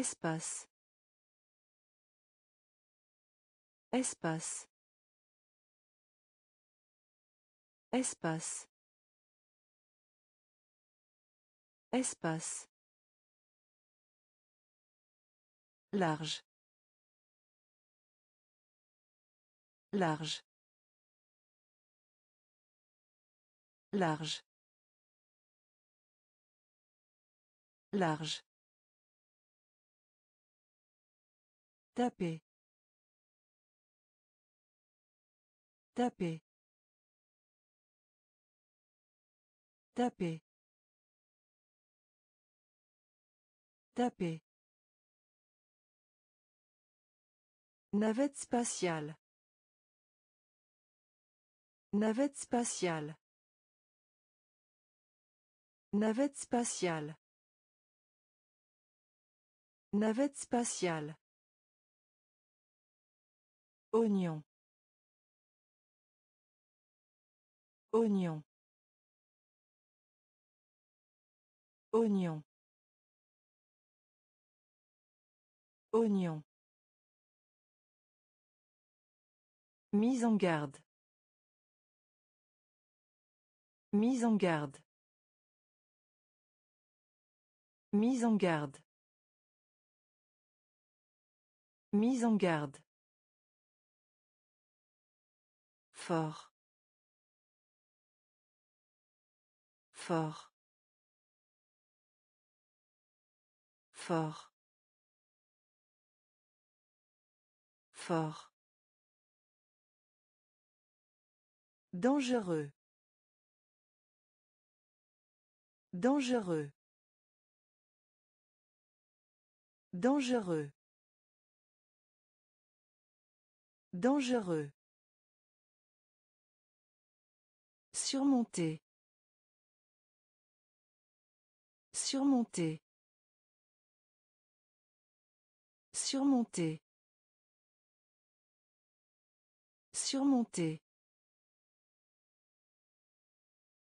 Espace. Espace. Espace. Espace. Large. Large. Large. Large. Taper. Taper. Taper. Taper. Navette spatiale. Navette spatiale. Navette spatiale. Navette spatiale. Oignon. Oignon. Oignon. Oignon. Mise en garde. Mise en garde. Mise en garde. Mise en garde. Fort. Fort. Fort. Fort. Dangereux. Dangereux. Dangereux. Dangereux. Surmonter. Surmonter. Surmonter. Surmonter.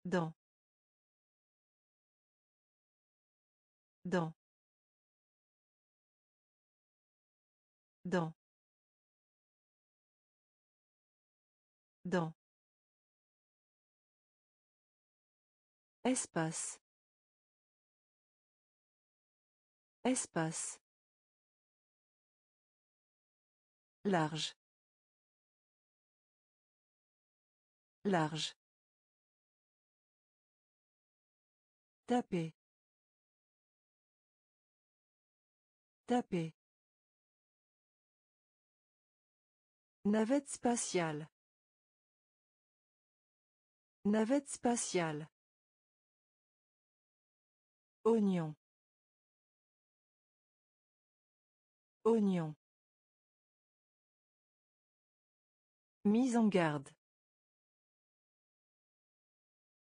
Dans. Dans. Dans. Dans. Espace. Espace. Large. Large. Taper. Taper. Navette spatiale. Navette spatiale. Oignon. Oignon. Mise en garde.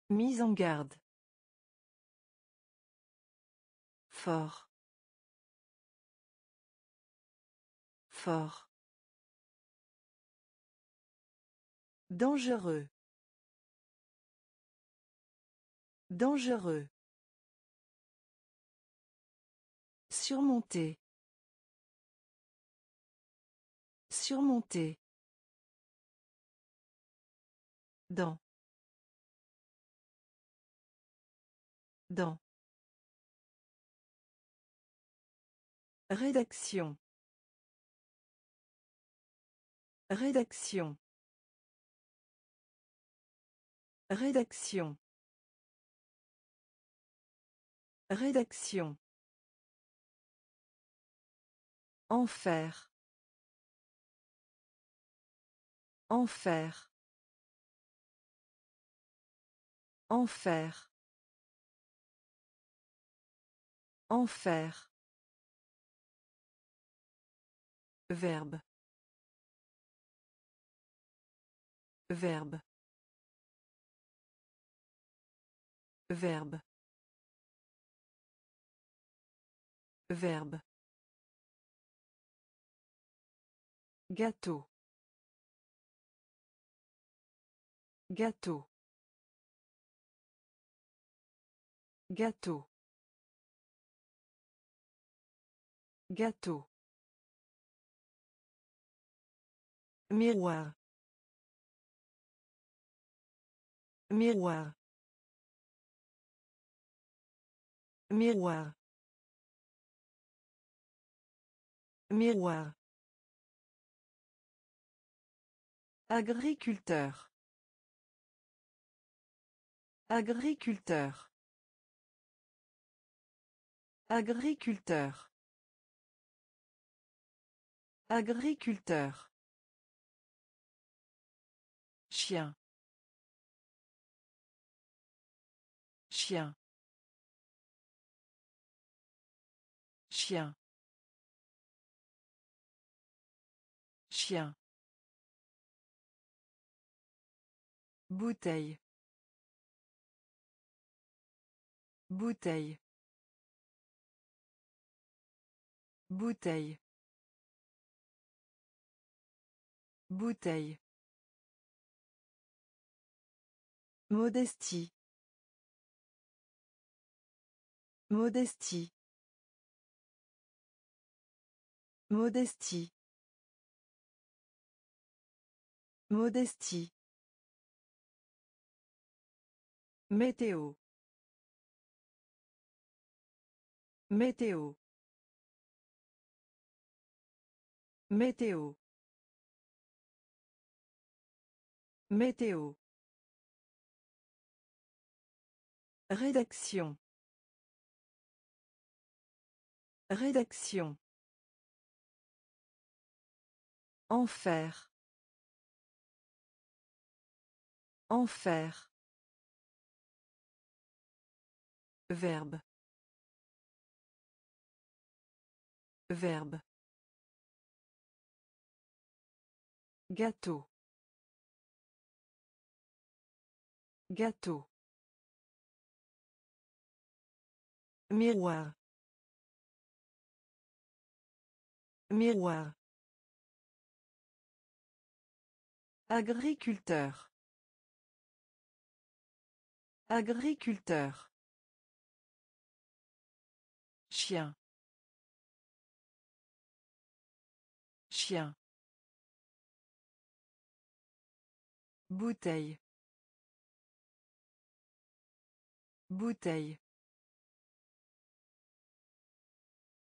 Mise en garde. Fort. Fort. Dangereux. Dangereux. Surmonter. Surmonter. Dans. Dans. Rédaction. Rédaction. Rédaction. Rédaction. Enfer. Enfer. Enfer. Enfer. Verbe. Verbe. Verbe. Verbe. Gâteau. Gâteau. Gâteau. Gâteau. Miroir. Miroir. Miroir. Miroir. Agriculteur. Agriculteur. Agriculteur. Agriculteur. Chien. Chien. Chien. Chien. Bouteille. Bouteille. Bouteille. Bouteille. Modestie. Modestie. Modestie. Modestie. Météo. Météo. Météo. Météo. Rédaction. Rédaction. Enfer. Enfer. Verbe. Verbe. Gâteau. Gâteau. Miroir. Miroir. Agriculteur. Agriculteur. Chien. Chien. Bouteille. Bouteille.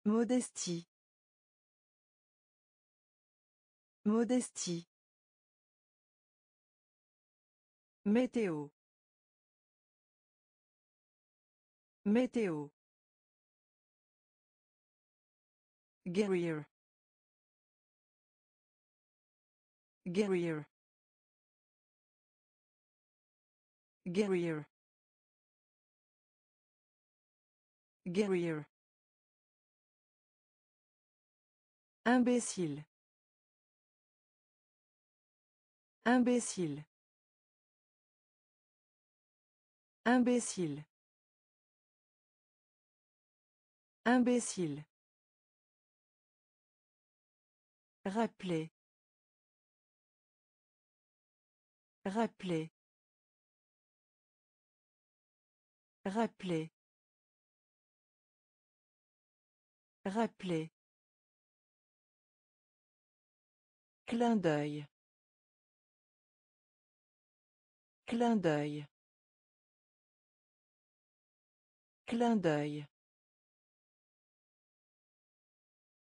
Modestie. Modestie. Météo. Météo. Guerrier. Guerrier. Guerrier. Guerrier. Imbécile. Imbécile. Imbécile. Imbécile. Rappeler. Rappeler. Rappeler. Rappeler. Clin d'œil. Clin d'œil. Clin d'œil.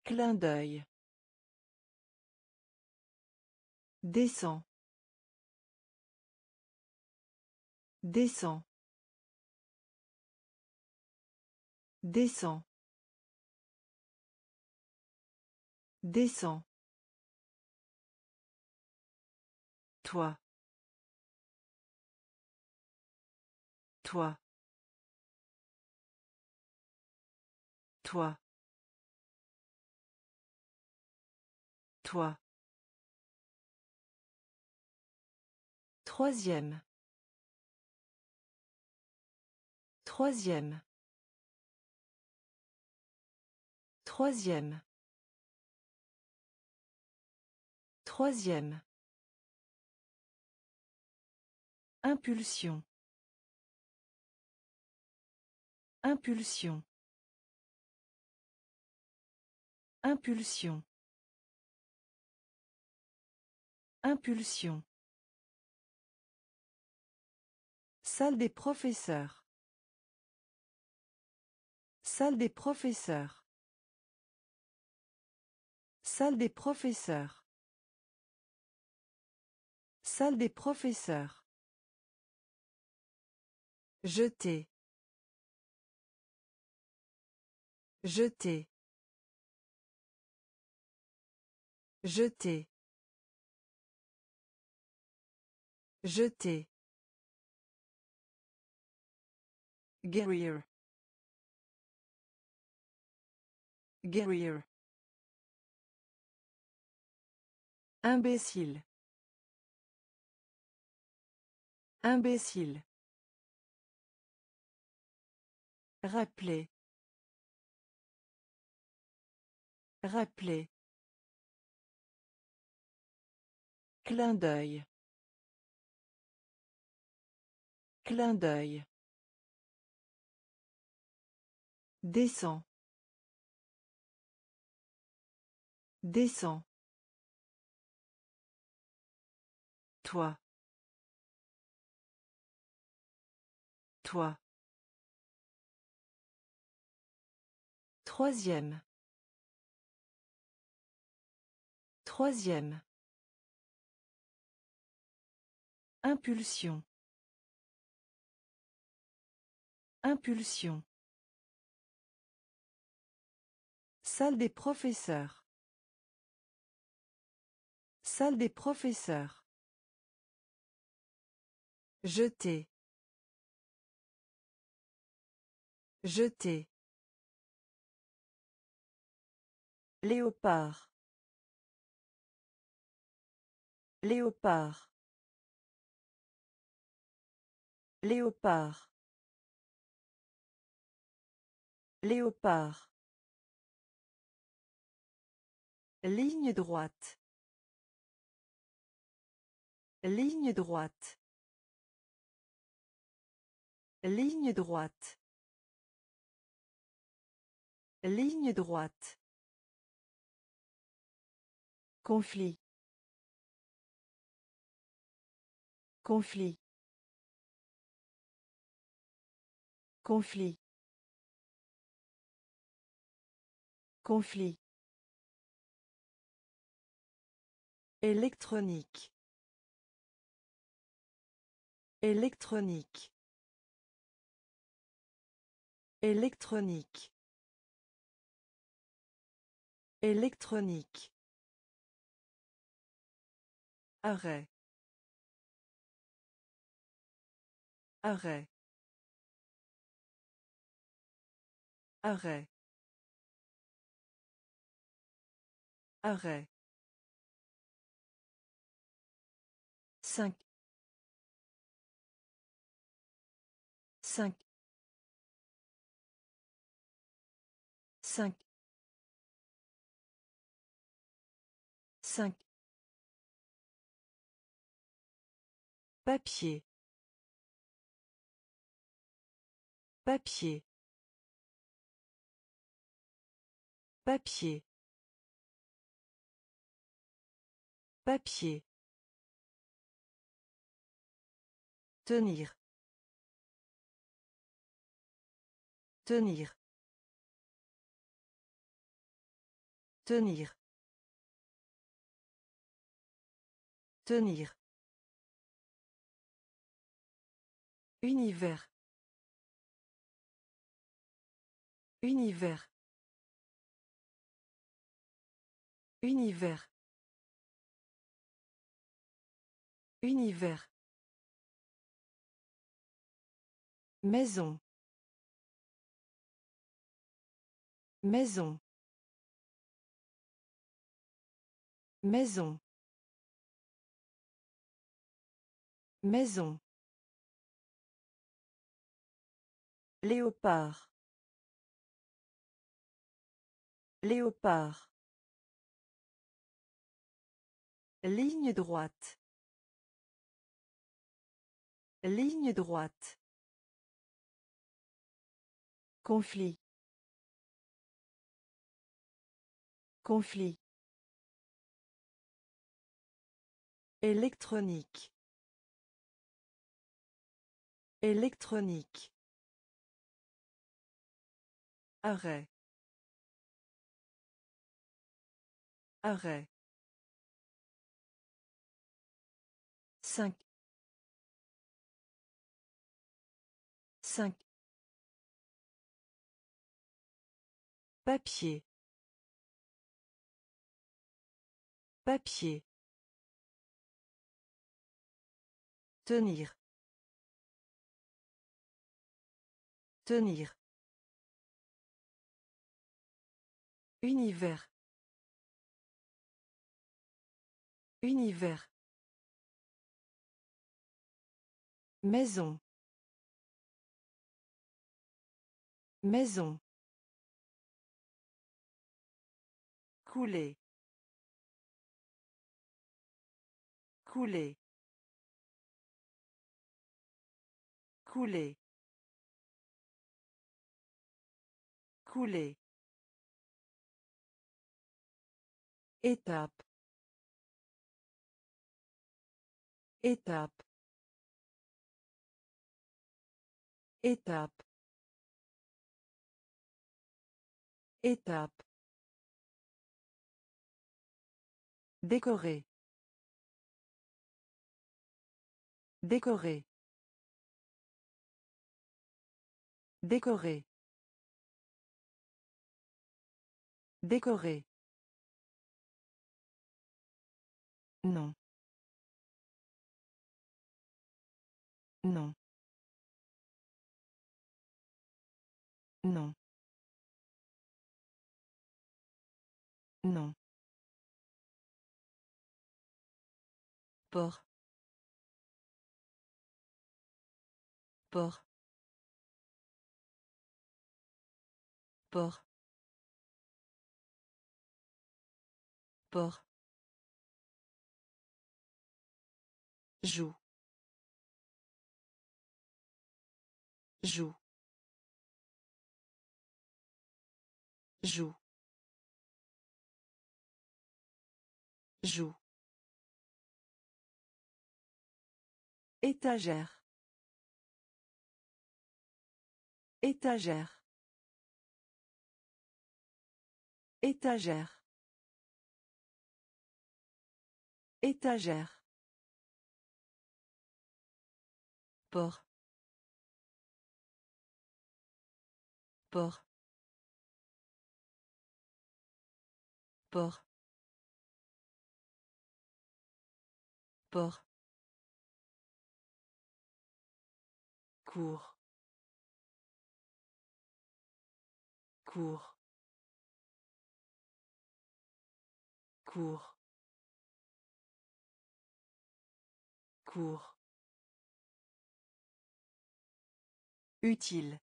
Clin d'œil. Descends. Descends. Descends. Descends. Toi. Toi. Toi. Toi. Troisième. Troisième. Troisième. Troisième. Impulsion. Impulsion. Impulsion. Impulsion. Salle des professeurs. Salle des professeurs. Salle des professeurs. Salle des professeurs. Jeter. Jeter. Jeter. Jeter. Guerrier. Guerrier. Imbécile. Imbécile. Rappeler. Rappeler. Clin d'œil. Clin d'œil. Descends. Descends. Toi. Toi. Troisième. Troisième. Impulsion. Impulsion. Salle des professeurs. Salle des professeurs. Jeter. Jeter. Léopard. Léopard. Léopard. Léopard. Ligne droite. Ligne droite. Ligne droite. Ligne droite. Conflit. Conflit. Conflit. Conflit. Électronique. Électronique. Électronique. Électronique. Arrêt. Arrêt. Arrêt. Arrêt. Cinq. Cinq. Cinq. Cinq. Papier. Papier. Papier. Papier. Tenir. Tenir. Tenir. Tenir. Univers. Univers. Univers. Univers. Maison. Maison. Maison. Maison. Léopard. Léopard. Ligne droite. Ligne droite. Conflit. Conflit. Électronique. Électronique. Arrêt. Arrêt. 5 Papier. Papier. Tenir. Tenir. Univers. Univers. Maison. Maison. Couler. Couler. Couler. Couler. Étape. Étape. Étape. Étape. Décorer. Décorer. Décorer. Décorer. Non. Non. Non. Non. Port. Port. Port. Port. Joue. Joue. Joue. Joue. Étagère. Étagère. Étagère. Étagère. Port. Port. Port. Port. Cours. Cours. Cours. Cours. Utile.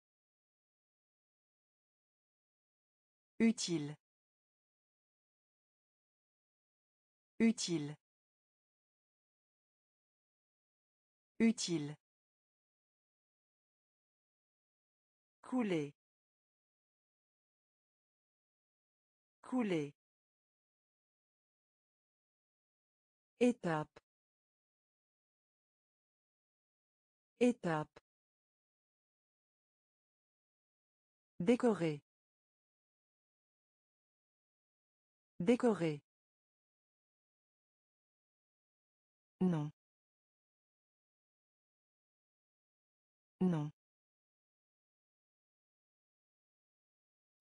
Utile. Utile. Utile. Couler. Couler. Étape. Étape. Décorer. Décorer. Non. Non.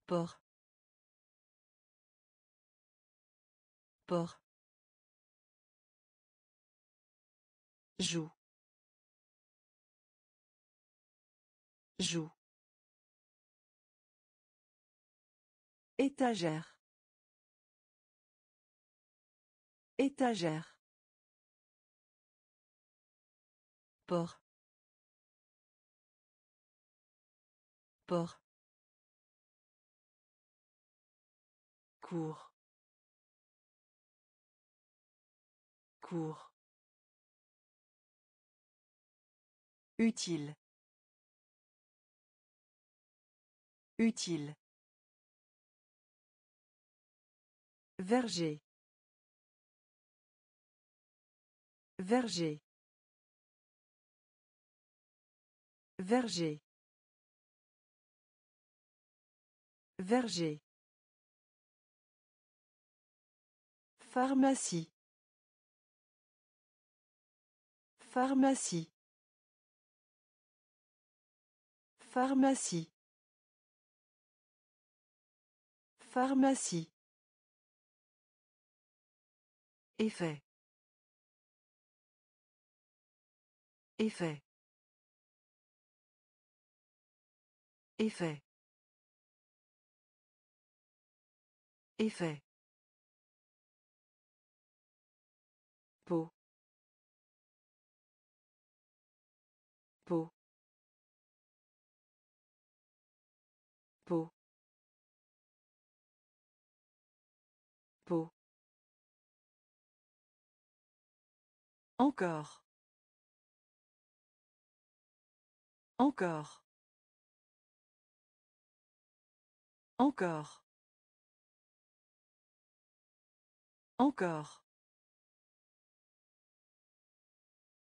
Port. Port. Joue. Joue. Étagère. Étagère. Port. Port. Cours. Utile. Utile. Verger. Verger. Verger. Verger. Pharmacie. Pharmacie. Pharmacie. Pharmacie. Effet. Effet. Effet. Effet. Encore encore encore encore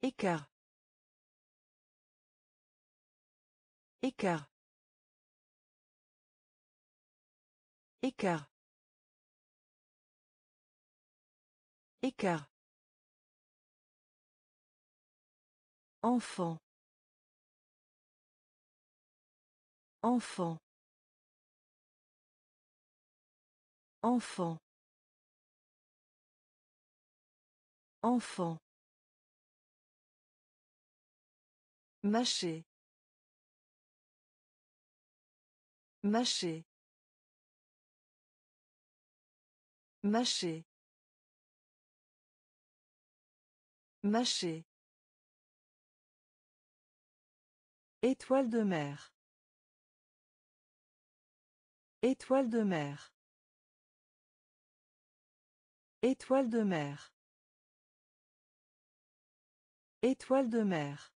Écart. Écart. Écart. Écart. Enfant. Enfant. Enfant. Enfant. Mâcher. Mâcher. Mâcher. Mâcher. Étoile de mer. Étoile de mer. Étoile de mer. Étoile de mer.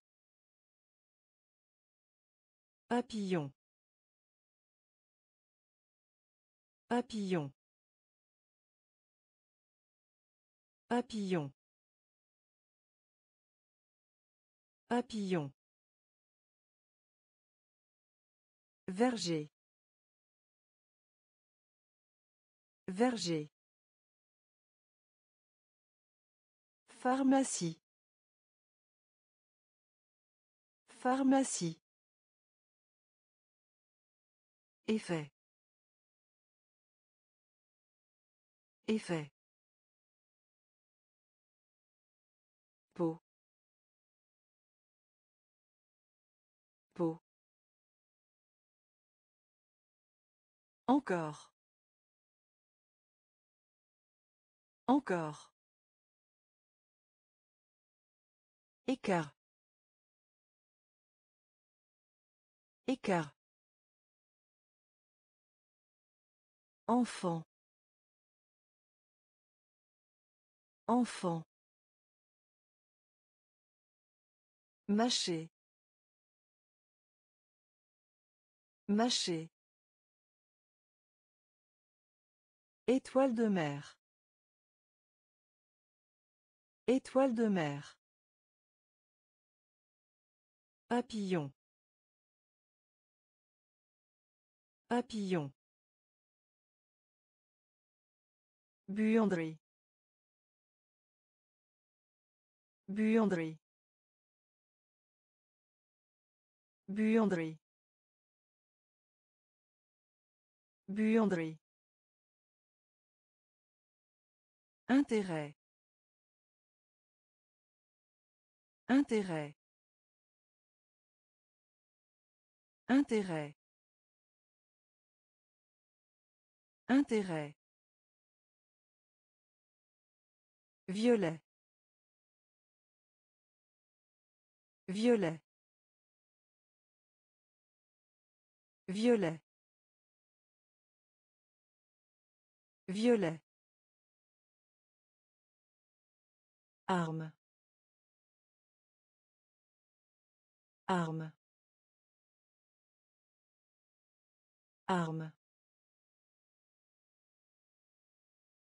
Papillon. Papillon. Papillon. Papillon. Verger. Verger. Pharmacie. Pharmacie. Effet. Effet. Encore encore écart écart Enfant. Enfant. Mâcher. Mâcher. Étoile de mer. Étoile de mer. Papillon. Papillon. Buanderie. Buanderie. Buanderie. Buanderie. Intérêt. Intérêt. Intérêt. Intérêt. Violet. Violet. Violet. Violet. Arme. Arme. Arme.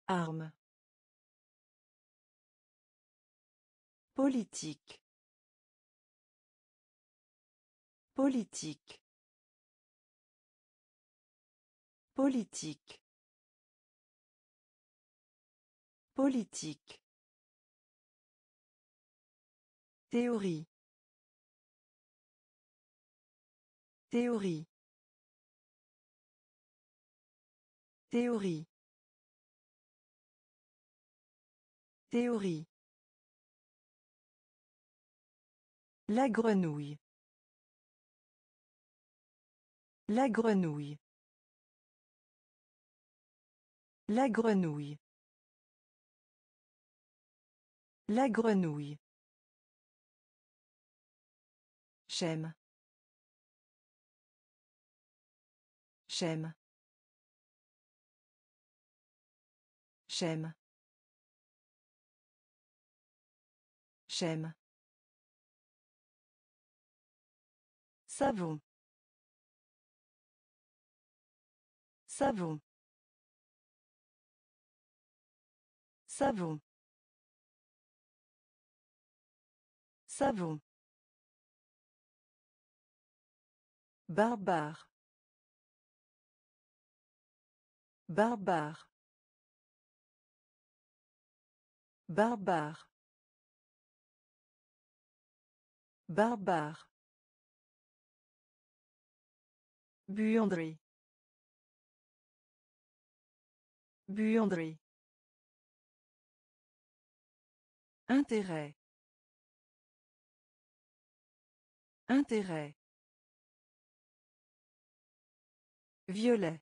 Arme. Politique. Politique. Politique. Politique. Théorie. Théorie. Théorie. Théorie. La grenouille. La grenouille. La grenouille. La grenouille. J'aime. J'aime. J'aime. J'aime. Savon. Savon. Savon. Savon. Barbare. Barbare. Barbare. Barbare. Buanderie. Buanderie. Intérêt. Intérêt. Violet.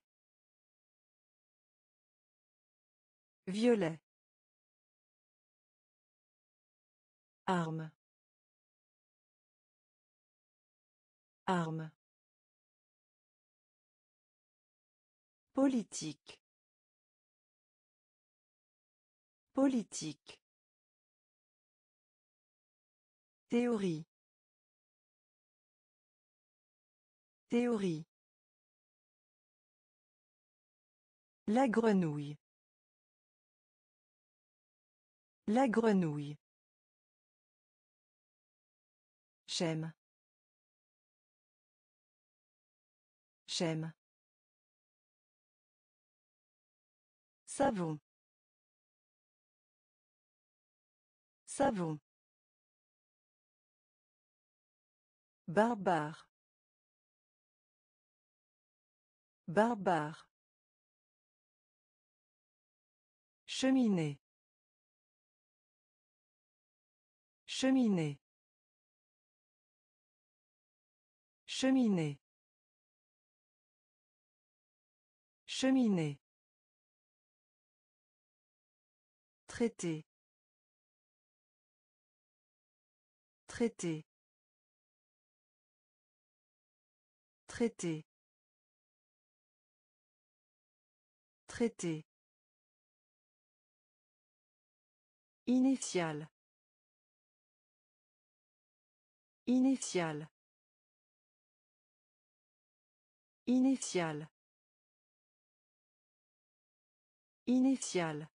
Violet. Arme. Arme. Politique. Politique. Théorie. Théorie. La grenouille. La grenouille. J'aime. J'aime. Savon. Savon. Barbare. Barbare. Cheminée. Cheminée. Cheminée. Cheminée. Traité. Traité. Traité. Traité. Initial. Initial. Initial. Initial.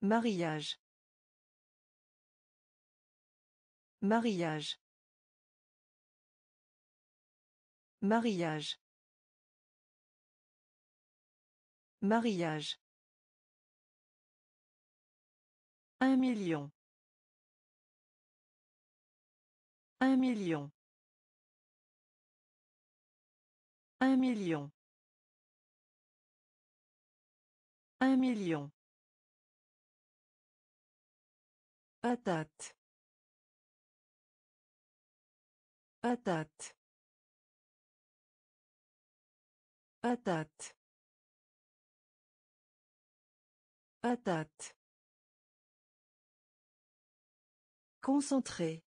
Mariage. Mariage. Mariage. Mariage. Un million. Un million. Un million. Un million. Patate. Patate. Patate. Patate. Concentré.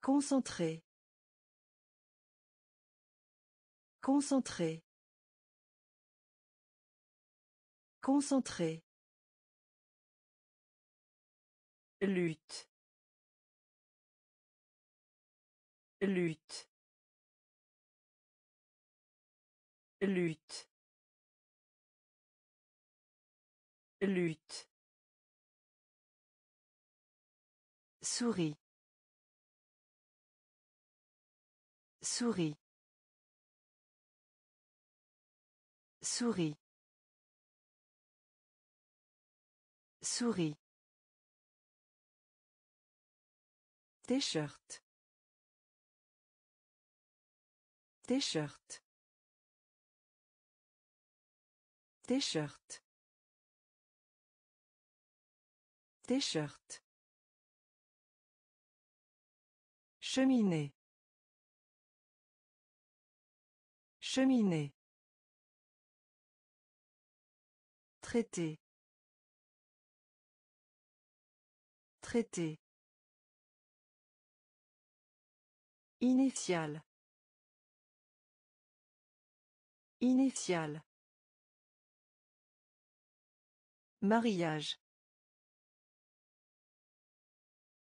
Concentré. Concentré. Concentré. Lutte. Lutte. Lutte. Lutte. Souris. Souris. Souris. Souris. T-shirt. T-shirt. T-shirt. T-shirt. Cheminée. Cheminée. Traité. Traité. Initial. Initial. Mariage.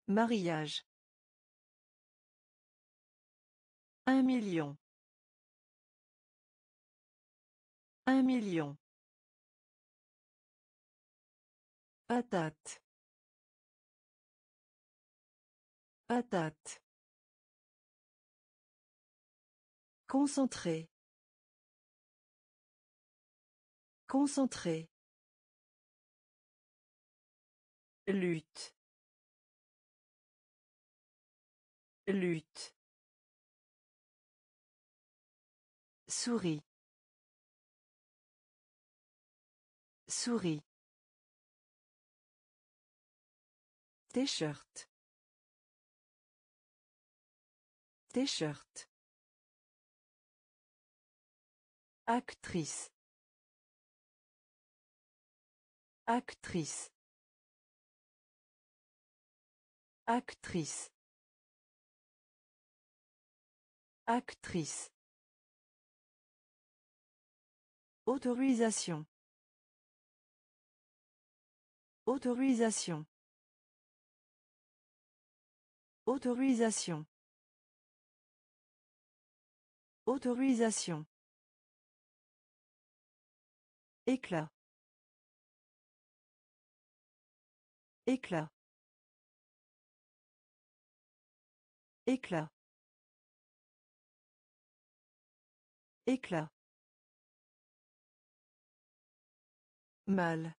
Mariage. Un million. Un million. Patate. Patate. Concentré. Concentré. Lutte. Lutte. Souris. Souris. T-shirt. T-shirt. Actrice. Actrice. Actrice. Actrice. Autorisation. Autorisation. Autorisation. Autorisation. Éclat. Éclat. Éclat. Éclat. Mal.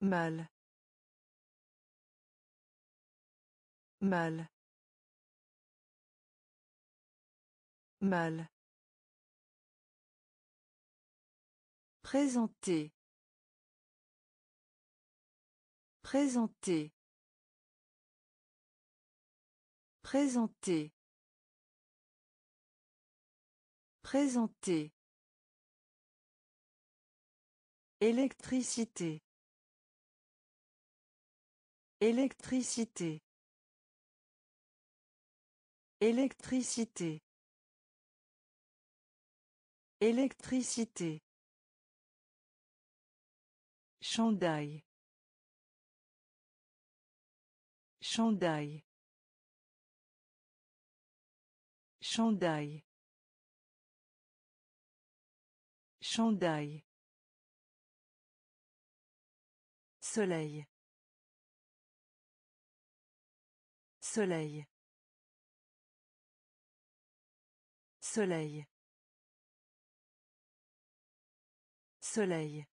Mal. Mal. Mal. Présenter. Présenter. Présenter. Présenter. Électricité. Électricité. Électricité. Électricité. Chandail. Chandail. Chandail. Chandail. Soleil. Soleil. Soleil. Soleil.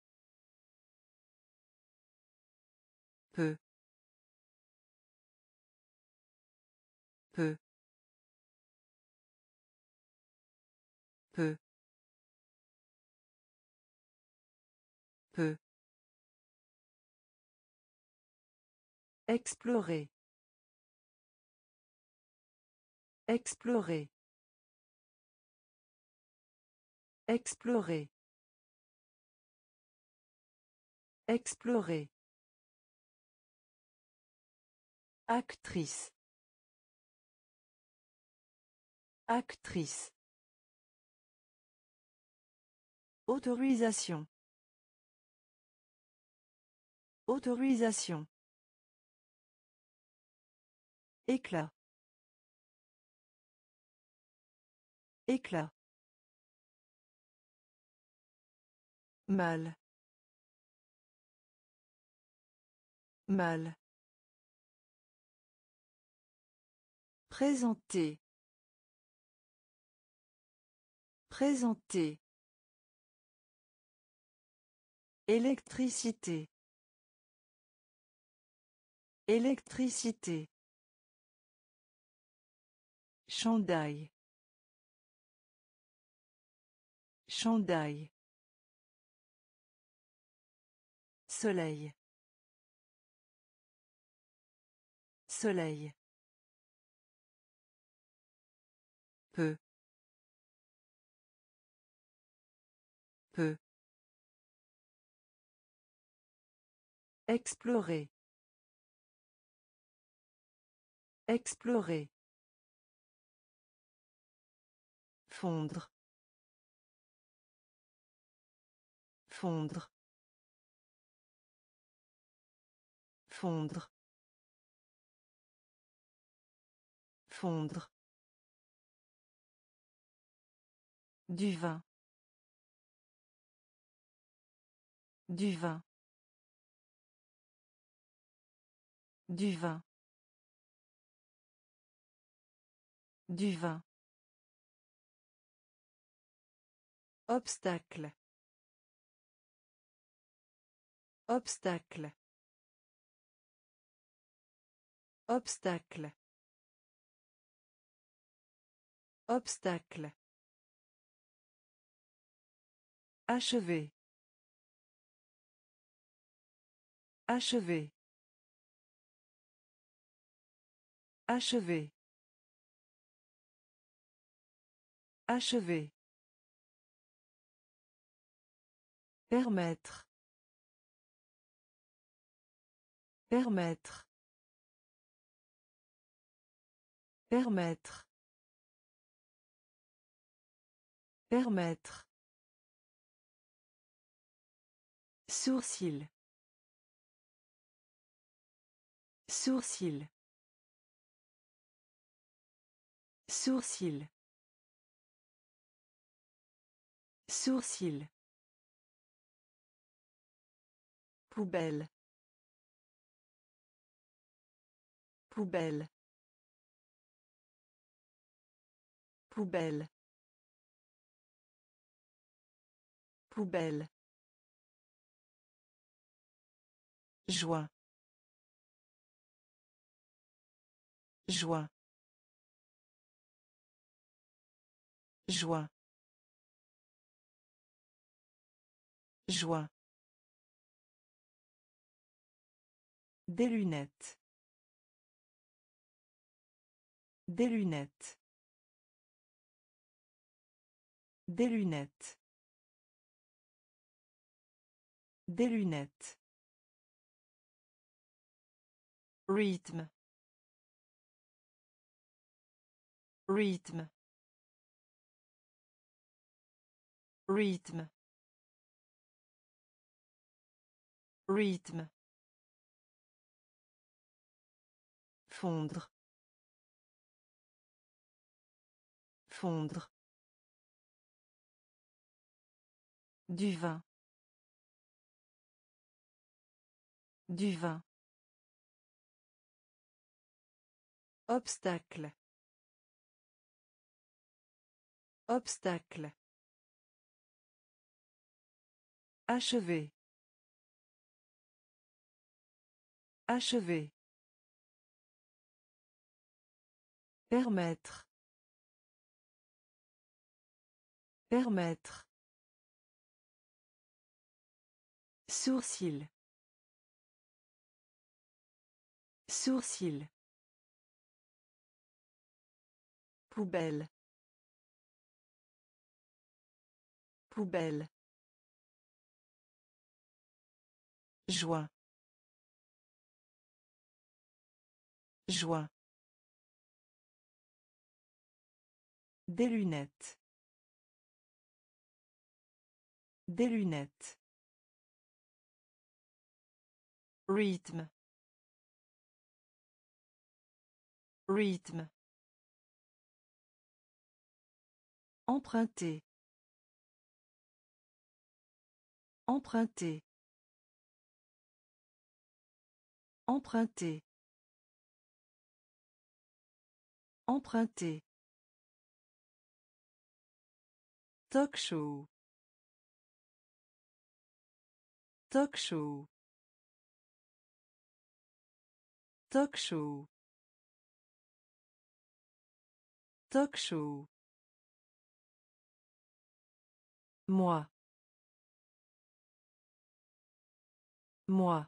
Explorer. Explorer. Explorer. Explorer. Actrice. Actrice. Autorisation. Autorisation. Éclat. Éclat. Mal. Mal. Présenter. Présenter. Électricité. Électricité. Chandail. Chandail. Soleil. Soleil. Peu. Peu. Explorer. Explorer. Fondre. Fondre. Fondre. Fondre. Du vin. Du vin. Du vin. Du vin. Obstacle. Obstacle. Obstacle. Obstacle. Achever. Achever. Achever. Achever. Permettre. Permettre. Permettre. Permettre. Sourcil. Sourcil. Sourcil. Sourcil. Poubelle. Poubelle. Poubelle. Poubelle. Joie. Joie. Joie. Joie. Des lunettes. Des lunettes. Des lunettes. Des lunettes. Rythme. Rythme. Rythme. Rythme. Fondre. Fondre. Du vin. Du vin. Obstacle. Obstacle. Achever. Achever. Permettre. Permettre. Sourcil. Sourcil. Poubelle. Poubelle. Joie. Joie. Des lunettes. Des lunettes. Rythme. Rythme. Emprunter. Emprunter. Emprunter. Emprunter. Talk show. Talk show. Talk show. Talk show. Moi. Moi.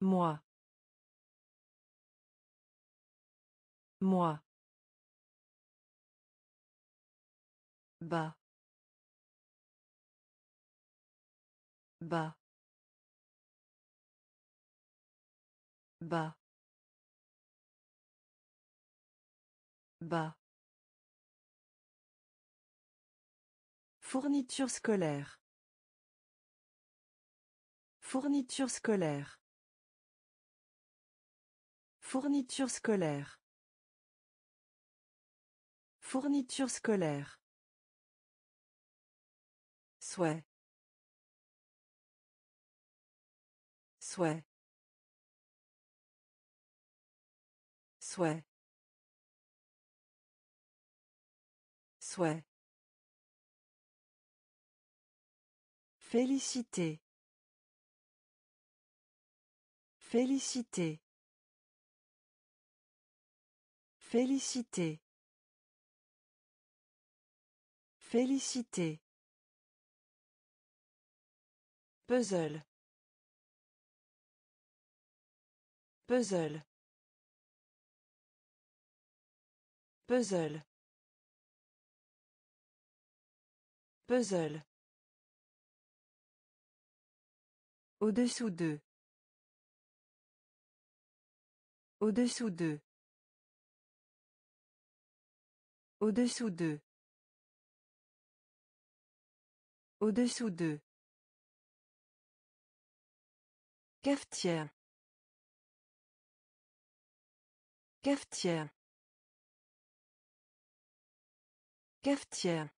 Moi. Moi. Bas. Bas. Bas. Bas. Fourniture scolaire. Fourniture scolaire. Fourniture scolaire. Fourniture scolaire. Souhait. Souhait. Souhait. Souhait. Félicité. Félicité. Félicité. Félicité. Puzzle. Puzzle. Puzzle. Puzzle. Au-dessous d'eux. Au-dessous d'eux. Au-dessous d'eux. Au-dessous d'eux. Cafetière. Cafetière. Cafetière.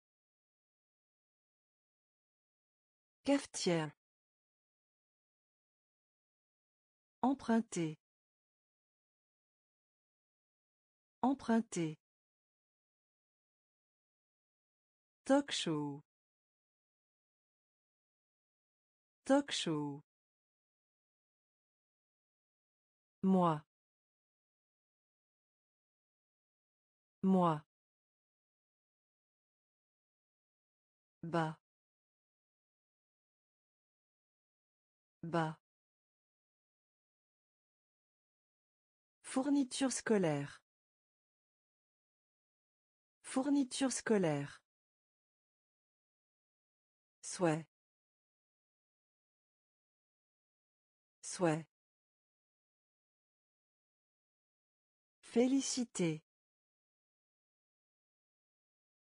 Cafetière. Emprunter. Emprunter. Talk show. Talk show. Moi. Moi. Bas. Bas. Fourniture scolaire. Fourniture scolaire. Souhait. Souhait. Félicité.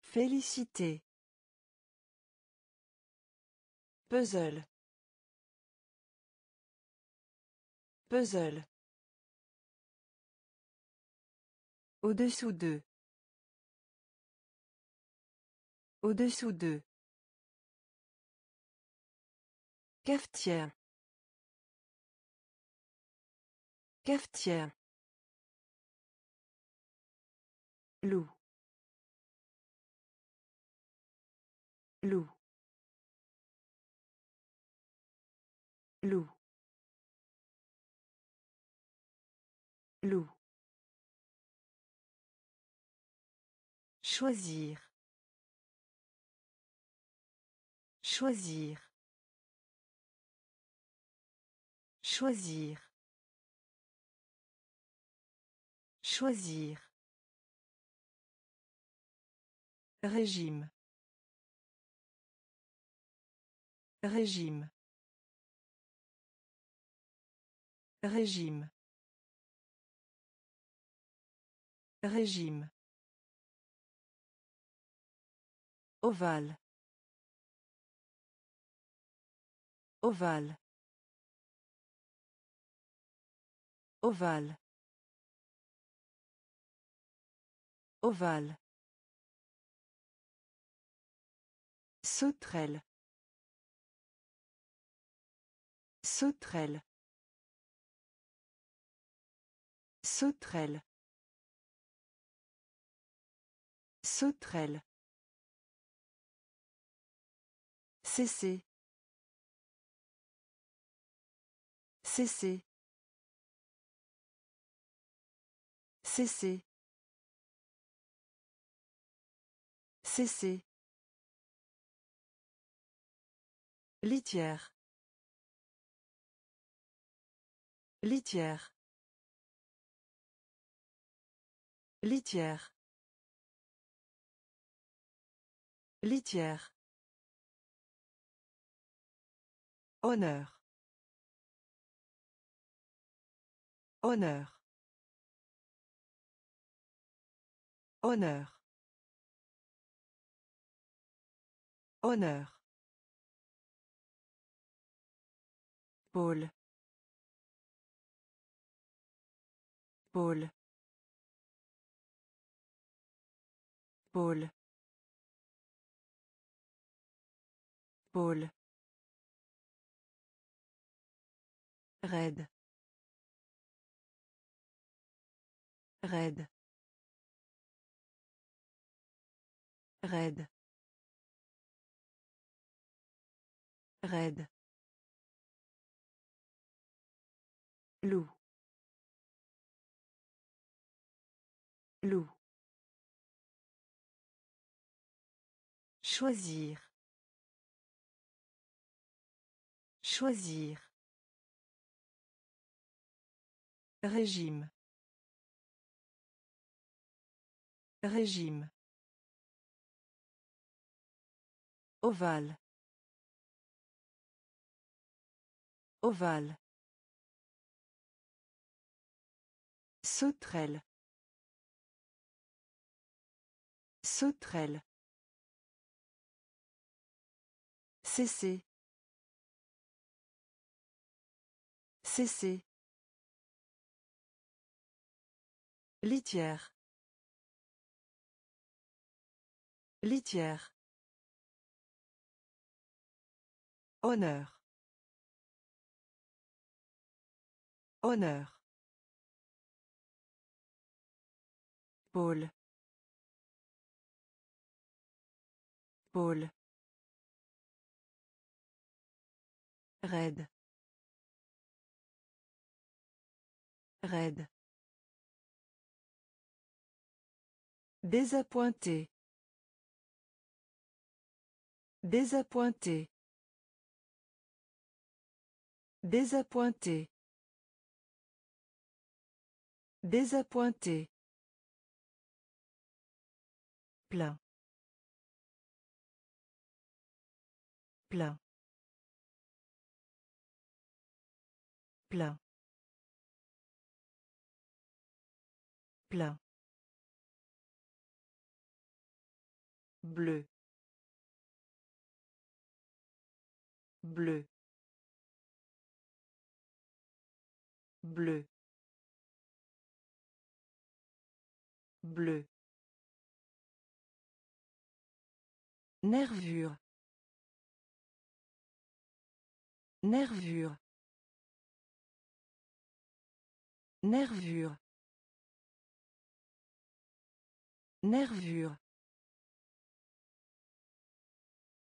Félicité. Puzzle. Puzzle. Au-dessous d'eux. Au-dessous d'eux. Cafetière. Cafetière. Loup. Loup. Loup. Loup. Choisir. Choisir. Choisir. Choisir. Régime. Régime. Régime. Régime. Ovale. Ovale. Ovale. Ovale. Sauterelle. Sauterelle. Sauterelle. Sauterelle. Cesser. Cesser. Cesser. Cesser. Litière. Litière. Litière. Litière. Honneur. Honneur. Honneur. Honneur. Pôle. Pôle. Pôle. Pôle. Raide. Raide. Raide. Raide. Loup. Loup. Choisir. Choisir. Régime. Régime. Ovale. Ovale. Sauterelle. Sauterelle. Cesser. Cesser. Litière. Litière. Honneur. Honneur. Pôle. Pôle. Raide. Raide. Désappointé. Désappointé. Désappointé. Désappointé. Plein. Plein. Plein. Bleu. Bleu. Bleu. Bleu. Nervure. Nervure. Nervure. Nervure.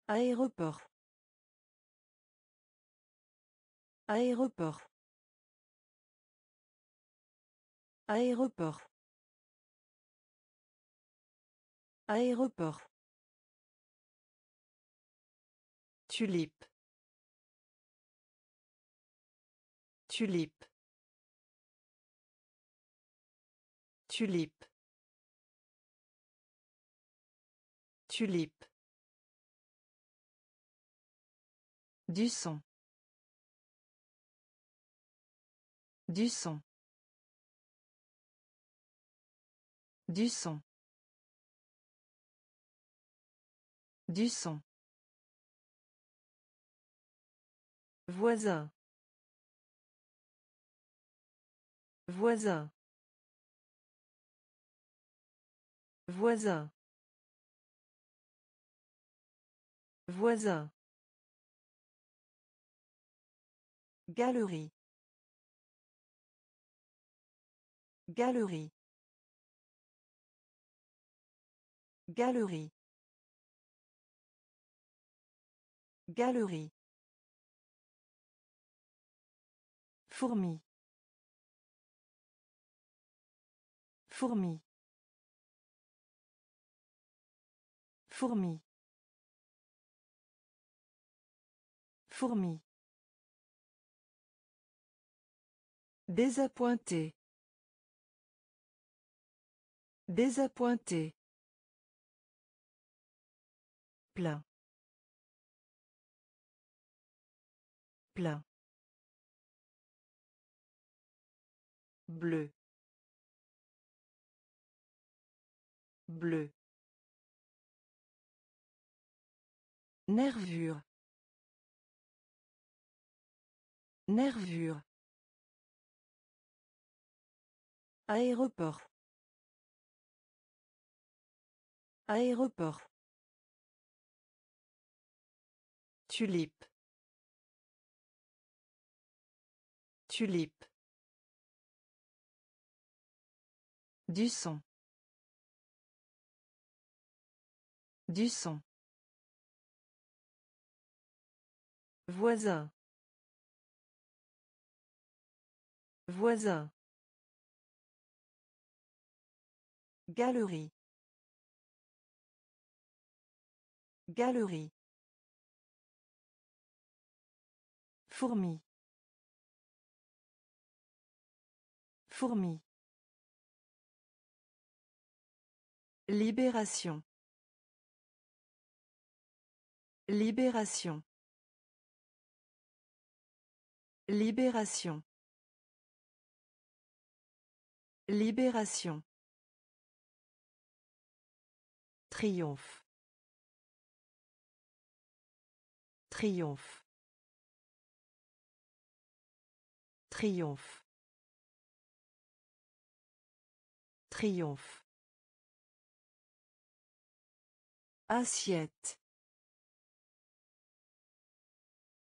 Aéroport. Aéroport. Aéroport. Aéroport. Tulipe. Tulipe. Tulipe. Tulipe. Du son. Du son. Du son. Du son. Voisin. Voisin. Voisin. Voisin. Galerie. Galerie. Galerie. Galerie. Fourmi. Fourmi. Fourmi. Fourmi. Désappointé. Désappointé. Plein. Plein. Bleu. Bleu. Nervure. Nervure. Aéroport. Aéroport. Tulipe. Tulipe. Du son. Du son. Voisin. Voisin. Galerie. Galerie. Fourmi. Fourmi. Libération. Libération. Libération. Libération. Triomphe. Triomphe. Triomphe. Triomphe. Assiette.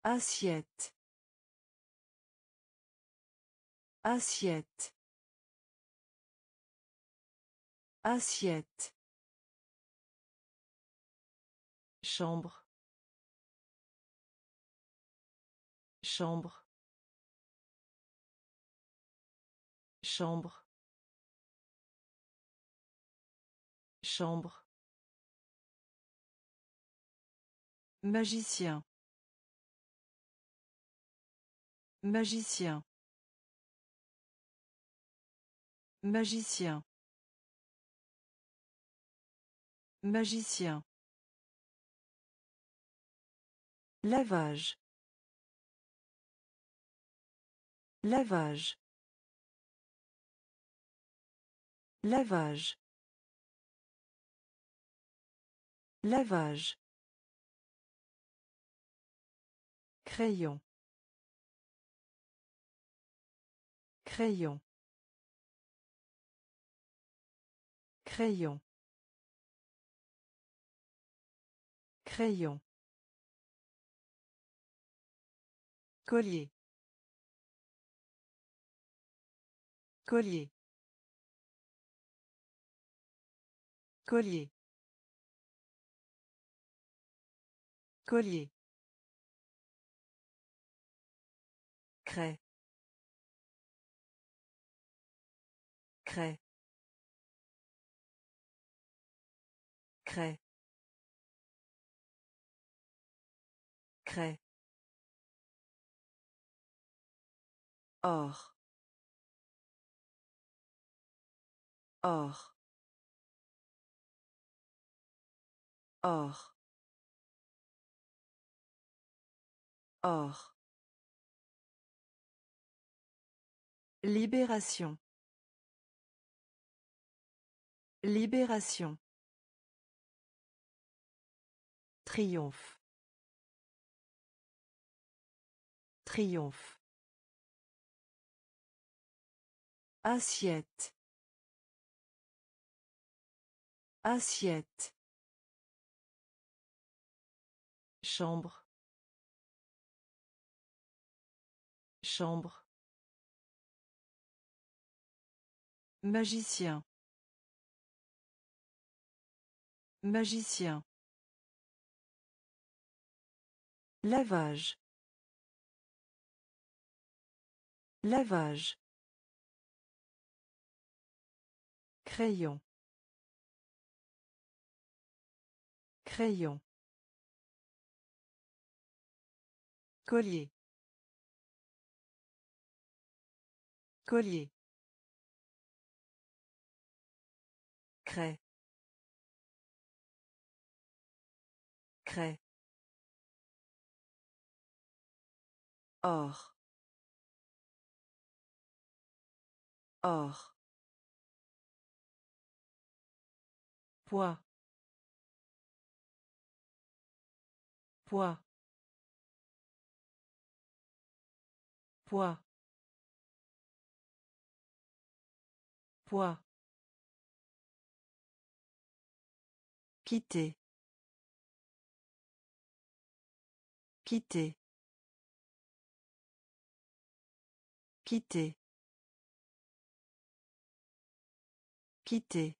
Assiette. Assiette. Assiette. Chambre. Chambre. Chambre. Chambre. Magicien. Magicien. Magicien. Magicien. Lavage. Lavage. Lavage. Lavage. Crayon. Crayon. Crayon. Crayon. Collier. Collier. Collier. Collier. Craie. Craie. Craie. Craie. Or. Or. Or. Or. Libération. Libération. Triomphe. Triomphe. Assiette. Assiette. Chambre. Chambre. Magicien. Magicien. Lavage. Lavage. Crayon. Crayon. Collier. Collier. Craie. Craie. Or. Or. Poids. Poids. Poids. Poids. Quitter. Quitter. Quitter. Quitter.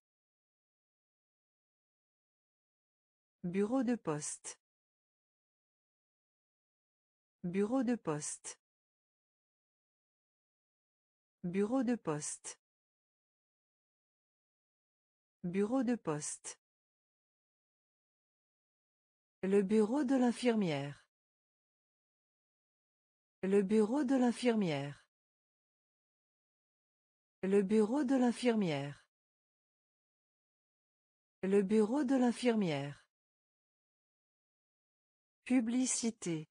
Bureau de poste. Bureau de poste. Bureau de poste. Bureau de poste. Le bureau de l'infirmière. Le bureau de l'infirmière. Le bureau de l'infirmière. Le bureau de l'infirmière. Publicité.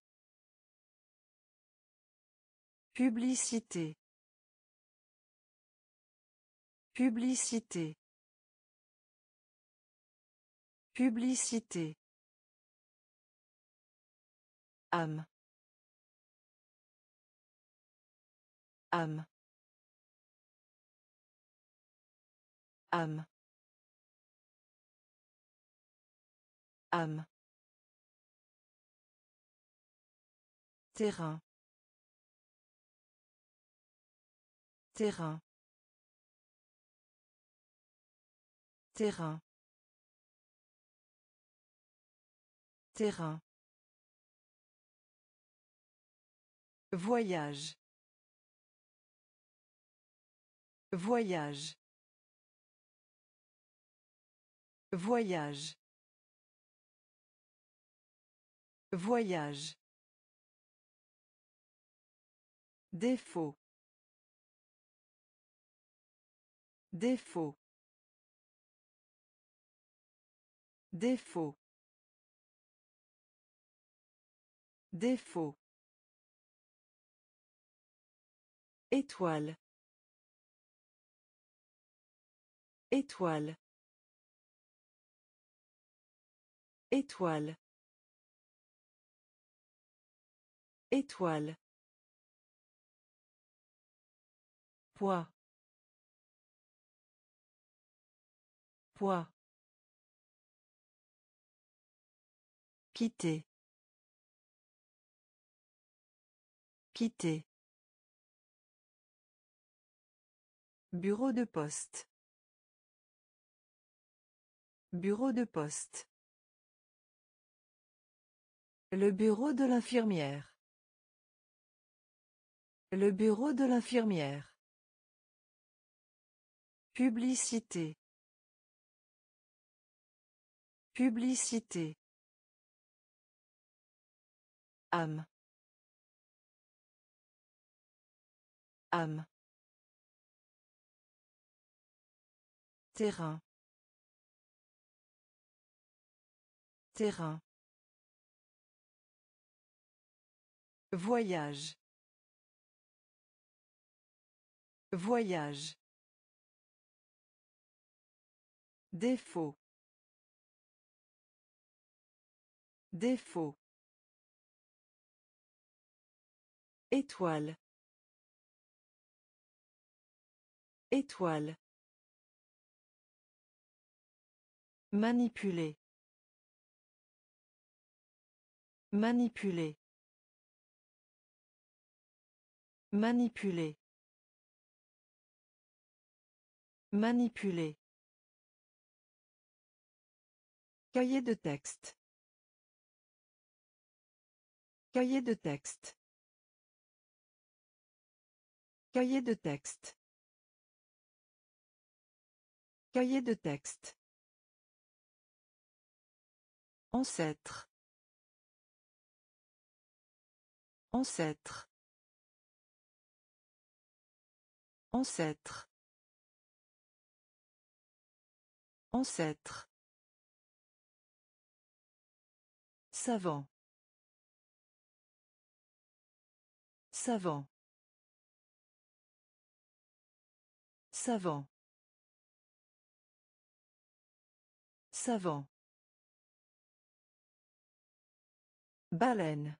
Publicité. Publicité. Publicité. Âme âme âme âme terrain. Terrain. Terrain. Terrain Voyage. Voyage. Voyage. Voyage. Défaut. Défaut. Défaut. Défaut. Étoile. Étoile. Étoile. Étoile. Poids. Poids. Quitter. Quitter. Bureau de poste. Bureau de poste. Le bureau de l'infirmière. Le bureau de l'infirmière. Publicité. Publicité. âme âme Terrain. Terrain. Voyage. Voyage. Défaut. Défaut. Étoile. Étoile. Manipuler. Manipuler. Manipuler. Manipuler. Cahier de texte. Cahier de texte. Cahier de texte. Cahier de texte. Ancêtre. Ancêtre. Ancêtre. Ancêtre. Savant. Savant. Savant. Savant. Baleine.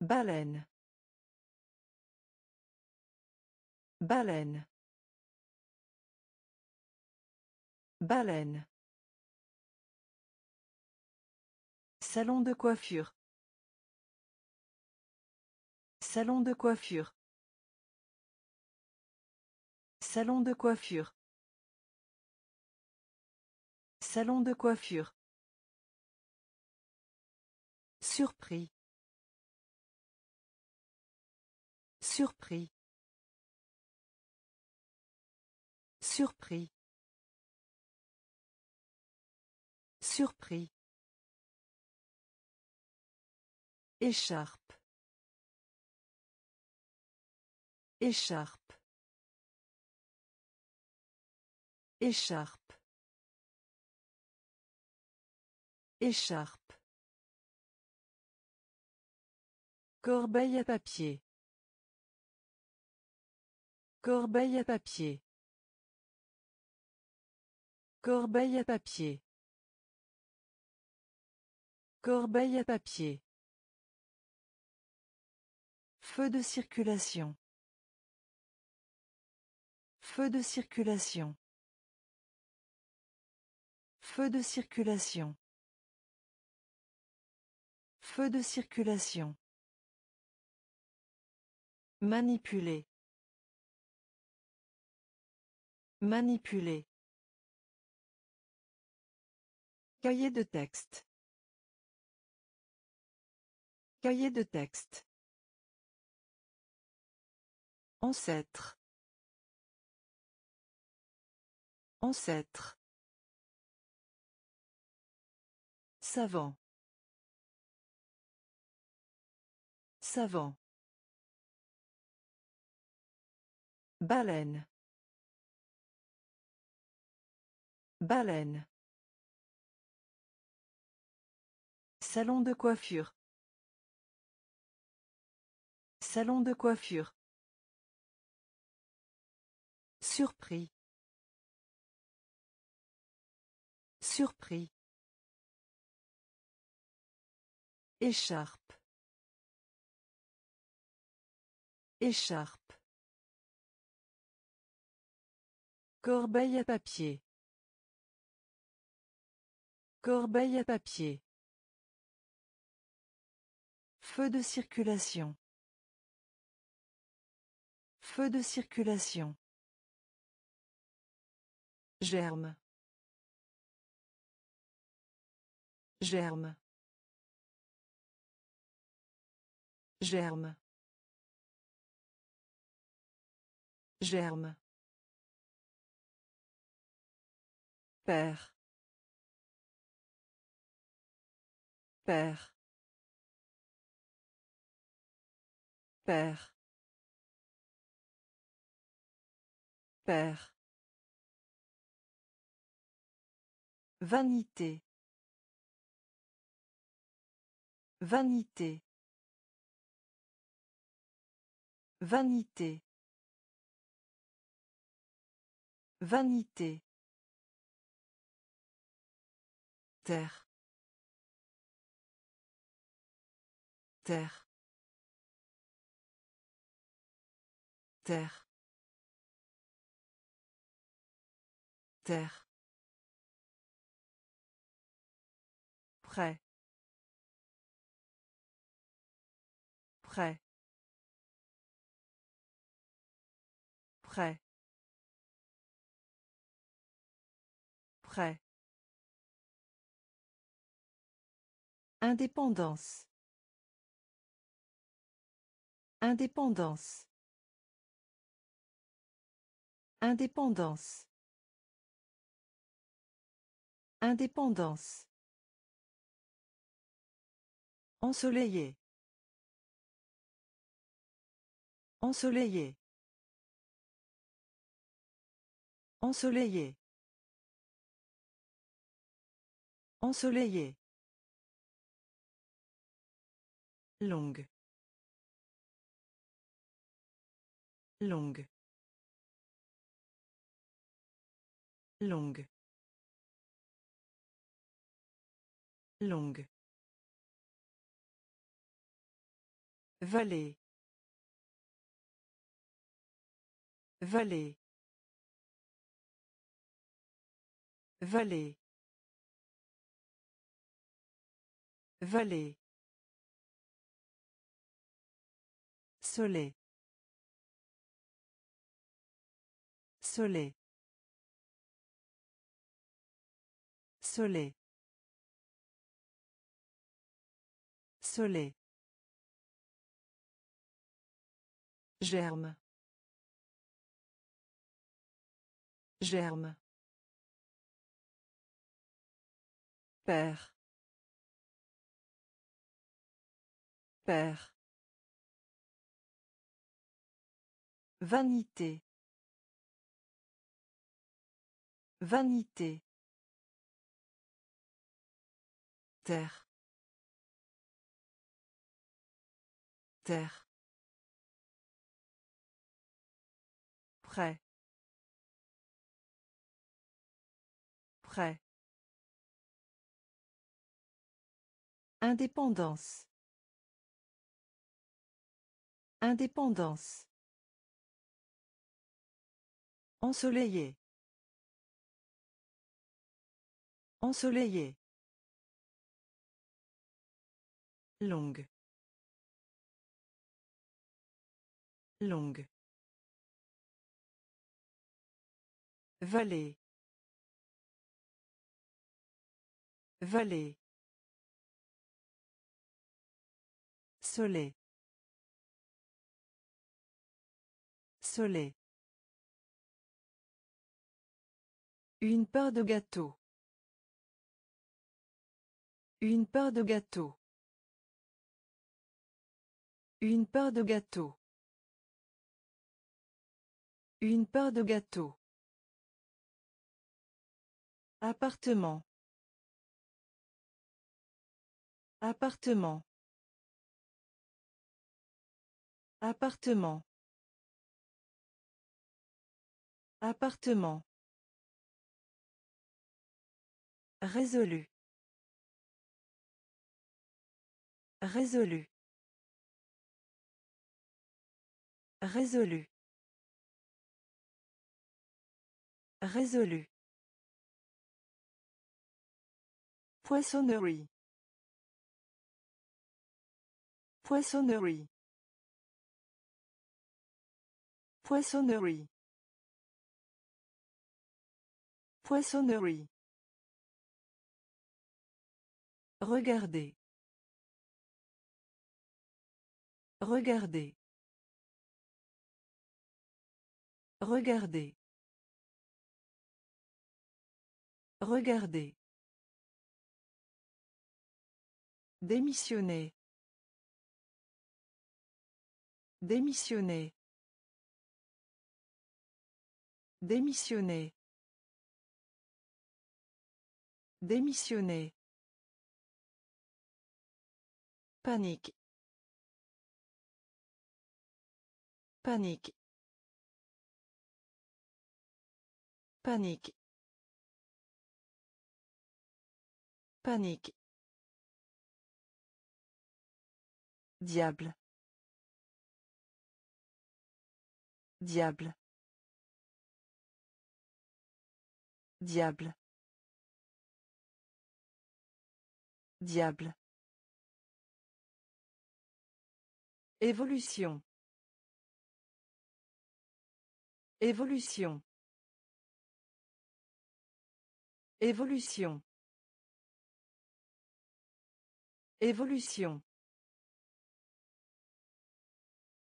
Baleine. Baleine. Baleine. Salon de coiffure. Salon de coiffure. Salon de coiffure. Salon de coiffure. Surpris. Surpris. Surpris. Surpris. Écharpe. Écharpe. Écharpe. Écharpe. Corbeille à papier. Corbeille à papier. Corbeille à papier. Corbeille à papier. Feu de circulation. Feu de circulation. Feu de circulation. Feu de circulation. Manipuler. Manipuler. Cahier de texte. Cahier de texte. Ancêtre. Ancêtre. Savant. Savant. Baleine. Baleine. Salon de coiffure. Salon de coiffure. Surpris. Surpris. Écharpe. Écharpe. Corbeille à papier. Corbeille à papier. Feu de circulation. Feu de circulation. Germe. Germe. Germe. Germe. Père. Père. Père. Père. Vanité. Vanité. Vanité. Vanité. Terre. Terre. Terre. Terre. Prêt. Prêt. Prêt. Prêt. Indépendance. Indépendance. Indépendance. Indépendance. Ensoleillé. Ensoleillé. Ensoleillé. Ensoleillé. Longue. Longue. Longue. Longue. Vallée. Vallée. Vallée. Vallée. Soleil. Soleil. Soleil. Soleil. Germe. Germe. Père. Père. Vanité. Vanité. Terre. Terre. Prêt. Prêt. Indépendance. Indépendance. Ensoleillé. Ensoleillé. Longue. Longue. Vallée. Vallée. Soleil. Soleil. Une part de gâteau. Une part de gâteau. Une part de gâteau. Une part de gâteau. Appartement. Appartement. Appartement. Appartement. Résolu. Résolu. Résolu. Résolu. Poissonnerie. Poissonnerie. Poissonnerie. Poissonnerie. Regardez. Regardez. Regardez. Regardez. Démissionner. Démissionner. Démissionner. Démissionner. Panique. Panique. Panique. Panique. Diable. Diable. Diable. Diable. Évolution. Évolution. Évolution. Évolution.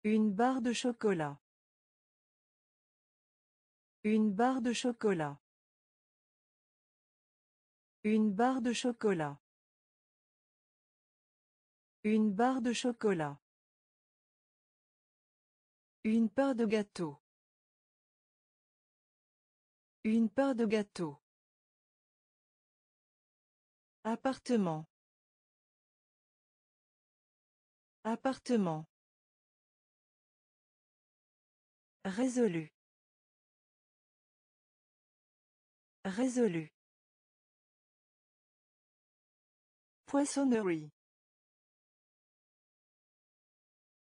Une barre de chocolat. Une barre de chocolat. Une barre de chocolat. Une barre de chocolat. Une part de gâteau. Une part de gâteau. Appartement. Appartement. Résolu. Résolu. Poissonnerie.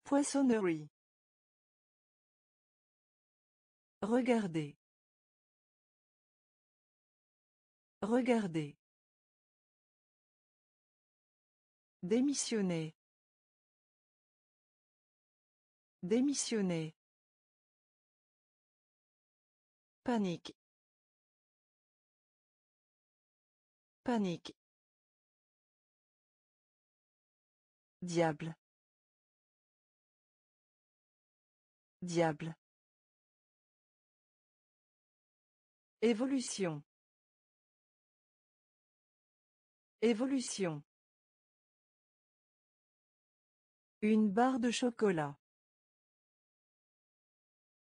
Poissonnerie. Regardez. Regardez. Démissionner. Démissionner. Panique. Panique. Diable. Diable. Évolution. Évolution. Une barre de chocolat.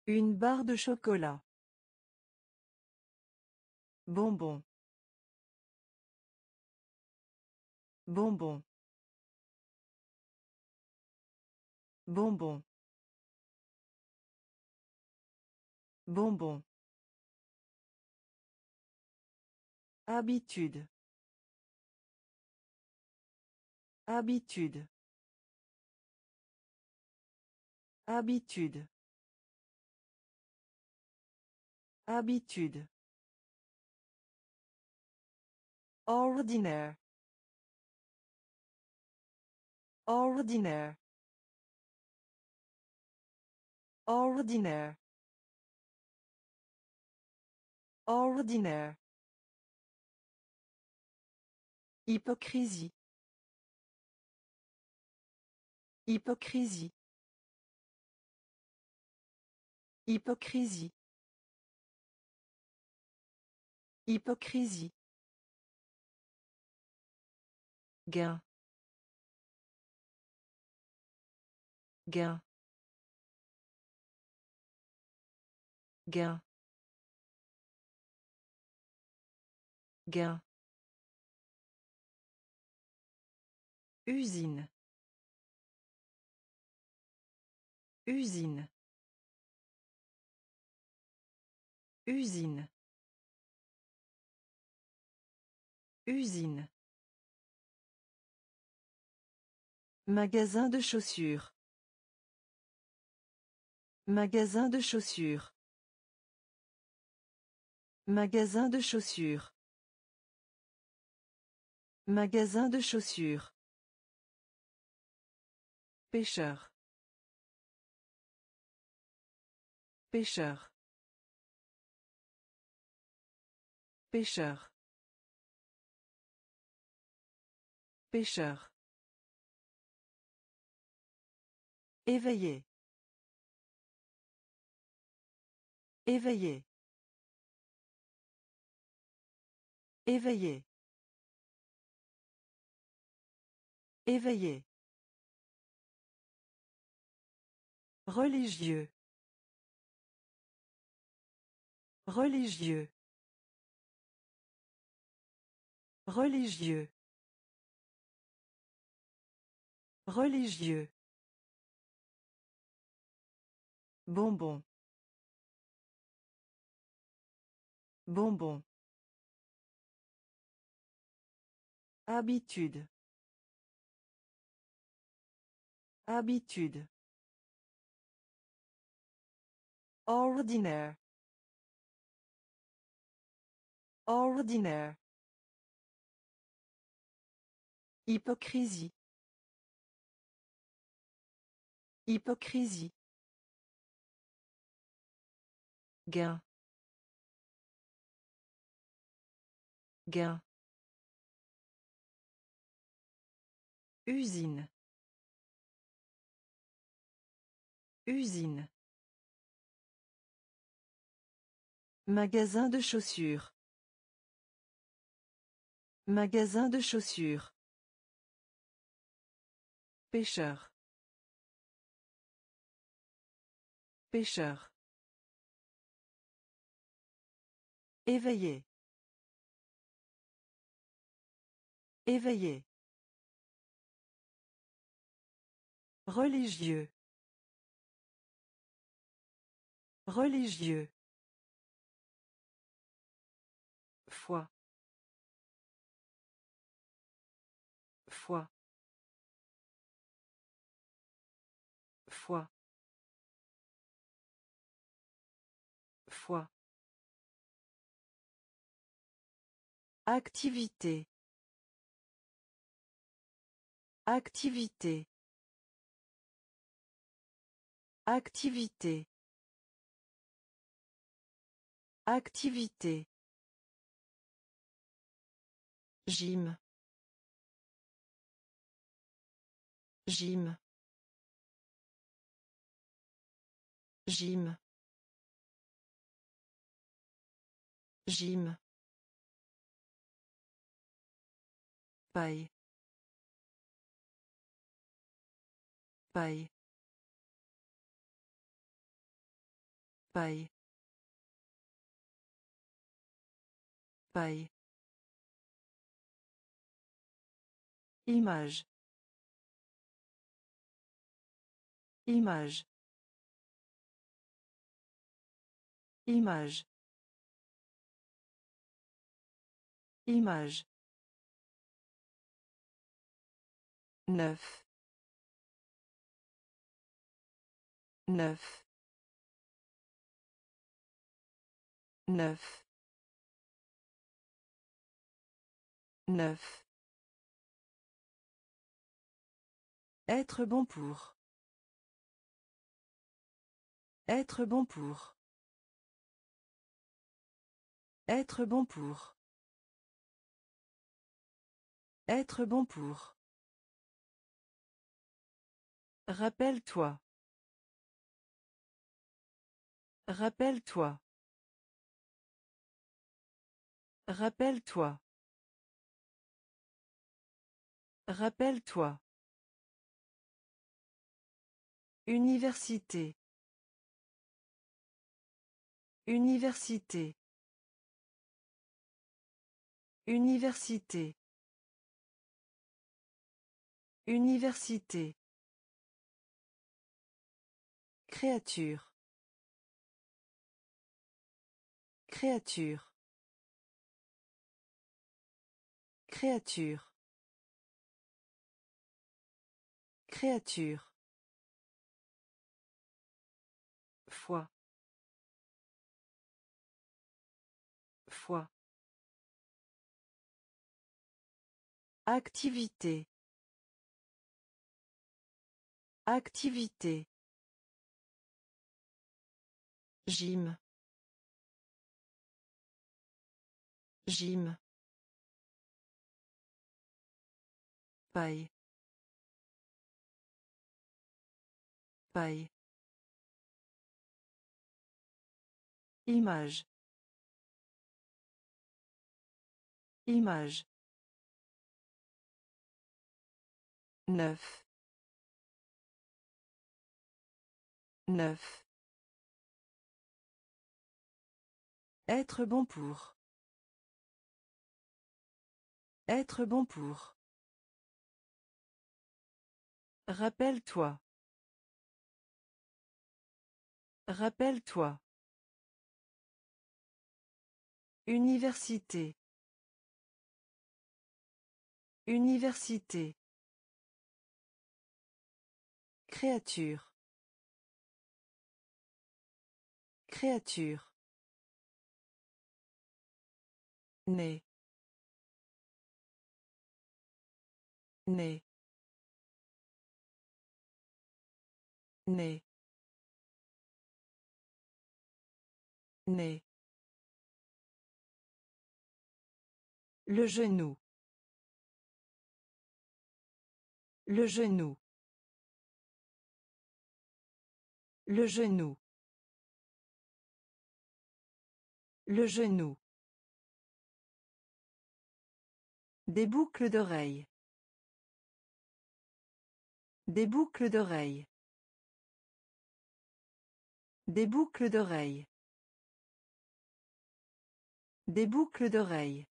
Une barre de chocolat. Bonbon. Bonbon. Bonbon. Bonbon. Habitude. Habitude. Habitude. Habitude. Ordinaire. Ordinaire. Ordinaire. Ordinaire. Hypocrisie. Hypocrisie. Hypocrisie. Hypocrisie. Gain. Gain. Gain. Gain. Usine. Usine. Usine. Usine. Magasin de chaussures. Magasin de chaussures. Magasin de chaussures. Magasin de chaussures. Pêcheur. Pêcheur. Pêcheur. Pêcheur. Éveillé. Éveillé. Éveillé. Éveillé. Religieux. Religieux. Religieux. Religieux. Bonbon. Bonbon. Habitude. Habitude. Ordinaire. Ordinaire. Hypocrisie. Hypocrisie. Gain. Gain. Usine. Usine. Magasin de chaussures. Magasin de chaussures. Pêcheur. Pêcheur. Éveillé. Éveillé. Religieux. Religieux. Foi. Foi. Foi. Foi. Activité. Activité. Activité. Activité. Gym. Gym. Gym. Gym. Paille. Paille. Paille. Paille. Image. Image. Image. Image. Neuf. Neuf. Neuf. Neuf. Être bon pour. Être bon pour. Être bon pour. Être bon pour. Rappelle-toi. Rappelle-toi. Rappelle-toi. Rappelle-toi. Université. Université. Université. Université. Créature. Créature. Créature. Créature. Foi. Foi. Activité. Activité. Gym. Gym. Paille. Paille. Image. Image. Neuf. Neuf. Être bon pour. Être bon pour. Rappelle-toi. Rappelle-toi. Université. Université. Créature. Créature. Né. Né. Né. Né. Le genou. Le genou. Le genou. Le genou. Des boucles d'oreilles. Des boucles d'oreilles. Des boucles d'oreilles. Des boucles d'oreilles.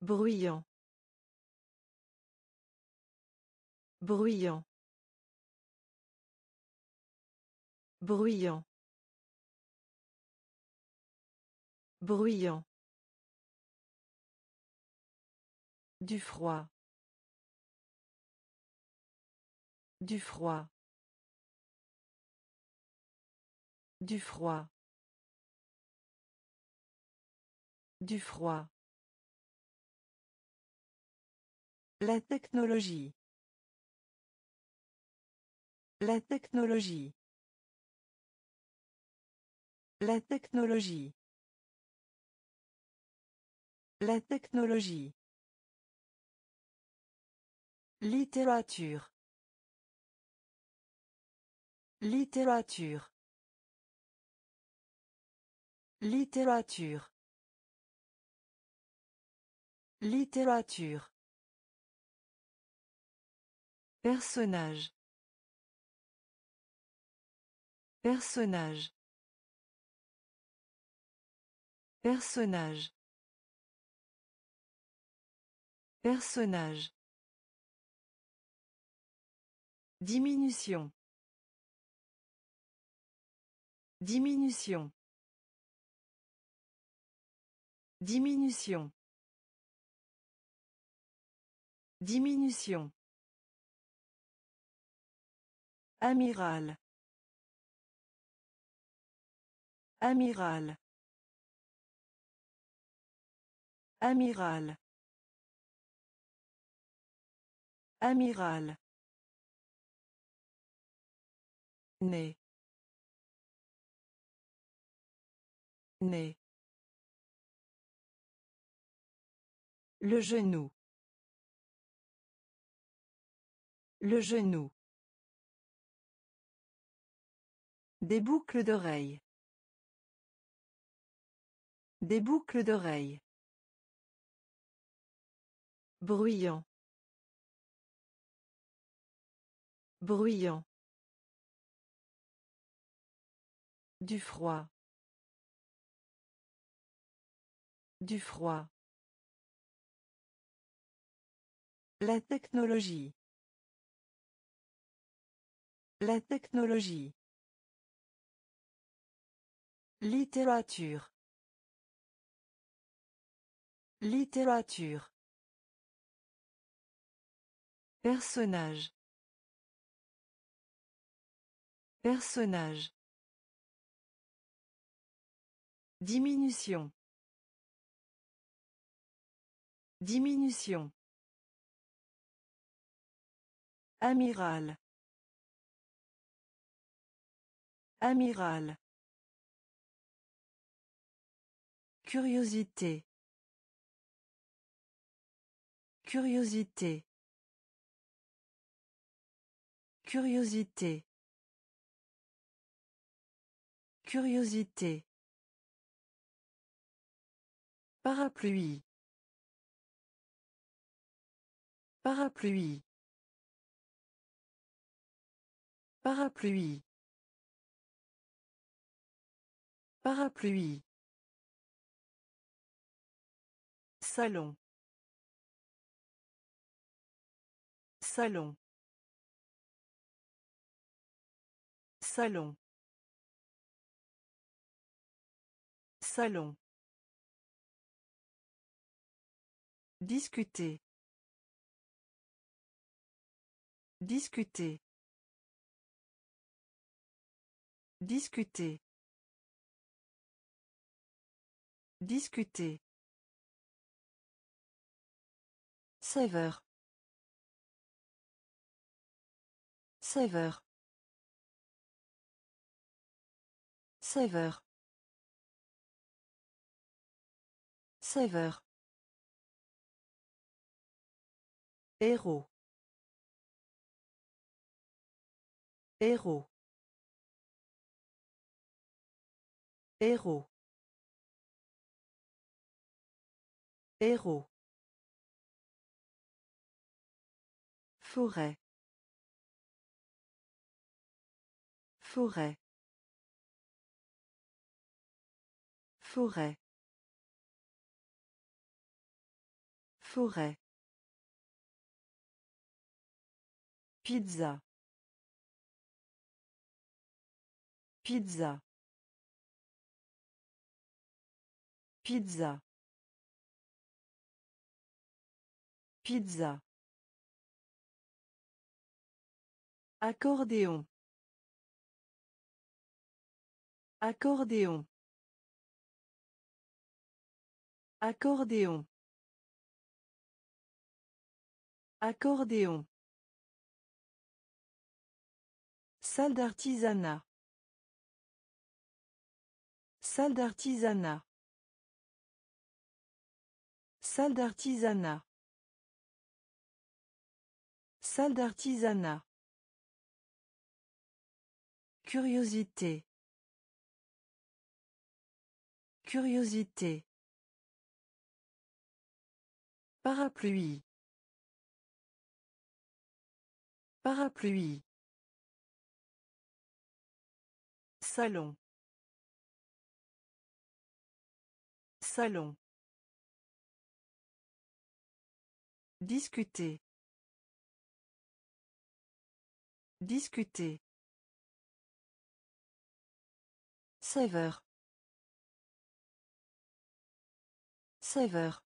Bruyant. Bruyant. Bruyant. Bruyant. Du froid. Du froid. Du froid. Du froid. La technologie. La technologie. La technologie. La technologie. Littérature. Littérature. Littérature. Littérature. Personnage. Personnage. Personnage. Personnage. Diminution. Diminution. Diminution. Diminution. Amiral. Amiral. Amiral. Amiral. Né. Né. Le genou. Le genou. Des boucles d'oreilles. Des boucles d'oreilles. Bruyant. Bruyant. Du froid. Du froid. La technologie. La technologie. Littérature. Littérature. Personnage. Personnage. Diminution. Diminution. Amiral. Amiral. Curiosité. Curiosité. Curiosité. Curiosité. Parapluie. Parapluie. Parapluie. Parapluie. Salon. Salon. Salon. Salon. Discuter. Discuter. Discuter. Discuter. Saveur. Saveur. Saveur. Saveur. Héros. Héros. Héros. Héros. Forêt. Forêt. Forêt. Forêt. Pizza. Pizza. Pizza. Pizza. Accordéon. Accordéon. Accordéon. Accordéon. Salle d'artisanat. Salle d'artisanat. Salle d'artisanat. Salle d'artisanat. Curiosité. Curiosité. Parapluie. Parapluie. Salon. Salon. Discuter. Discuter. Saveur. Saveur.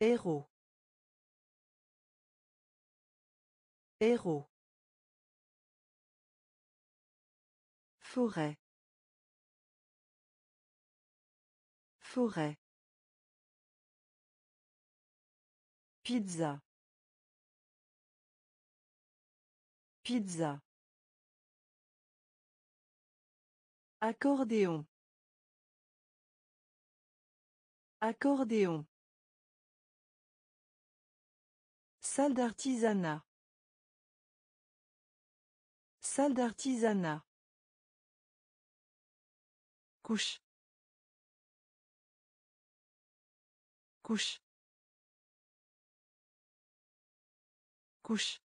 Héros. Héros. Forêt. Forêt. Pizza. Pizza. Accordéon. Accordéon. Salle d'artisanat. Salle d'artisanat. Couche. Couche. Couche.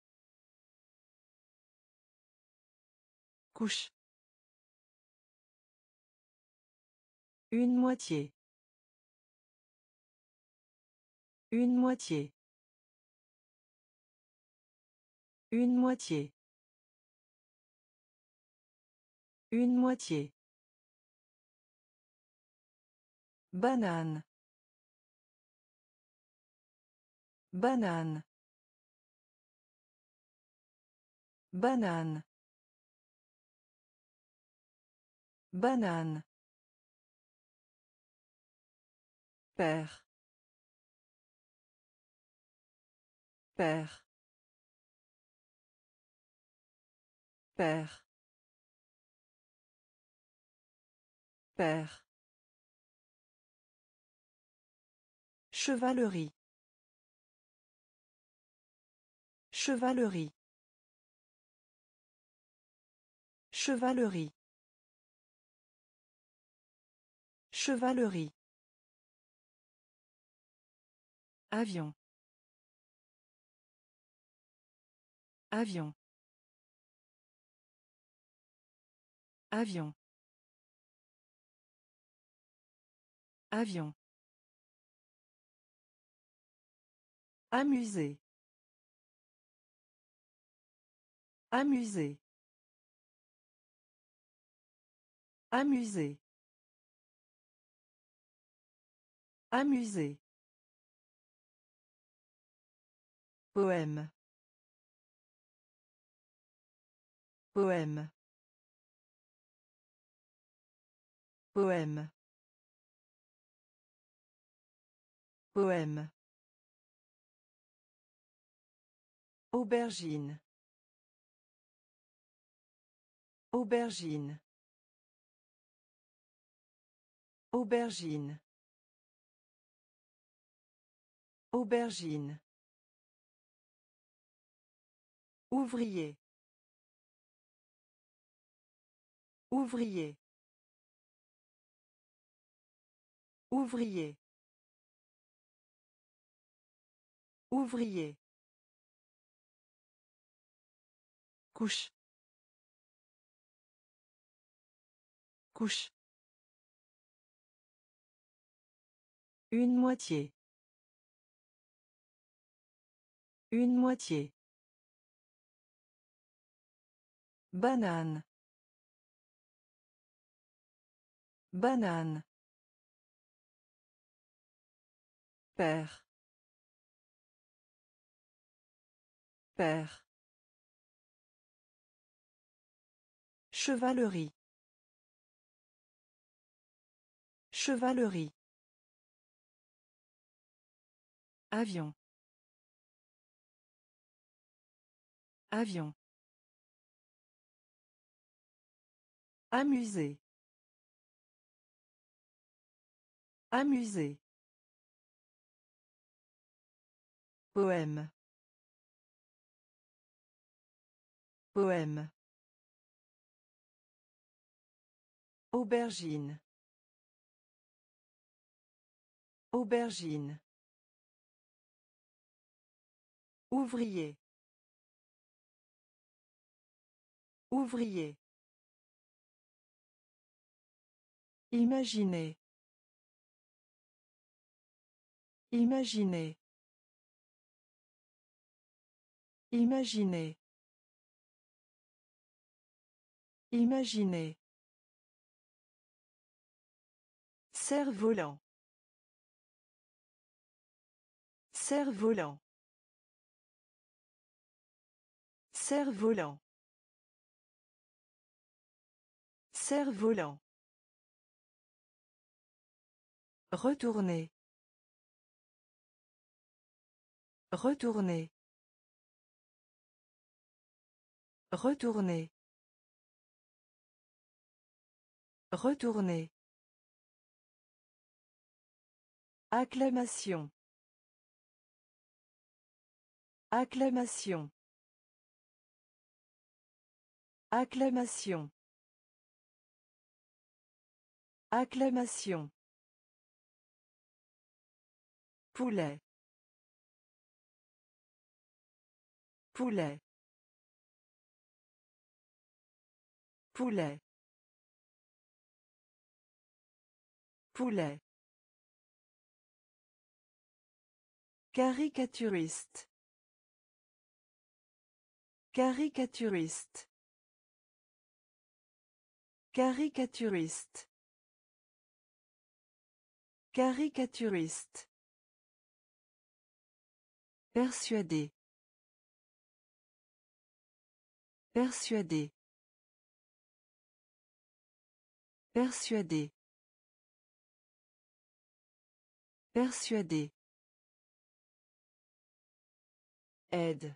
Couche. Une moitié. Une moitié. Une moitié. Une moitié. Banane. Banane. Banane. Banane. Père. Père. Père. Chevalerie. Chevalerie. Chevalerie. Chevalerie. Avion. Avion. Avion. Avion. Amuser. Amuser. Amuser. Amuser. Poème. Poème. Poème. Poème. Aubergine. Aubergine. Aubergine. Aubergine. Ouvrier. Ouvrier. Ouvrier. Ouvrier. couche couche une moitié une moitié banane banane père père Chevalerie. Chevalerie. Avion. Avion. Amuser. Amuser. Poème. Poème. Aubergine. Aubergine. Ouvrier. Ouvrier. Imaginez. Imaginez. Imaginez. Imaginez. Cerf-volant. Cerf-volant. Cerf-volant. Cerf-volant. Retourner. Retourner. Retourner. Retourner. Acclamation. Acclamation. Acclamation. Acclamation. Poulet. Poulet. Poulet. Poulet. Caricaturiste. Caricaturiste. Caricaturiste. Caricaturiste. Persuadé. Persuadé. Persuadé. Persuadé. Aide.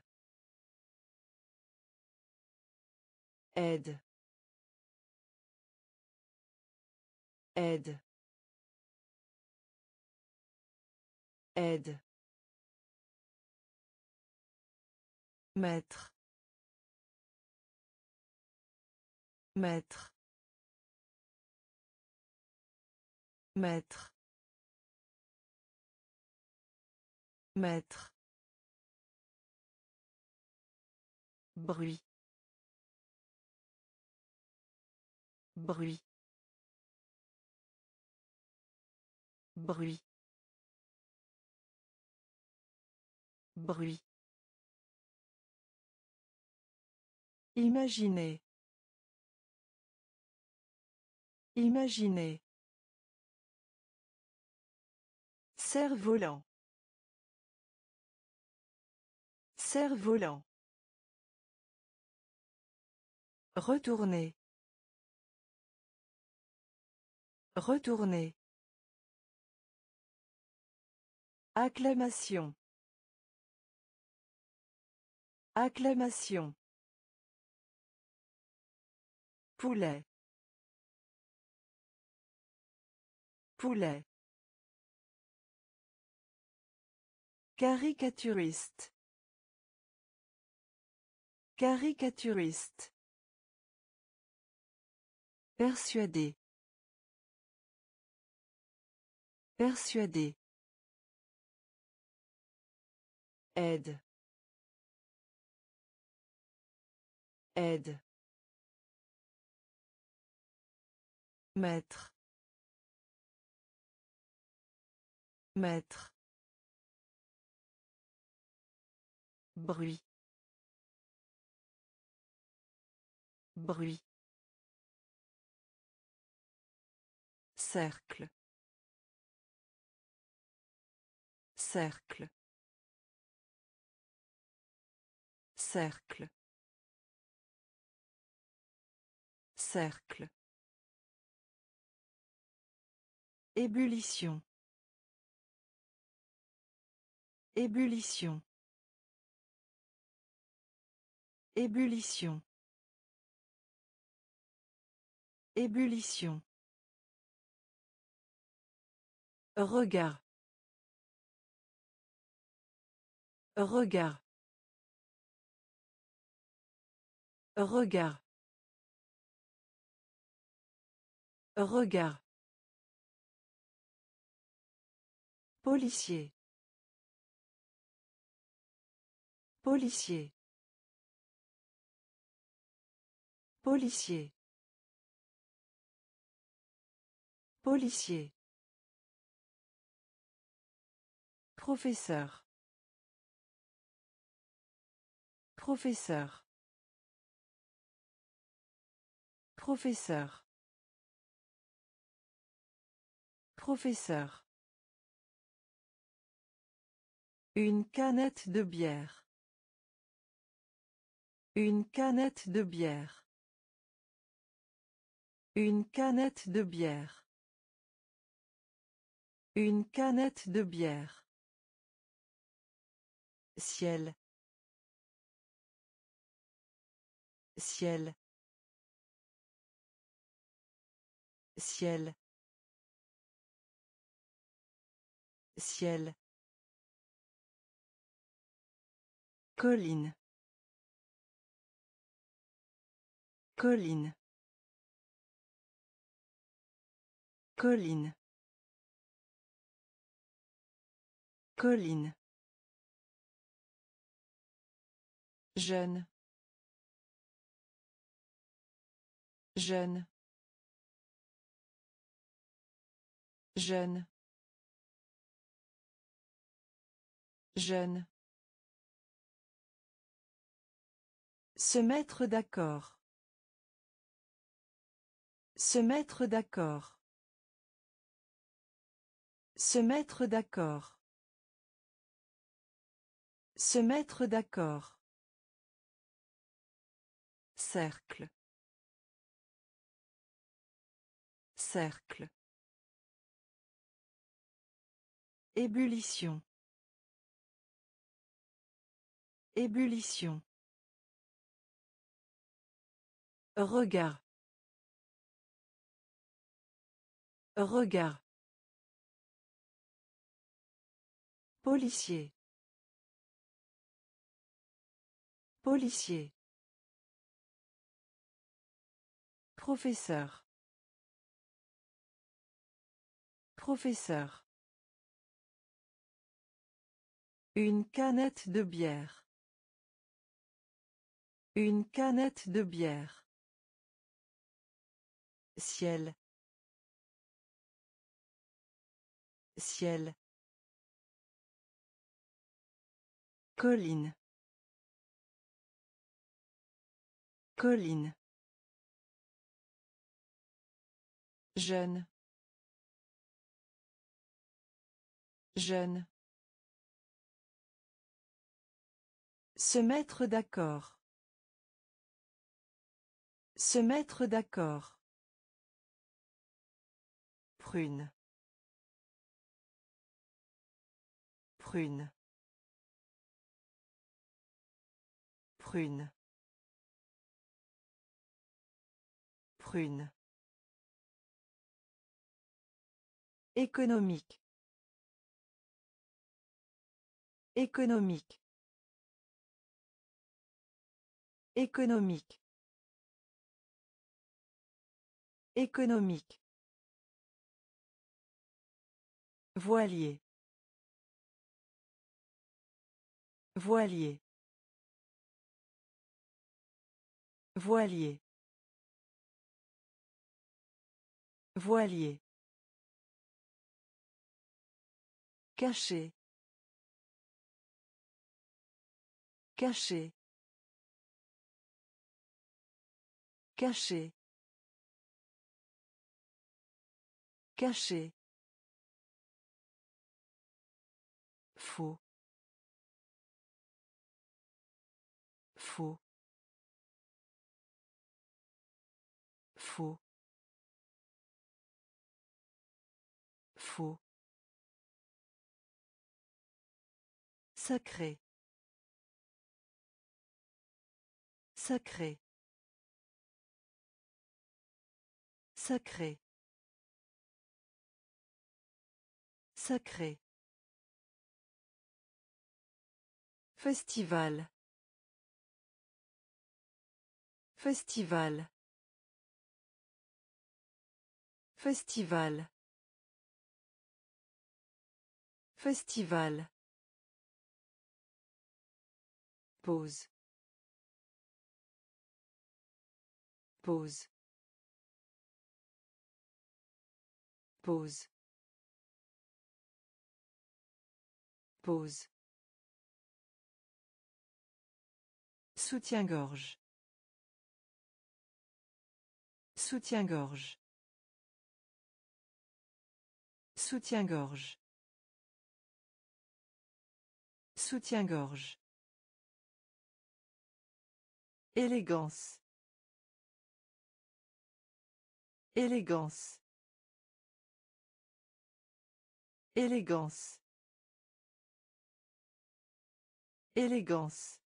Aide. Aide. Aide. Maître. Maître. Maître. Maître. Bruit. Bruit. Bruit. Bruit. Imaginez. Imaginez. Cerf-volant. Cerf-volant. Retourner. Retourner. Acclamation. Acclamation. Poulet. Poulet. Caricaturiste. Caricaturiste. Persuadé. Persuadé. Aide. Aide. Maître. Maître. Bruit. Bruit. Cercle. Cercle. Cercle. Cercle. Ébullition. Ébullition. Ébullition. Ébullition. Regard. Regard. Regard. Regard. Policier. Policier. Policier. Policier. Professeur. Professeur. Professeur. Professeur. Une canette de bière. Une canette de bière. Une canette de bière. Une canette de bière. Ciel. Ciel. Ciel. Ciel. Colline. Colline. Colline. Colline. Jeune. Jeune. Jeune. Jeune. Se mettre d'accord. Se mettre d'accord. Se mettre d'accord. Se mettre d'accord. Cercle. Cercle. Ébullition. Ébullition. Regard. Regard. Policier. Policier. Professeur. Professeur. Une canette de bière. Une canette de bière. Ciel. Ciel. Colline. Colline. Jeune. Jeune. Se mettre d'accord. Se mettre d'accord. Prune. Prune. Prune. Prune. Économique. Économique. Économique. Économique. Voilier. Voilier. Voilier. Voilier. Caché. Caché. Caché. Caché. Faux. Faux. Faux. Faux. Sacré. Sacré. Sacré. Sacré. Festival. Festival. Festival. Festival. Pause. Pause. Pause. Pause. Soutien-gorge. Soutien-gorge. Soutien-gorge. Soutien-gorge. Élégance. Élégance. Élégance. Élégance.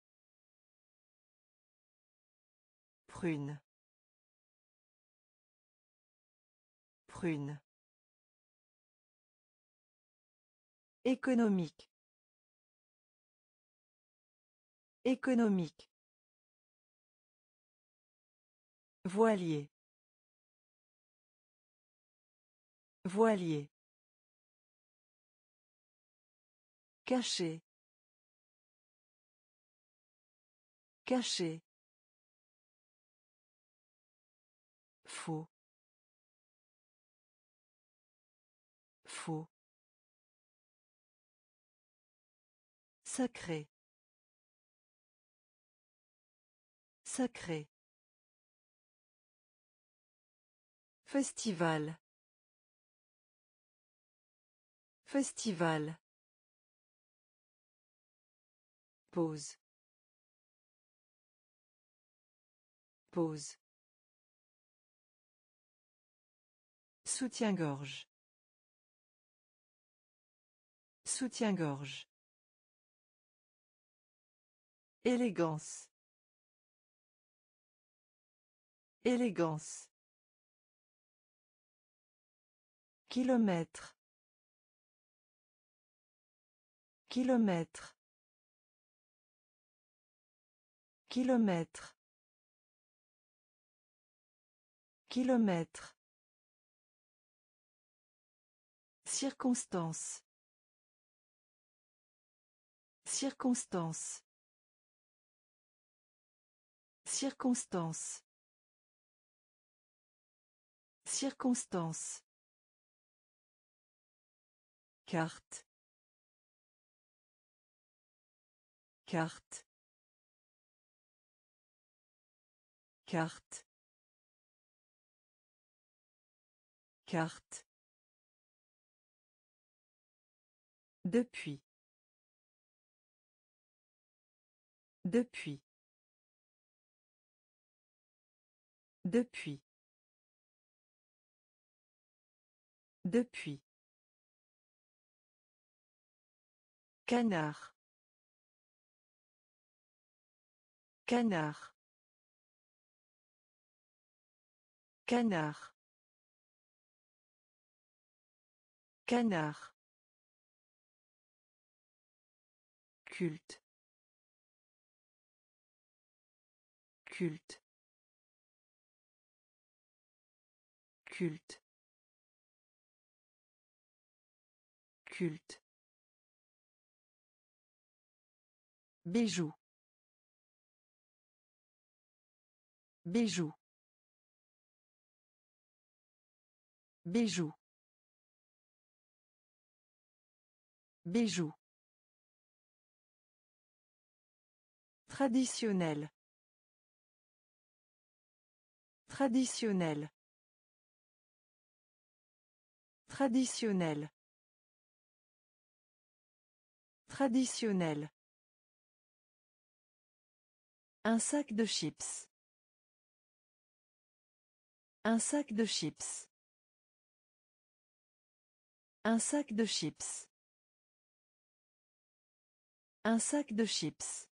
Prune. Prune. Économique. Économique. Voilier. Voilier. Caché. Caché. Faux. Faux. Sacré. Sacré. Festival. Festival. Pause. Pause. Soutien-gorge. Soutien-gorge. Élégance. Élégance. Kilomètre. Kilomètre. Kilomètre. Kilomètre. Circonstance. Circonstance. Circonstance. Circonstance. Carte. Carte. Carte. Carte. Depuis. Depuis. Depuis. Depuis. Canard. Canard. Canard. Canard. Culte. Culte. Culte. Culte. Bijou. Bijou. Bijou. Bijou. Traditionnel. Traditionnel. Traditionnel. Traditionnel. Un sac de chips. Un sac de chips. Un sac de chips. Un sac de chips.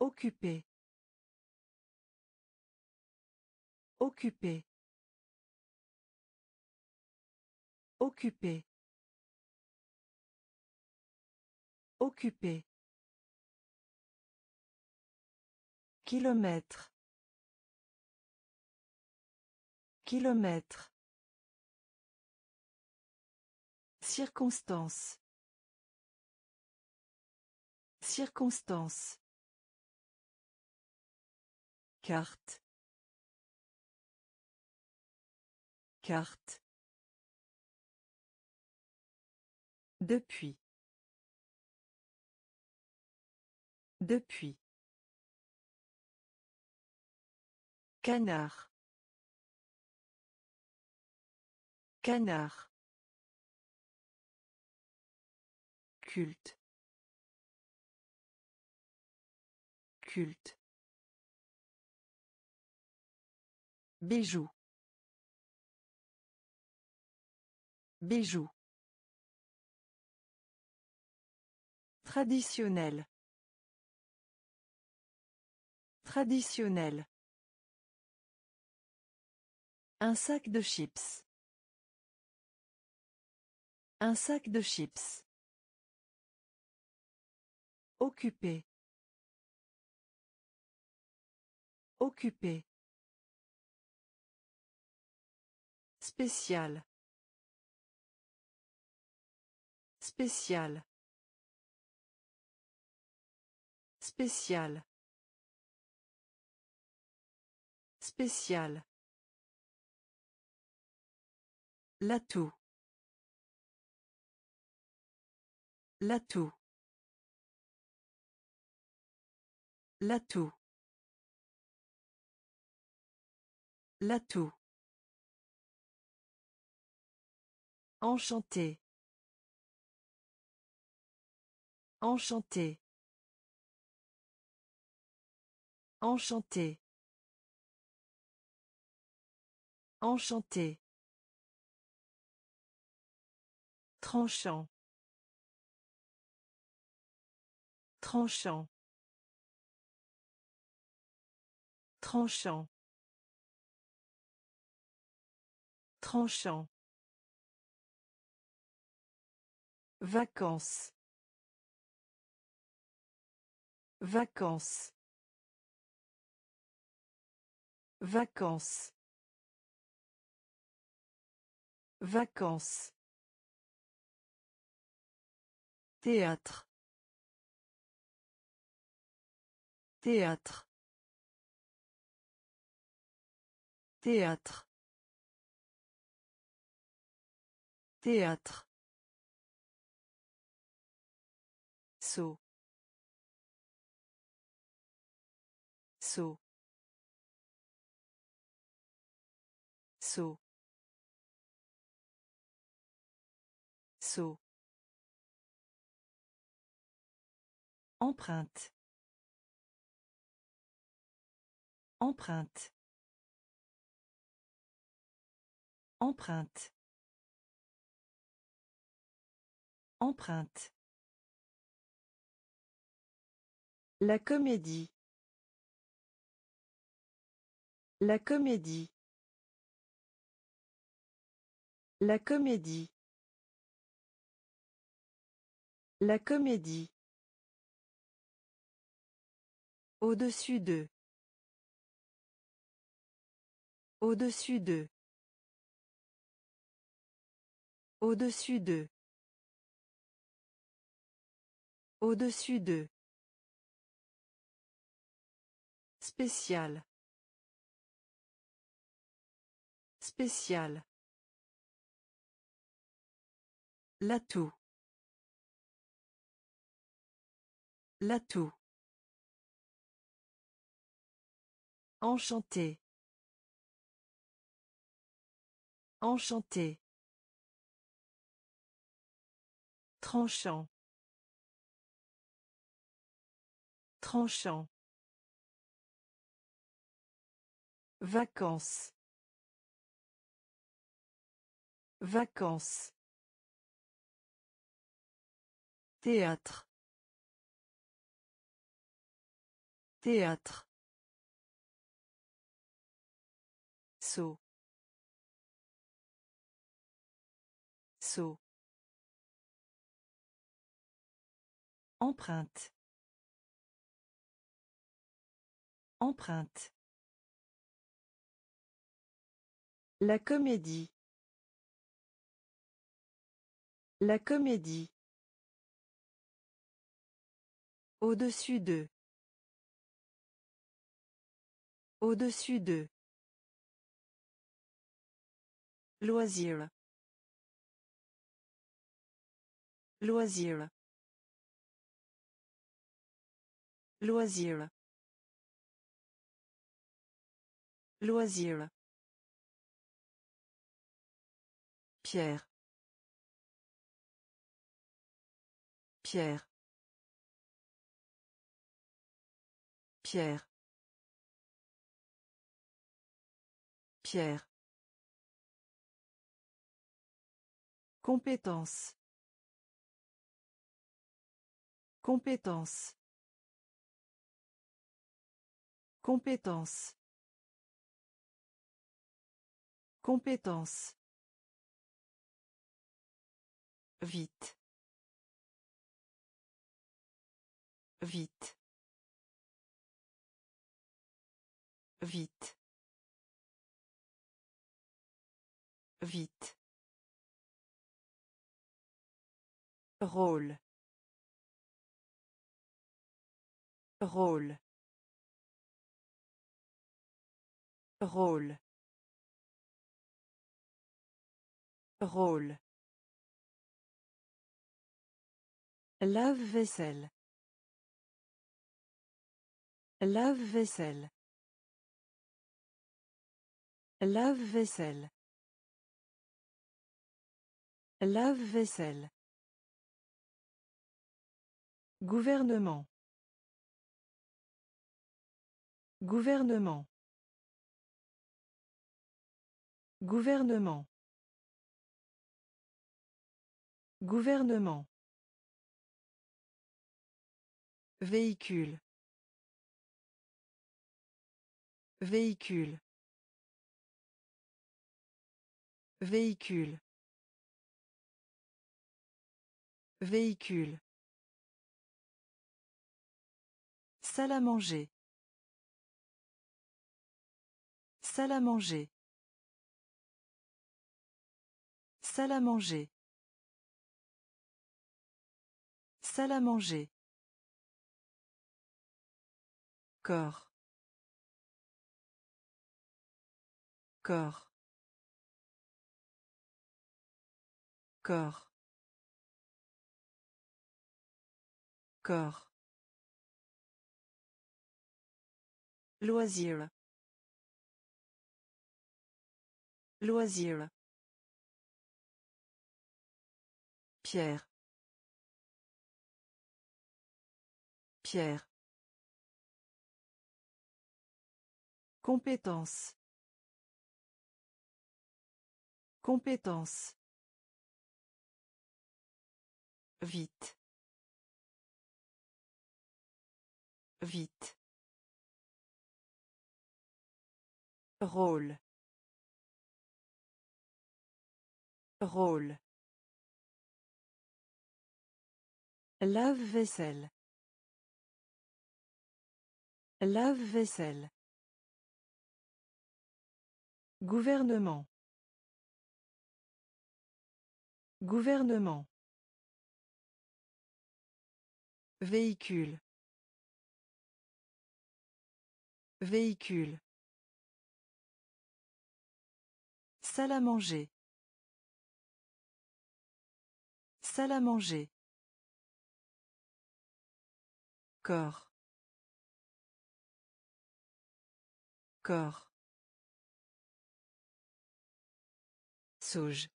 Occupé. Occupé. Occupé. Occupé. Kilomètre. Kilomètre. Circonstance. Circonstance. Carte. Carte. Depuis. Depuis. Canard. Canard. Culte. Culte. Bijou. Bijou. Traditionnel. Traditionnel. Un sac de chips. Un sac de chips. Occupé. Occupé. Spécial. Spécial. Spécial. Spécial. L'atout. L'atout. L'atout. L'atout. Enchanté. Enchanté. Enchanté. Enchanté. Tranchant. Tranchant. Tranchant. Tranchant. Vacances. Vacances. Vacances. Vacances. Théâtre. Théâtre. Théâtre. Théâtre. Saut. Saut. Saut. Saut. Empreinte. Empreinte. Empreinte. Empreinte. La comédie. La comédie. La comédie. La comédie. Au-dessus d'eux. Au-dessus d'eux. Au-dessus d'eux. Au-dessus d'eux. Spécial. Spécial. L'atout. L'atout. Enchanté. Enchanté. Tranchant. Tranchant. Vacances. Vacances. Théâtre. Théâtre. Saut. Saut. Empreinte. Empreinte. La comédie. La comédie. Au-dessus d'eux. Au-dessus d'eux. Loisir. Loisir. Loisir. Loisir. Pierre. Pierre. Pierre. Pierre. Compétence. Compétence. Compétence. Compétence. Vite. Vite. Vite. Vite. Rôle. Rôle. Rôle. Rôle. Lave-vaisselle. Lave-vaisselle. Lave-vaisselle. Lave-vaisselle. Gouvernement. Gouvernement. Gouvernement. Gouvernement. Véhicule. Véhicule. Véhicule. Véhicule. Salle à manger. Salle à manger. Salle à manger. Salle à manger. Corps. Corps. Corps. Corps. Loisir. Loisir. Pierre. Pierre. Compétence. Compétence. Vite. Vite. Rôle. Rôle. Lave-vaisselle. Lave-vaisselle. Gouvernement. Gouvernement. Véhicule. Véhicule. Salle à manger. Salle à manger. Corps. Corps. Sauge.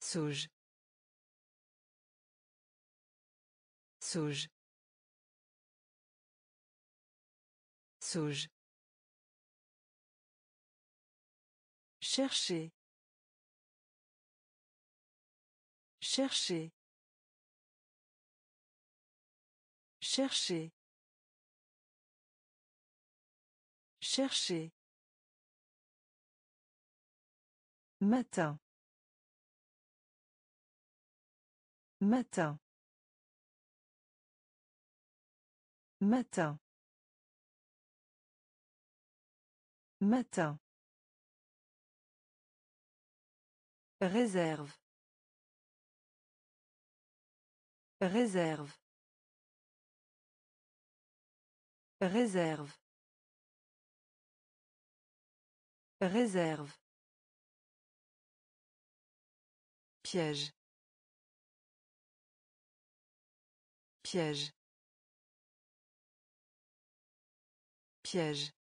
Sauge. Sauge. Sauge. Chercher. Chercher. Chercher. Chercher. Matin. Matin. Matin. Matin. Réserve. Réserve. Réserve. Réserve. Piège. Piège. Piège.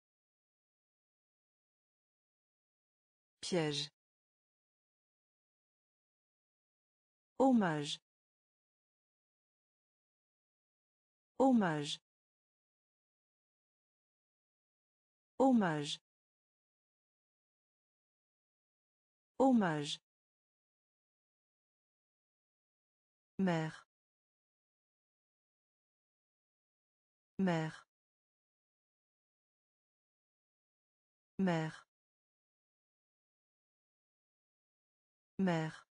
Piège. Hommage. Hommage. Hommage. Hommage. Mère. Mère. Mère. Mère.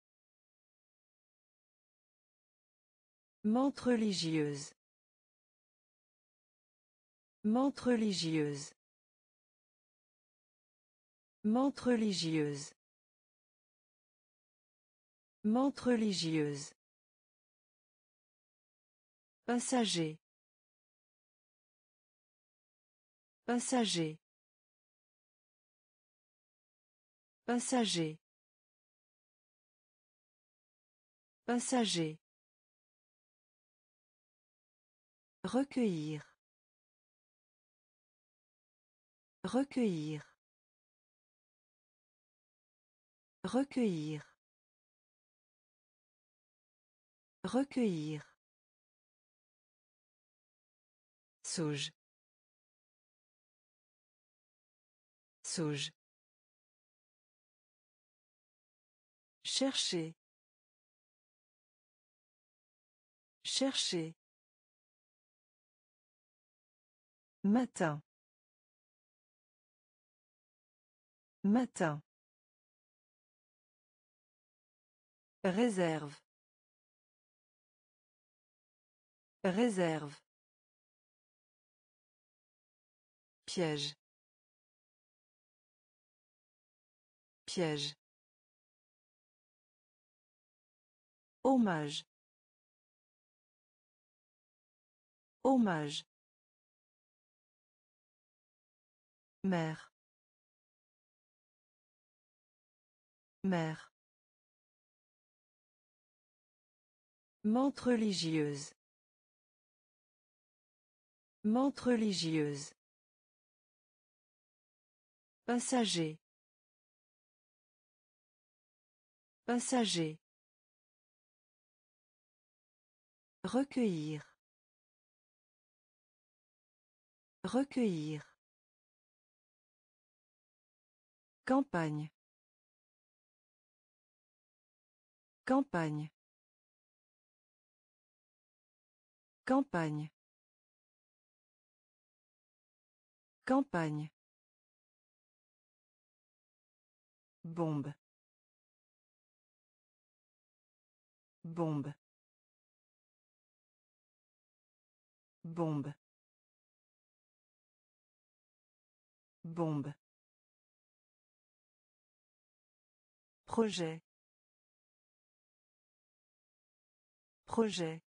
Mente religieuse. Mente religieuse. Mente religieuse. Mente religieuse. Passager. Passager. Passager. Passager. Recueillir. Recueillir. Recueillir. Recueillir. Sauge. Sauge. Chercher. Chercher. Matin. Matin. Réserve. Réserve. Piège. Piège. Hommage. Hommage. Mère. Mère. Mente religieuse. Mente religieuse. Passager. Passager. Recueillir. Recueillir. Campagne. Campagne. Campagne. Campagne. Bombe. Bombe. Bombe. Bombe. Projet. Projet.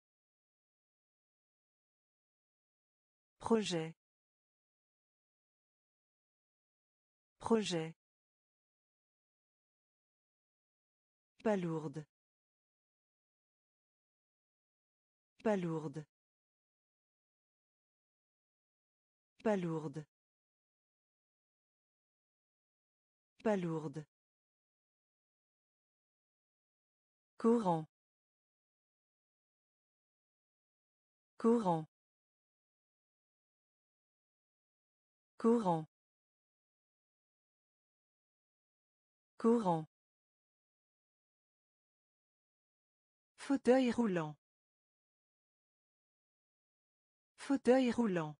Projet. Projet. Palourde. Palourde. Palourde. Palourde. Courant. Courant. Courant. Courant. Fauteuil roulant. Fauteuil roulant.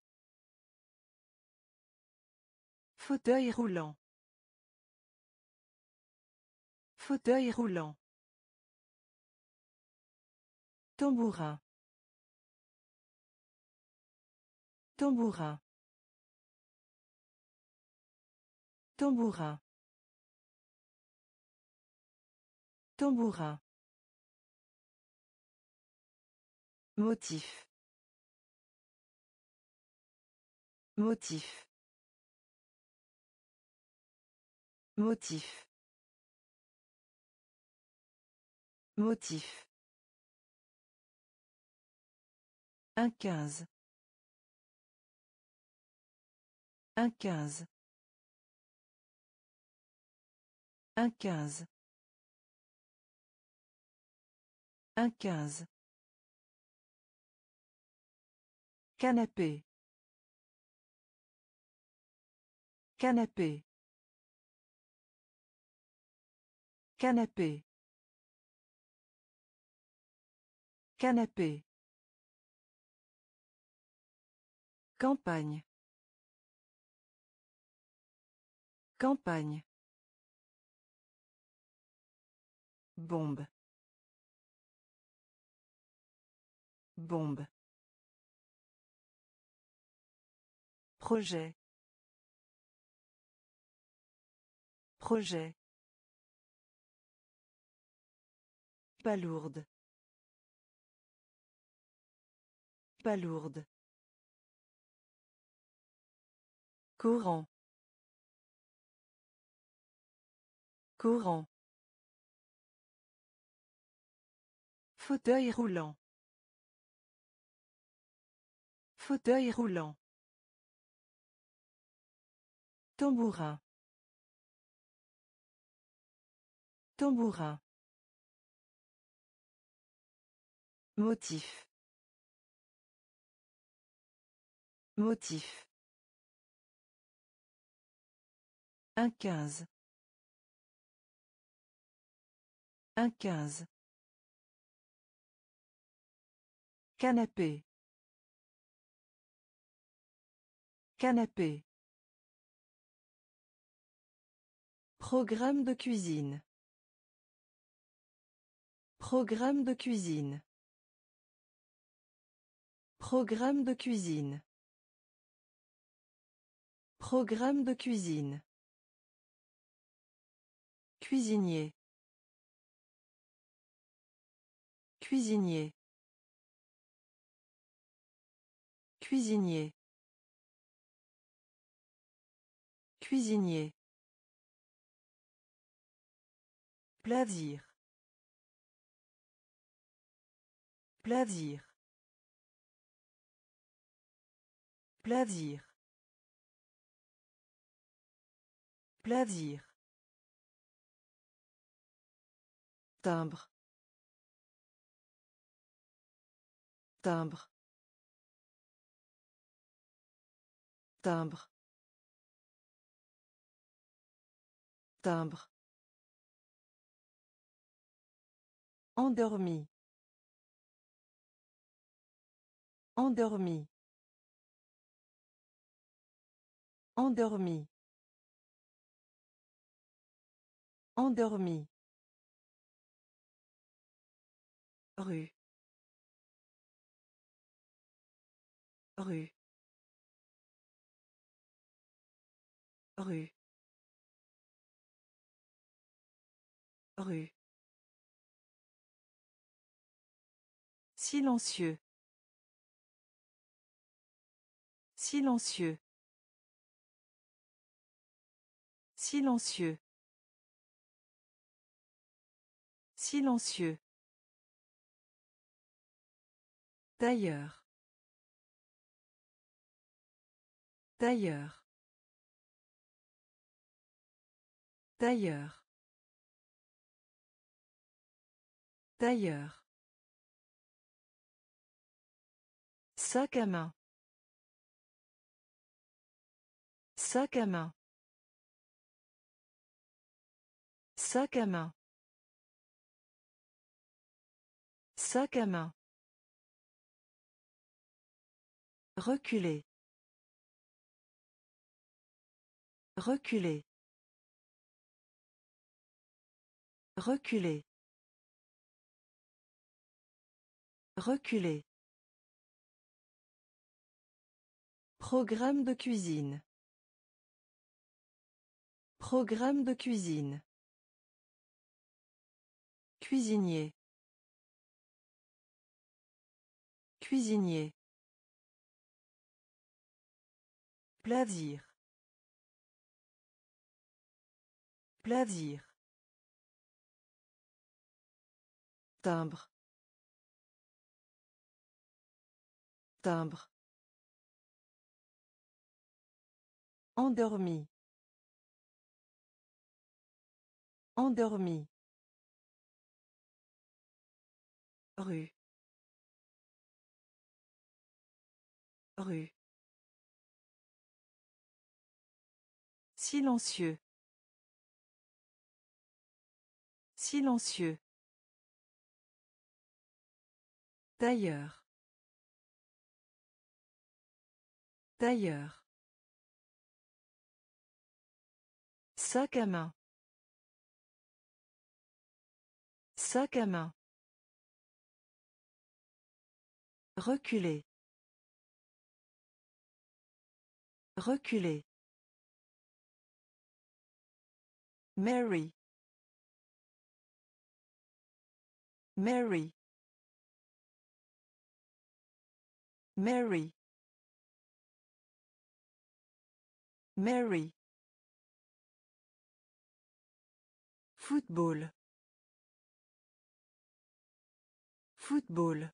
Fauteuil roulant. Fauteuil roulant. Tambourin. Tambourin. Tambourin. Tambourin. Motif. Motif. Motif. Motif. Un quinze. Un quinze. Un quinze. Un quinze. Canapé. Canapé. Canapé. Canapé. Campagne. Campagne. Bombe. Bombe. Projet. Projet. Palourde. Palourde. Courant. Courant. Fauteuil roulant. Fauteuil roulant. Tambourin. Tambourin. Motif. Motif. Un quinze. Un quinze. Canapé. Canapé. Programme de cuisine. Programme de cuisine. Programme de cuisine. Programme de cuisine. Cuisinier. Cuisinier. Cuisinier. Cuisinier. Plaisir. Plaisir. Plaisir. Plaisir. Timbre. Timbre. Timbre. Timbre. Endormi. Endormi. Endormi. Endormi. Rue. Rue. Rue. Rue. Silencieux. Silencieux. Silencieux. Silencieux. D'ailleurs. D'ailleurs. D'ailleurs. D'ailleurs. Sac à main. Sac à main. Sac à main. Sac à main. Reculer. Reculer. Reculer. Reculer. Programme de cuisine. Programme de cuisine. Cuisinier. Cuisinier. Plaisir. Plaisir. Timbre. Timbre. Endormi. Endormi. Rue. Rue. Silencieux. Silencieux. D'ailleurs. D'ailleurs. Sac à main. Sac à main. Reculer. Reculer. Mary. Mary. Mary. Mary. Football. Football.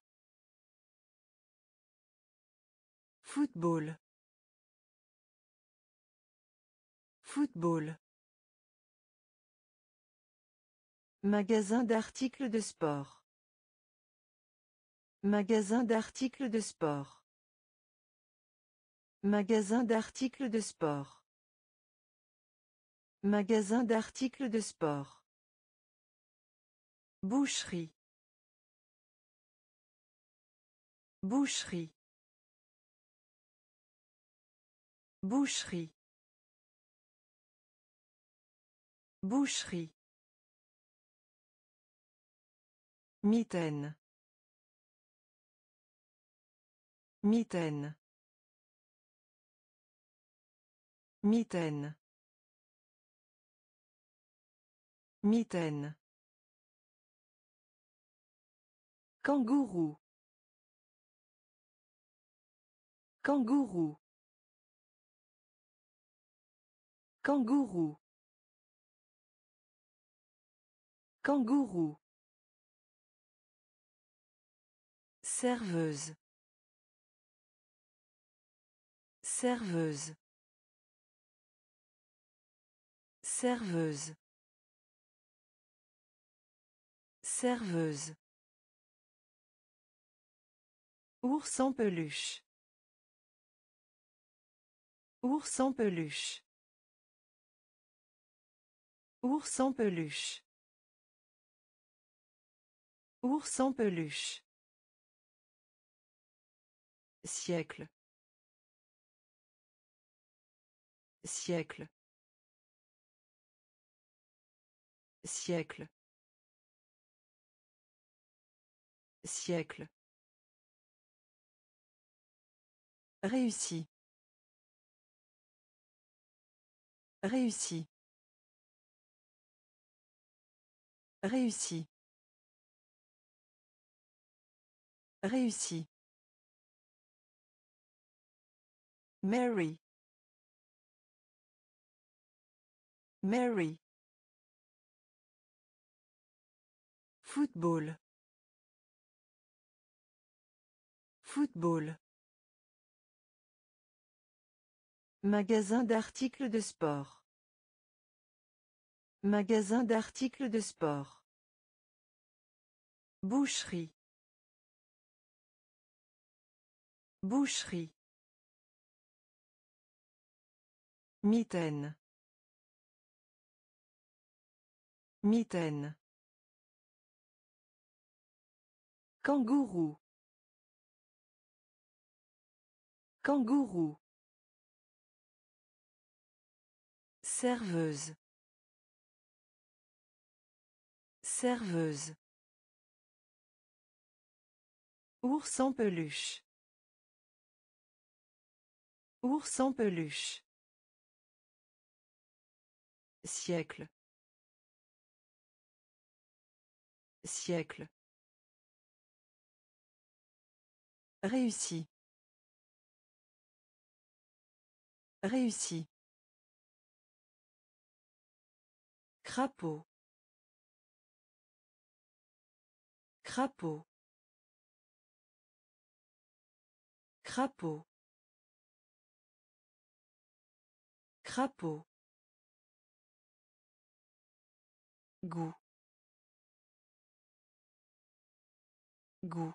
Football. Football. Magasin d'articles de sport. Magasin d'articles de sport. Magasin d'articles de sport. Magasin d'articles de sport. Boucherie. Boucherie. Boucherie. Boucherie. Mitaine. Mitaine. Mitaine. Mitaine. Kangourou. Kangourou. Kangourou. Kangourou. Serveuse. Serveuse. Serveuse. Serveuse. Ours en peluche. Ours en peluche. Ours en peluche. Ours en peluche. Siècle. Siècle. Siècle. Siècle. Réussi. Réussi. Réussi. Réussi. Mary. Mary. Football. Football. Magasin d'articles de sport. Magasin d'articles de sport. Boucherie. Boucherie. Mitaine. Mitaine. Kangourou. Kangourou. Serveuse. Serveuse. Ours en peluche. Ours en peluche. Siècle. Siècle. Réussi. Réussi. Crapaud. Crapaud. Crapaud. Crapaud. Goût. Goût.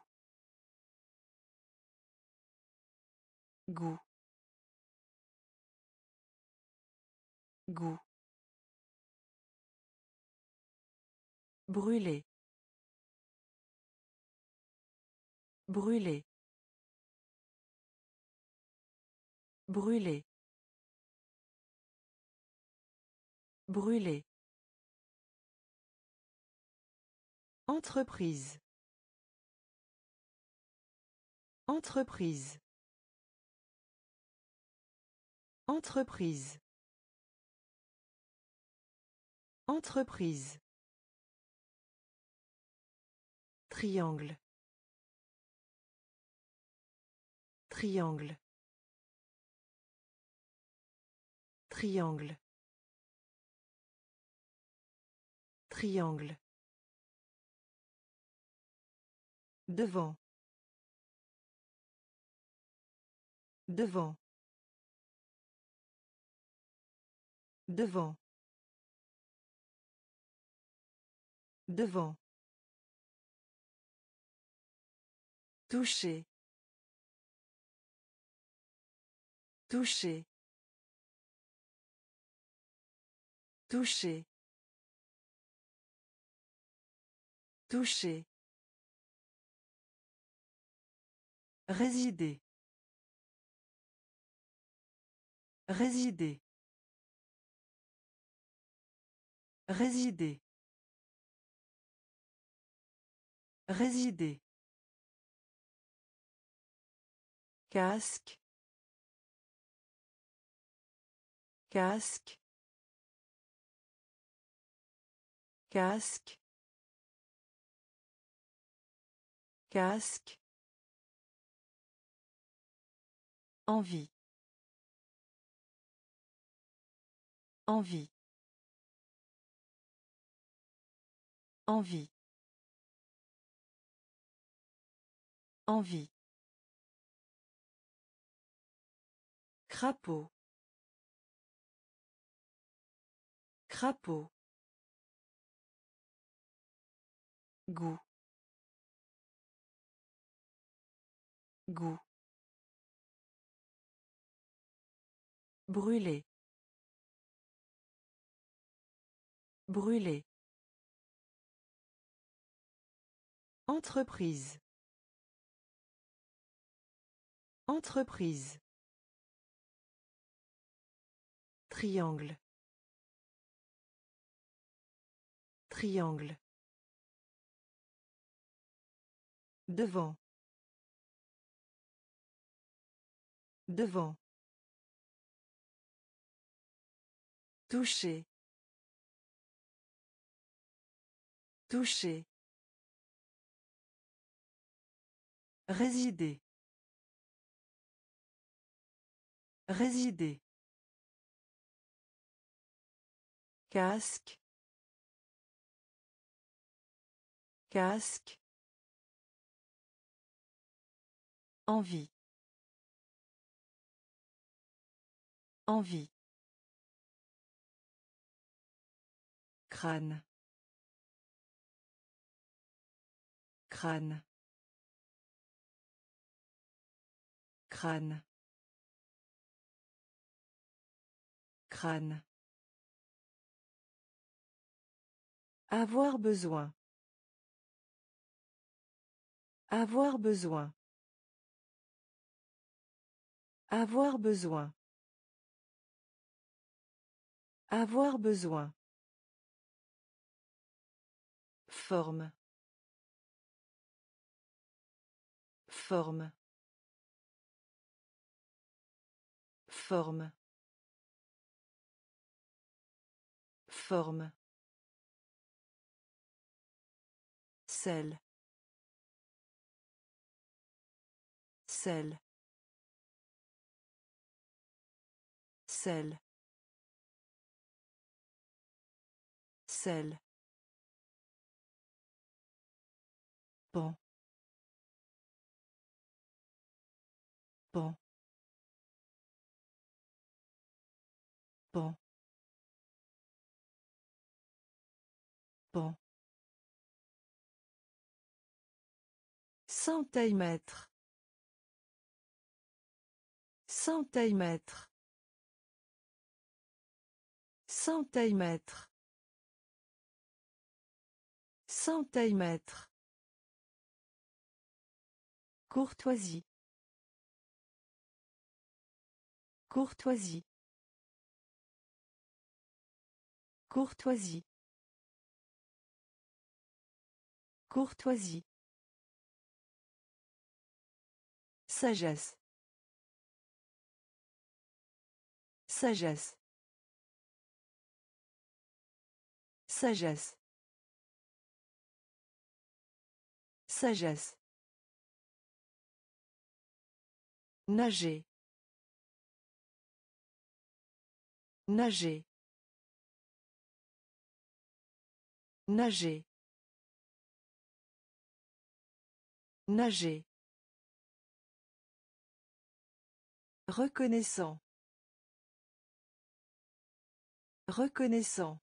Goût. Goût. Brûler. Brûler. Brûler. Brûler. Entreprise. Entreprise. Entreprise. Entreprise. Triangle. Triangle. Triangle. Triangle. Devant. Devant. Devant. Devant. Toucher. Toucher. Toucher. Toucher. Résider. Résider. Résider. Résider. Casque. Casque. Casque. Casque. Envie. Envie. Envie. Envie. Crapaud. Crapaud. Goût. Goût. Brûler. Brûler. Entreprise. Entreprise. Triangle. Triangle. Devant. Devant. Toucher. Toucher. Résider. Résider. Casque. Casque. Envie. Envie. Crâne. Crâne. Crâne. Crâne. Avoir besoin. Avoir besoin. Avoir besoin. Avoir besoin. Forme. Forme. Forme. Forme. Sel. Sel. Sel. Sel. Bon. Bon. Bon. Bon. Centimètre. Centimètre. Centimètre. Centimètre. Courtoisie. Courtoisie. Courtoisie. Courtoisie. Sagesse. Sagesse. Sagesse. Sagesse. Nager. Nager. Nager. Nager. Reconnaissant. Reconnaissant.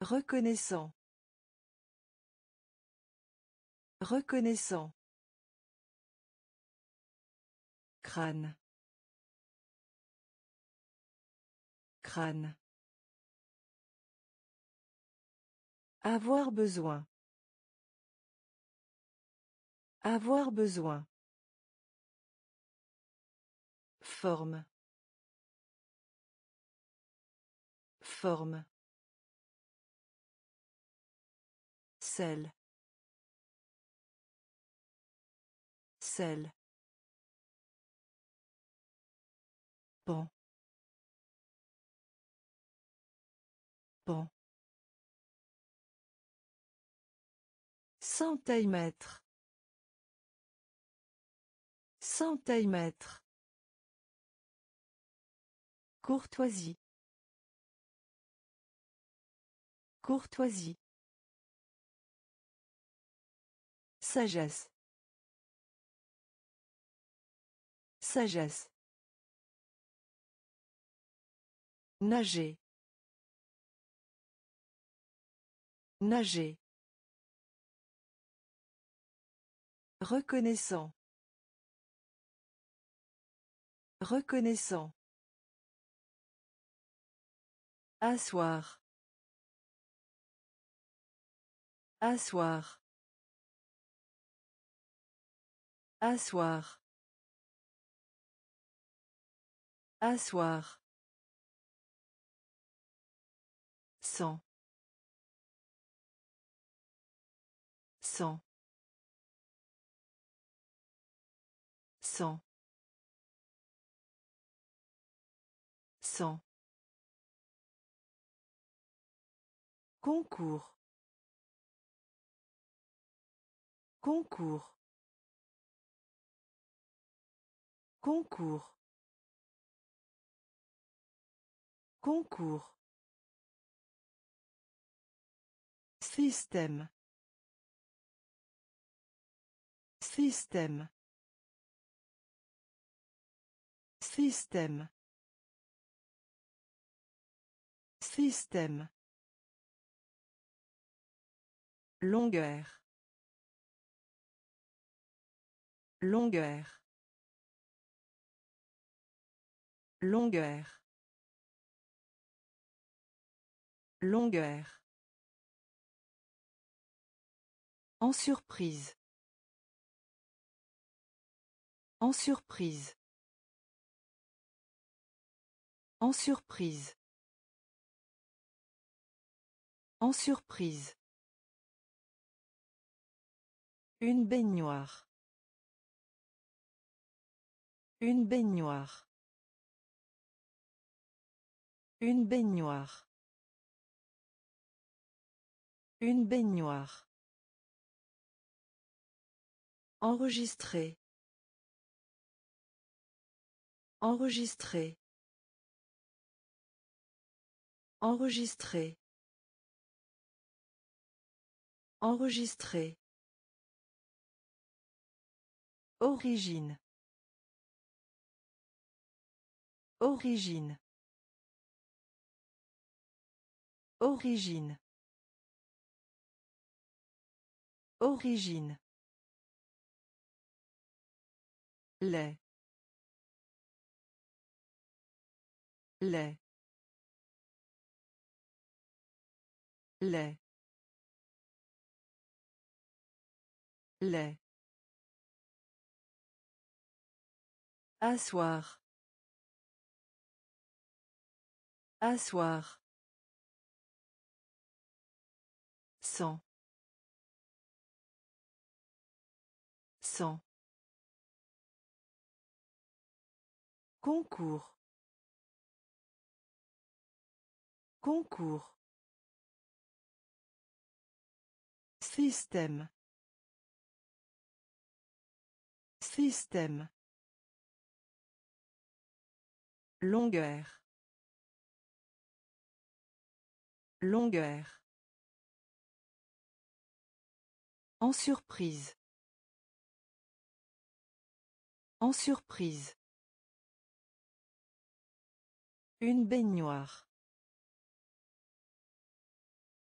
Reconnaissant. Reconnaissant. Crâne. Crâne. Avoir besoin. Avoir besoin. Forme. Forme. Sel. Sel. Bon. Bon. Centimètre. Centimètre. Courtoisie. Courtoisie. Sagesse. Sagesse. Nager. Nager. Reconnaissant. Reconnaissant. Asseoir. Asseoir. Asseoir. Asseoir. Sans. Sans. Sans. Sans. Concours. Concours. Concours. Concours. Système. Système. Système. Système. Longueur. Longueur. Longueur. Longueur. En surprise. En surprise. En surprise. En surprise. Une baignoire. Une baignoire. Une baignoire. Une baignoire. Enregistrer. Enregistrer. Enregistrer. Enregistrer. Origine. Origine. Origine. Origine. lait lait lait lait Asseoir. Asseoir. Sans. Sans. Concours. Concours. Système. Système. Longueur. Longueur. En surprise. En surprise. Une baignoire.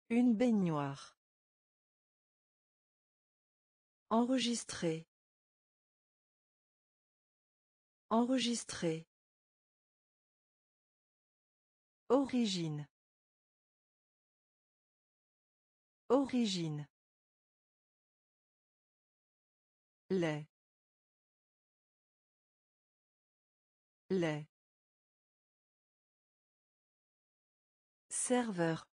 Une baignoire. Enregistrer. Enregistrer. Origine. Origine. lait. Lait. Serveur.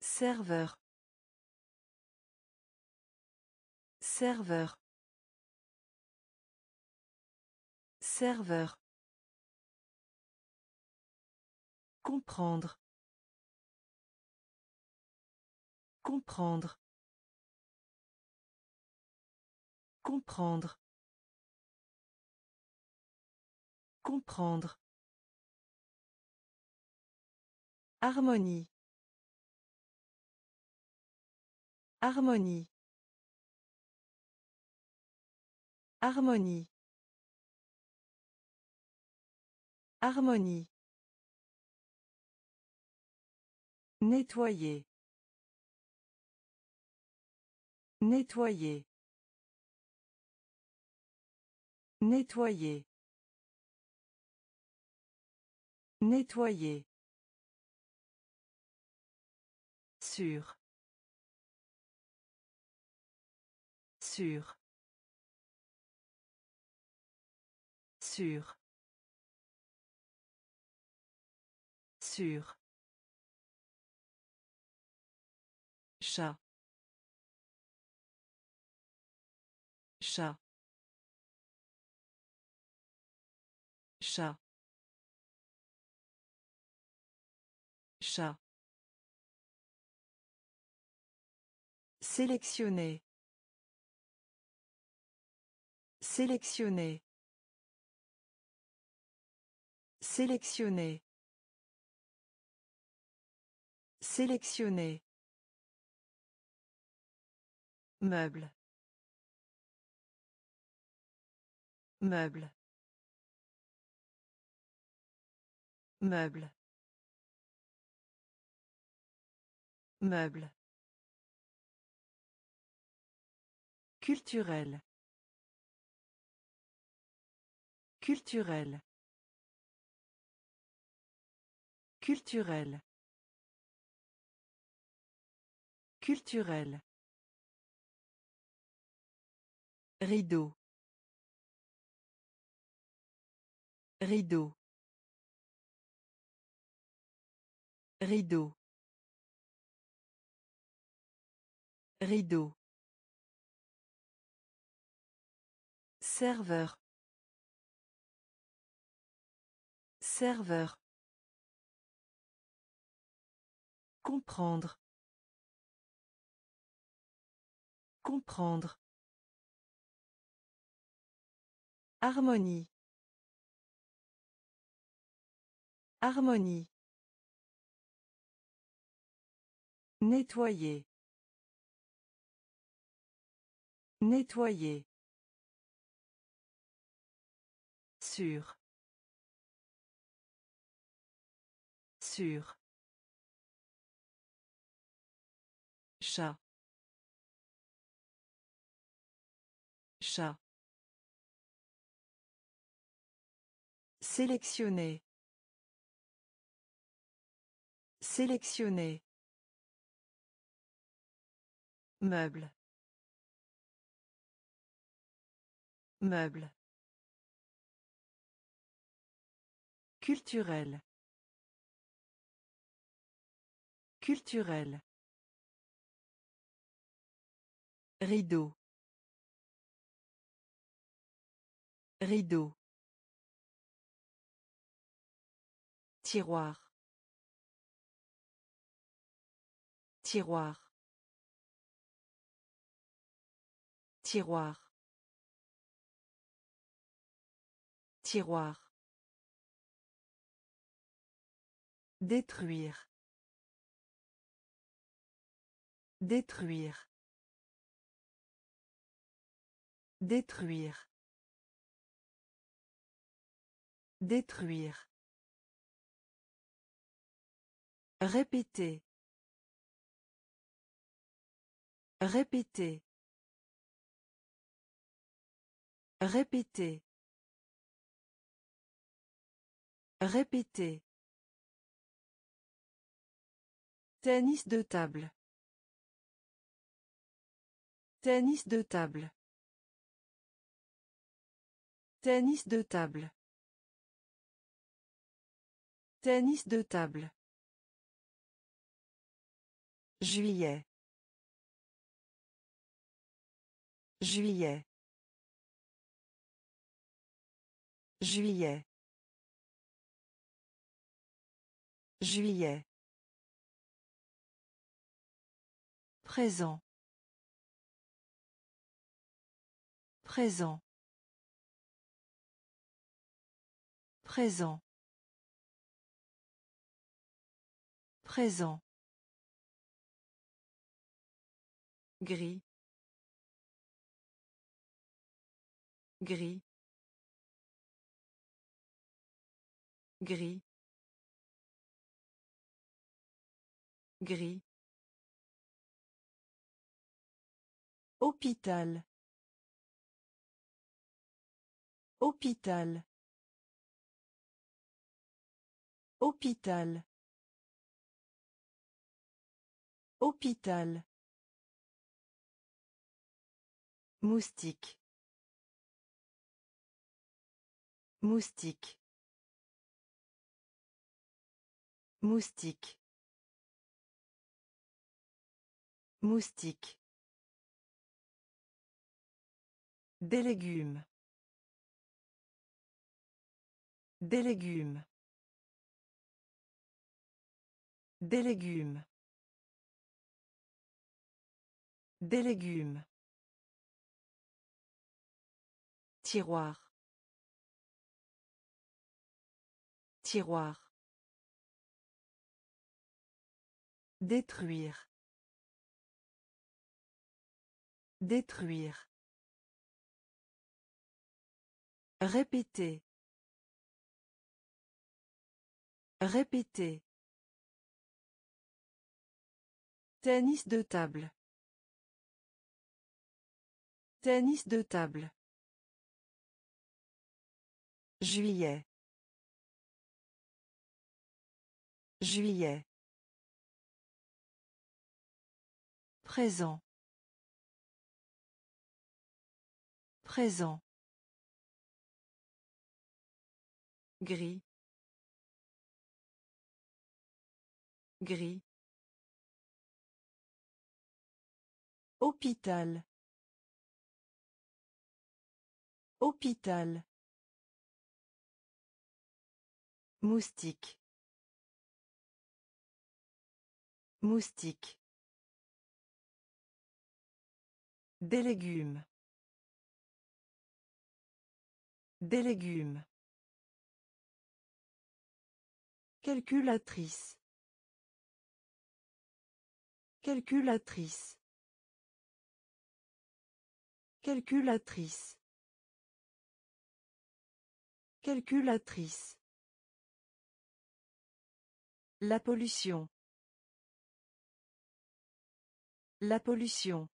Serveur. Serveur. Serveur comprendre comprendre comprendre comprendre Harmonie. Harmonie. Harmonie. Harmonie. Nettoyer. Nettoyer. Nettoyer. Nettoyer. Sûr. Sûr. Sûr. Sûr. Chat chat chat chat Sélectionner. Sélectionner. Sélectionner. Sélectionner. Meuble. Meuble. Meuble. Meuble. Culturel. Culturel. Culturel. Culturel. Rideau. Rideau. Rideau. Rideau. Serveur. Serveur. Comprendre. Comprendre. Harmonie. Harmonie. Nettoyer. Nettoyer. Sûr. Sûr. Chat. Chat. Sélectionner. Sélectionner. Meuble. Meuble. Culturel. Culturel. Rideau. Rideau. Tiroir. Tiroir. Tiroir. Tiroir. Détruire. Détruire. Détruire. Détruire. Répétez. Répétez. Répétez. Répétez. Tennis de table. Tennis de table. Tennis de table. Tennis de table. Juillet. Juillet. Juillet. Juillet. Présent. Présent. Présent. Présent. Gris. Gris. Gris. Gris. Hôpital. Hôpital. Hôpital. Hôpital. Moustique. Moustique. Moustique. Moustique. Des légumes. Des légumes. Des légumes. Des légumes. Tiroir. Tiroir. Détruire. Détruire. Répéter. Répéter. Tennis de table. Tennis de table. Juillet. Juillet. Présent. Présent. Gris. Gris. Hôpital. Hôpital. Moustique. Moustique. Des légumes. Des légumes. Calculatrice. Calculatrice. Calculatrice. Calculatrice. La pollution. La pollution.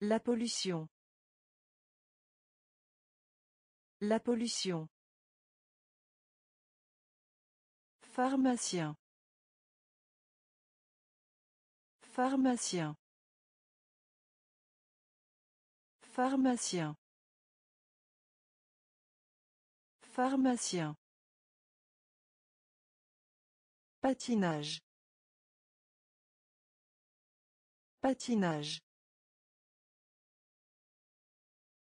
La pollution. La pollution. Pharmacien. Pharmacien. Pharmacien. Pharmacien. Patinage. Patinage.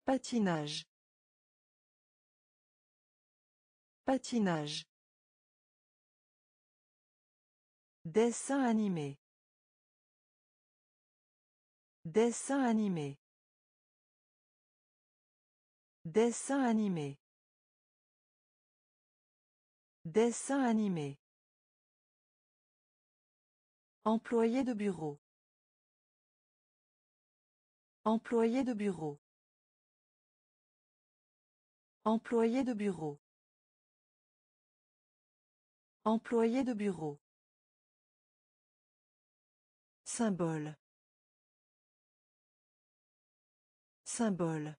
Patinage. Patinage. Dessin animé. Dessin animé. Dessin animé. Dessin animé. Employé de bureau. Employé de bureau. Employé de bureau. Employé de bureau. Symbole. Symbole.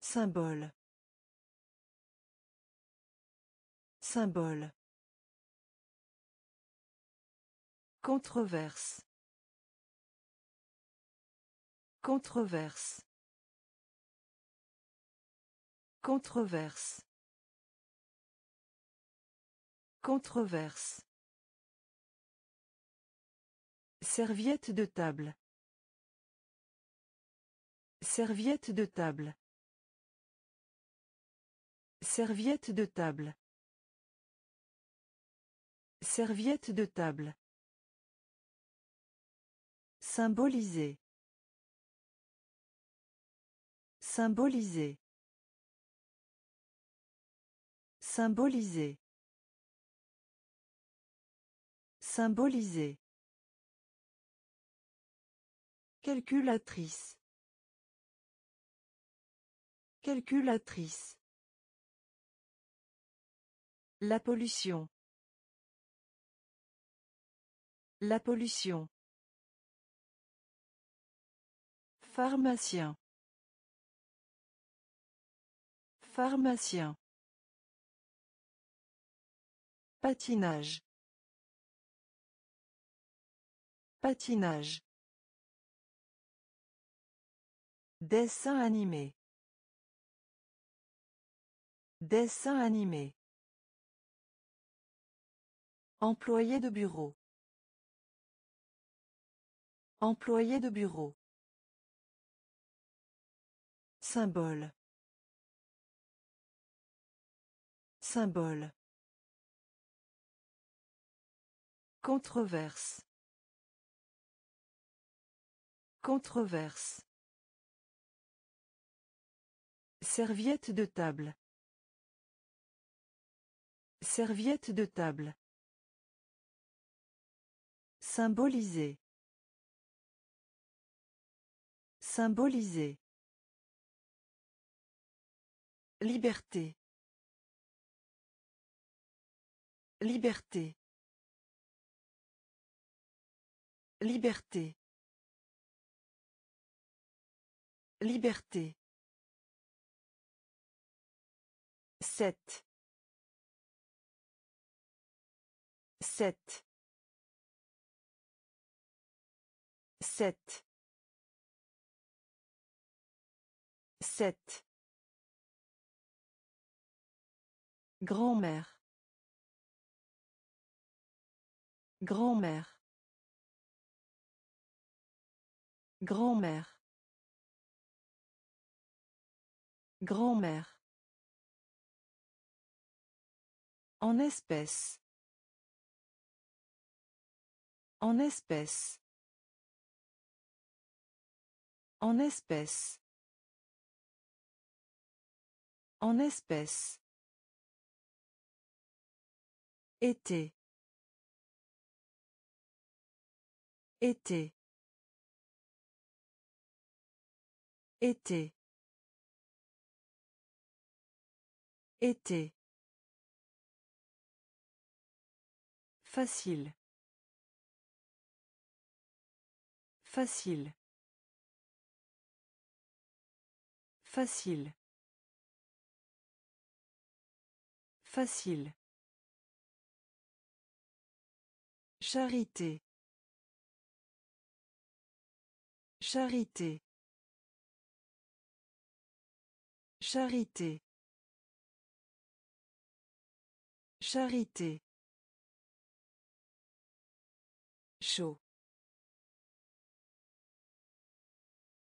Symbole. Symbole. Controverse. Controverse. Controverse. Controverse. Serviette de table. Serviette de table. Serviette de table. Serviette de table. Symboliser. Symboliser. Symboliser. Symboliser. Calculatrice. Calculatrice. La pollution. La pollution. Pharmacien. Pharmacien. Patinage. Patinage. Dessin animé. Dessin animé. Employé de bureau. Employé de bureau. Symbole. Symbole. Controverse. Controverse. Serviette de table. Serviette de table. Symboliser. Symboliser. Liberté. Liberté. Liberté. Liberté. Sept. Sept. Sept. Sept. Grand-mère. Grand-mère. Grand-mère. Grand-mère. En espèce. En espèce. En espèce. En espèce. Été. Été. Été. Été. Facile. Facile. Facile. Facile. Charité. Charité. Charité. Charité. Chaud.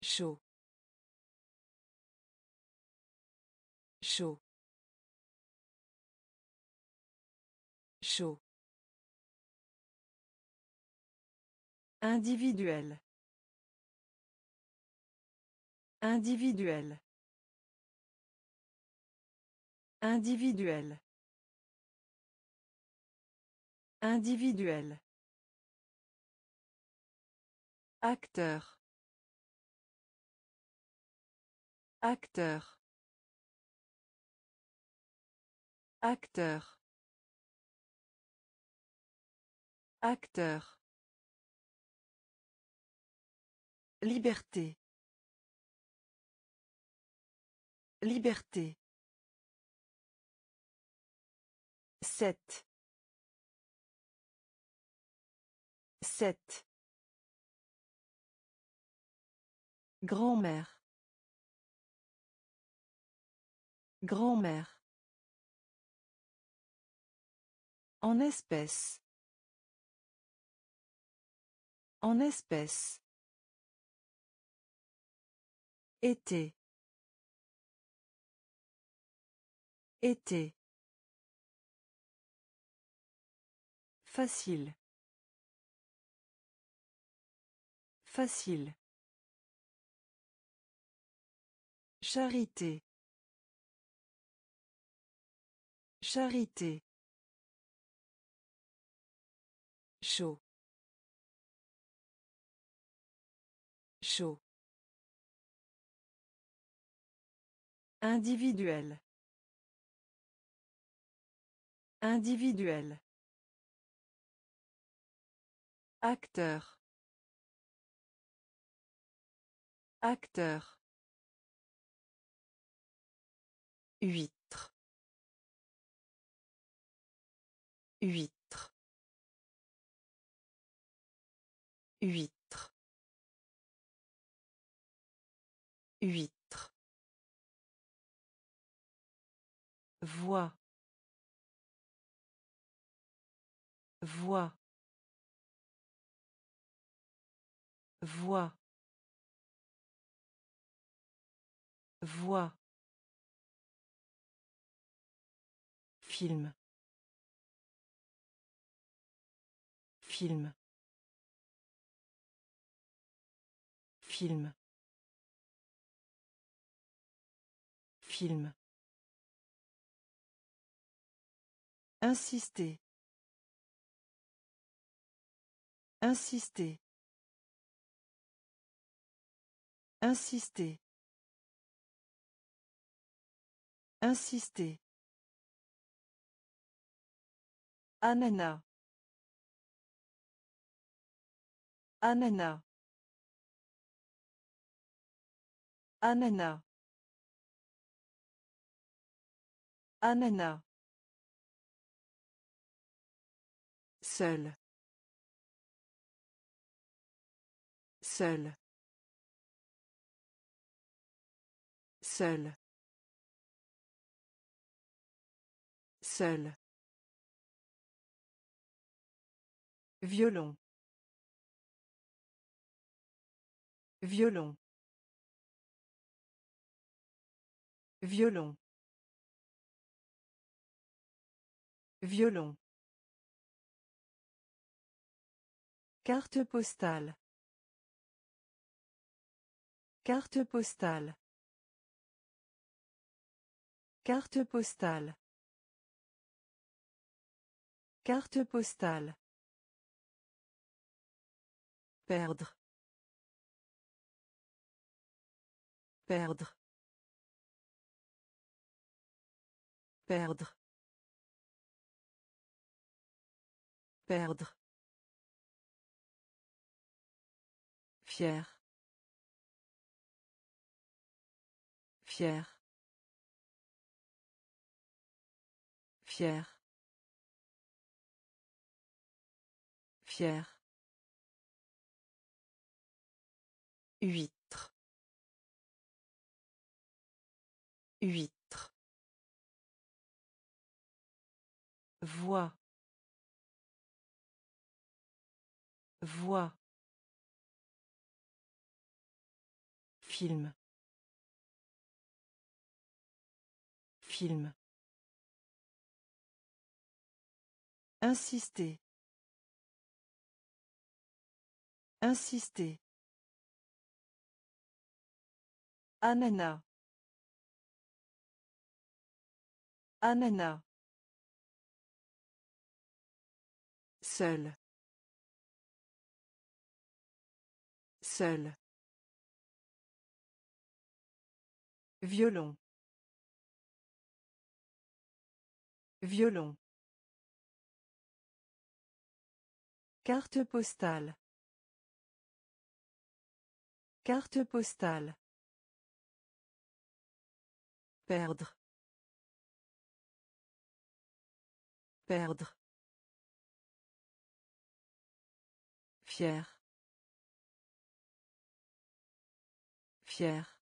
Chaud. Chaud. Chaud. Individuel. Individuel. Individuel. Individuel. Acteur. Acteur. Acteur. Acteur. Liberté. Liberté. Sept. Sept. Grand-mère. Grand-mère. En espèce. En espèce. Été. Été. Facile. Facile. Charité. Charité. Chaud. Chaud. Individuel. Individuel. Acteur. Acteur. Huître. Huître. Huître. Huître. Voix. Voix. Voix. Voix. Film. Film. Film. Film. Insister. Insister. Insister. Insister. Ananas. Ananas. Ananas. Ananas. Seul. Seul. Seul. Seul. Violon. Violon. Violon. Violon. Carte postale. Carte postale. Carte postale. Carte postale. Perdre. Perdre. Perdre. Perdre. Fier. Fier. Fier. Fier. Huître. Huître. Voix. Voix. Film. Film. Insister. Insister. Ananas. Ananas. Seul. Seul. Violon. Violon. Carte postale. Carte postale. Perdre. Perdre. Fier. Fier.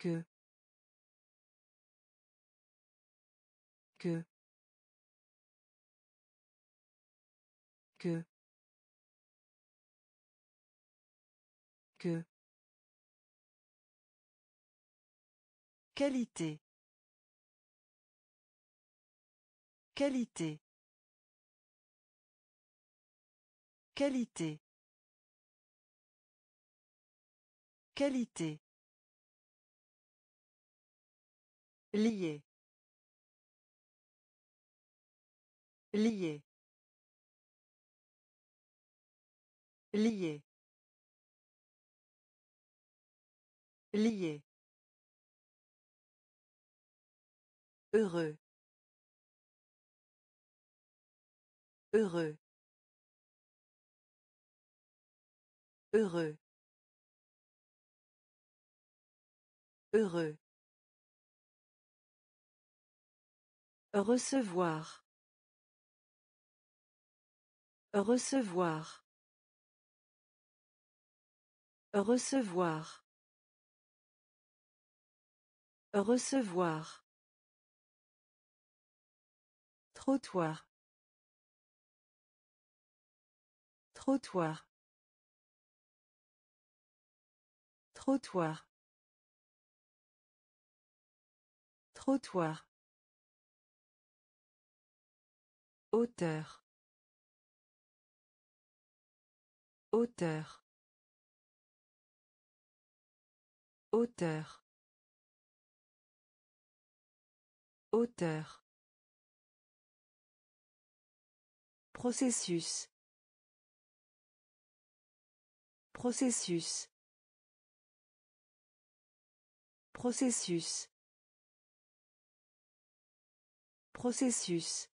Que que que que Qualité. Qualité. Qualité. Qualité. Lié. Lié. Lié. Lié. Heureux. Heureux. Heureux. Heureux. Recevoir. Recevoir. Recevoir. Recevoir. Trottoir. Trottoir. Trottoir. Trottoir. Hauteur. Hauteur. Hauteur. Hauteur. Processus. Processus. Processus. Processus.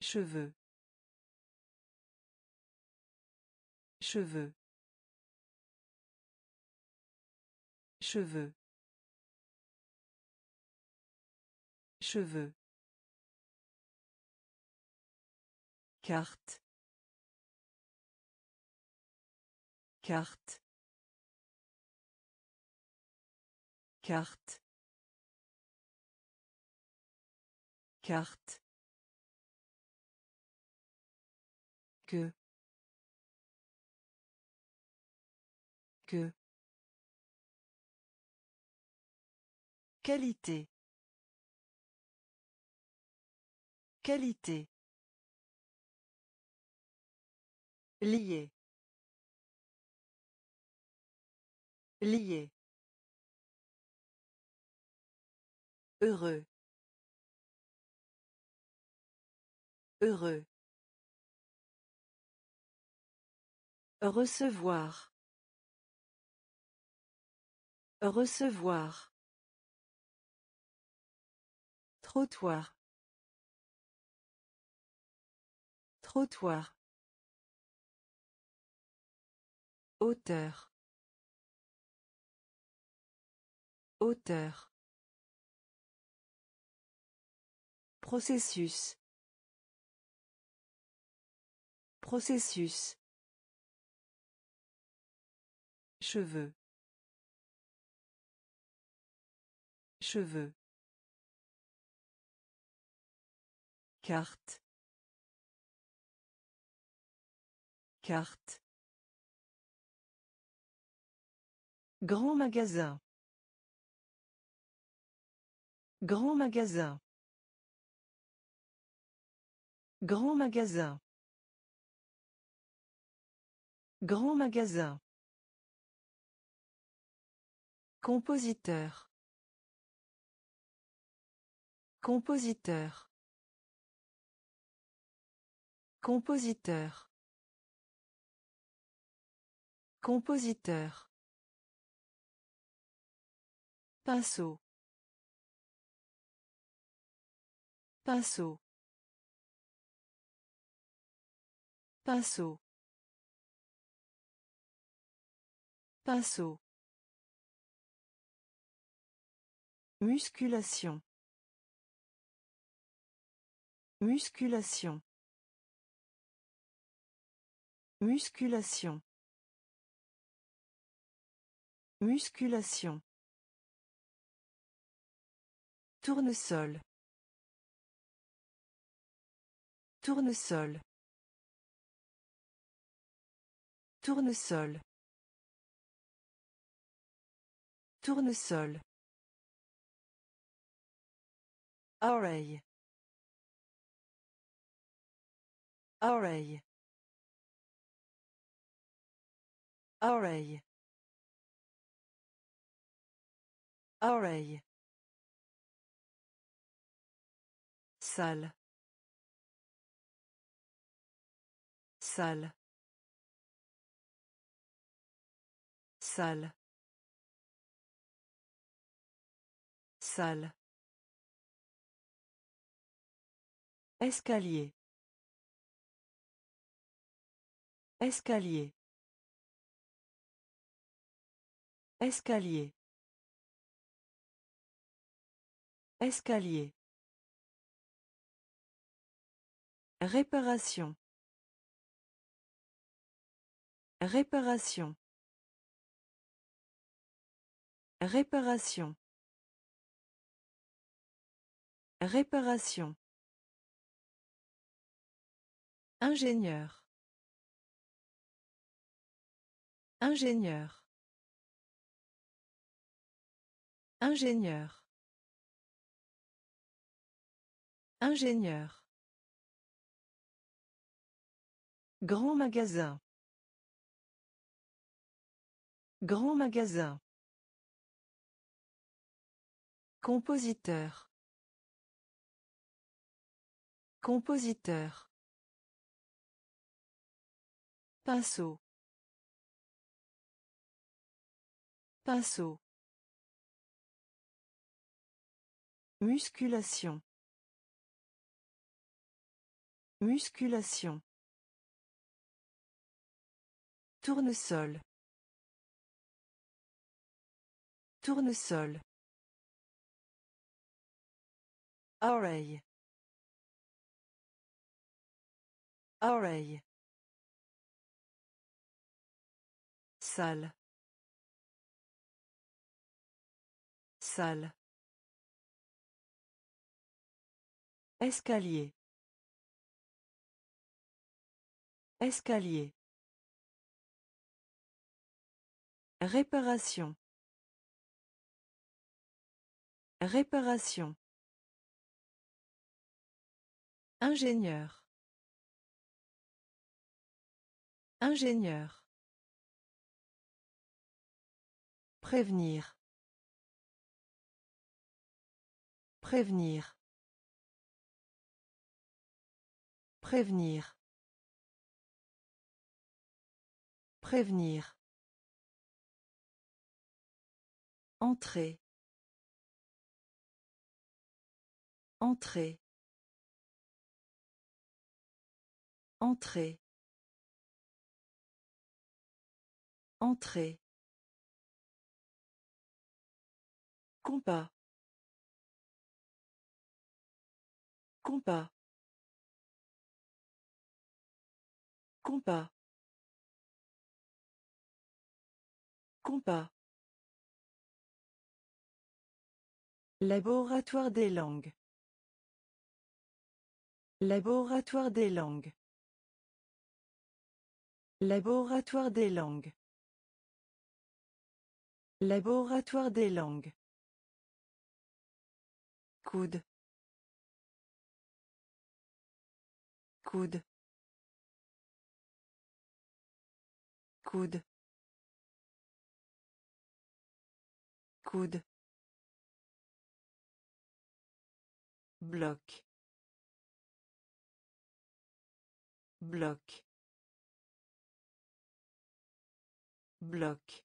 Cheveux. Cheveux. Cheveux. Cheveux. Carte. Carte. Carte. Carte. Que Qualité. Qualité. Lié. Lié. Heureux. Heureux. Recevoir. Recevoir. Trottoir. Trottoir. Hauteur. Hauteur. Processus. Processus. Cheveux. Cheveux. Carte. Carte. Grand magasin. Grand magasin. Grand magasin. Grand magasin. Compositeur. Compositeur. Compositeur. Compositeur. Pinceau. Pinceau. Pinceau. Pinceau. Musculation. Musculation. Musculation. Musculation. Tournesol. Tournesol. Tournesol. Tournesol. Oreille. Oreille. Oreille. Oreille. Salle. Salle. Salle. Salle. Escalier. Escalier. Escalier. Escalier. Réparation. Réparation. Réparation. Réparation. Ingénieur. Ingénieur. Ingénieur. Ingénieur. Grand magasin. Grand magasin. Compositeur. Compositeur. Pinceau. Pinceau. Musculation. Musculation. Tournesol. Tournesol. Oreille. Oreille. Salle. Salle. Escalier. Escalier. Réparation. Réparation. Ingénieur. Ingénieur. Prévenir. Prévenir. Prévenir. Prévenir. Entrée. Entrée. Entrée. Entrée. Compas. Compas. Compas. Compas. Laboratoire des langues. Laboratoire des langues. Laboratoire des langues. Laboratoire des langues. Coude. Coude. Coude. Coude. Bloc. Bloc. Bloc.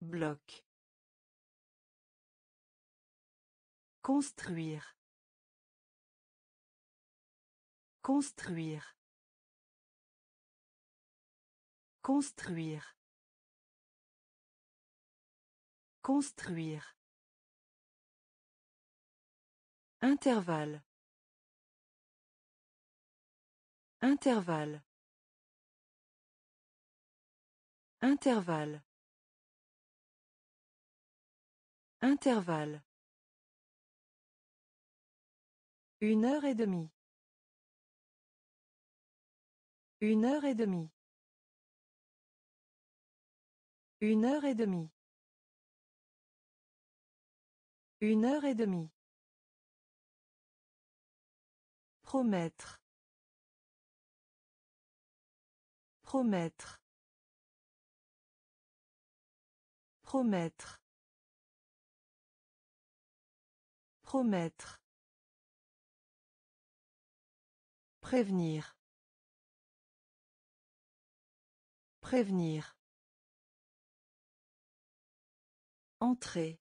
Bloc. Construire. Construire. Construire. Construire. Intervalle. Intervalle. Intervalle. Intervalle. Une heure et demie. Une heure et demie. Une heure et demie. Une heure et demie. Promettre. Promettre. Promettre. Promettre. Prévenir. Prévenir. Entrer.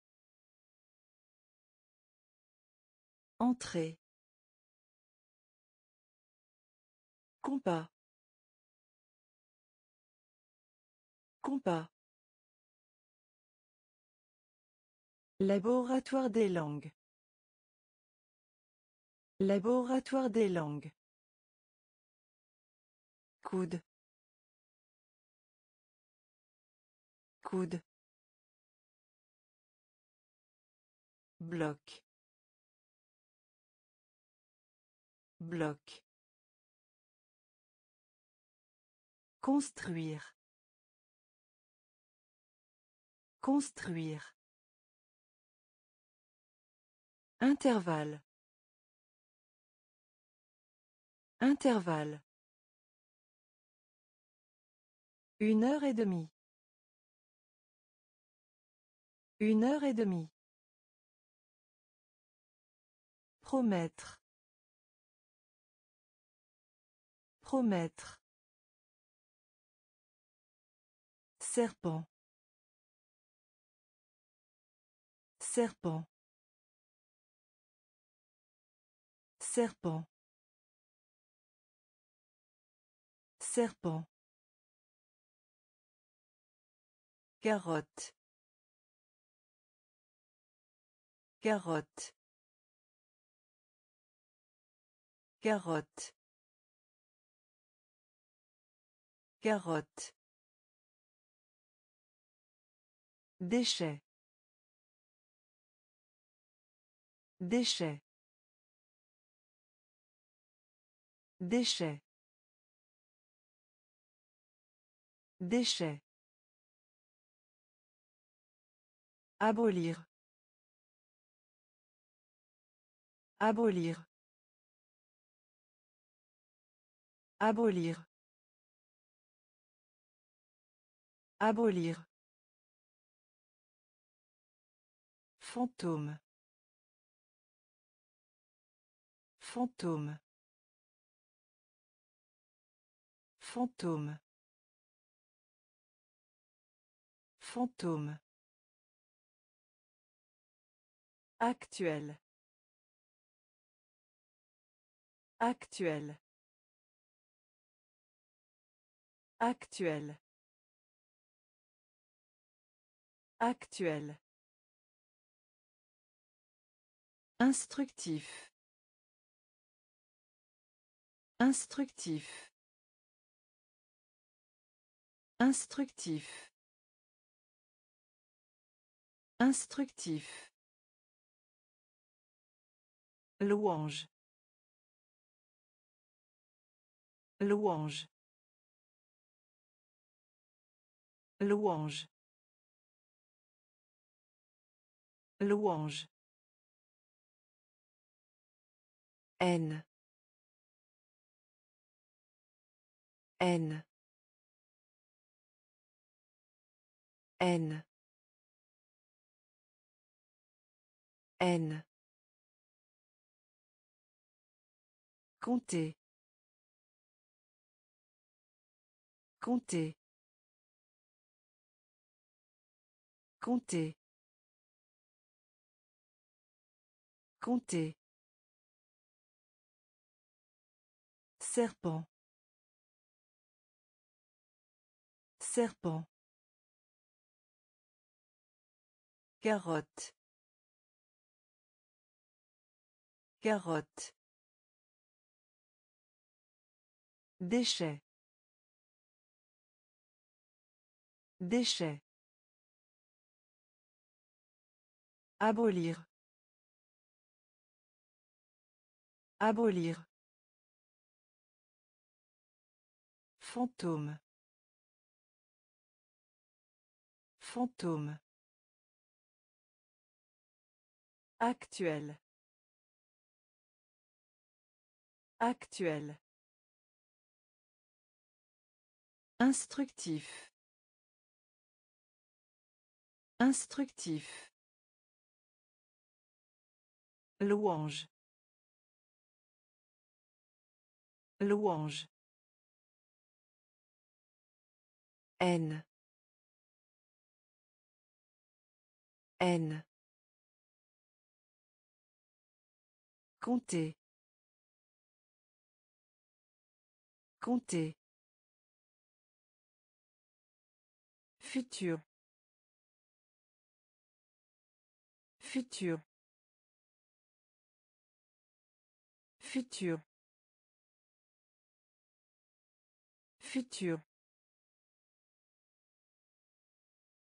Entrer. Compas. Compas. Laboratoire des langues. Laboratoire des langues. Coude. Coude. Bloc. Bloc. Construire. Construire. Intervalle. Intervalle. Une heure et demie. Une heure et demie. Promettre. Promettre. Serpent. Serpent. Serpent. Serpent. Carotte. Carotte. Carotte. Carotte. Déchets. Déchets. Déchets. Déchets. Abolir. Abolir. Abolir. Abolir. Fantôme. Fantôme. Fantôme. Fantôme. Actuel. Actuel. Actuel. Actuel. Instructif. Instructif. Instructif. Instructif. Louange. Louange. Louange. Louange. N. N. N. Compter. Compter. Compter. Compter. Serpent. Serpent. Carotte. Carotte. Déchets. Déchets. Abolir. Abolir. Fantôme. Fantôme. Actuel. Actuel. Instructif. Instructif. Louange. Louange. N. N. Compter. Compter. Futur. Futur. Futur. Futur.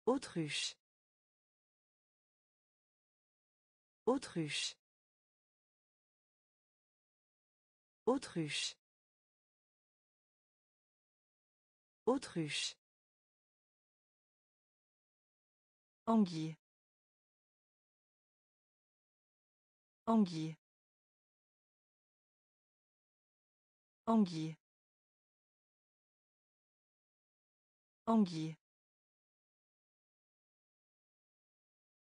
Autruche. Autruche. Autruche. Autruche. Anguille. Anguille. Anguille. Anguille.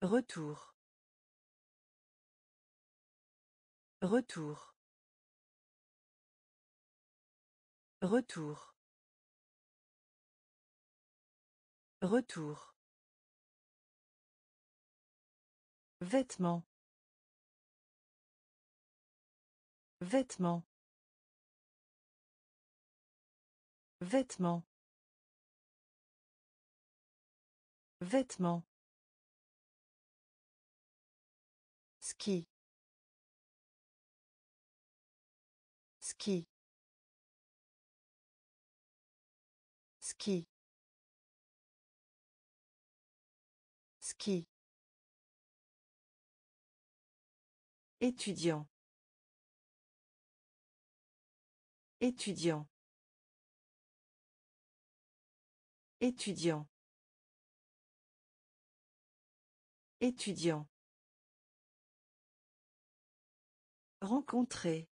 Retour. Retour. Retour. Retour. Vêtements. Vêtements. Vêtements. Vêtements. Ski. Ski. Ski. Ski. Étudiant. Étudiant. Étudiant. Étudiant. Rencontrer.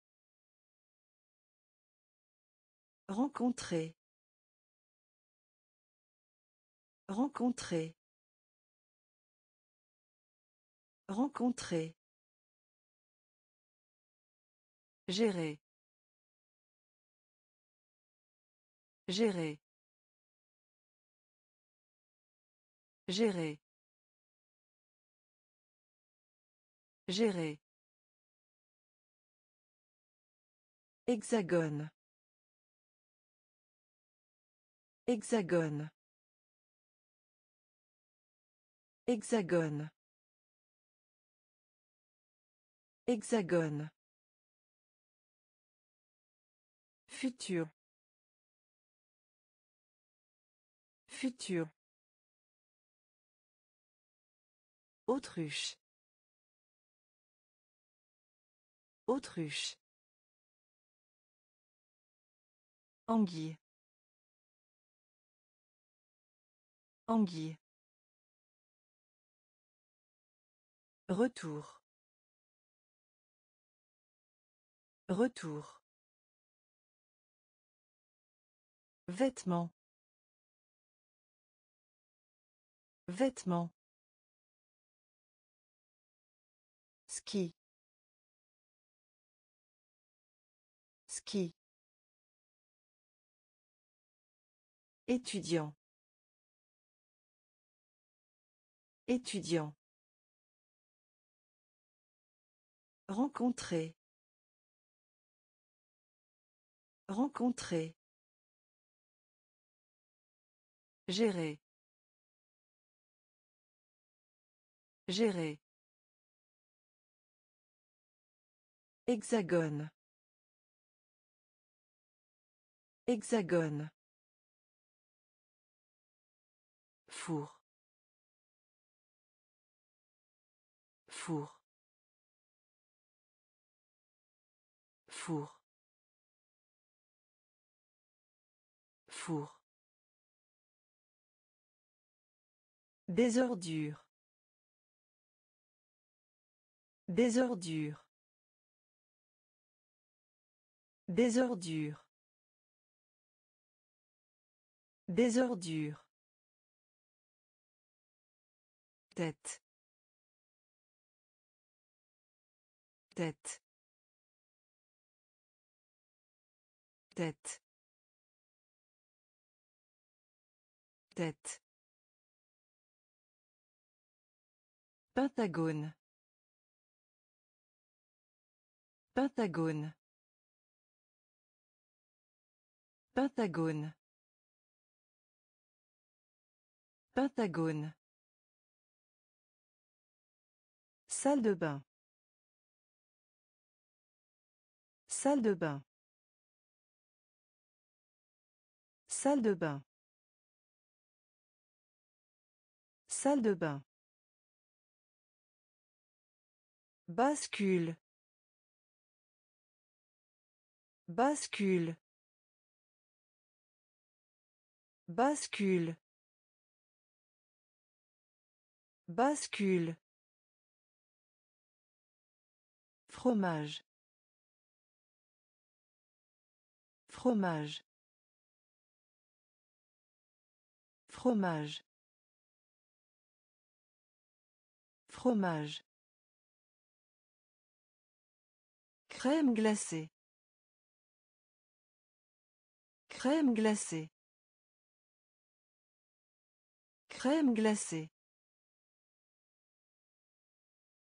Rencontrer. Rencontrer. Rencontrer. Gérer. Gérer. Gérer. Gérer. Hexagone. Hexagone. Hexagone. Hexagone. Futur. Futur. Autruche. Autruche. Anguille. Anguille. Retour. Retour. Vêtements. Vêtements. Ski. Ski. Étudiant. Étudiant. Rencontrer. Rencontrer. Gérer. Gérer. Hexagone. Hexagone. Four. Four. Four. Four. Désordure. Désordure. Désordure. Désordure. Tête. Tête. Tête. Tête. Pentagone. Pentagone. Pentagone. Pentagone. Salle de bain. Salle de bain. Salle de bain. Salle de bain. Bascule. Bascule. Bascule. Bascule. Fromage. Fromage. Fromage. Fromage. Crème glacée. Crème glacée. Crème glacée.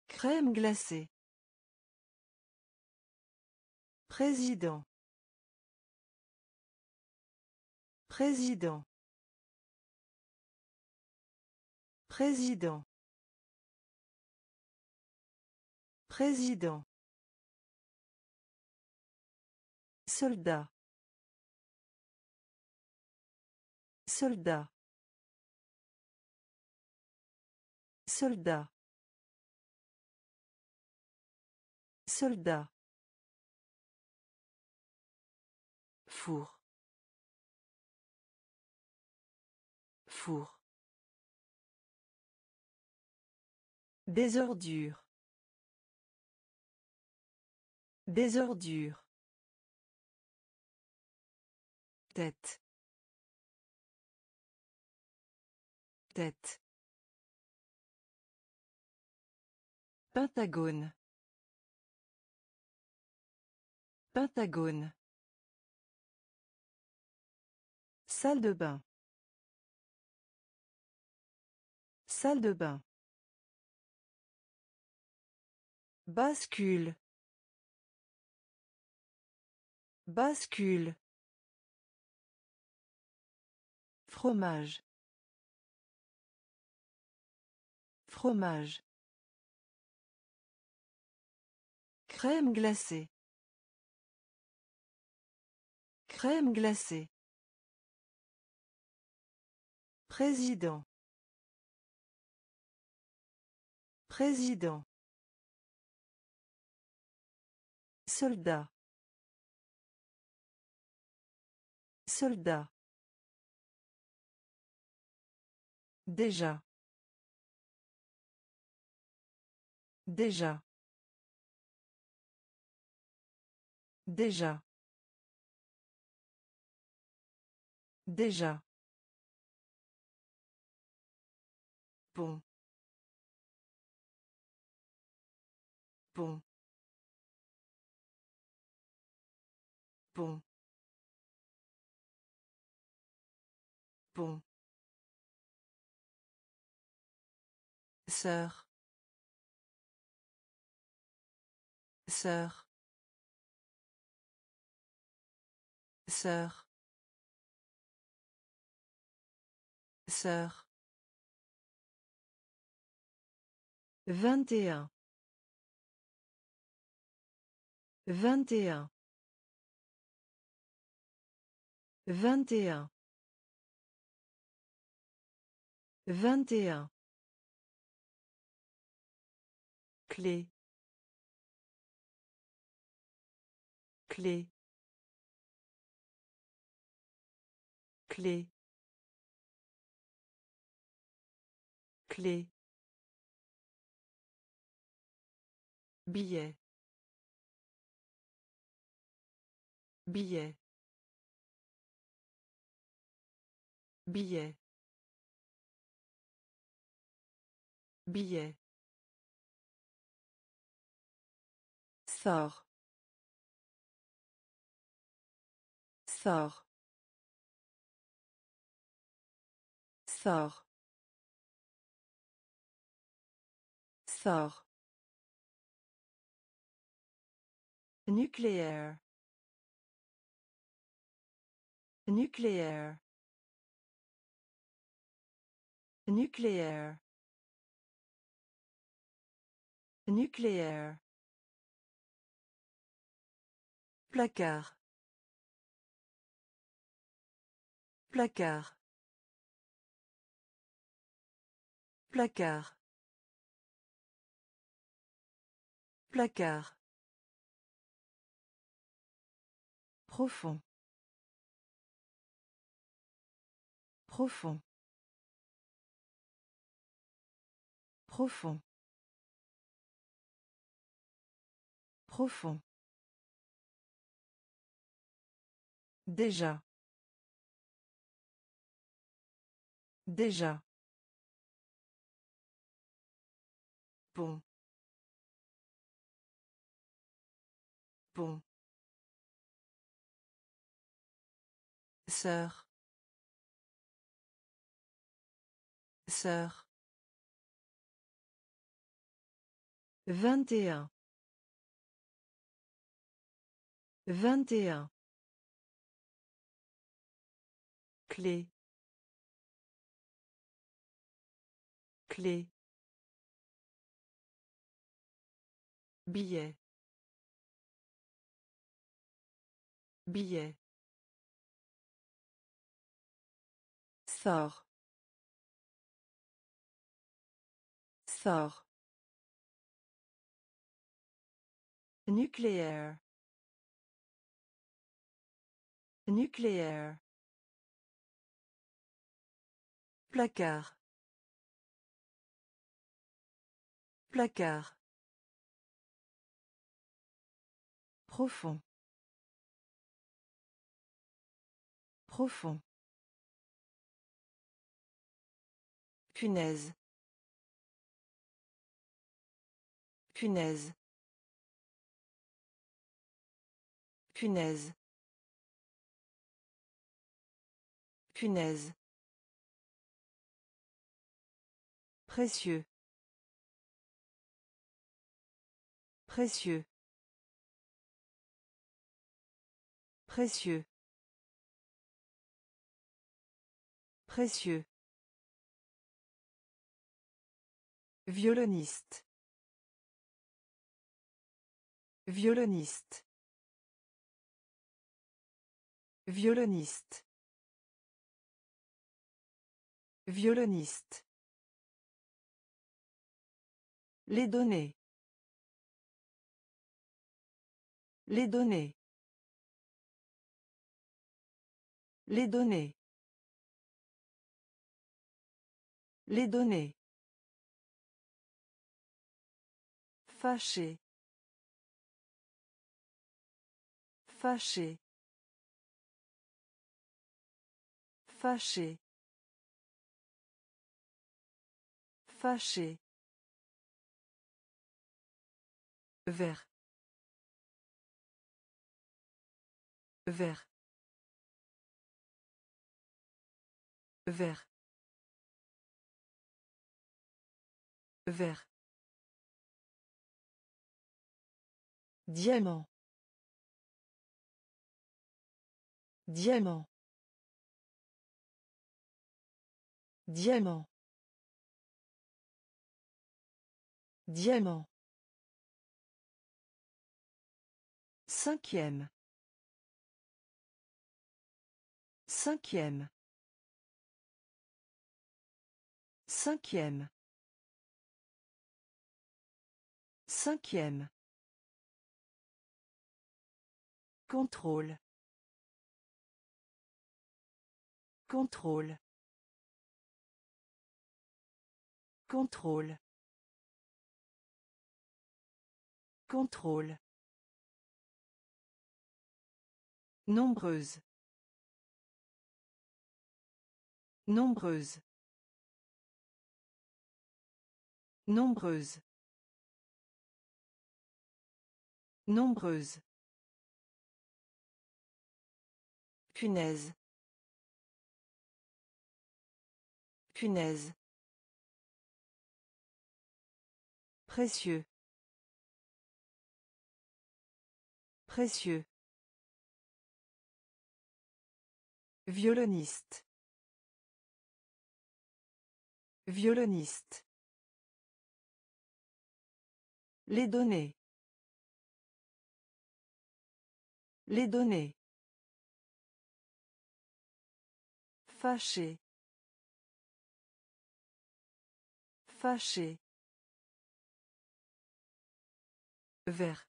Crème glacée. Président. Président. Président. Président. Soldat. Soldat. Soldat. Soldat. Four. Four. Des ordures. Des ordures. Tête. Tête. Pentagone. Pentagone. Salle de bain. Salle de bain. Bascule. Bascule. Fromage. Fromage. Crème glacée. Crème glacée. Président. Président. Soldat. Soldat. Déjà. Déjà. Déjà. Déjà. Pont. Pont. Pont. Pont. Sœur. Sœur. Sœur. Sœur. Vingt et un. Vingt et un. Vingt et un. Vingt et un. Clé. Clé. Clé. Clé. Billet. Billet. Billet. Billet. Sort. Sort. Sort. Nucléaire. Nucléaire. Nucléaire. Nucléaire. Placard. Placard. Placard. Placard. Profond. Profond. Profond. Profond. Déjà. Déjà. Pont. Pont. Sœur. Sœur. Vingt et un. Vingt et un. Clé. Clé. Billet. Billet. Sort. Sort. Nucléaire. Nucléaire. Placard. Placard. Profond. Profond. Punaise. Punaise. Punaise. Punaise. Précieux. Précieux. Précieux. Précieux. Violoniste. Violoniste. Violoniste. Violoniste. Les données. Les données. Les données. Les données. Fâché. Fâché. Fâché. Fâché. Vert. Vert. Vert. Vert. Diamant. Diamant. Diamant. Diamant. Cinquième. Cinquième. Cinquième. Cinquième. Contrôle. Contrôle. Contrôle. Contrôle. Nombreuse. Nombreuse. Nombreuse. Nombreuse. Punaise. Punaise. Précieux. Précieux. Violoniste. Violoniste. Les données. Les données. Fâché. Fâché. Vert.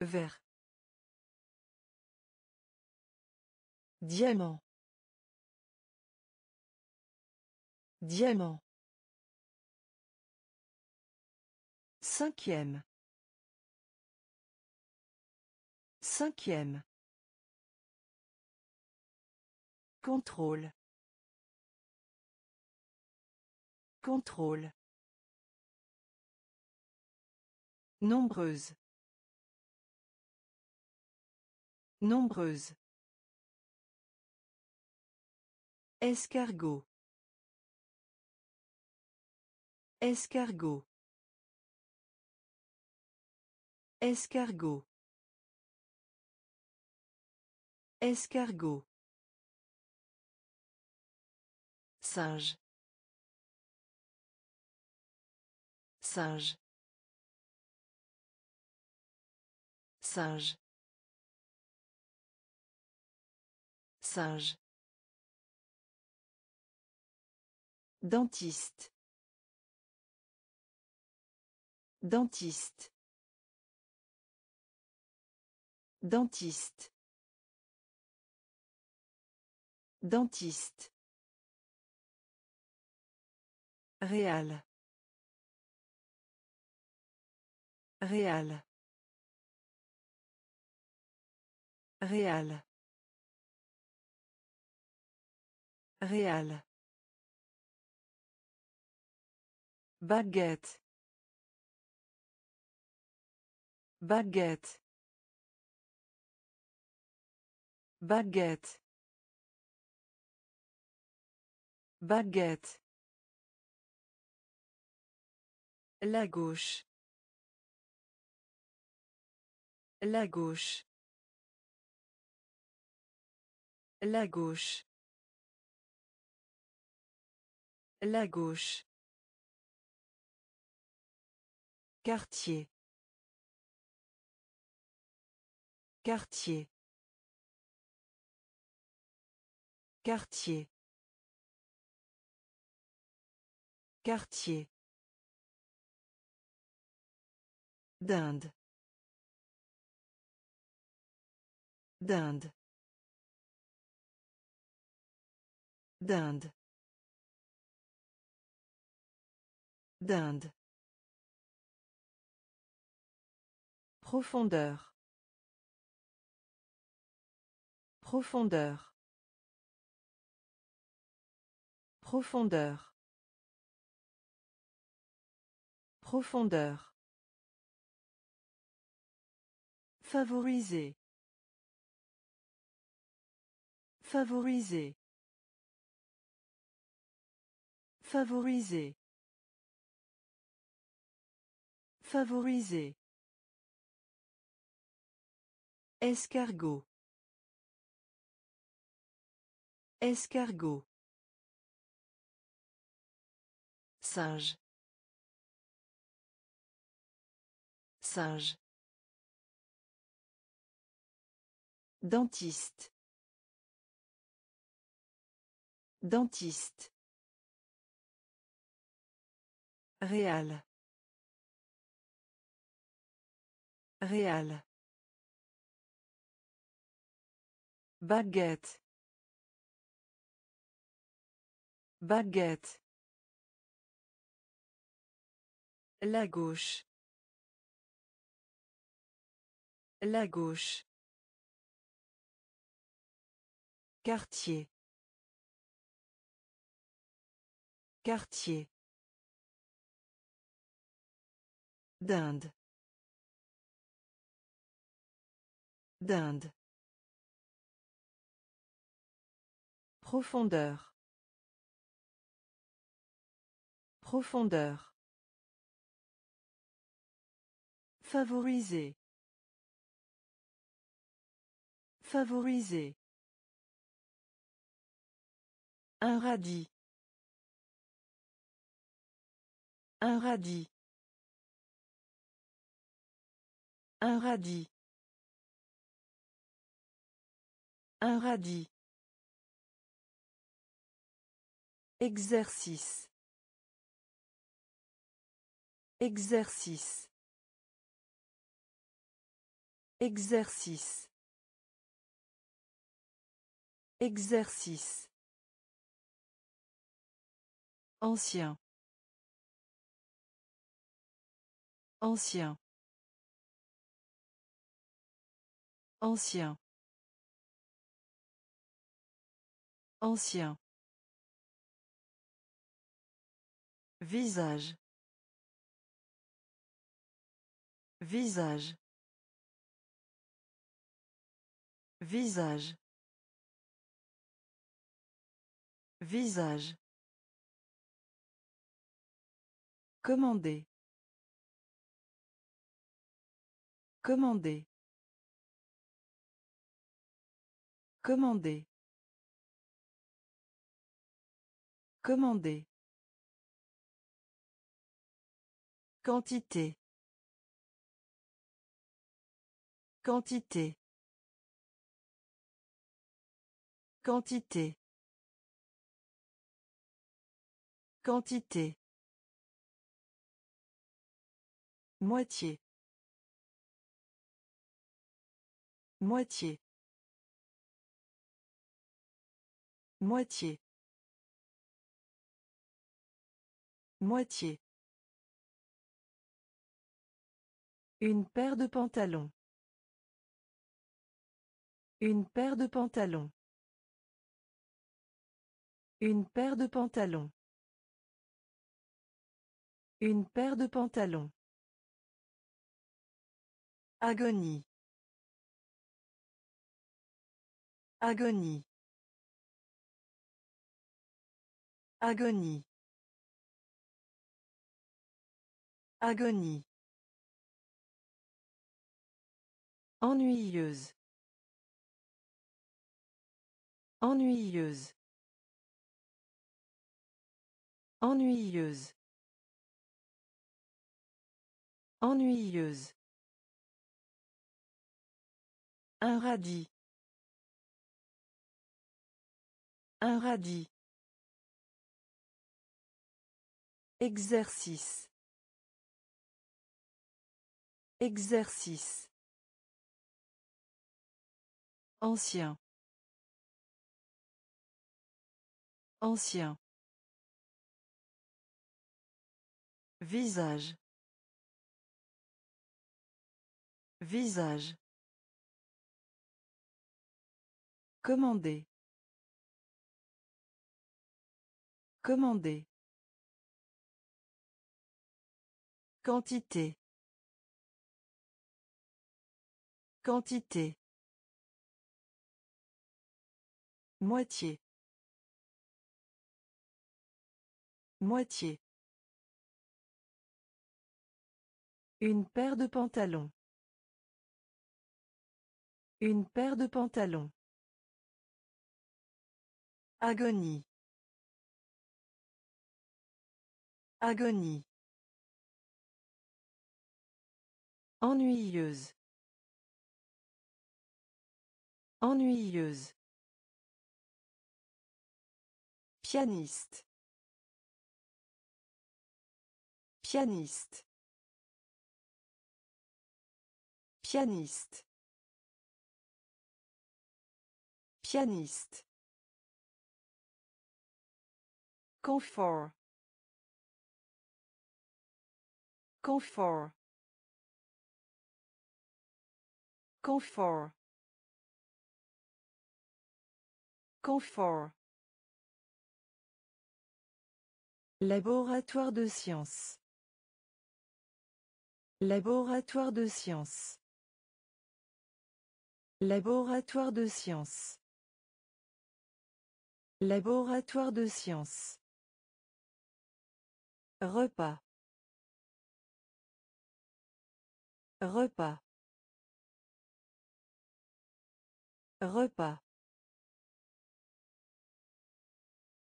Vert. Diamant. Diamant. Cinquième. Cinquième. Contrôle. Contrôle. Nombreuse. Nombreuse. Escargot. Escargot. Escargot. Escargot. Singe. Singe. Singe. Singe. Dentiste. Dentiste. Dentiste. Dentiste. Réal. Réal. Réal. Réal. Baguette. Baguette. Baguette. Baguette. La gauche. La gauche. La gauche. La gauche. Quartier. Quartier. Quartier. Quartier. D'Inde. D'Inde. D'Inde. D'Inde. Profondeur. Profondeur. Profondeur. Profondeur. Favoriser. Favoriser. Favoriser. Favoriser. Escargot. Escargot. Singe. Singe. Dentiste. Dentiste. Réal. Réal. Baguette. Baguette. La gauche. La gauche. Quartier. Quartier. D'Inde. D'Inde. Profondeur. Profondeur. Favoriser. Favoriser. Un radis. Un radis. Un radis. Un radis. Exercice. Exercice. Exercice. Exercice. Ancien. Ancien. Ancien. Ancien. Visage. Visage. Visage. Visage. Commander. Commander. Commander. Commander. Quantité. Quantité. Quantité. Quantité. Moitié. Moitié. Moitié. Moitié. Une paire de pantalons. Une paire de pantalons. Une paire de pantalons. Une paire de pantalons. Agonie. Agonie. Agonie. Agonie. Ennuyeuse. Ennuyeuse. Ennuyeuse. Ennuyeuse. Un radis. Un radis. Exercice. Exercice. Ancien. Ancien. Visage. Visage. Commander. Commander. Quantité. Quantité. Moitié. Moitié. Une paire de pantalons. Une paire de pantalons. Agonie. Agonie. Ennuyeuse. Ennuyeuse. Pianiste. Pianiste. Pianiste. Pianiste. Confort. Confort. Confort. Confort. Laboratoire de sciences. Laboratoire de sciences. Laboratoire de sciences. Laboratoire de sciences. Repas. Repas. Repas.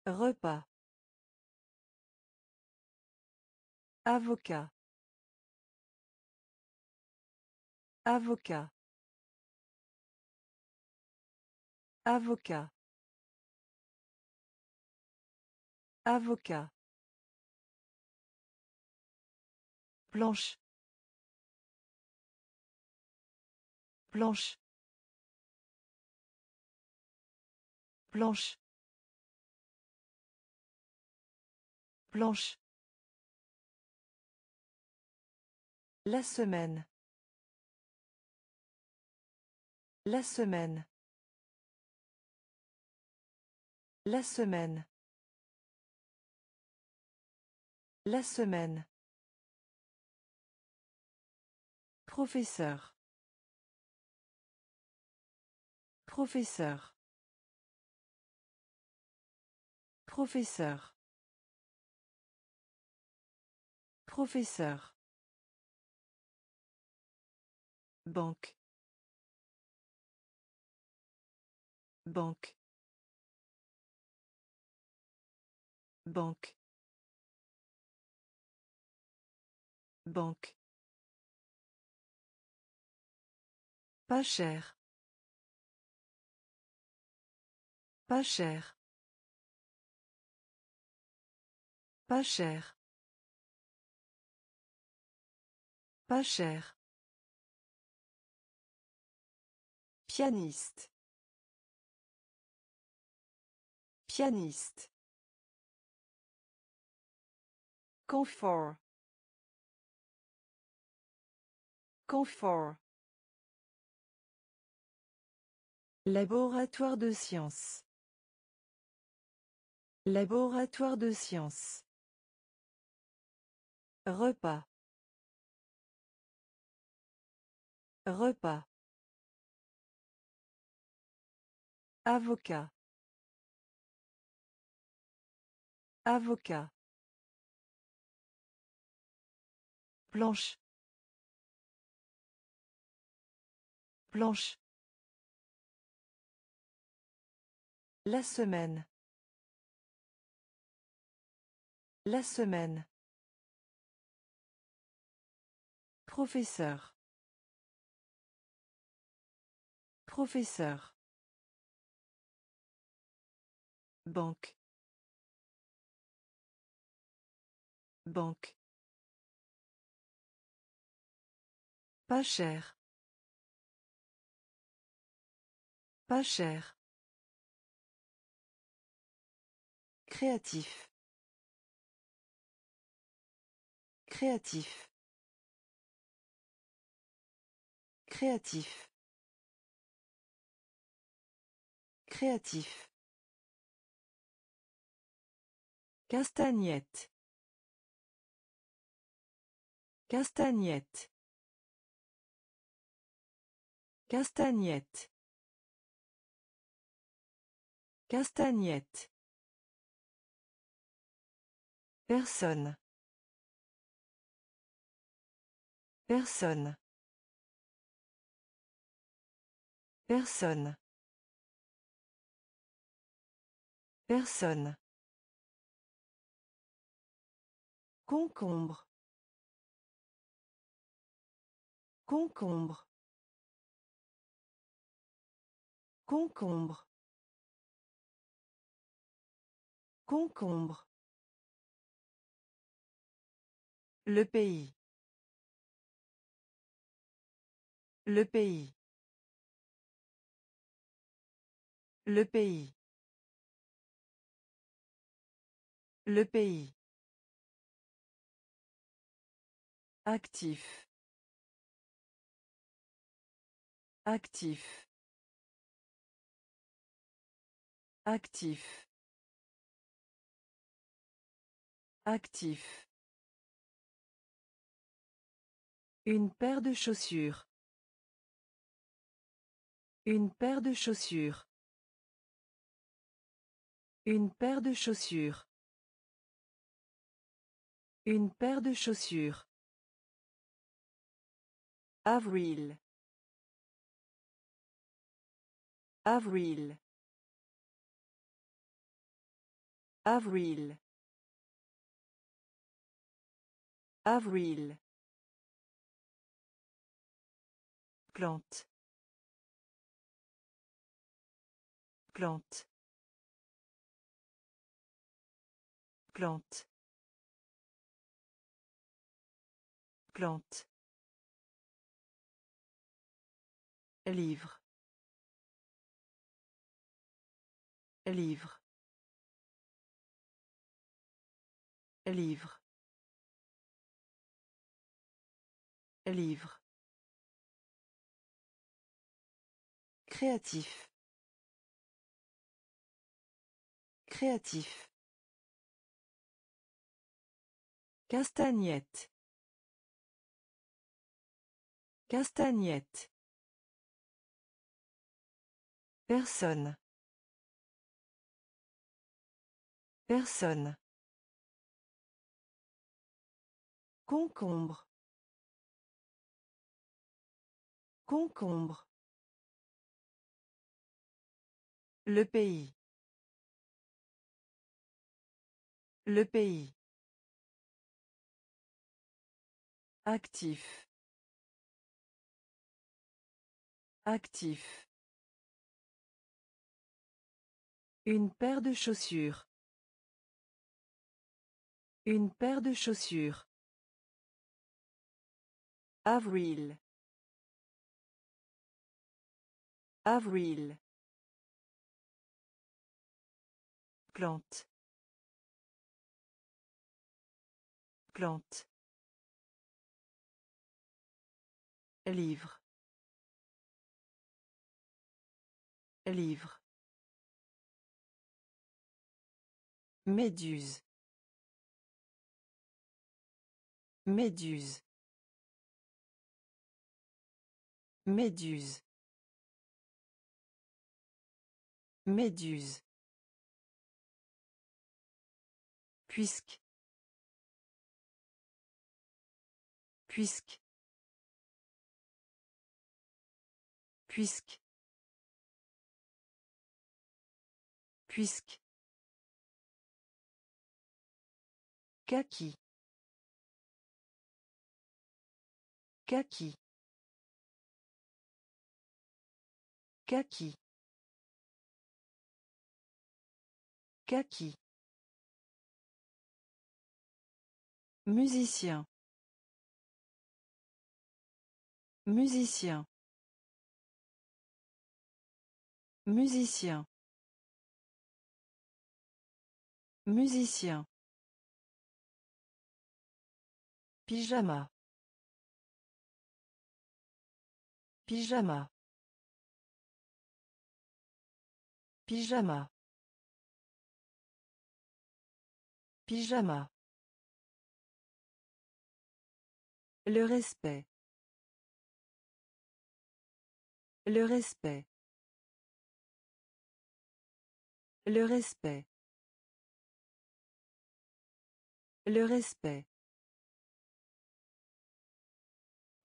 Repas. Avocat. Avocat. Avocat. Avocat. Planche. Planche. Planche. Planche. La semaine. La semaine. La semaine. La semaine. Professeur. Professeur. Professeur. Professeur. Banque. Banque. Banque. Banque. Pas cher. Pas cher. Pas cher. Pas cher. Pianiste. Pianiste. Confort. Confort. Laboratoire de sciences. Laboratoire de sciences. Repas. Repas. Avocat. Avocat. Planche. Planche. La semaine. La semaine. Professeur. Professeur. Banque. Banque. Pas cher. Pas cher. Créatif. Créatif. Créatif. Créatif. Castagnette. Castagnette. Castagnette. Castagnette. Personne. Personne. Personne. Personne. Concombre. Concombre. Concombre. Concombre. Le pays. Le pays. Le pays. Le pays. Actif. Actif. Actif. Actif. Une paire de chaussures. Une paire de chaussures. Une paire de chaussures. Une paire de chaussures. Avril. Avril. Avril. Avril. Plante. Plante. Plante. Plante. Livre. Livre. Livre. Livre. Créatif. Créatif. Castagnette. Castagnette. Personne. Personne. Concombre. Concombre. Le pays. Le pays. Actif. Actif. Une paire de chaussures. Une paire de chaussures. Avril. Avril. Plante. Plante. Livre. Livre. Méduse. Méduse. Méduse. Méduse. Puisque. Puisque. Puisque. Puisque. Kaki. Kaki. Kaki. Kaki. Musicien. Musicien. Musicien. Musicien. Pyjama. Pyjama. Pyjama. Pyjama. Le respect. Le respect. Le respect. Le respect.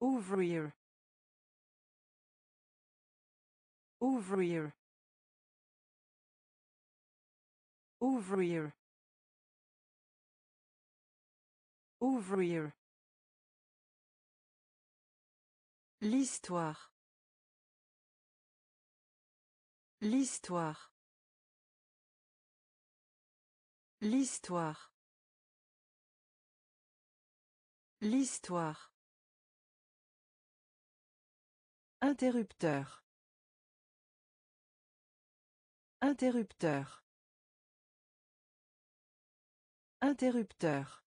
Ouvrir. Ouvrir. Ouvrir. Ouvrir. L'histoire. L'histoire. L'histoire. L'histoire. Interrupteur. Interrupteur. Interrupteur.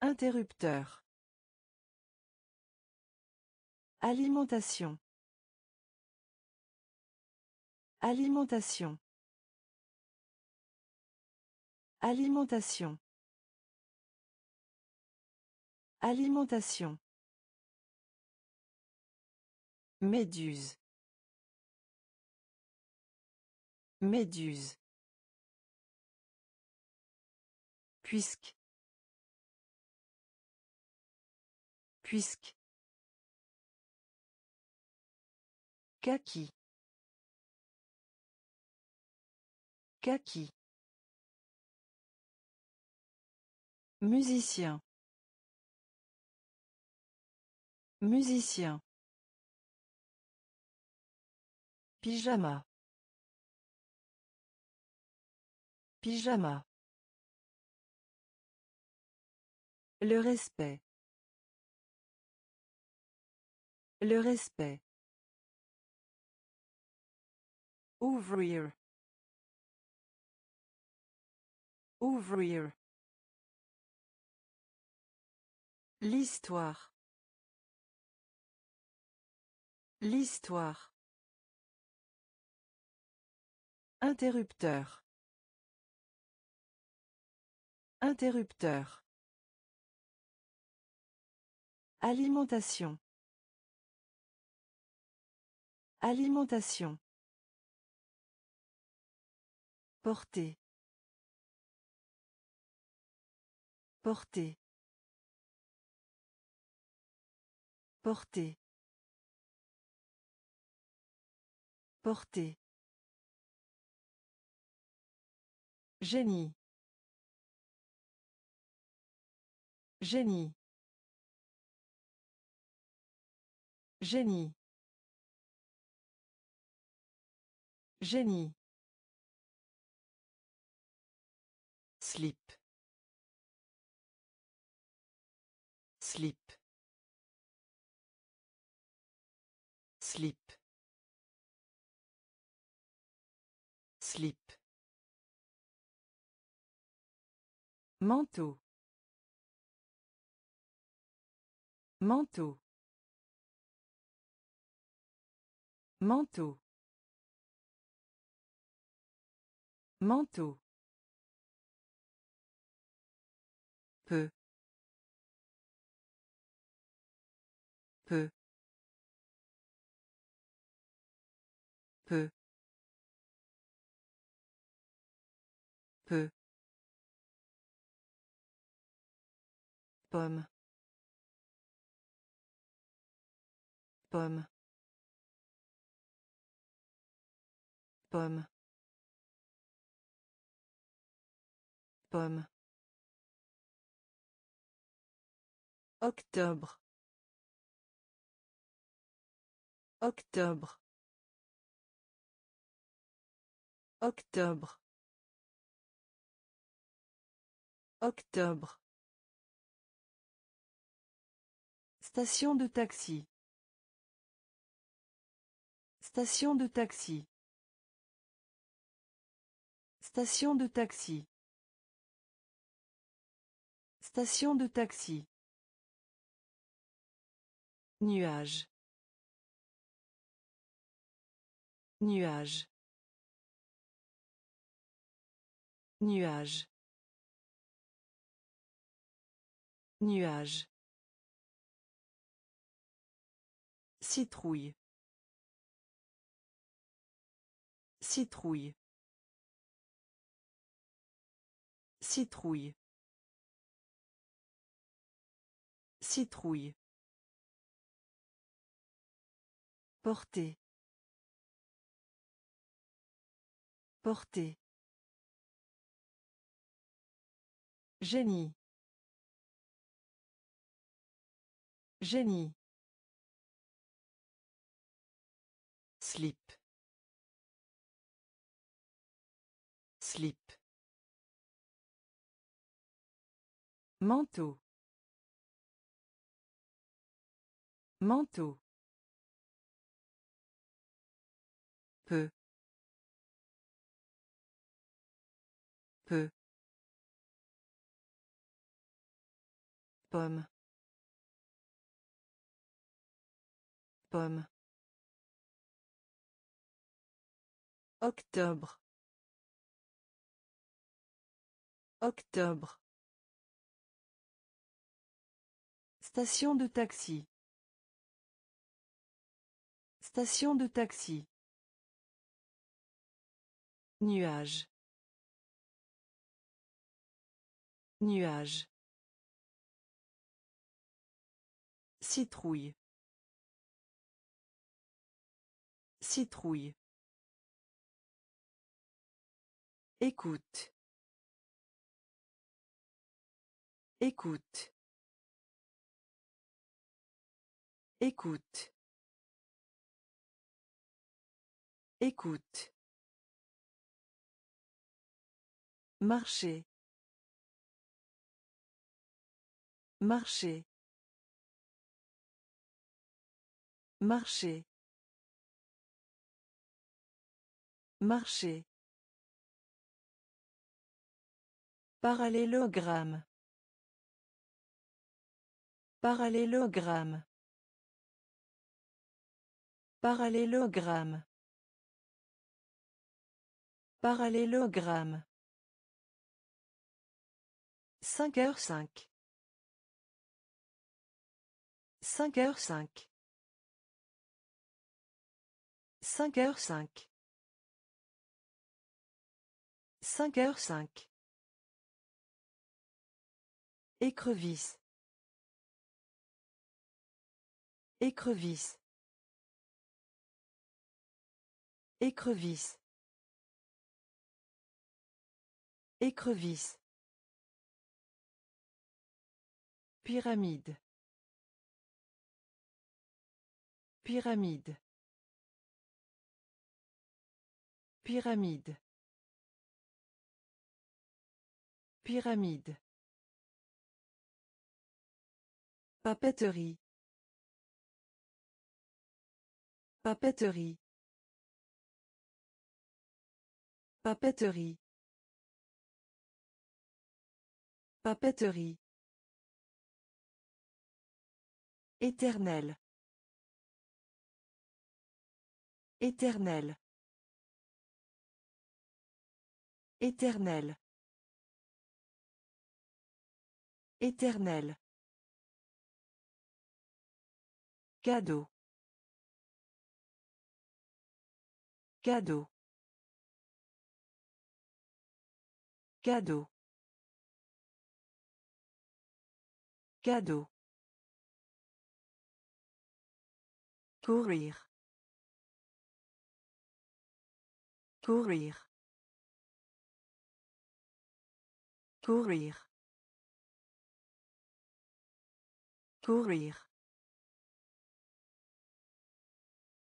Interrupteur. Alimentation. Alimentation. Alimentation. Alimentation. Méduse. Méduse. Puisque. Puisque. Kaki. Kaki. Musicien. Musicien. Pyjama. Pyjama. Le respect. Le respect. Ouvrir. Ouvrir. L'histoire. L'histoire. Interrupteur. Interrupteur. Alimentation. Alimentation. Porter. Porter. Porter. Porter. Génie. Génie. Génie. Génie. Slip. Manteau. Manteau. Manteau. Manteau. Pomme pomme pomme pomme Octobre. Octobre. Octobre. Octobre. Station de taxi. Station de taxi. Station de taxi. Station de taxi. Nuage. Nuage. Nuage. Nuage. Citrouille. Citrouille. Citrouille. Citrouille. Porter. Porter. Génie. Génie. Slip. Slip. Manteau. Manteau. peu peu pomme pomme octobre octobre Station de taxi. Station de taxi. Nuage. Nuage. Citrouille. Citrouille. Écoute. Écoute. Écoute. Écoute. Marcher. Marcher. Marcher. Marcher. Parallélogramme. Parallélogramme. Parallélogramme. Parallélogramme. 5 heures 5. 5 Écrevisse. Écrevisse. Écrevisse. Écrevisse. Pyramide. Pyramide. Pyramide. Pyramide. Papeterie. Papeterie. Papeterie. Papeterie. Éternel. Éternel. Éternel. Éternel. Cadeau. Cadeau. Cadeau. Cadeau. Courir. Courir. Courir. Courir.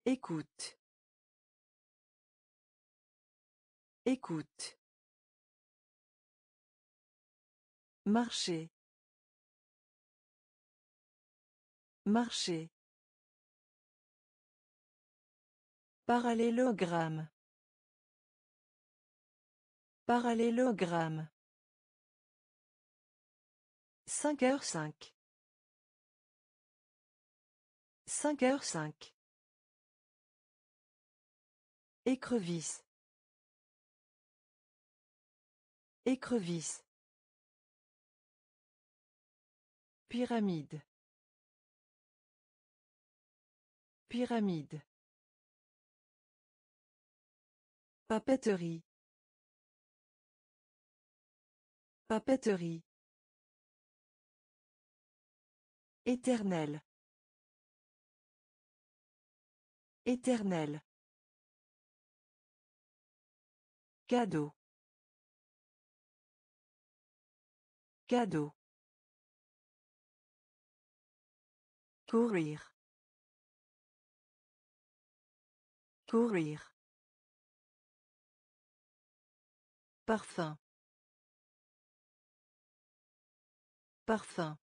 Écoute. Écoute. Marcher. Marcher. Parallélogramme. Parallélogramme. 5h5. 5h5. Écrevisse. Écrevisse. Pyramide. Pyramide. Papeterie. Papeterie. Éternel. Éternel. Cadeau. Cadeau. Courir. Courir. Parfum. Parfum.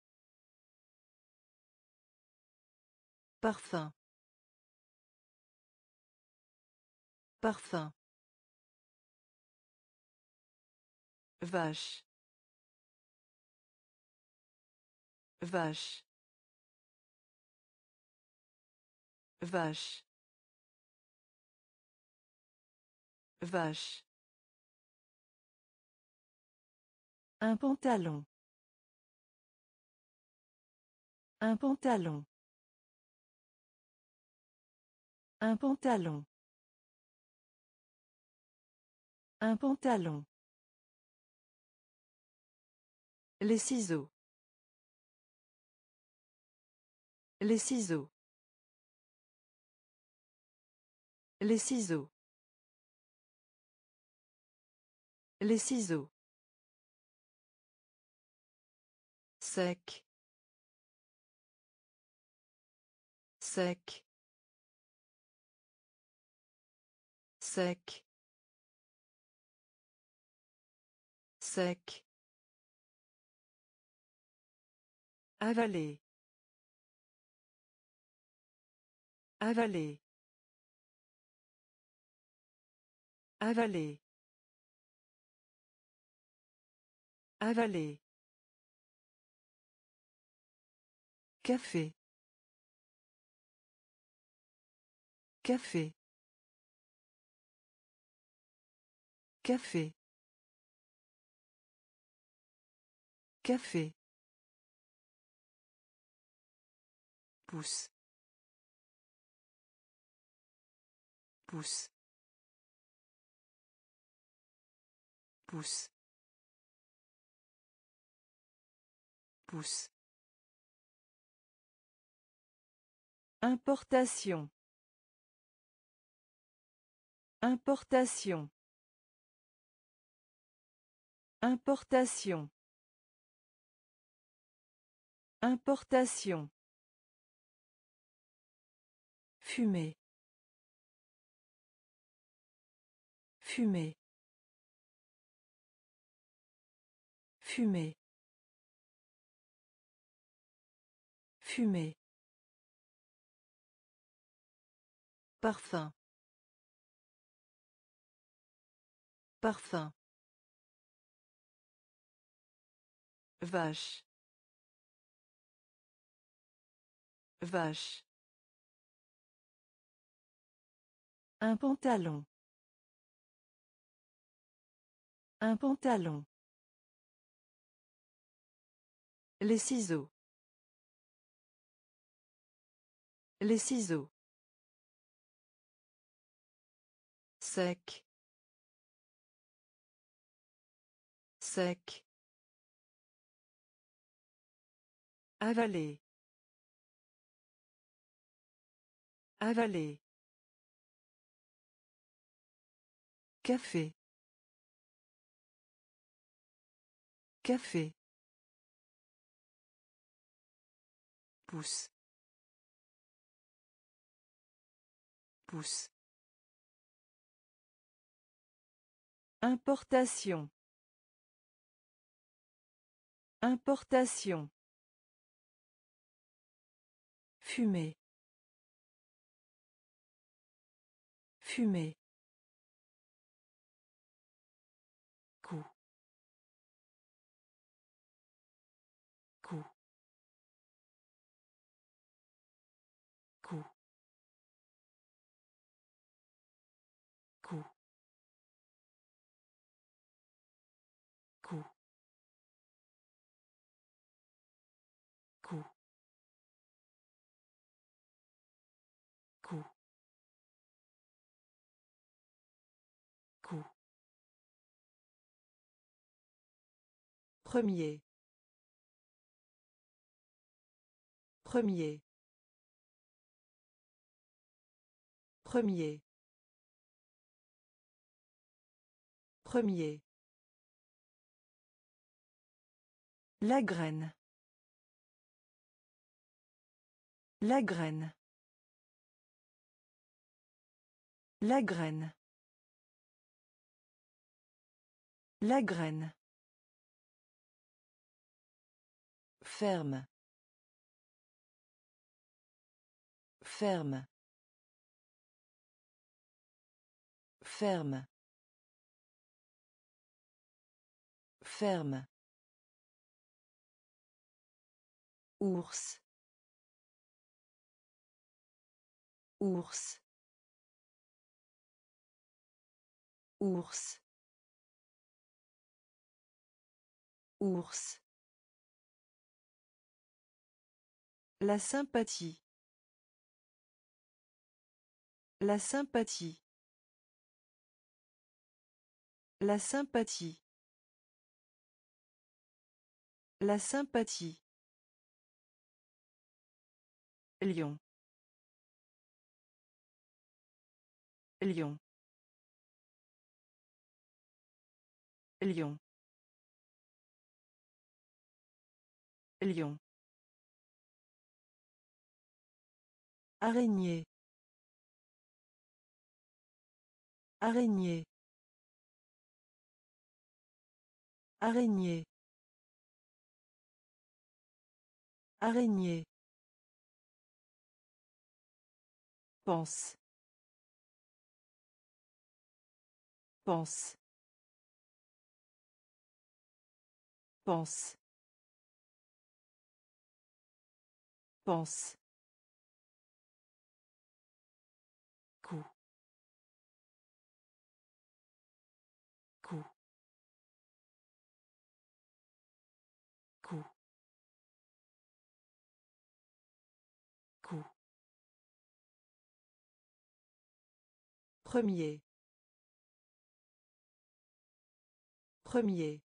Parfum. Parfum. Vache. Vache. Vache. Vache. Un pantalon. Un pantalon. Un pantalon. Un pantalon. Les ciseaux. Les ciseaux. Les ciseaux. Les ciseaux. sec sec sec sec Avaler. Avaler. Avaler. Avaler. Café. Café. Café. Café. Pousse pousse pousse pousse Importation. Importation. Importation. Importation. Fumer. Fumer. Fumer. Fumer. Parfum. Parfum. Vache. Vache. Un pantalon. Un pantalon. Les ciseaux. Les ciseaux. sec sec Avaler. Avaler. Café. Café. pousse pousse Importation. Importation. Fumer. Fumer. Premier. Premier. Premier. Premier. La graine. La graine. La graine. La graine. Ferme. Ferme. Ferme. Ferme. Ours. Ours. Ours. Ours. La sympathie. La sympathie. La sympathie. La sympathie. Lion. Lion. Lion. Araignée. Araignée. Araignée. Araignée. Pense. Pense. Pense. Pense. Premier. Premier.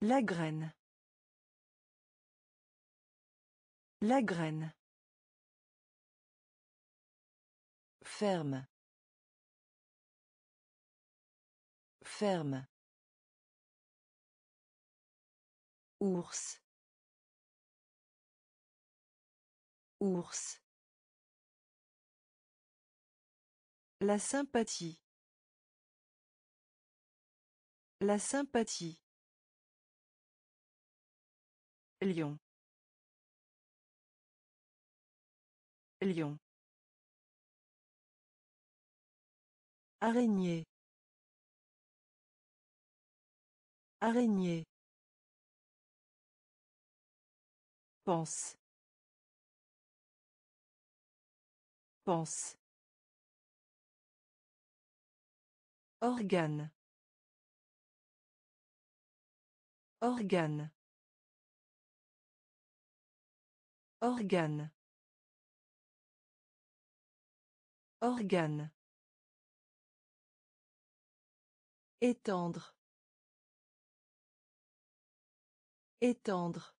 La graine. La graine. Ferme. Ferme. Ours. Ours. La sympathie. La sympathie. Lion. Lion. Araignée. Araignée. Pense. Pense. Organe. Organe. Organe. Organe. Étendre. Étendre.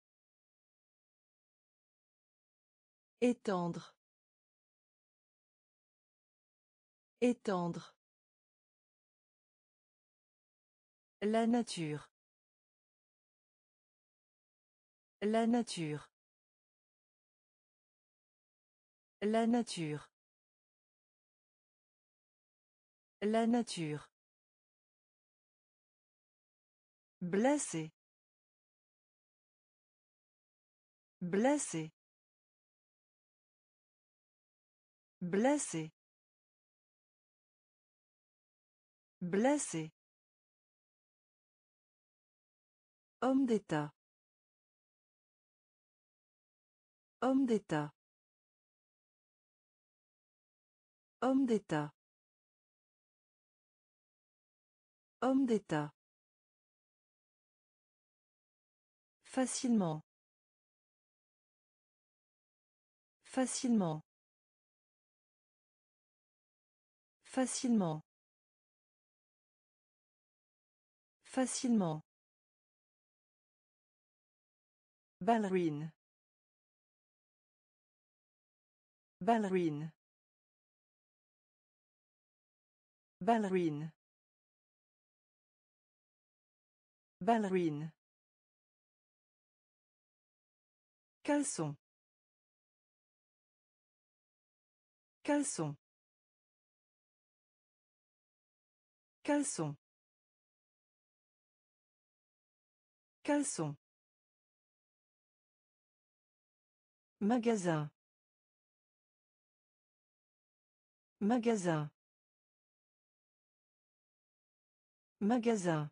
Étendre. Étendre. La nature. La nature. La nature. La nature. Blessé. Blessé. Blessé. Blessé. Homme d'État. Homme d'État. Homme d'État. Homme d'État. Facilement. Facilement. Facilement. Facilement. Ballerine. Ballerine. Ballerine. Ballerine. Caleçon. Caleçon. Caleçon. Caleçon. Magasin. Magasin. Magasin.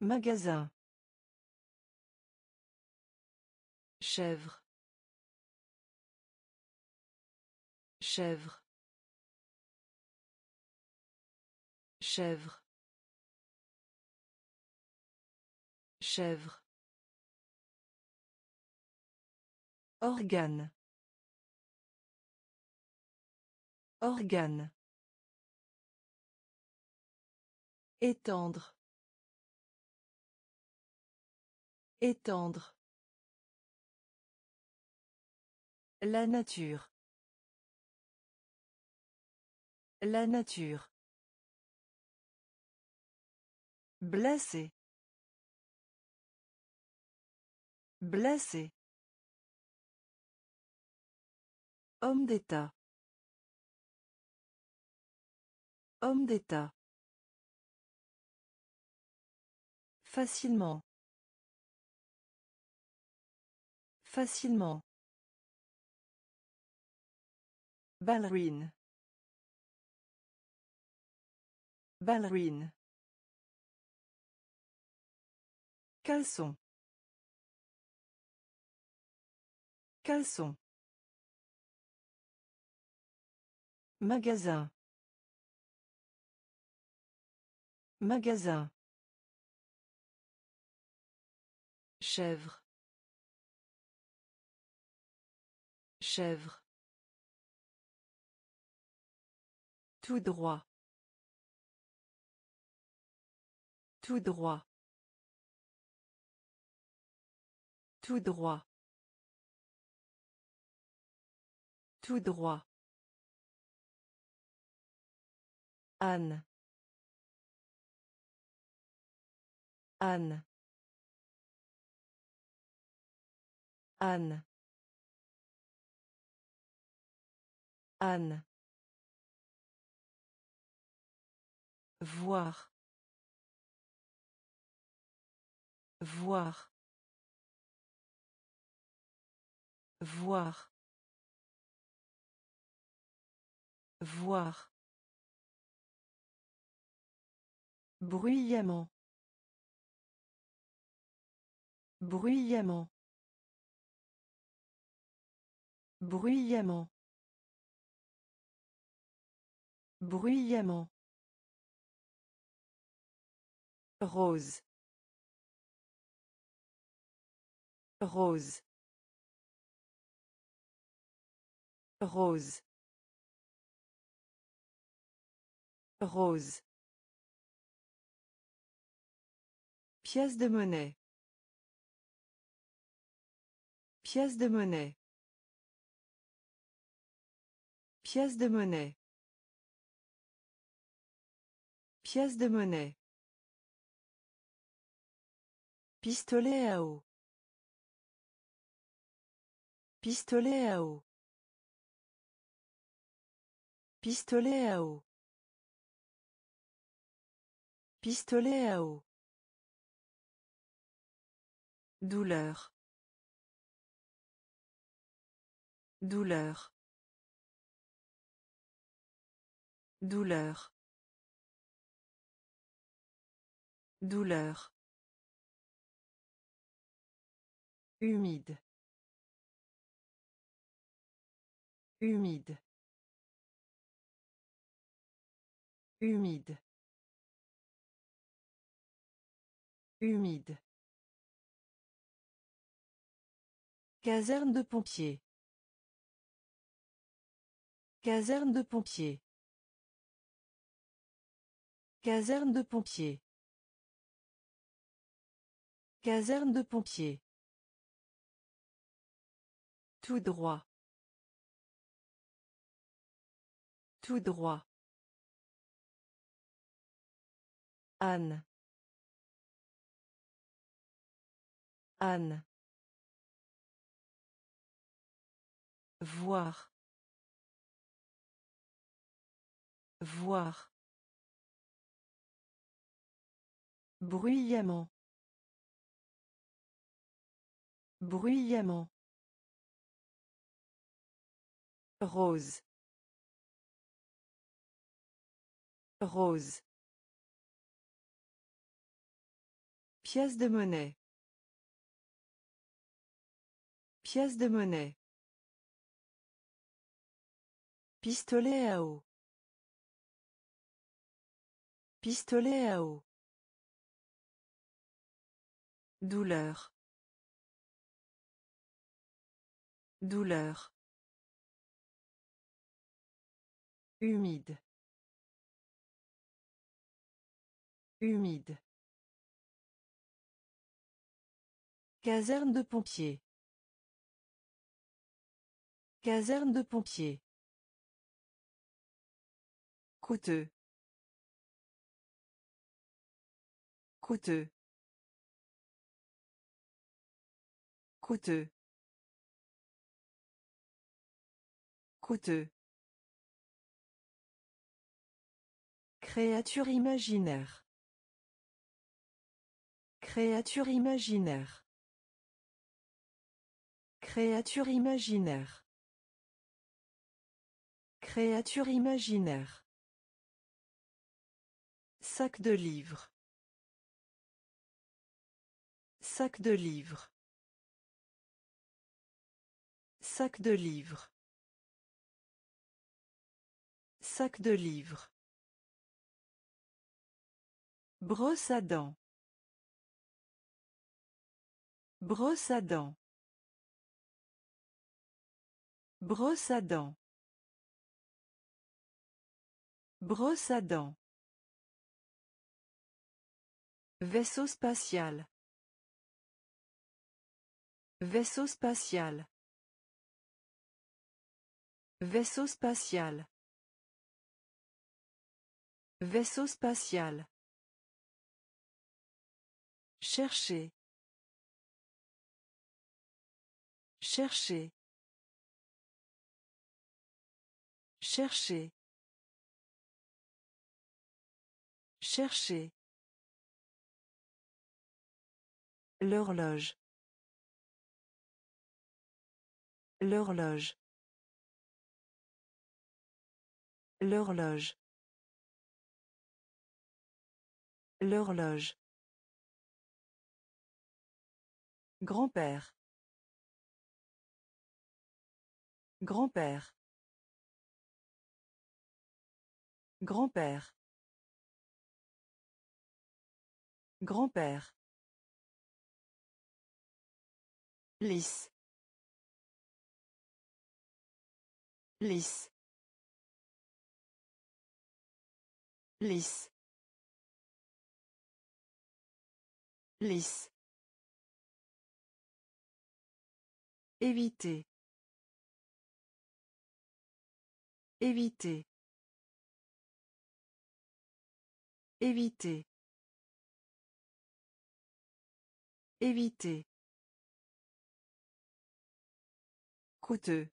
Magasin. Chèvre. Chèvre. Chèvre. Chèvre. Organe. Organe. Étendre. Étendre. La nature. La nature. Blessé. Blessé. Homme d'État. Homme d'État. Facilement. Facilement. Ballerine. Ballerine. Caleçon. Caleçon. Magasin. Magasin. Chèvre. Chèvre. Tout droit. Tout droit. Tout droit. Tout droit. Anne. Anne. Anne. Anne. Voir. Voir. Voir. Voir. Bruyamment. Bruyamment. Bruyamment. Bruyamment. Rose. Rose. Rose. Rose. Pièce de monnaie. Pièce de monnaie. Pièce de monnaie. Pièce de monnaie. Pistolet à eau. Pistolet à eau. Pistolet à eau. Pistolet à eau. Douleur. Douleur. Douleur. Douleur. Humide. Humide. Humide. Humide. Caserne de pompiers. Caserne de pompiers. Caserne de pompiers. Caserne de pompiers. Tout droit. Tout droit. Anne. Anne. Voir. Voir. Bruyamment. Bruyamment. Rose. Rose. Pièce de monnaie. Pièce de monnaie. Pistolet à eau. Pistolet à eau. Douleur. Douleur. Humide. Humide. Caserne de pompiers. Caserne de pompiers. Coûteux. Coûteux. Coûteux. Coûteux. Créature imaginaire. Créature imaginaire. Créature imaginaire. Créature imaginaire. Sac de livres. Sac de livres. Sac de livres. Sac de livres. Brosse à dents. Brosse à dents. Brosse à dents. Brosse à dents. Vaisseau spatial. Vaisseau spatial. Vaisseau spatial. Vaisseau spatial. Chercher. Chercher. Chercher. Chercher. L'horloge. L'horloge. L'horloge. L'horloge. Grand-père. Grand-père. Grand-père. Grand-père. Lisse. Lisse. Lisse. Lisse. Éviter. Éviter. Éviter. Éviter. Coûteux.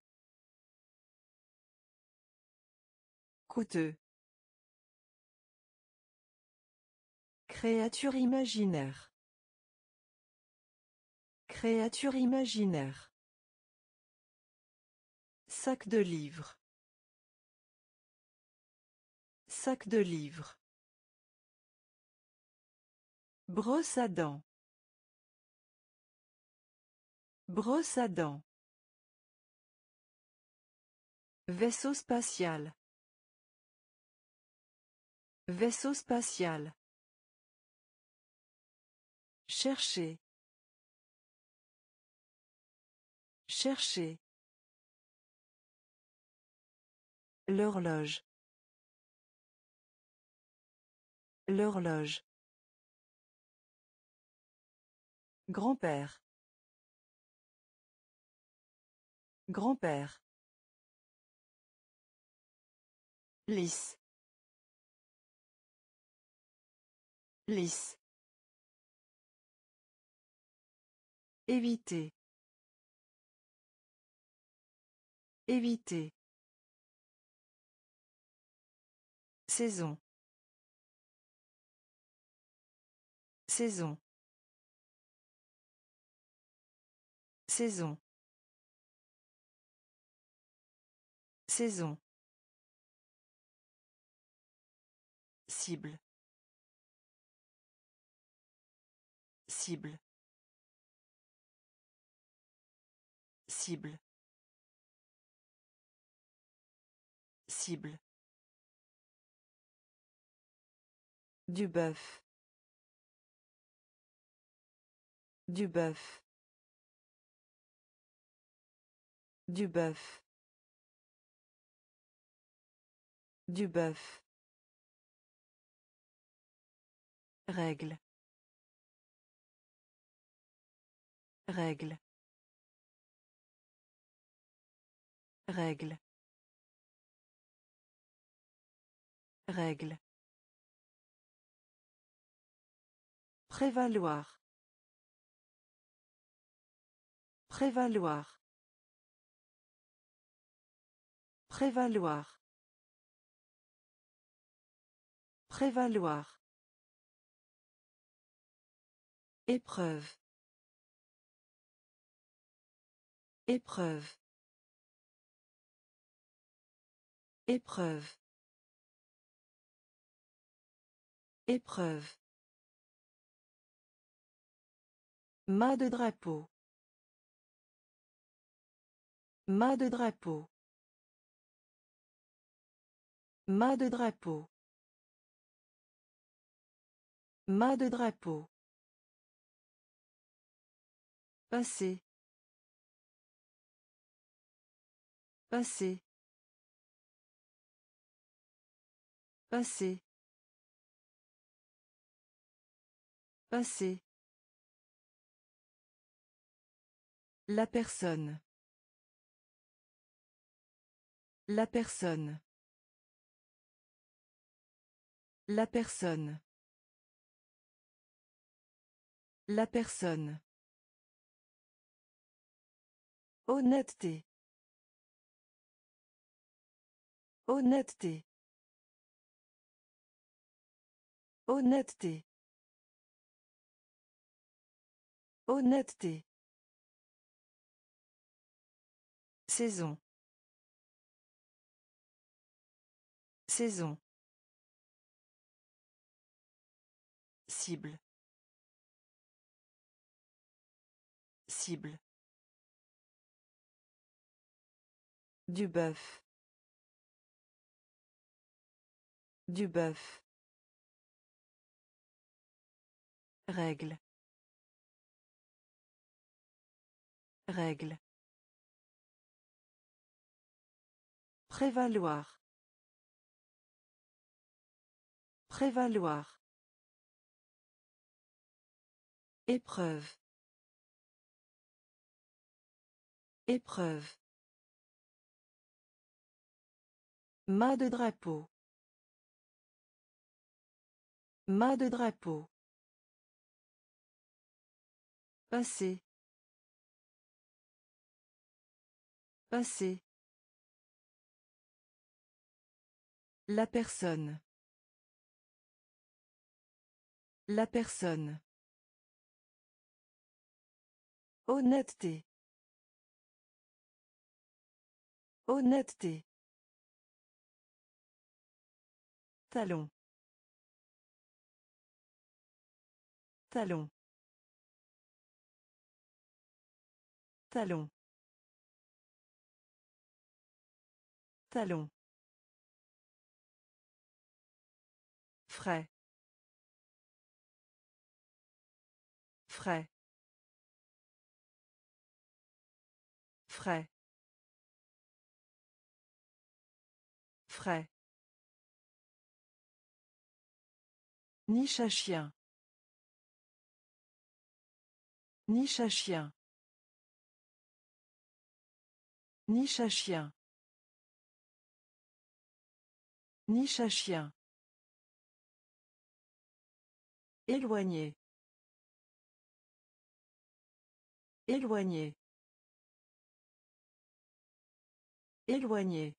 Coûteux. Créature imaginaire. Créature imaginaire. Sac de livres. Sac de livres. Brosse à dents. Brosse à dents. Vaisseau spatial. Vaisseau spatial. Chercher. Chercher. L'horloge. L'horloge. Grand-père. Grand-père. Lisse. Lisse. Éviter. Éviter. Saison. Saison. Saison. Saison. Cible. Cible. Cible. Cible. Du bœuf. Du bœuf. Du bœuf. Du bœuf. Règle. Règle. Règle. Règle. Prévaloir. Prévaloir. Prévaloir. Prévaloir. Épreuve. Épreuve. Épreuve. Épreuve. Mât de drapeau. Mât de drapeau. Mât de drapeau. Mât de drapeau. Passer. Passer. Passer. Passer. La personne. La personne. La personne. La personne. Honnêteté. Honnêteté. Honnêteté. Honnêteté. Saison. Saison. Cible. Cible. Du bœuf. Du bœuf. Règle. Règle. Prévaloir. Prévaloir. Épreuve. Épreuve. Mât de drapeau. Mât de drapeau. Passer. Passer. La personne. La personne. Honnêteté. Honnêteté. Talon. Talon. Talon. Talon. Frais. Frais. Frais. Frais. Niche à chien. Niche à chien. Niche à chien. Niche à chien. Éloigné. Éloigné. Éloigné.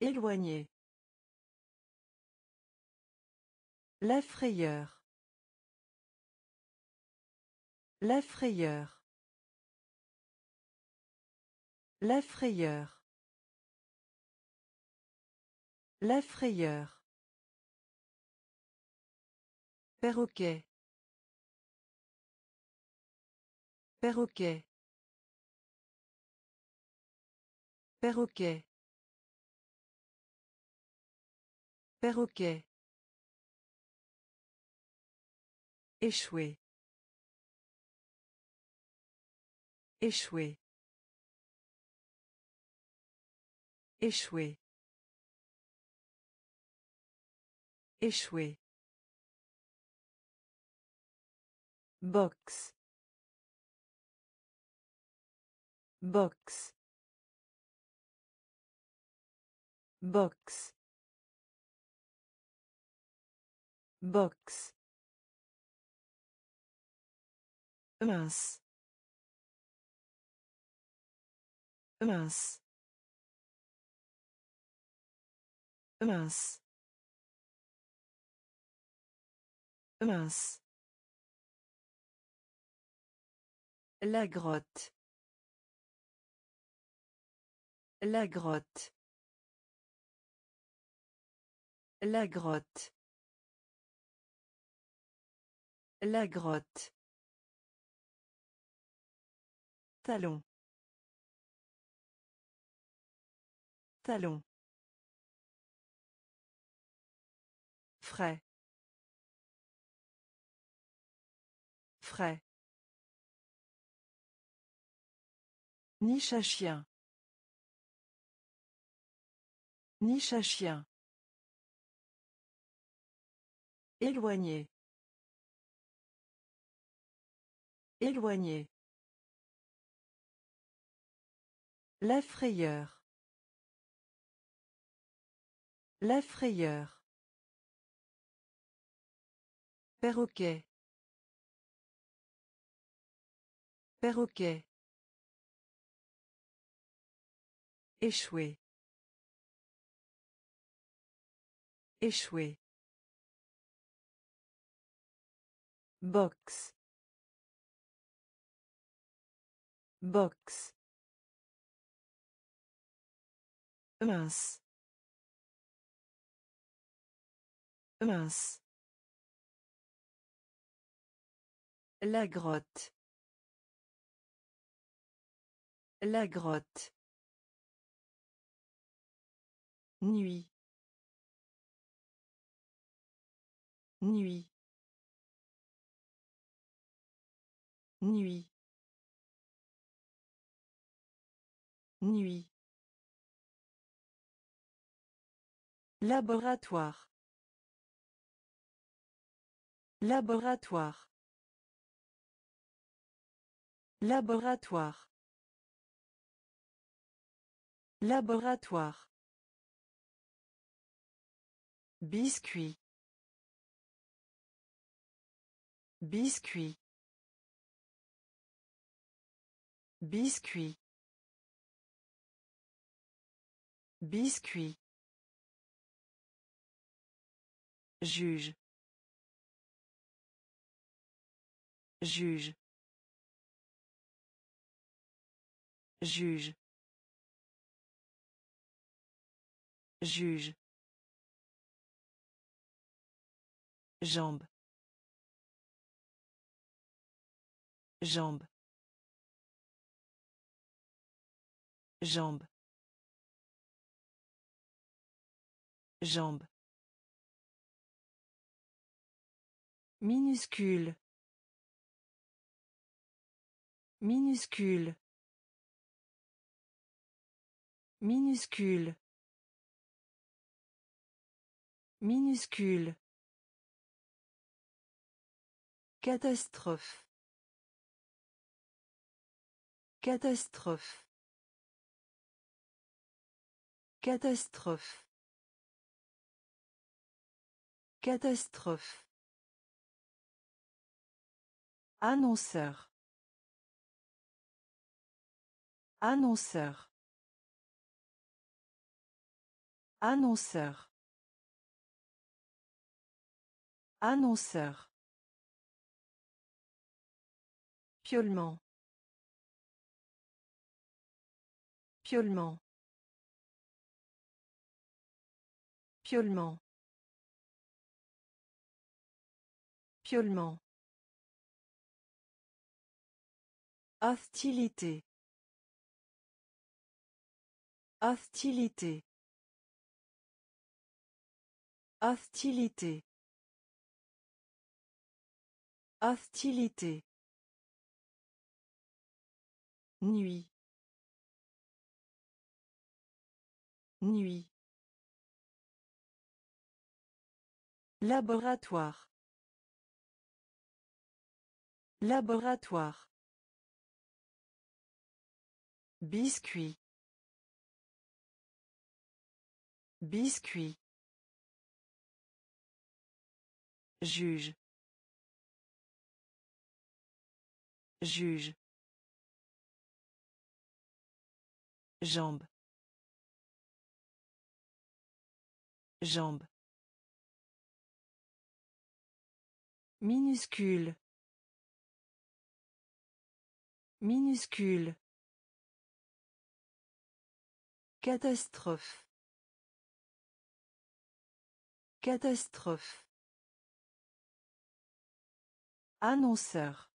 Éloigné. La frayeur. La frayeur. La frayeur. La frayeur. Perroquet. Perroquet. Perroquet. Perroquet. Échouer. Échouer. Échouer. Échouer. Box. Box. Box. Box. Mince. Mince. Mince. Mince. La grotte. La grotte. La grotte. La grotte Talon. Talon. Frais. Frais. Niche à chien. Niche à chien. Éloigné. Éloigné. La frayeur. La frayeur. Perroquet. Perroquet. Échouer. Échouer. Box. Box. Mince. Mince. La grotte. La grotte. Nuit. Nuit. Nuit. Nuit Laboratoire. Laboratoire. Laboratoire. Laboratoire. Biscuit. Biscuit. Biscuit. Biscuit. Juge. Juge. Juge. Juge. Jambe. Jambe. Jambe. Jambe. Minuscule. Minuscule. Minuscule. Minuscule. Catastrophe. Catastrophe. Catastrophe. Catastrophe. Annonceur. Annonceur. Annonceur. Annonceur. Piolement. Piolement. Piolement. Piolement. Hostilité. Hostilité. Hostilité. Hostilité. Nuit. Nuit. Laboratoire. Laboratoire. Biscuit. Biscuit. Juge. Juge. Jambe. Jambe. Minuscule. Minuscule. Catastrophe. Catastrophe. Annonceur.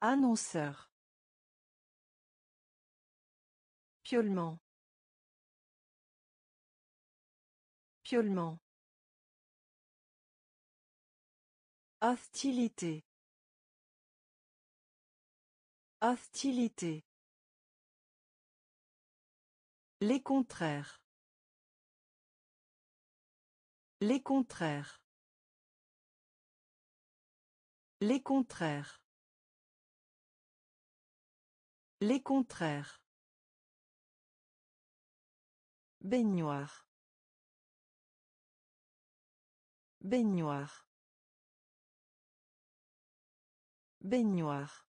Annonceur. Piolement. Piolement. Hostilité. Hostilité. Les contraires. Les contraires. Les contraires. Les contraires. Baignoire. Baignoire. Baignoire.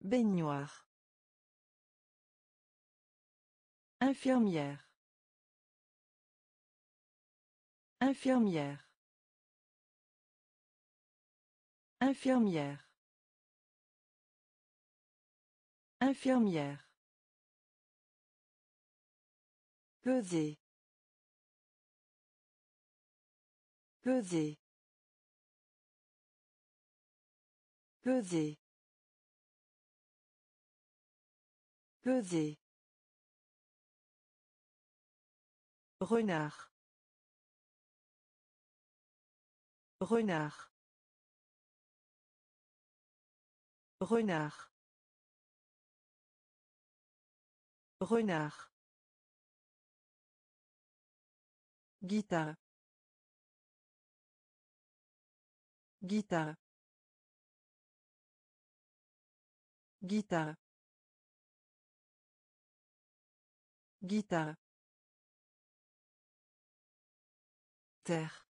Baignoire. Infirmière. Infirmière. Infirmière. Infirmière. Peser. Peser. Peser. Peser. Renard. Renard. Renard. Renard. Guitare. Guitare. Guitare. Guitare. Terre.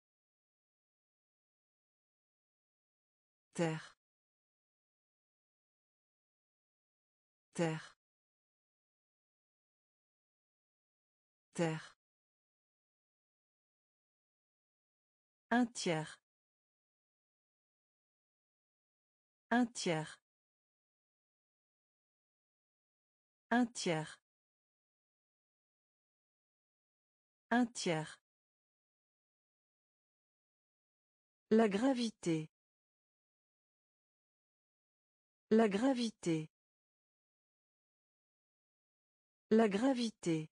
Terre. Terre. Terre. Un tiers. Un tiers. Un tiers. Un tiers. La gravité. La gravité. La gravité.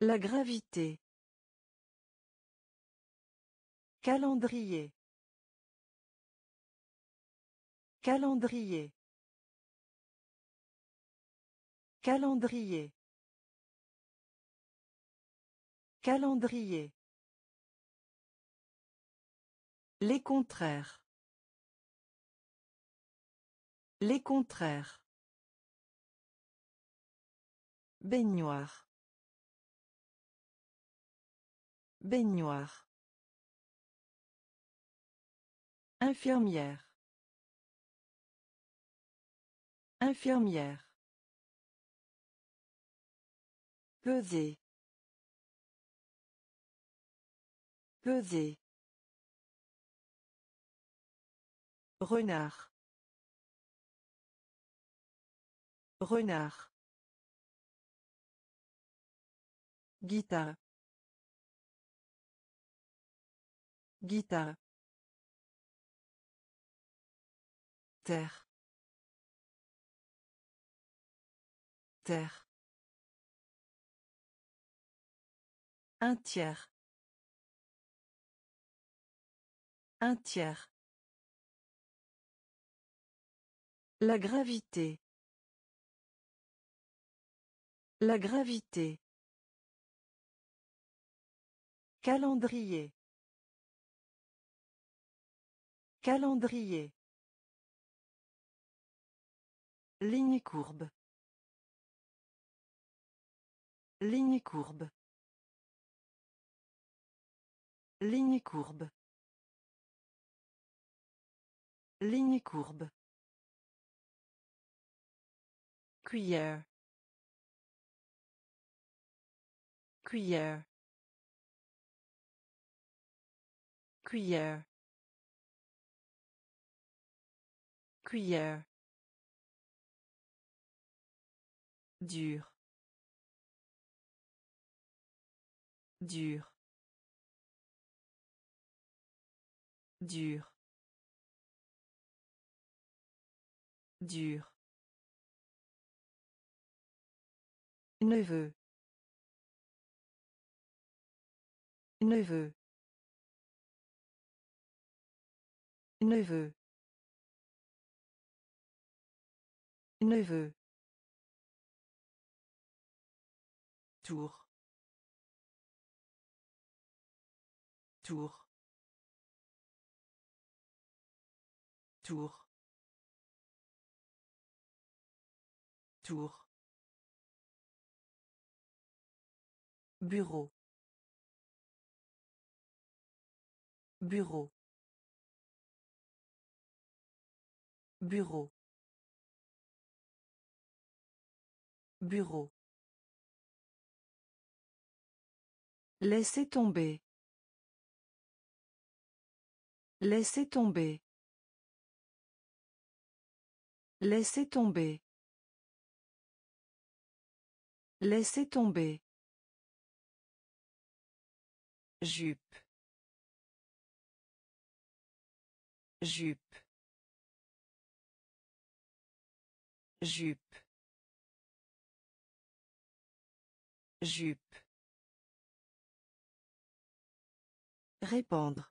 La gravité. Calendrier. Calendrier. Calendrier. Calendrier. Les contraires. Les contraires. Baignoire. Baignoire. Infirmière. Infirmière. Peser. Peser. Renard. Renard. Guitare. Guitare. Terre. Terre. Un tiers. Un tiers. La gravité. La gravité. Calendrier. Calendrier. Ligne courbe. Ligne courbe. Ligne courbe. Ligne courbe. Cuillère. Cuillère. Cuillère. Cuillère. Dur. Dur. Dur. Dur. Neveu. Neveu. Neveu. Neveu. Tour. Tour. Tour. Tour. Bureau. Bureau. Bureau. Bureau. Laissez tomber. Laissez tomber. Laissez tomber. Laissez tomber. Jupe. Jupe. Jupe. Jupe. Répandre.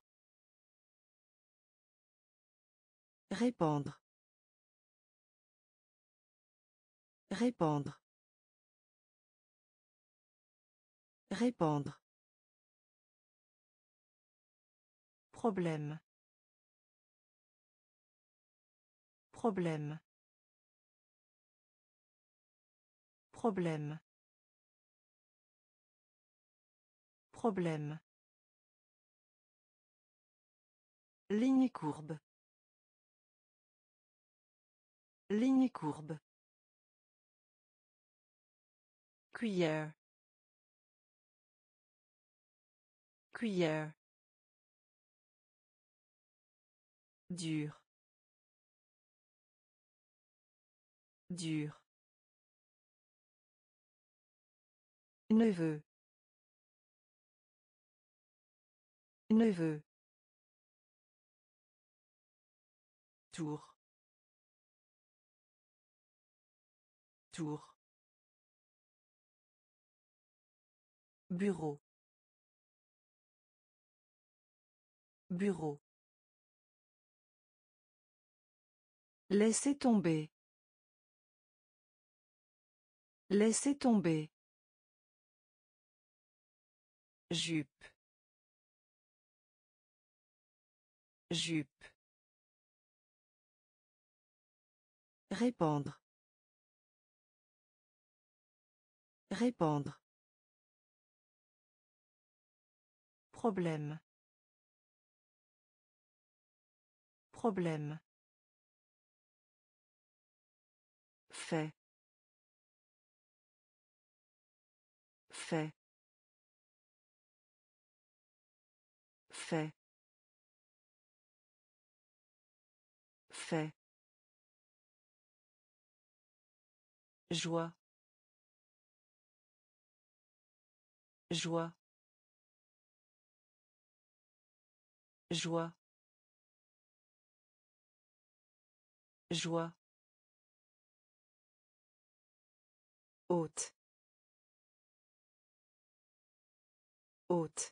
Répandre. Répandre. Répandre. Problème. Problème. Problème. Problème. Ligne courbe. Ligne courbe. Cuillère. Cuillère. Dur. Dur. Neveu. Neveu. Tour. Tour. Bureau. Bureau. Laissez tomber. Laissez tomber. Jupe. Jupe. Répandre. Répandre. Problème. Problème. Fait. Fait. Fait. Fait. Joie. Joie. Joie. Joie. Haute. Haute.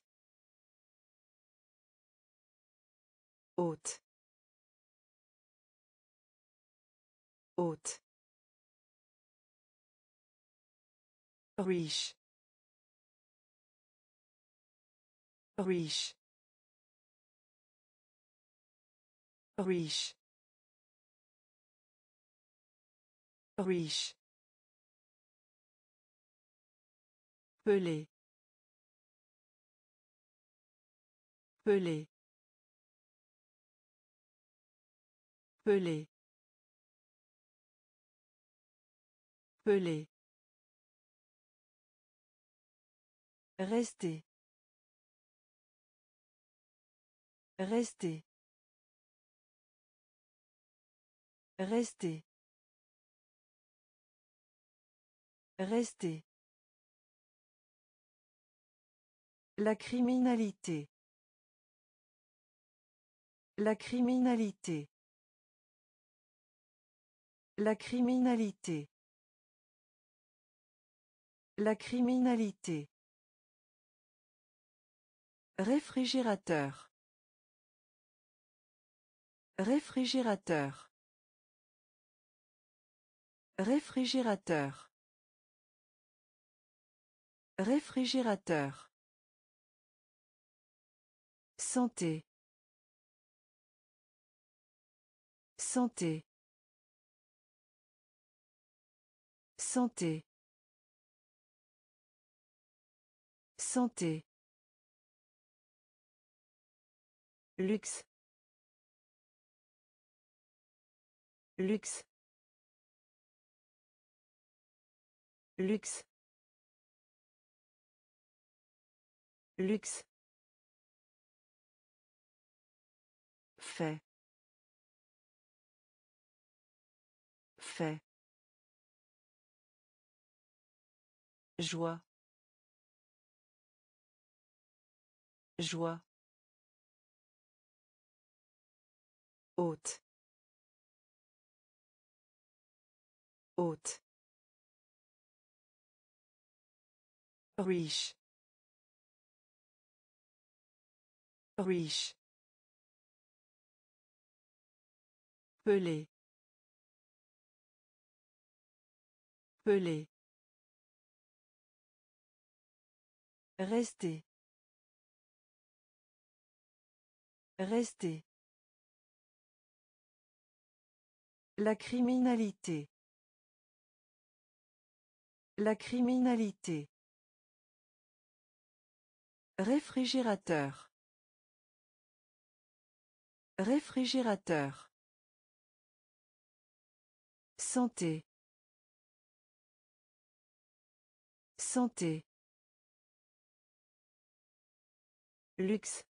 Haute. Haute. Riche. Riche. Riche. riche Pelé. Pelé. Pelé. Pelé. Rester. Rester. Rester. Rester. La criminalité. La criminalité. La criminalité. La criminalité. Réfrigérateur. Réfrigérateur. Réfrigérateur. Réfrigérateur. Santé. Santé. Santé. Santé. Luxe. Luxe. Luxe. Luxe. Fait. Fait. Joie. Joie. Haute. Haute. Riche. Riche. Pelé. Pelé. Rester. Rester. La criminalité. La criminalité. Réfrigérateur. Réfrigérateur. Santé. Santé. Luxe.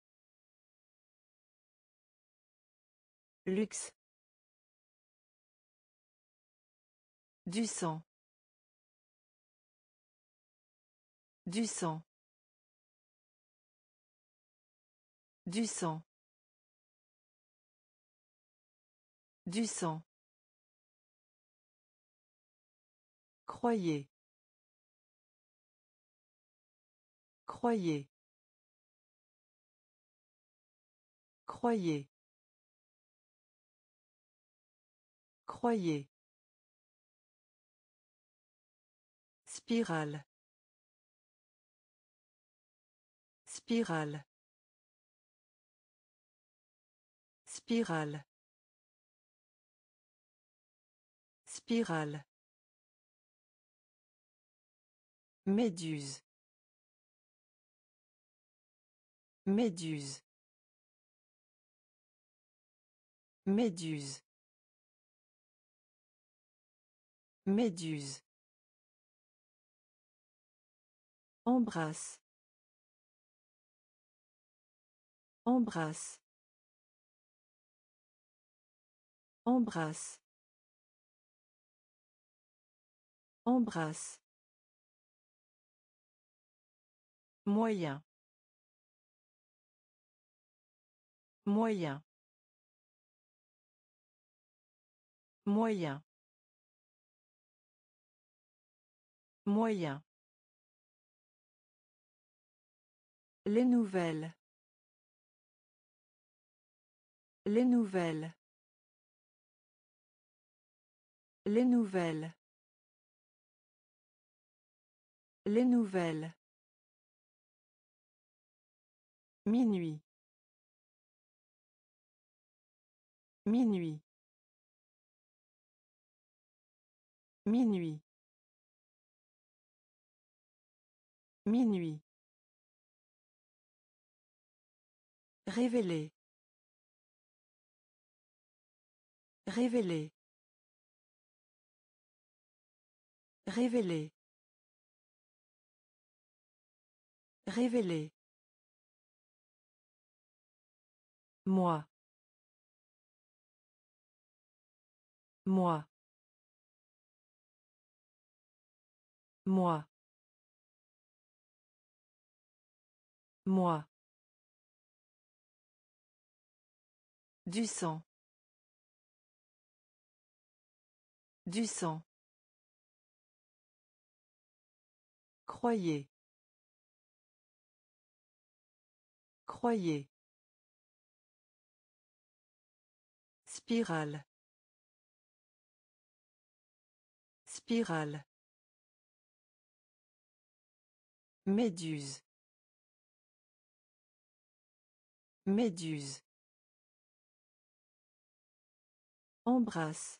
Luxe. Du sang. Du sang. Du sang. Du sang. Croyez. Croyez. Croyez. Croyez. Spirale. Spirale. Spirale. Spirale. Méduse. Méduse. Méduse. Méduse. Embrasse. Embrasse. Embrasse. Embrasse. Moyen. Moyen. Moyen. Moyen. Les nouvelles. Les nouvelles. Les nouvelles. Les nouvelles. Minuit. Minuit. Minuit. Minuit. Révéler. Révéler. Révéler. Révéler. Moi. Moi. Moi. Moi. Du sang. Du sang. Croyez. Croyez. Spirale. Spirale. Méduse. Méduse. Embrasse.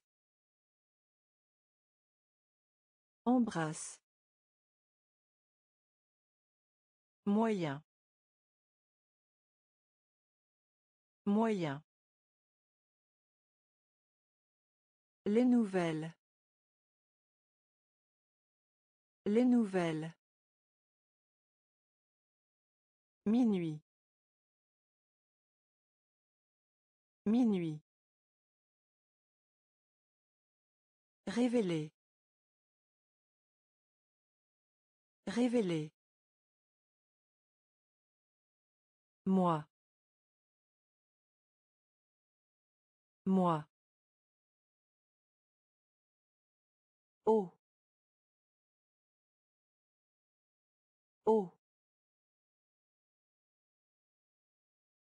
Embrasse. Moyen. Moyen. Les nouvelles. Les nouvelles. Minuit. Minuit. Révéler. Révéler. Moi. Moi. Oh. Oh.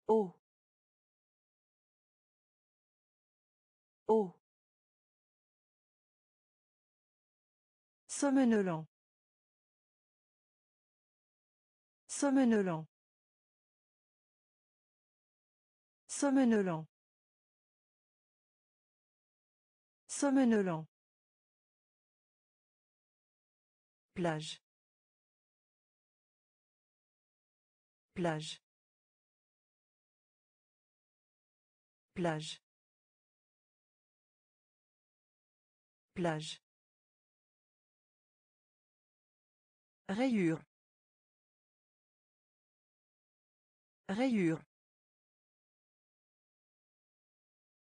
Oh. Oh. Somnolent. Somnolent. Somnolent. Somnolent. Plage. Plage. Plage. Plage. Rayure. Rayure.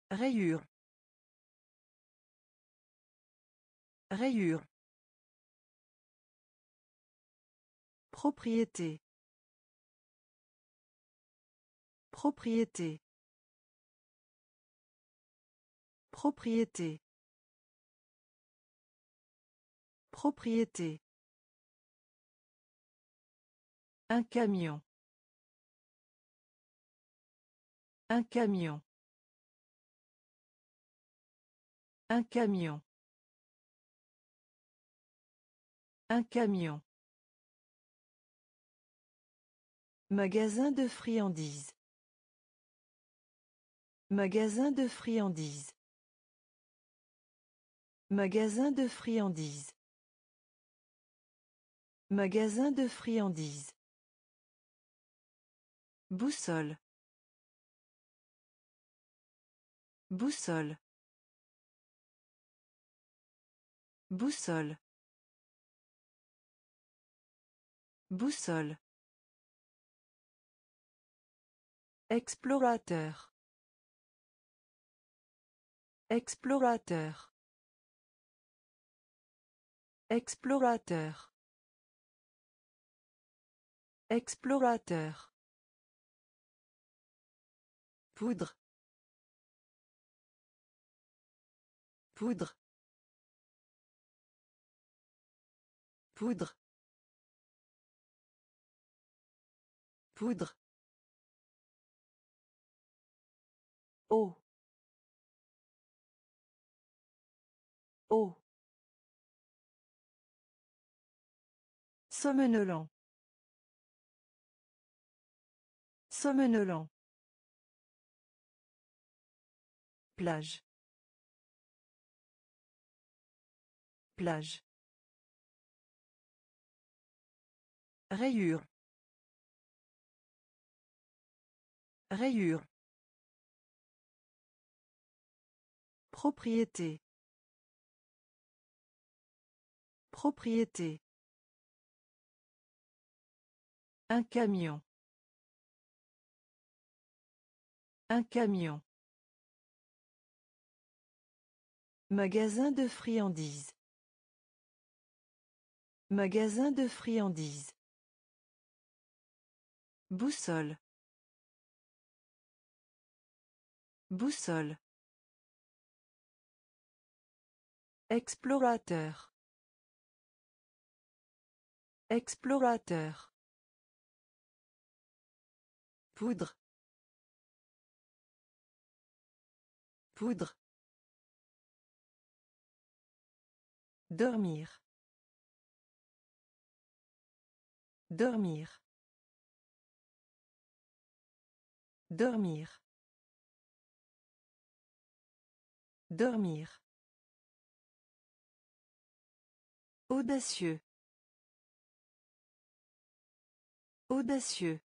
Rayure. Rayure. Propriété. Propriété. Propriété. Propriété. Un camion. Un camion. Un camion. Un camion. Magasin de friandises. Magasin de friandises. Magasin de friandises. Magasin de friandises. Boussole. Boussole. Boussole. Boussole. Explorateur. Explorateur. Explorateur. Explorateur. Poudre. Poudre. Poudre. Poudre. Oh. Oh. Somnolent. Somnolent. Plage. Plage. Rayure. Rayure. Propriété. Propriété. Un camion. Un camion. Magasin de friandises. Magasin de friandises. Boussole. Boussole. Explorateur. Explorateur. Poudre. Poudre. Dormir. Dormir. Dormir. Dormir. Audacieux. Audacieux.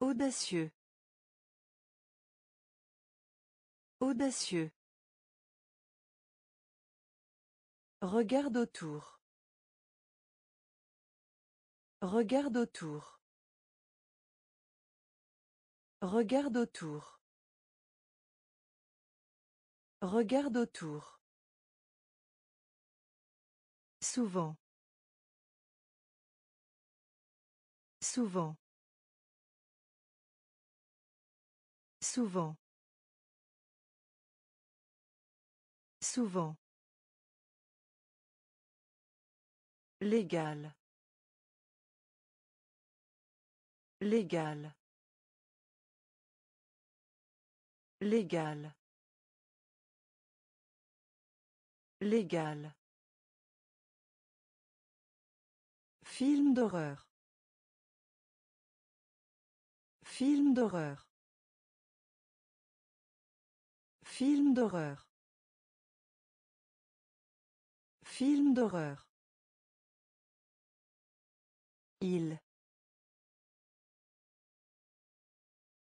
Audacieux. Audacieux. Regarde autour. Regarde autour. Regarde autour. Regarde autour. Souvent. Souvent. Souvent. Souvent. Légal. Légal. Légal. Légal. Film d'horreur. Film d'horreur. Film d'horreur. Film d'horreur. Il.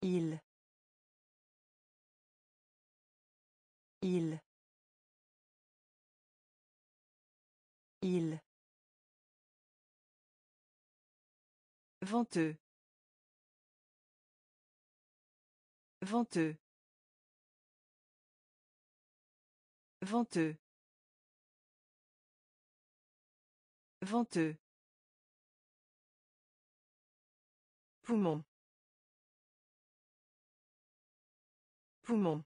Il. Il. Il. Venteux. Venteux. Venteux. Venteux. Poumon. Poumon.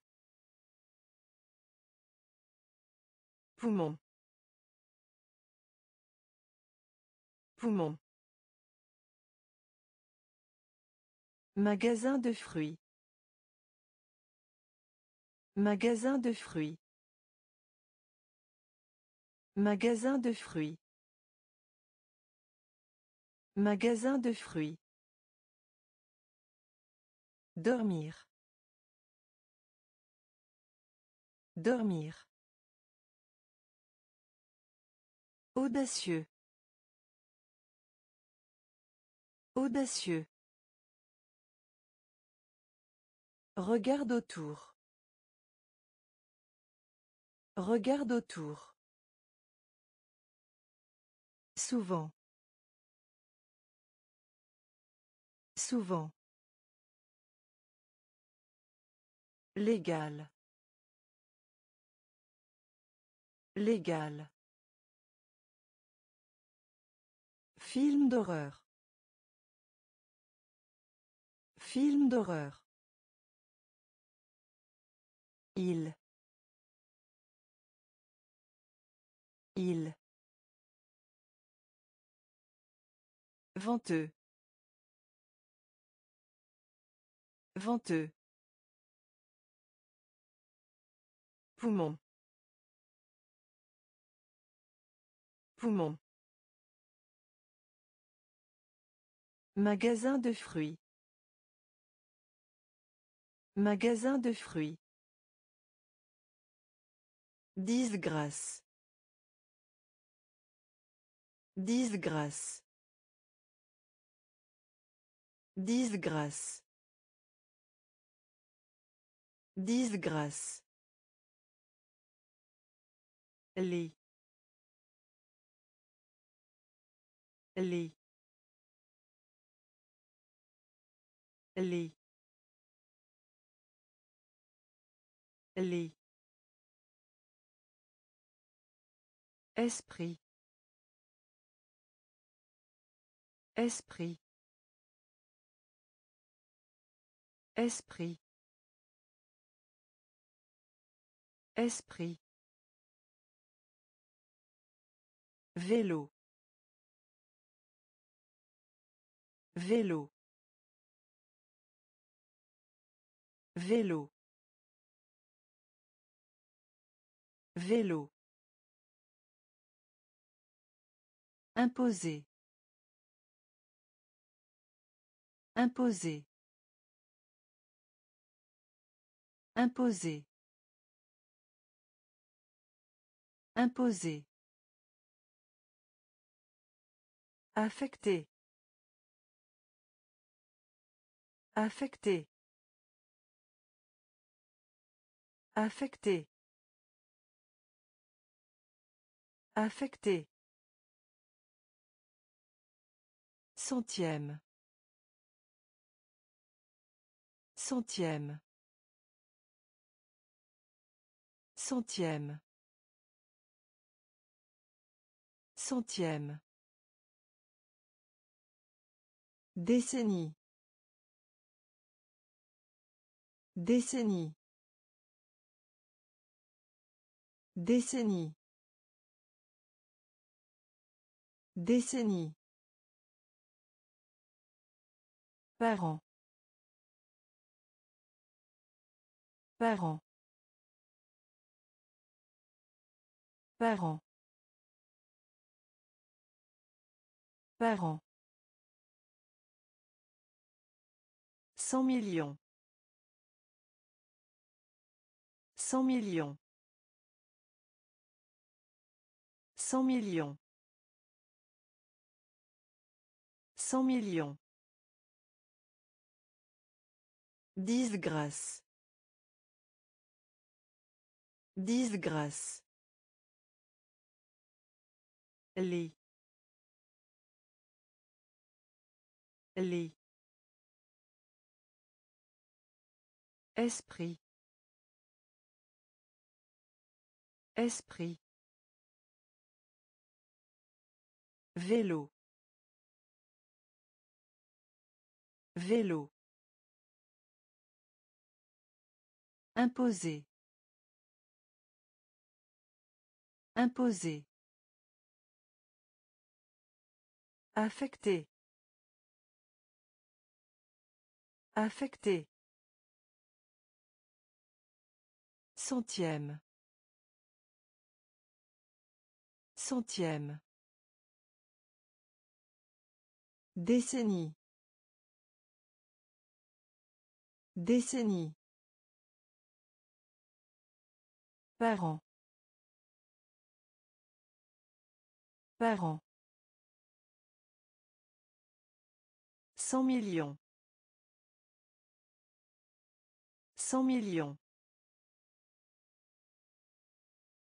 Poumon. Poumon. Magasin de fruits. Magasin de fruits. Magasin de fruits. Magasin de fruits. Dormir. Dormir. Audacieux. Audacieux. Regarde autour. Regarde autour. Souvent. Souvent. Légal. Légal. Film d'horreur. Film d'horreur. Il. Il. Venteux. Venteux. Poumon. Poumon. Magasin de fruits. Magasin de fruits. Disgrâce. Disgrâce. Disgrâce. Disgrâce. Lit. Lit. Lit. Lit. Esprit. Esprit. Esprit. Esprit. Vélo. Vélo. Vélo. Vélo. Imposer. Imposer. Imposer. Imposer. Affecté. Affecté. Affecté. Affecté. Centième. Centième. Centième. Centième. Décennie. Décennie. Décennie. Décennie. Parents. Parents. Parents. Parents. Cent millions. Cent millions. Cent millions. Cent millions. Disgrâce. Disgrâce. Lit. Lit. Esprit. Esprit. Vélo. Vélo. Imposer. Imposer. Affecté. Affecté. Centième. Centième. Décennie. Décennie. Parents. Parents. Cent millions. Cent millions.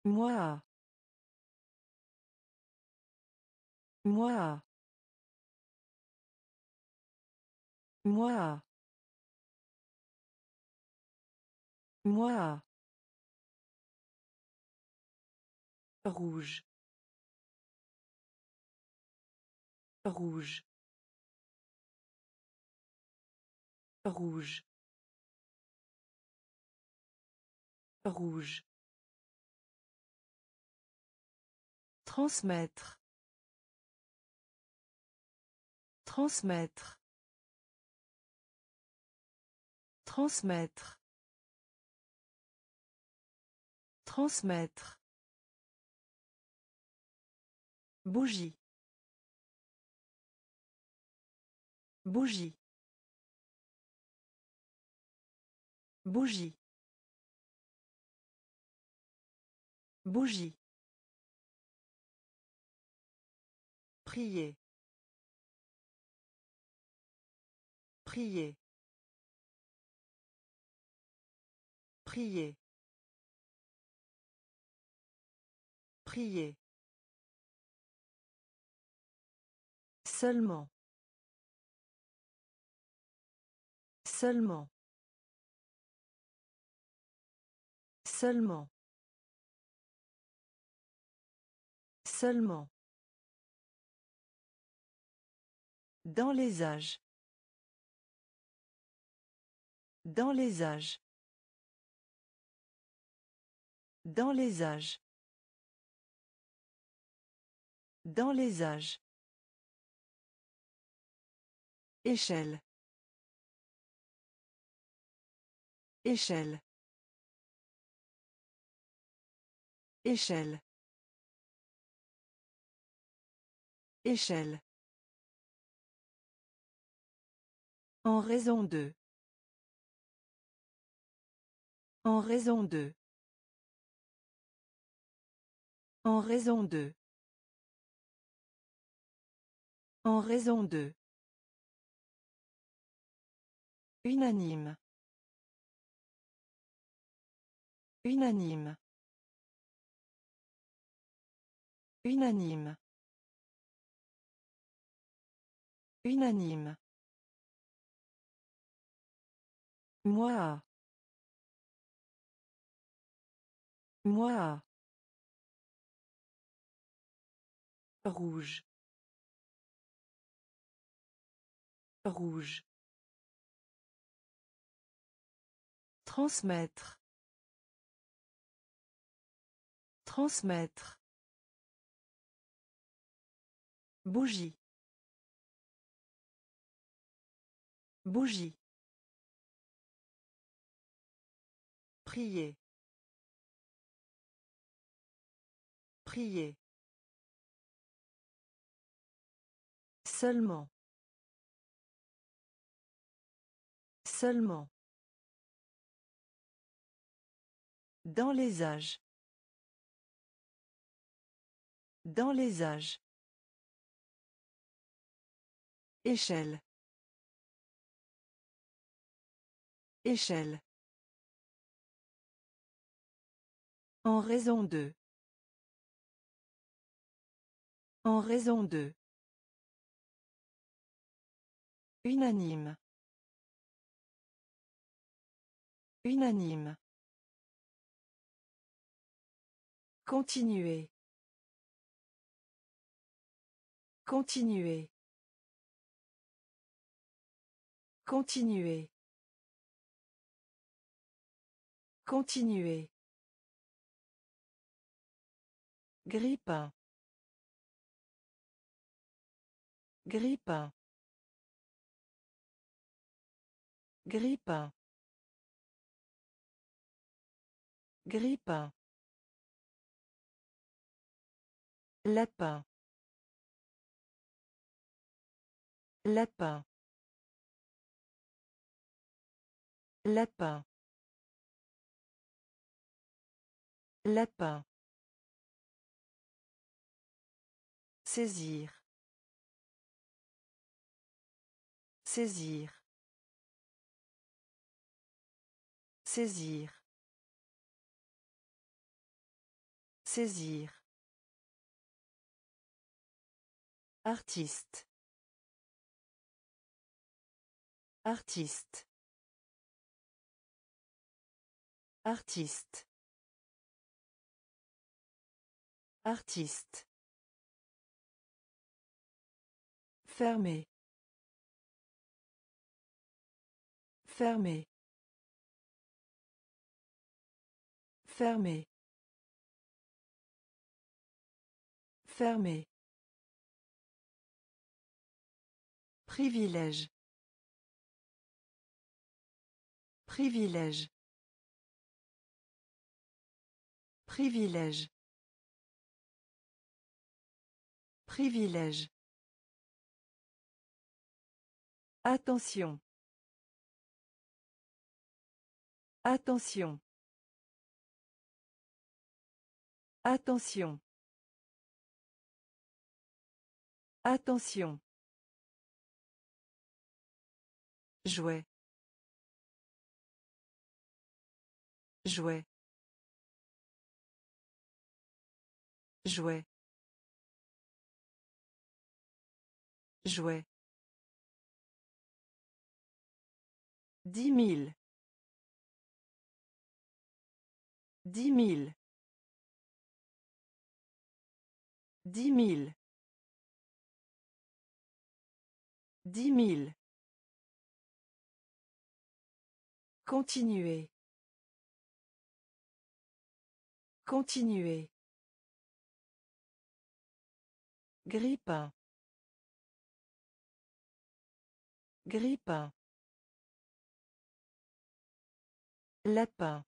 Moi. Moi. Moi. Moi. Rouge. Rouge. Rouge. Rouge. Transmettre. Transmettre. Transmettre. Transmettre. Bougie. Bougie. Bougie. Bougie. Prier. Prier. Prier. Prier. Seulement. Seulement. Seulement. Seulement. Dans les âges. Dans les âges. Dans les âges. Dans les âges. Échelle. Échelle. Échelle. Échelle. En raison de. En raison de. En raison de. En raison de. Unanime. Unanime. Unanime. Unanime. Moi. Moi. Rouge. Rouge. Transmettre. Transmettre. Bougie. Bougie. Prier. Prier. Seulement. Seulement. Dans les âges. Dans les âges. Échelle. Échelle. En raison de. En raison de. Unanime. Unanime. Continuer. Continuer. Continuer. Continuer. Grippin. Grippin. Grippin. Grippin. Lapin. Lapin. Lapin. Lapin. Saisir. Saisir. Saisir. Saisir. Artiste. Artiste. Artiste. Artiste. Fermé. Fermé. Fermé. Fermé. Privilège. Privilège. Privilège. Privilège. Attention. Attention. Attention. Attention. Jouet. Jouet. Jouet. Jouet. Dix mille. Dix mille. Dix mille. Dix mille. Continuer. Continuer. Grippin. Grippin. Lapin.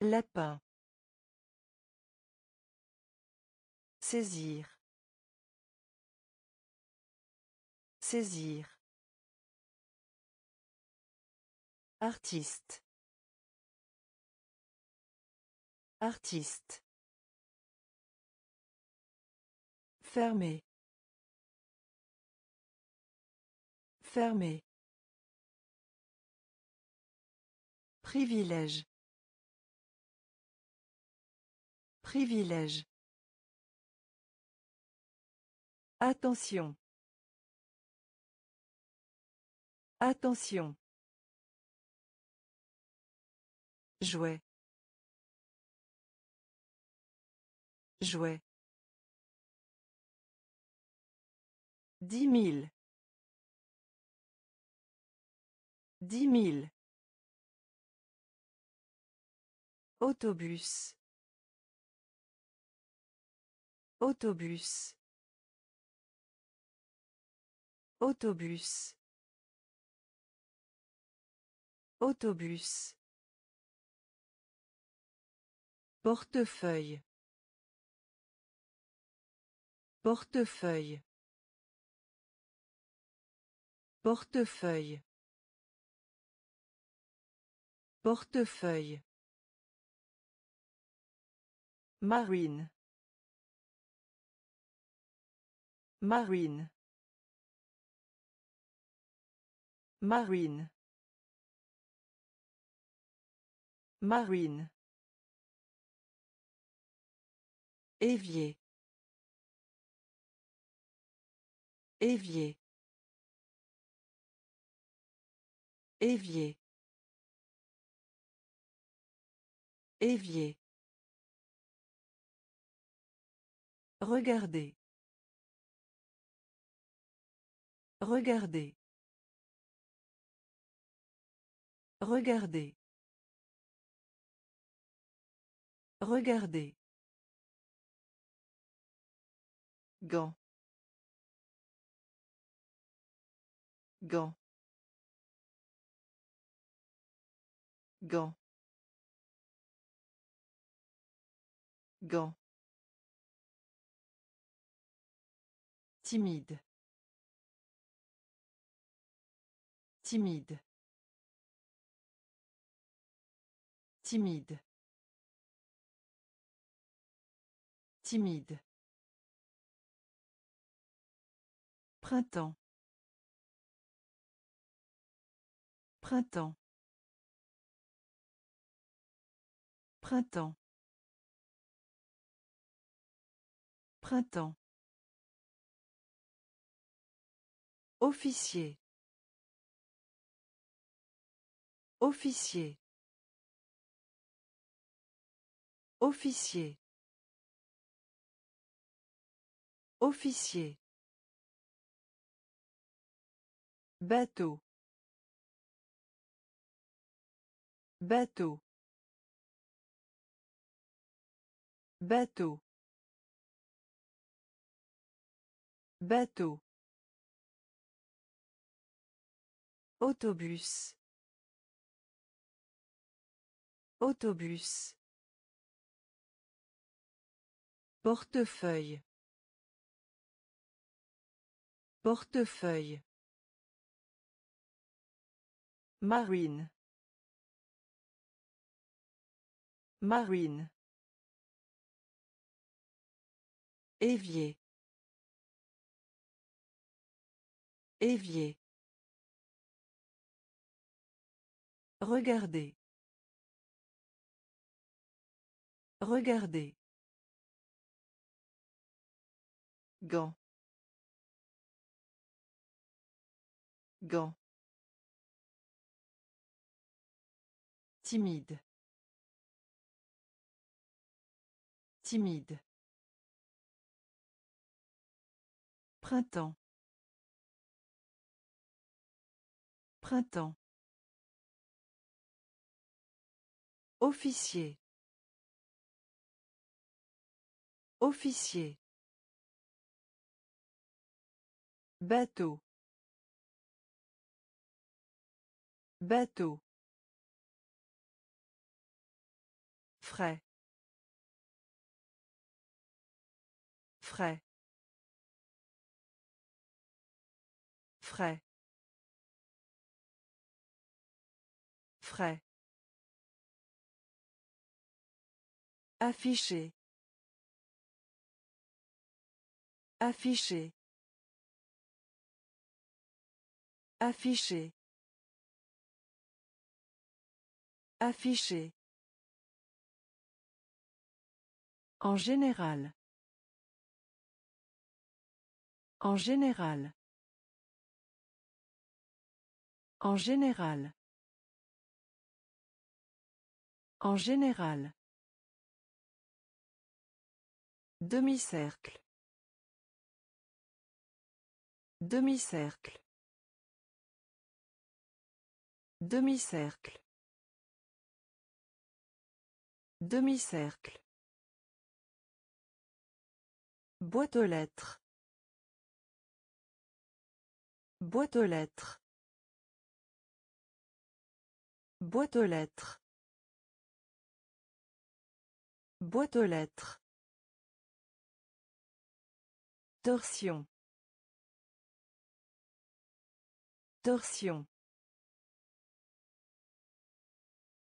Lapin. Saisir. Saisir. Artiste. Artiste. Fermé. Fermé. Privilège. Privilège. Attention. Attention. Jouet. Jouet. Dix mille. Dix mille. Autobus. Autobus. Autobus. Autobus. Portefeuille. Portefeuille. Portefeuille. Portefeuille. Marine. Marine. Marine. Marine. Évier. Évier. Évier. Évier. Regardez. Regardez. Regardez. Regardez. Gant. Gant. Gant. Gant. Timide. Timide. Timide. Timide. Printemps. Printemps. Printemps. Printemps. Officier. Officier. Officier. Officier. Bateau. Bateau. Bateau. Bateau. Autobus. Autobus. Portefeuille. Portefeuille. Marine. Marine. Évier. Évier. Regardez. Regardez. Gant. Gant. Timide. Timide. Printemps. Printemps. Officier. Officier. Bateau. Bateau. Frais. Frais. Frais. Frais. Afficher. Afficher. Afficher. Afficher. En général. En général. En général. En général. Demi-cercle. Demi-cercle. Demi-cercle. Demi-cercle. Boîte aux lettres. Boîte aux lettres. Boîte aux lettres. Boîte aux lettres. Torsion. Torsion.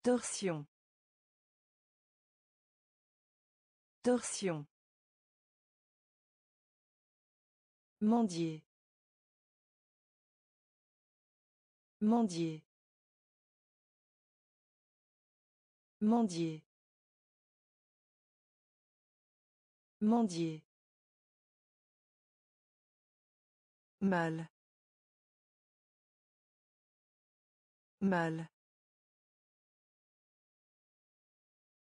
Torsion. Torsion. Mendier. Mendier. Mendier. Mendier. Mal. Mal.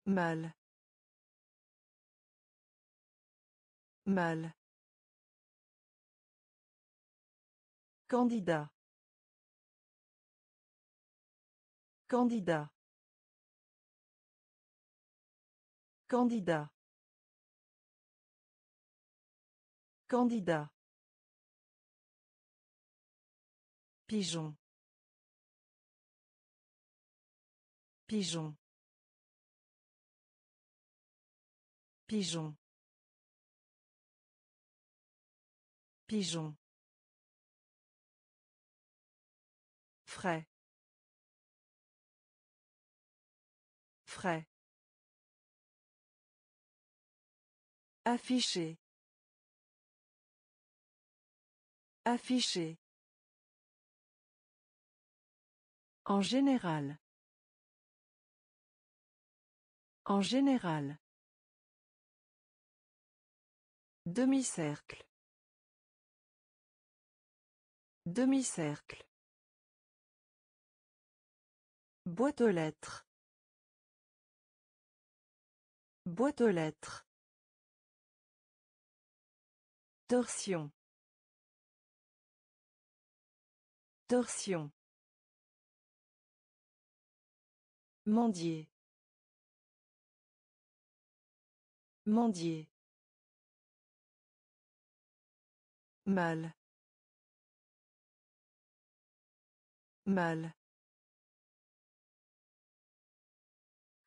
Mal. Mal. Candidat. Candidat. Candidat. Candidat. Pigeon. Pigeon. Pigeon. Pigeon. Frais. Frais. Afficher. Afficher. En général. En général. Demi-cercle. Demi-cercle. Boîte aux lettres. Boîte aux lettres. Torsion. Torsion. Mendier. Mendier. Mal. Mal.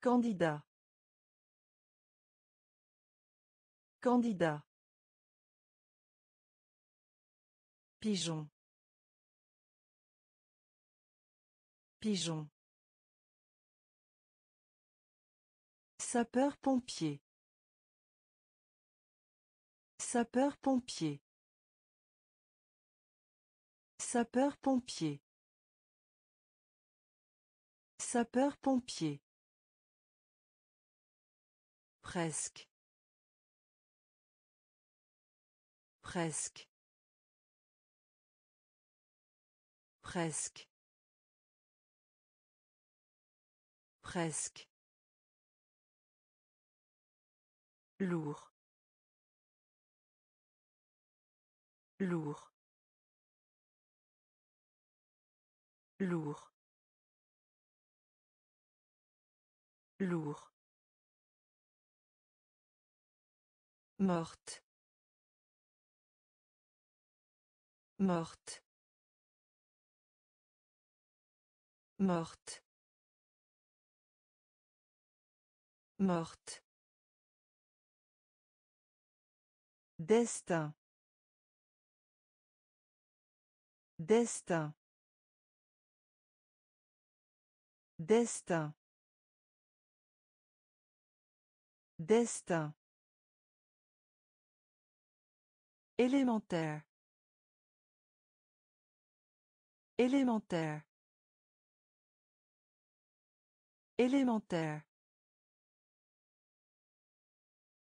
Candidat. Candidat. Pigeon. Pigeon. Sapeur-pompier. Sapeur-pompier. Sapeur-pompier. Sapeur-pompier. Presque. Presque. Presque. Presque. Lourd. Lourd. Lourd. Lourd. Morte. Morte. Morte. Morte. Destin. Destin. Destin. Destin. Élémentaire. Élémentaire. Élémentaire.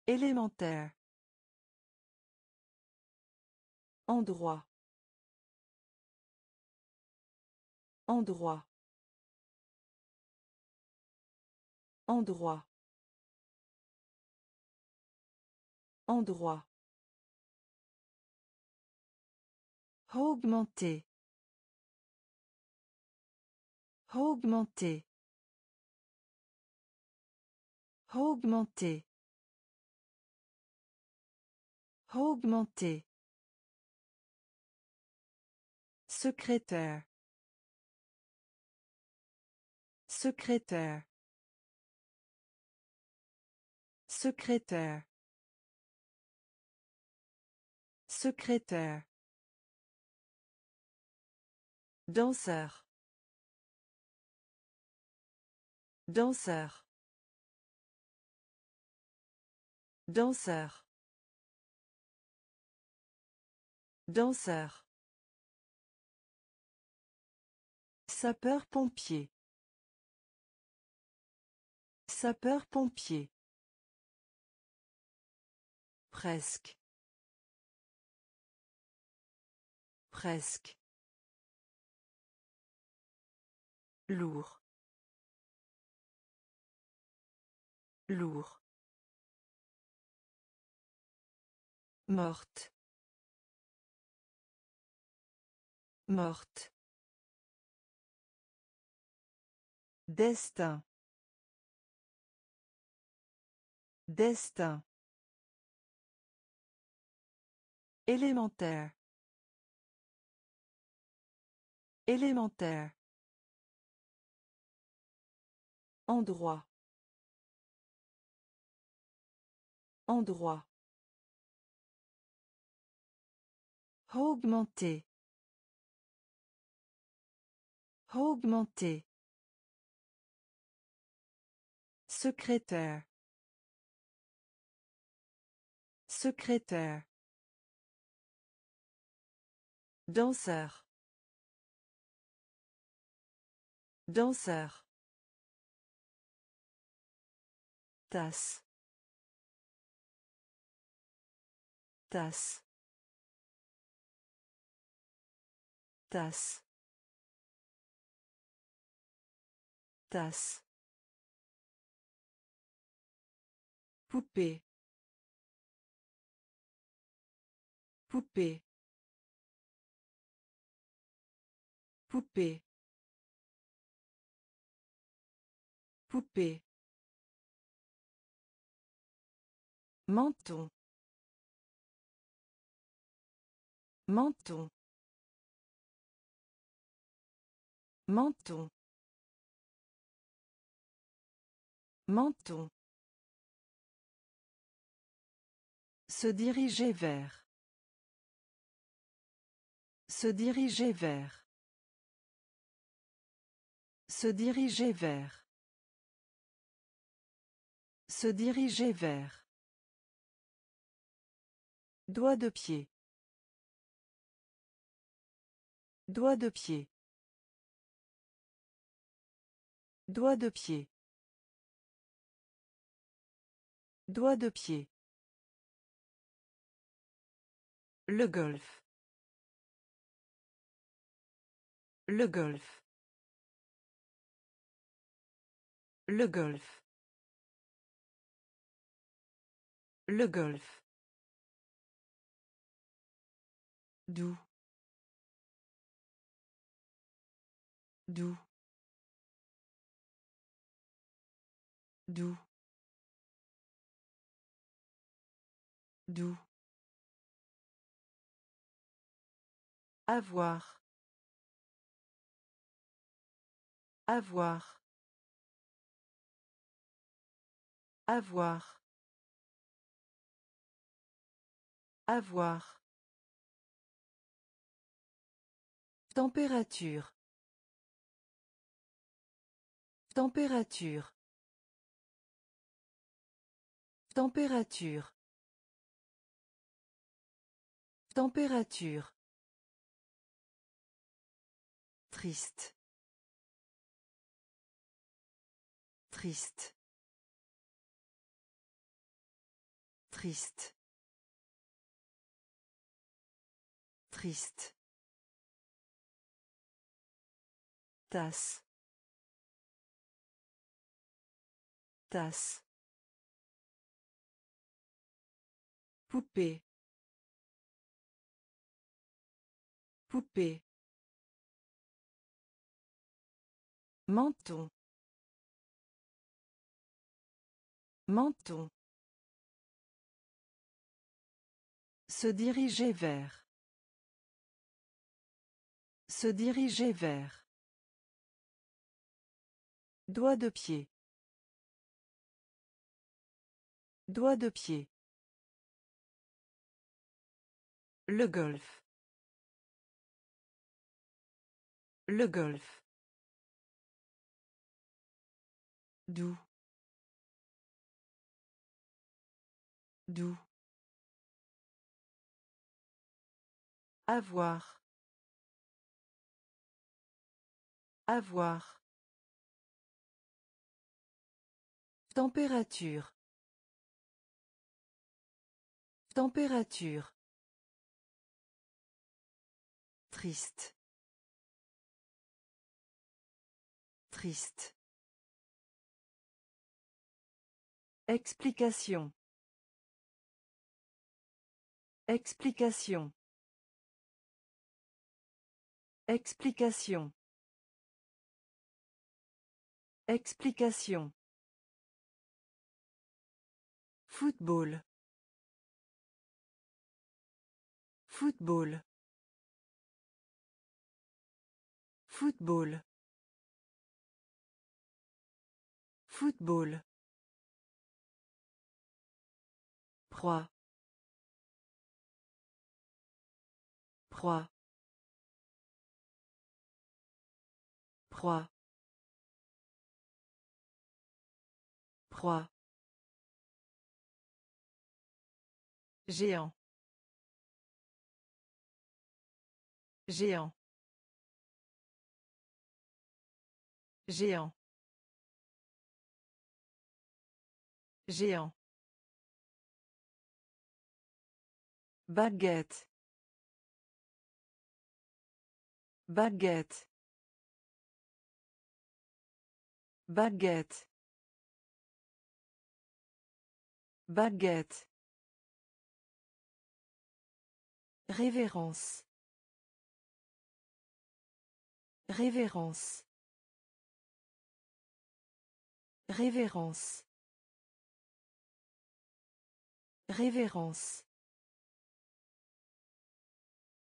Élémentaire. Endroit. Endroit. Endroit. Endroit. Augmenter. Augmenter. Augmenter. Augmenter. Secrétaire. Secrétaire. Secrétaire. Secrétaire. Danseur. Danseur. Danseur. Danseur. Sapeur-pompier. Sapeur-pompier. Presque. Presque. Lourd. Lourd. Morte. Morte. Destin. Destin. Élémentaire. Élémentaire. Endroit. Endroit. Augmenter. Augmenter. Secrétaire. Secrétaire. Danseur. Danseur. Tasse. Tasse. Tasse. Tasse. Poupée. Poupée. Poupée. Poupée. Menton. Menton. Menton. Menton. Se diriger vers. Se diriger vers. Se diriger vers. Se diriger vers. Doigt de pied. Doigt de pied. Doigt de pied. Doigt de pied. Le golf. Le golf. Le golf. Le golf. Doux. Doux. Doux. Avoir. Avoir. Avoir. Avoir. Température. Température. Température. Température. Triste. Triste. Triste. Triste. Tasse. Tasse. Poupée. Poupée. Menton. Menton. Se diriger vers. Se diriger vers. Doigt de pied. Doigt de pied. Le golf. Le golf. Doux. Doux. Avoir. Avoir. Température. Température. Triste. Triste. Explication. Explication. Explication. Explication. Football. Football. Football. Football. Proie. Proie. Proie. Proie. Géant. Géant. Géant. Géant. Baguette. Baguette. Baguette. Baguette. Révérence. Révérence. Révérence. Révérence.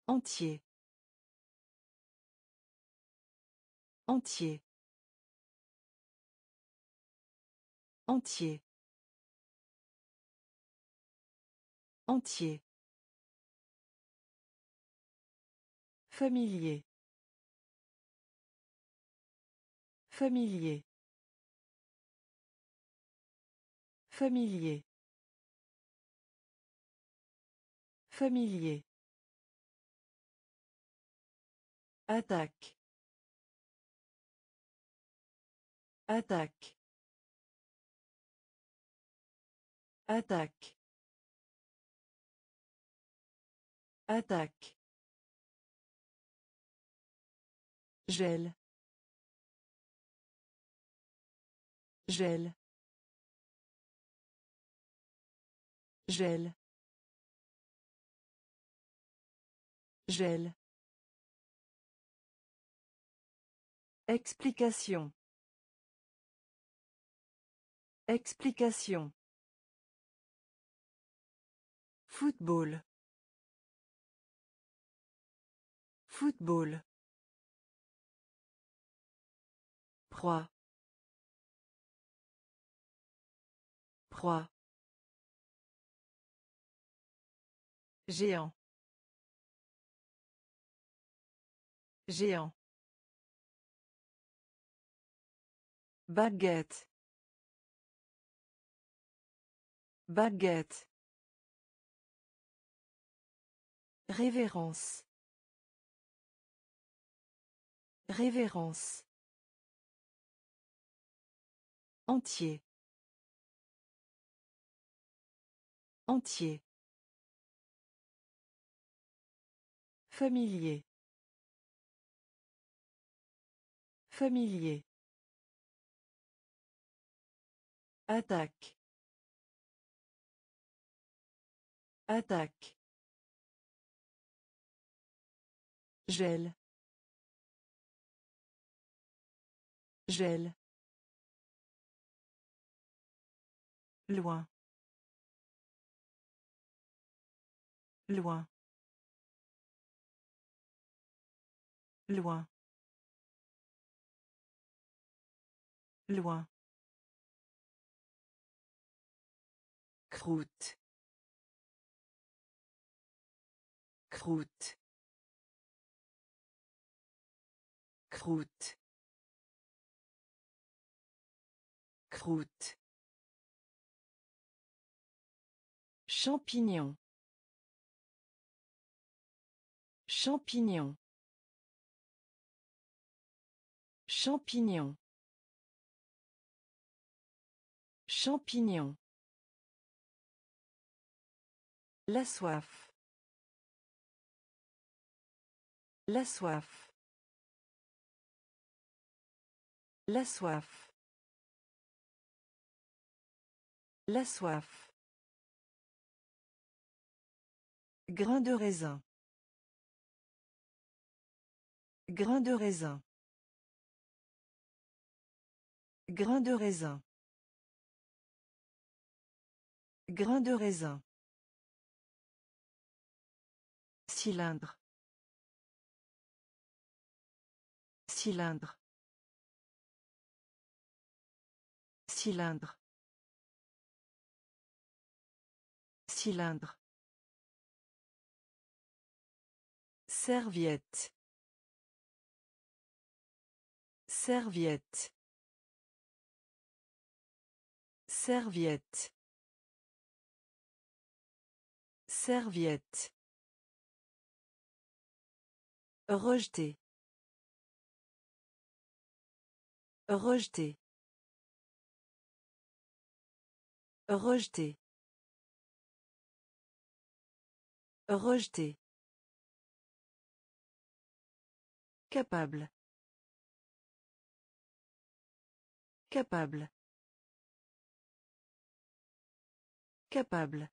Entier. Entier. Entier. Entier. Familier. Familier. Familier. Familier. Attaque. Attaque. Attaque. Attaque. Gel. Gel. Gel. Gel. Explication. Explication. Football. Football. Proie. Proie. Géant. Géant. Baguette. Baguette. Révérence. Révérence. Entier. Entier. Familier. Familier. Attaque. Attaque. Gel. Gel. Loin. Loin. Loin. Loin. Croûte. Croûte. Croûte. Croûte. Champignon. Champignon. Champignon. Champignon. La soif. La soif. La soif. La soif. Grain de raisin. Grain de raisin. Grain de raisin. Grain de raisin. Cylindre. Cylindre. Cylindre. Cylindre. Serviette. Serviette. Serviette. Serviette. Rejeter. Rejeter. Rejeter. Rejeter. Capable. Capable. Capable.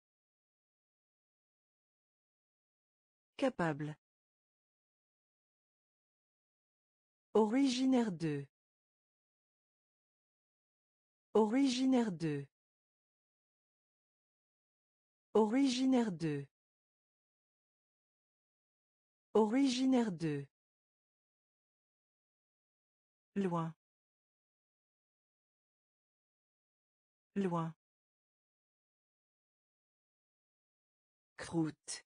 Capable. Originaire de. Originaire de. Originaire de. Originaire de. Loin. Loin. Croûte.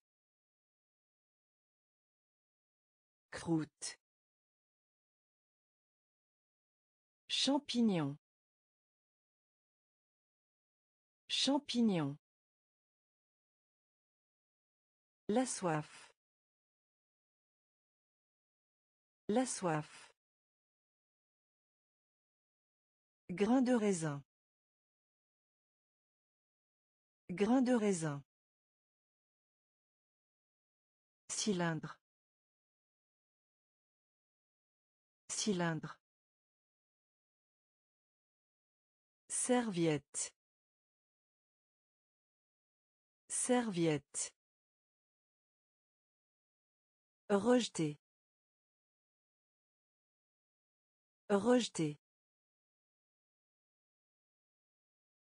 Croûte. Champignon. Champignon. La soif. La soif. Grain de raisin. Grain de raisin. Cylindre. Cylindre. Serviette. Serviette. Rejeter. Rejeter.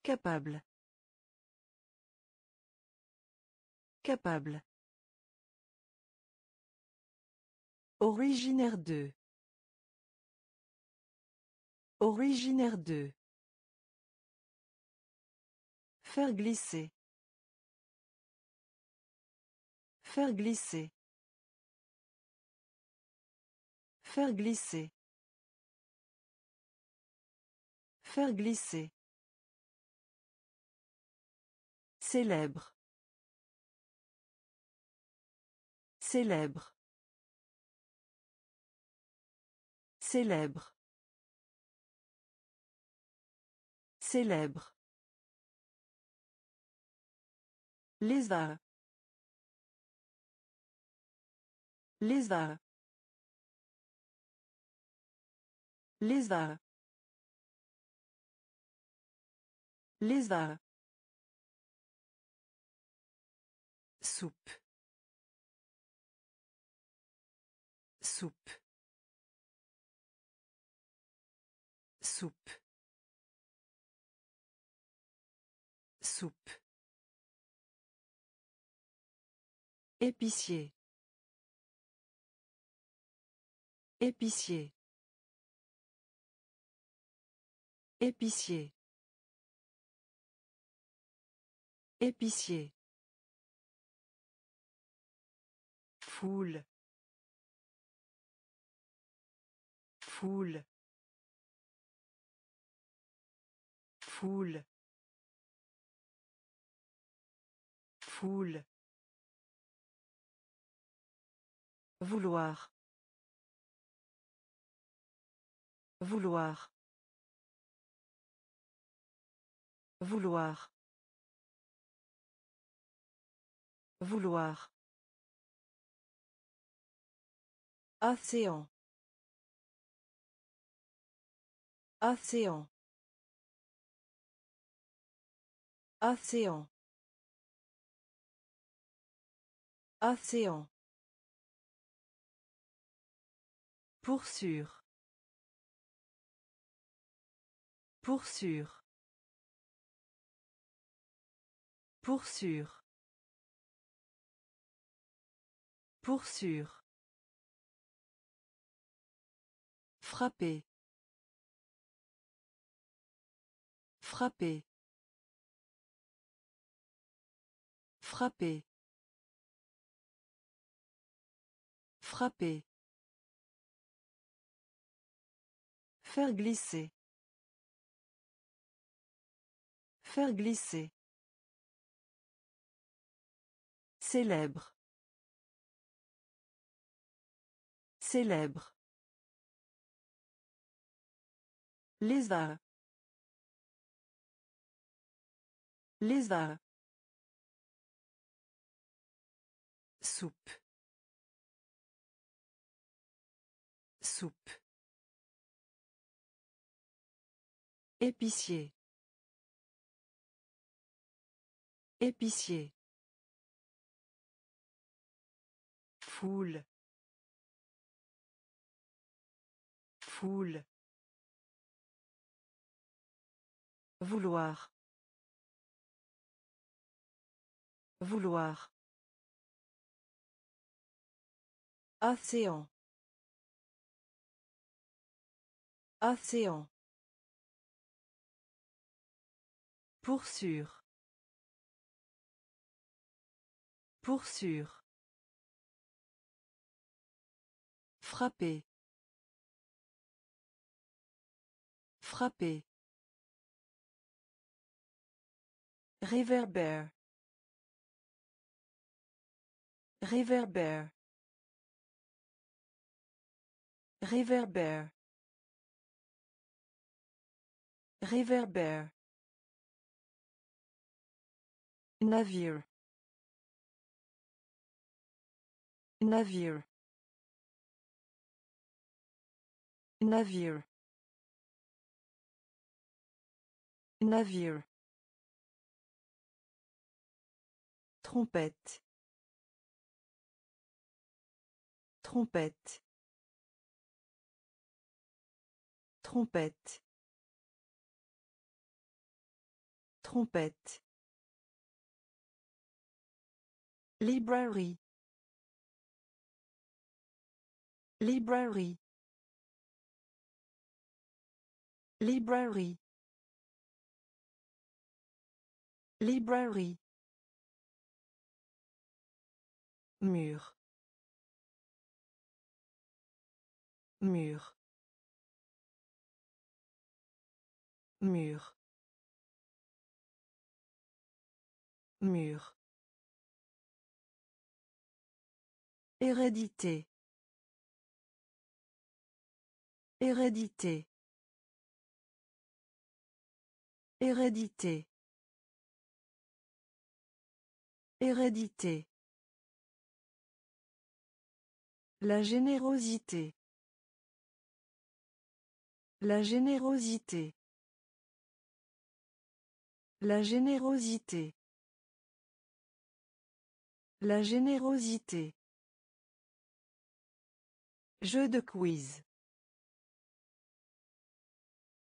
Capable. Capable. Originaire de. Originaire de. Faire glisser. Faire glisser. Faire glisser. Faire glisser. Célèbre. Célèbre. Célèbre. Célèbre. Lézard. Lézard. Lézard. Soupe. Soupe. Soupe. Soupe. Épicier. Épicier. Épicier. Épicier. Foule. Foule. Foule. Foule. Vouloir. Vouloir. Vouloir. Vouloir. Océan. Océan. Océan. Océan. Pour sûr. Pour sûr. Pour sûr. Pour sûr. Frapper. Frapper. Frapper. Frapper. Faire glisser. Faire glisser. Célèbre. Célèbre. Lézard. Lézard. Soupe. Soupe. Épicier. Épicier. Foule. Foule. Vouloir. Vouloir. Océan. Océan. Pour sûr. Pour sûr. Frapper. Frapper. Réverbère. Réverbère. Réverbère. Réverbère. Navire. Navire. Navire. Navire. Trompette. Trompette. Trompette. Trompette. Library. Library. Library. Library. Mur. Mur. Mur. Mur. Hérédité. Hérédité. Hérédité. Hérédité. La générosité. La générosité. La générosité. La générosité. Jeu de quiz.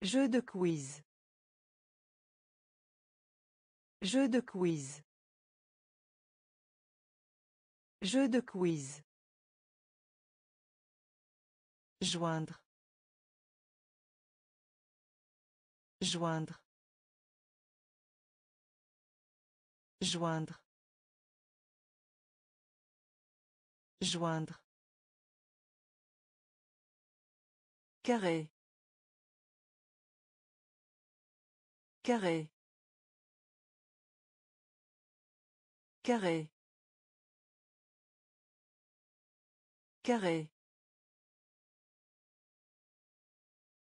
Jeu de quiz. Jeu de quiz. Jeu de quiz. Joindre. Joindre. Joindre. Joindre. Carré. Carré. Carré. Carré.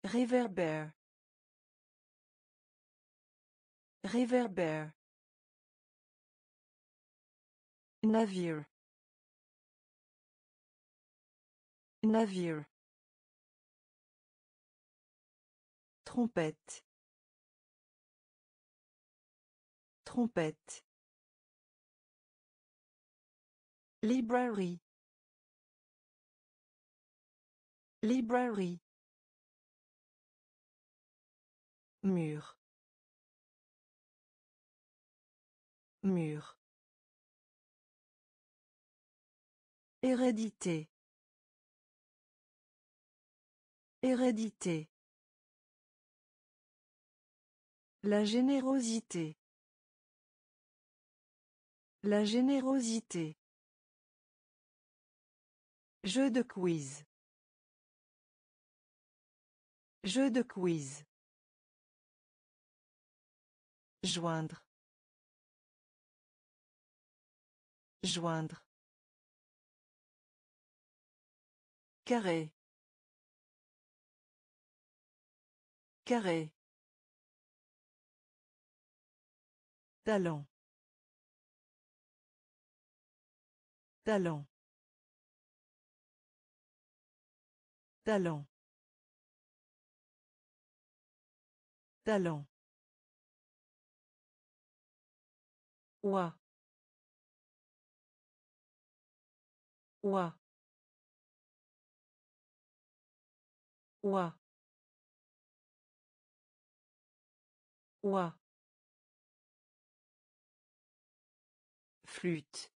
Réverbère. Réverbère. Navire. Navire. Trompette. Trompette. Library. Library. Mur. Mur. Hérédité. Hérédité. La générosité. La générosité. Jeu de quiz. Jeu de quiz. Joindre. Joindre. Carré. Carré. Talent. Talent. Talent. Talent. Ouah. Ouah. Ouah. Ouah. Flûte.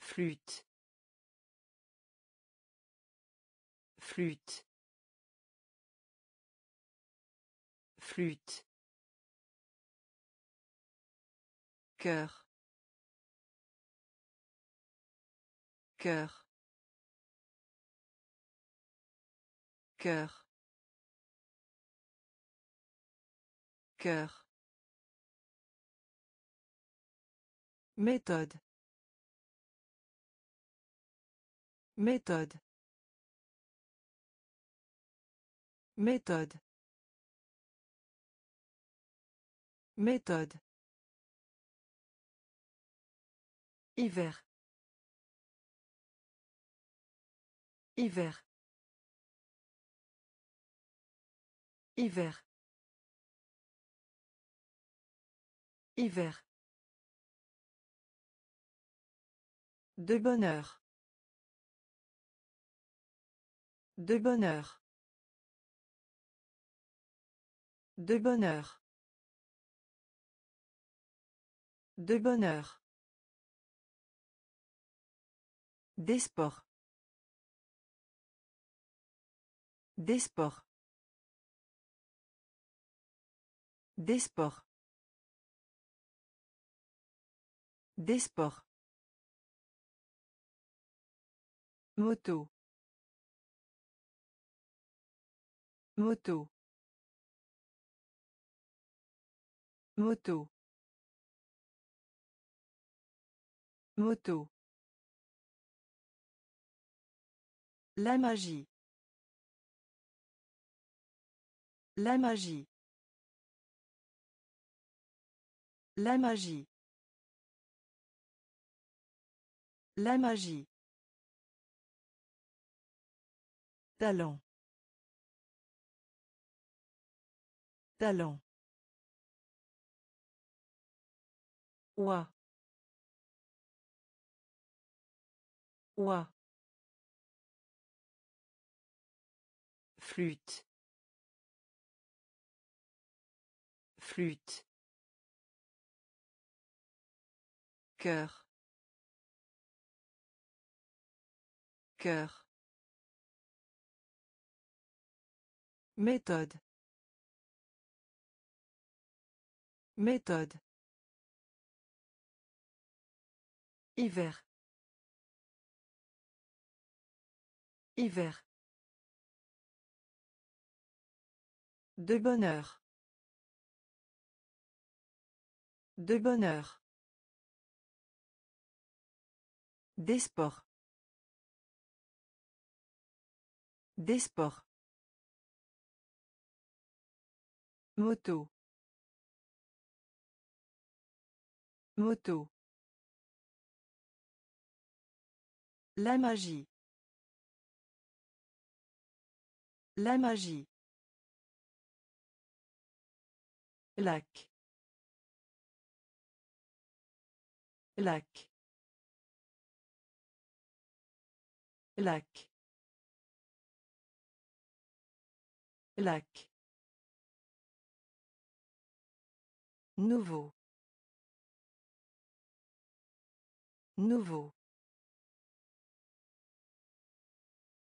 Flûte. Flûte. Flûte. Cœur. Cœur. Cœur. Cœur. Méthode. Méthode. Méthode. Méthode. Hiver. Hiver. Hiver. Hiver. De bonheur. De bonheur. De bonheur. De bonheur. Des sports. Des sports. Des sports. Des sports. Moto. Moto. Moto. Moto. La magie. La magie. La magie. La magie. Talent. Talent. Ouah. Ouah. Flûte. Flûte. Cœur. Cœur. Méthode. Méthode. Hiver. Hiver. De bonheur. De bonheur. Des sports. Des sports. Moto. Moto. La magie. La magie. Lac. Lac. Lac. Lac. Nouveau. Nouveau.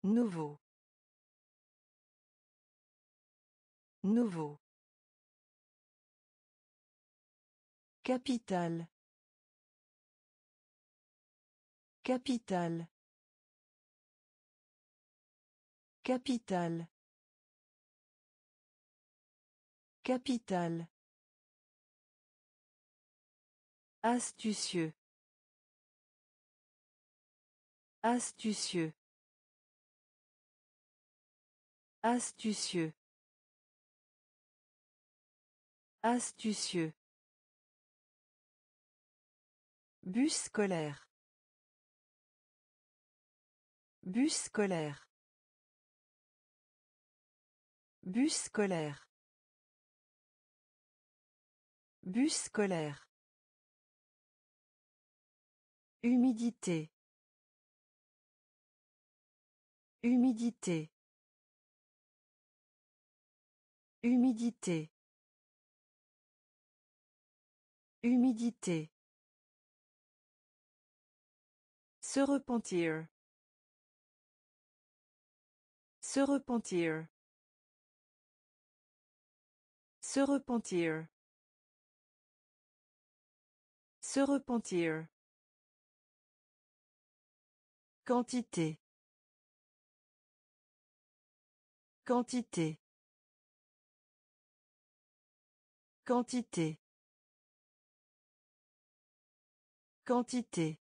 Nouveau. Nouveau. Capital. Capital. Capital. Capital. Astucieux. Astucieux. Astucieux. Astucieux. Bus scolaire. Bus scolaire. Bus scolaire. Bus scolaire. Humidité. Humidité. Humidité. Humidité. Se repentir. Se repentir. Se repentir. Se repentir. Quantité. Quantité. Quantité. Quantité.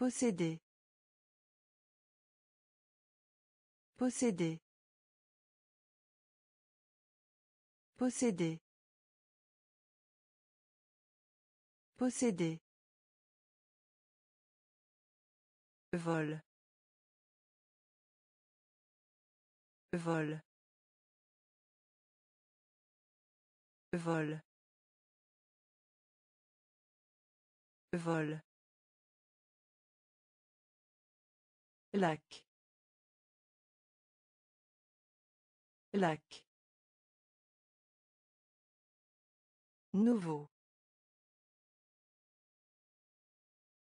Posséder. Posséder. Posséder. Posséder. Vol. Vol. Vol. Vol. Lac. Lac. Nouveau.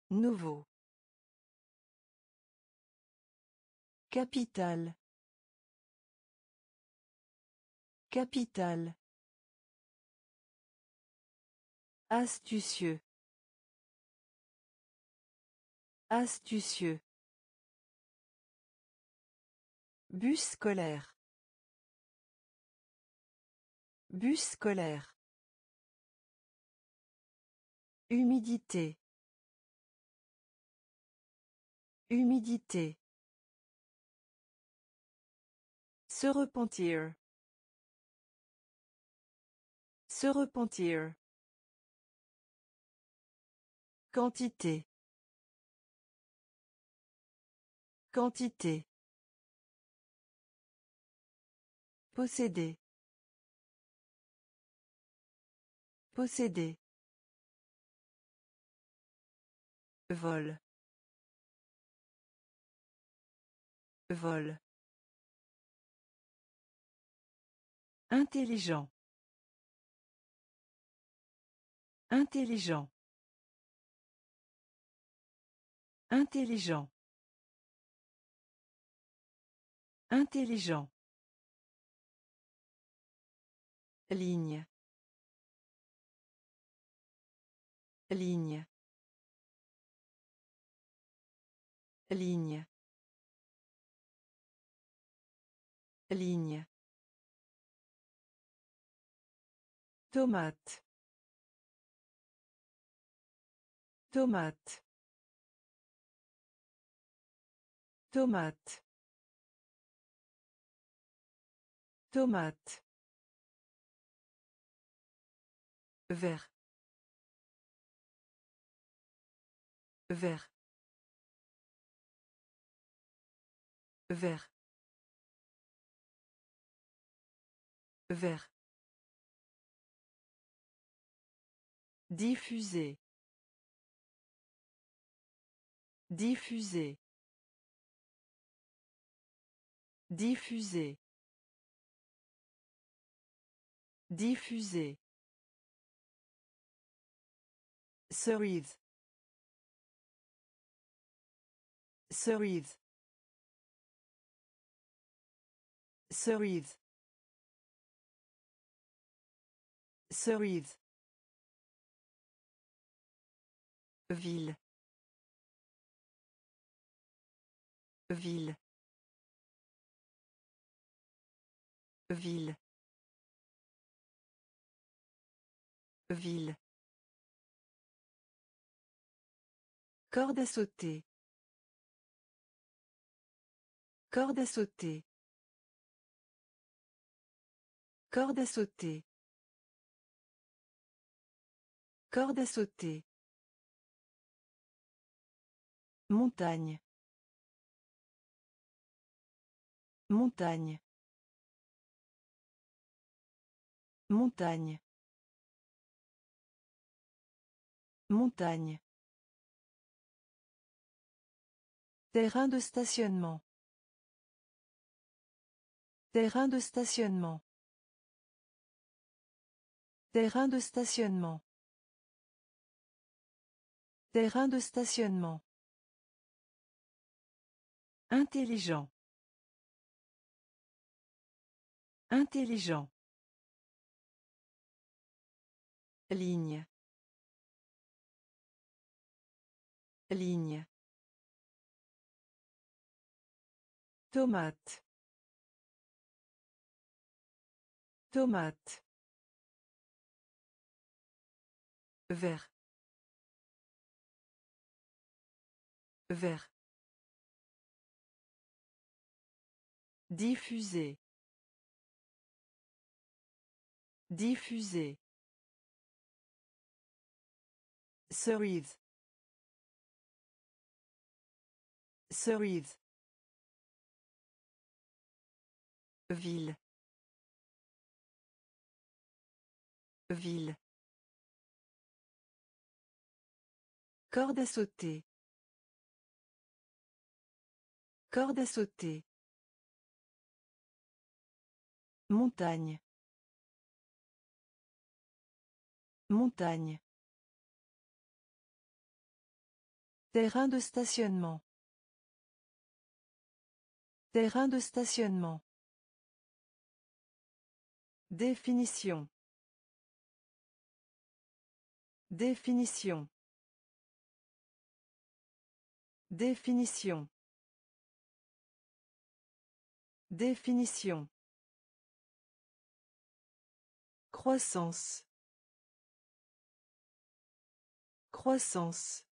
Nouveau. Capital. Capital. Astucieux. Astucieux. Bus scolaire. Bus scolaire. Humidité. Humidité. Se repentir. Se repentir. Quantité. Quantité. Posséder. Posséder. Vol. Vol. Intelligent. Intelligent. Intelligent. Intelligent. Ligne. Ligne. Ligne. Ligne. Tomate. Tomate. Tomate. Tomate. Vert. Vert. Vert. Vert. Diffuser. Diffuser. Diffuser. Diffuser. Cerise. Cerise. Cerise. Cerise. Ville. Ville. Ville. Ville. Corde à sauter. Corde à sauter. Corde à sauter. Corde à sauter. Montagne. Montagne. Montagne. Montagne. Terrain de stationnement. Terrain de stationnement. Terrain de stationnement. Terrain de stationnement. Intelligent. Intelligent. Ligne. Ligne. Tomate. Tomate. Vert. Vert. Diffuser. Diffuser. Cerise. Cerise. Ville. Ville. Corde à sauter. Corde à sauter. Montagne. Montagne. Terrain de stationnement. Terrain de stationnement. Définition. Définition. Définition. Définition. Croissance. Croissance.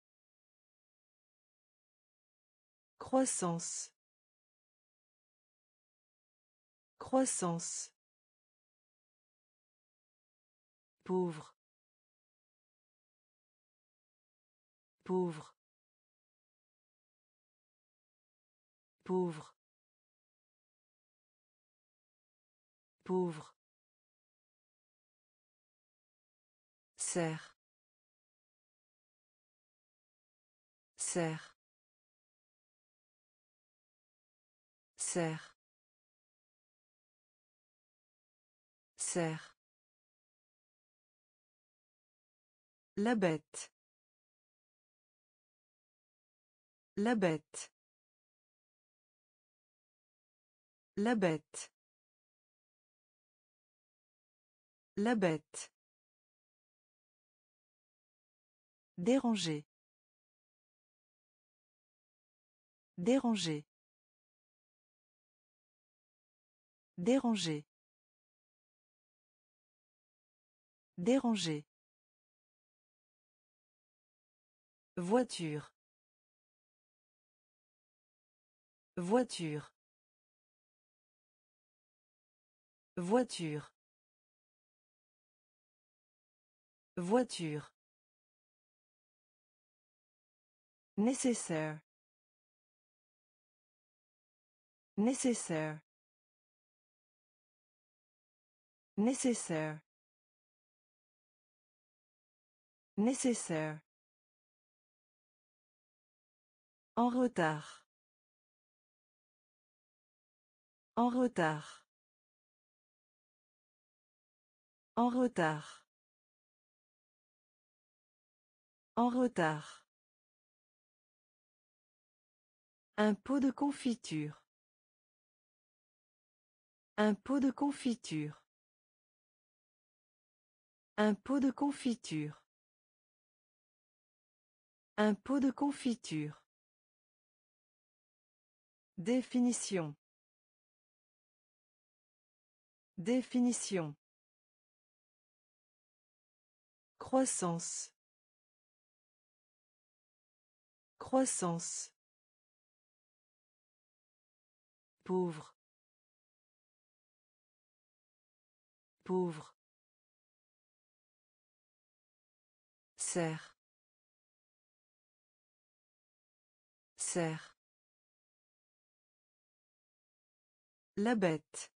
Croissance. Croissance. Pauvre. Pauvre. Pauvre. Pauvre. Serre. Serre. Serre. Serre. La bête. La bête. La bête. La bête. Déranger. Déranger. Déranger. Déranger. Voiture. Voiture. Voiture. Voiture. Nécessaire. Nécessaire. Nécessaire. Nécessaire. En retard. En retard. En retard. En retard. Un pot de confiture. Un pot de confiture. Un pot de confiture. Un pot de confiture. Définition. Définition. Croissance. Croissance. Pauvre. Pauvre. Serre. Serre. La bête.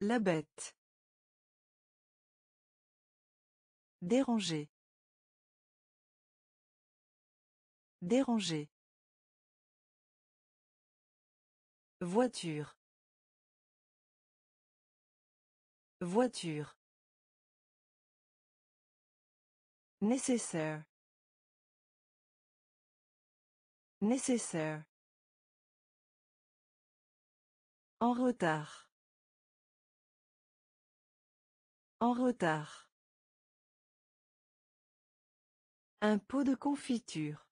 La bête. Déranger. Déranger. Voiture. Voiture. Nécessaire. Nécessaire. En retard. En retard. Un pot de confiture.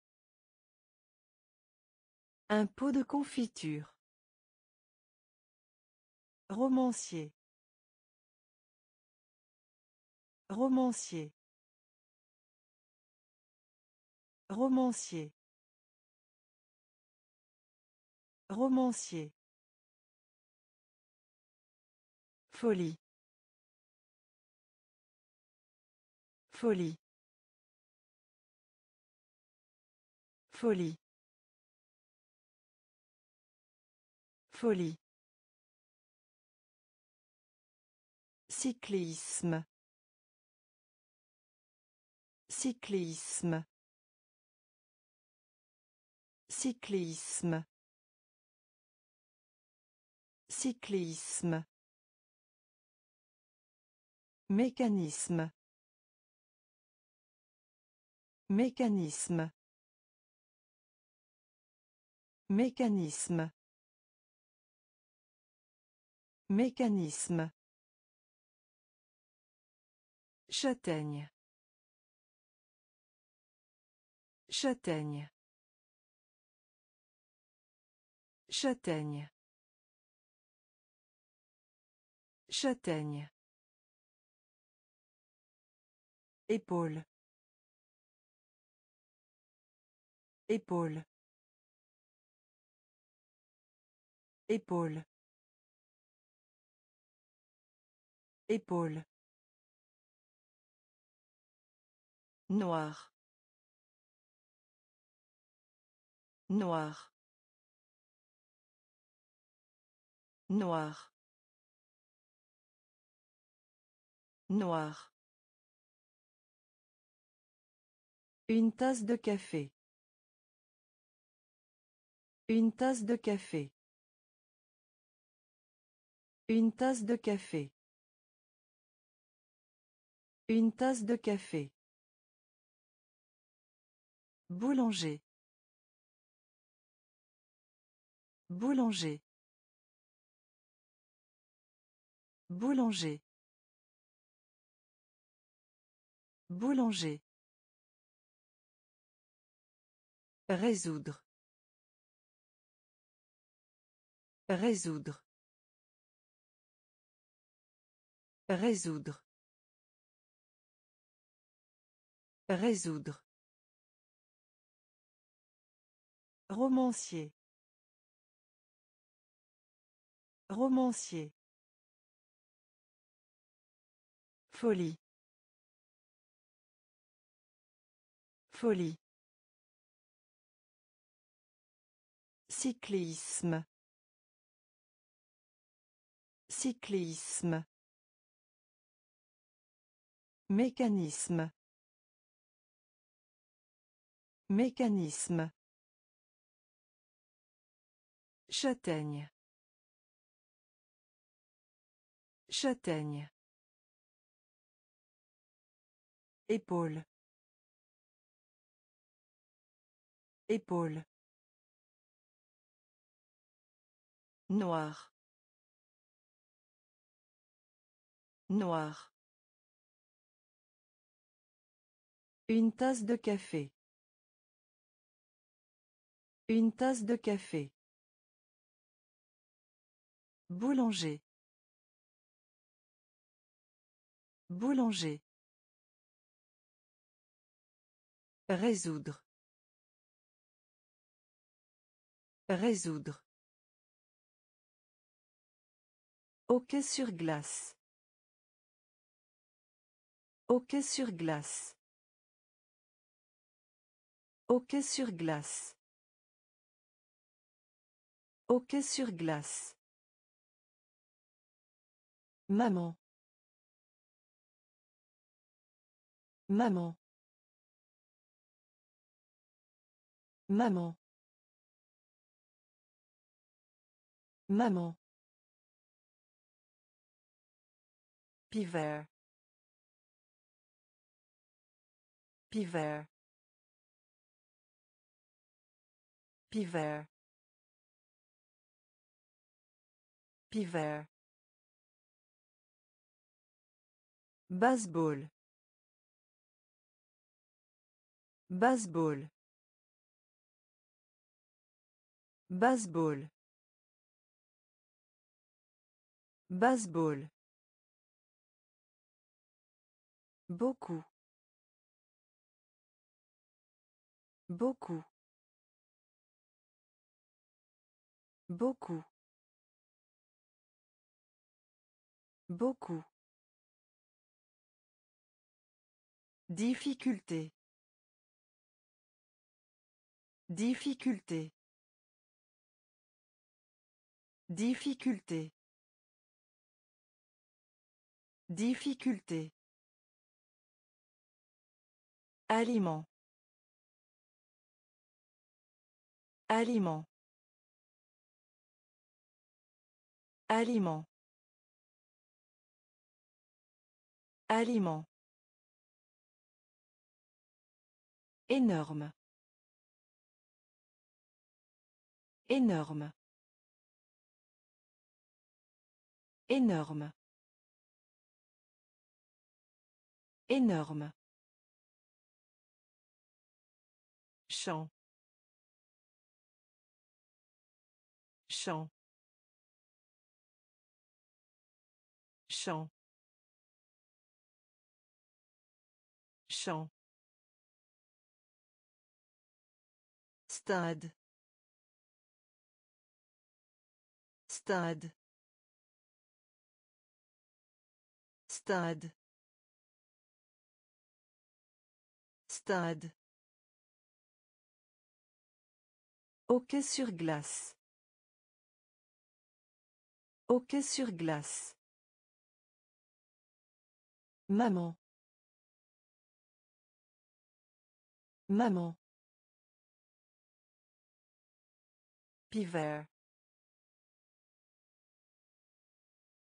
Un pot de confiture. Romancier. Romancier. Romancier. Romancier. Folie. Folie. Folie. Folie. Cyclisme. Cyclisme. Cyclisme. Cyclisme. Mécanisme. Mécanisme. Mécanisme. Mécanisme. Châtaigne. Châtaigne. Châtaigne. Châtaigne. Épaule. Épaule. Épaule. Épaule. Noir. Noir. Noir. Noir. Une tasse de café. Une tasse de café. Une tasse de café. Une tasse de café. Boulanger. Boulanger. Boulanger. Boulanger. Résoudre. Résoudre. Résoudre. Résoudre. Romancier. Romancier. Folie. Folie. Cyclisme. Cyclisme. Mécanisme. Mécanisme. Châtaigne. Châtaigne. Épaule. Épaule. Noir. Noir. Une tasse de café. Une tasse de café. Boulanger. Boulanger. Résoudre. Résoudre. Hockey sur glace. Hockey sur glace. Hockey sur glace. Hockey sur glace. Maman. Maman. Maman. Maman. Piver. Piver. Piver. Piver. Baseball. Baseball. Baseball. Baseball. Beaucoup. Beaucoup. Beaucoup. Beaucoup. Difficulté. Difficulté. Difficulté. Difficulté. Aliment. Aliment. Aliment. Aliment. Énorme. Énorme. Énorme. Énorme. Champ. Champ. Champ. Champ. Stade. Stade. Stade. Stade. Hockey sur glace. Hockey sur glace. Maman. Maman. Piver.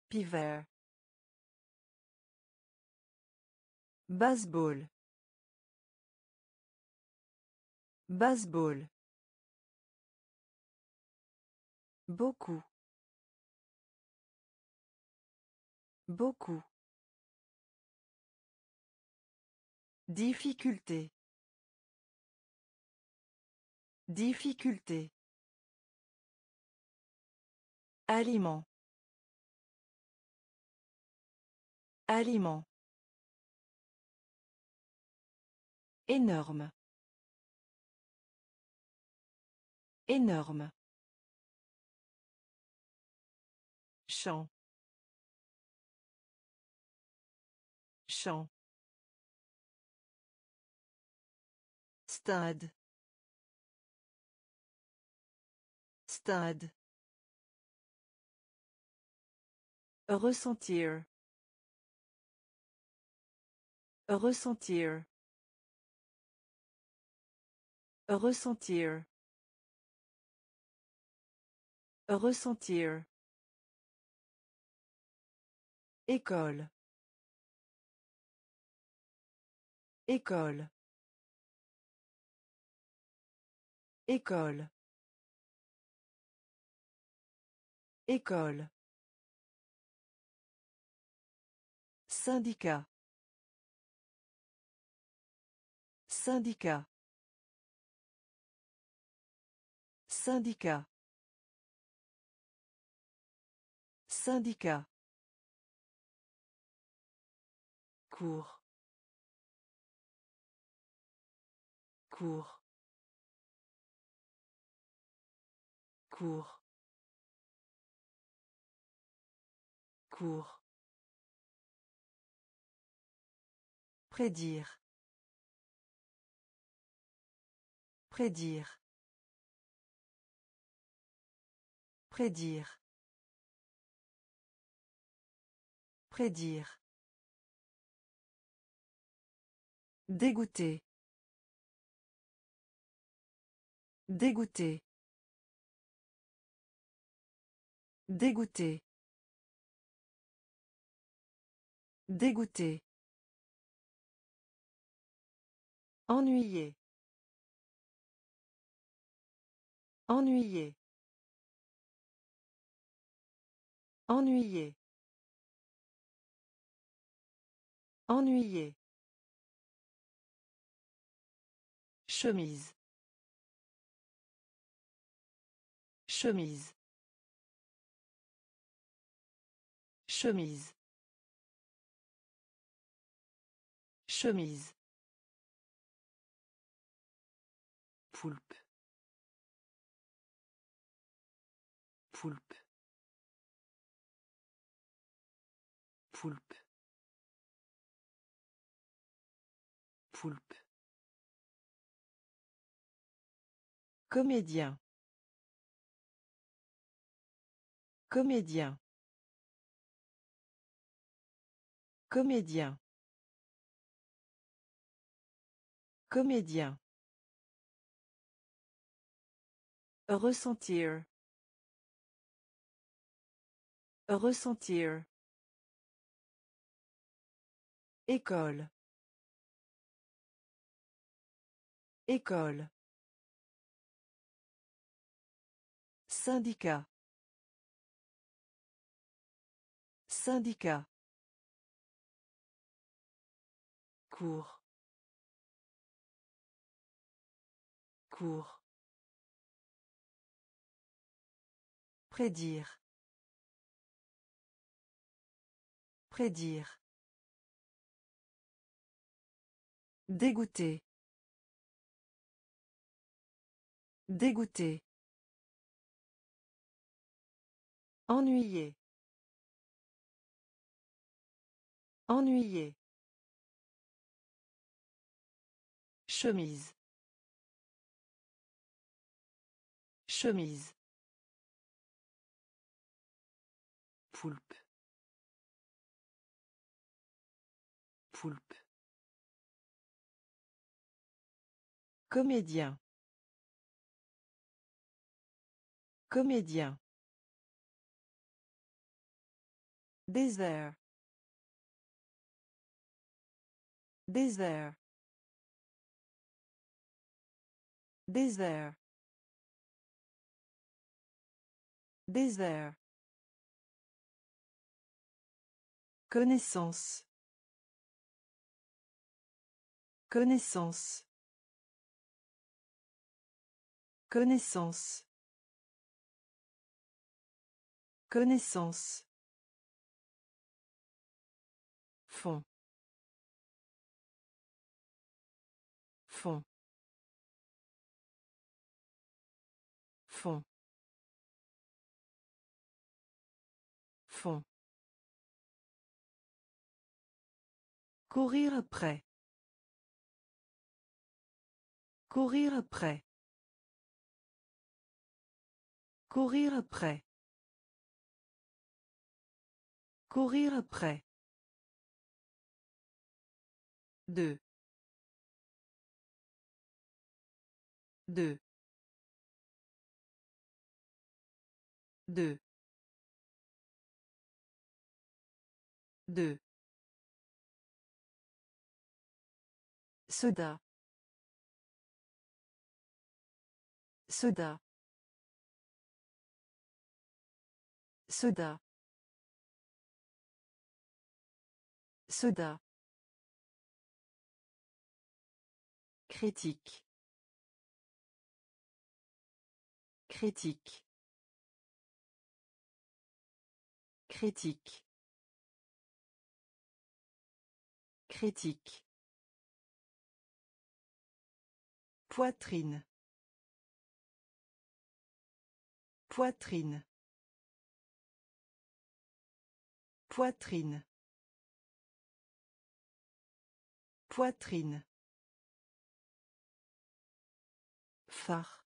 Piver. Baseball. Baseball. Beaucoup. Beaucoup. Difficulté. Difficulté. Aliment. Aliment. Énorme. Énorme. Champ. Champ. Stade. Stade. Ressentir. Ressentir. Ressentir. Ressentir. École. École. École. École. Syndicat. Syndicat. Syndicat. Syndicat. Cours. Cours. Cours. Cours. Prédire. Prédire. Prédire. Prédire. Dégoûté. Dégoûté. Dégoûté. Dégoûté. Ennuyé. Ennuyé. Ennuyé. Ennuyé. Chemise. Chemise. Chemise. Chemise. Poulpe. Poulpe. Poulpe. Poulpe. Comédien. Comédien. Comédien. Comédien. Ressentir. Ressentir. École. École. Syndicat. Syndicat. Cours. Cours. Prédire. Prédire. Dégoûter. Dégoûter. Ennuyé. Ennuyé. Chemise. Chemise. Poulpe. Poulpe. Comédien. Comédien. Désert. Désert. Désert. Désert. Connaissance. Connaissance. Connaissance. Connaissance. Fond. Fond. Fond. Fond. Courir après. Courir après. Courir après. Courir après. Deux. Deux. Deux. Deux. Soda. Soda. Soda. Soda. Critique. Critique. Critique. Critique. Poitrine. Poitrine. Poitrine. Poitrine. Phare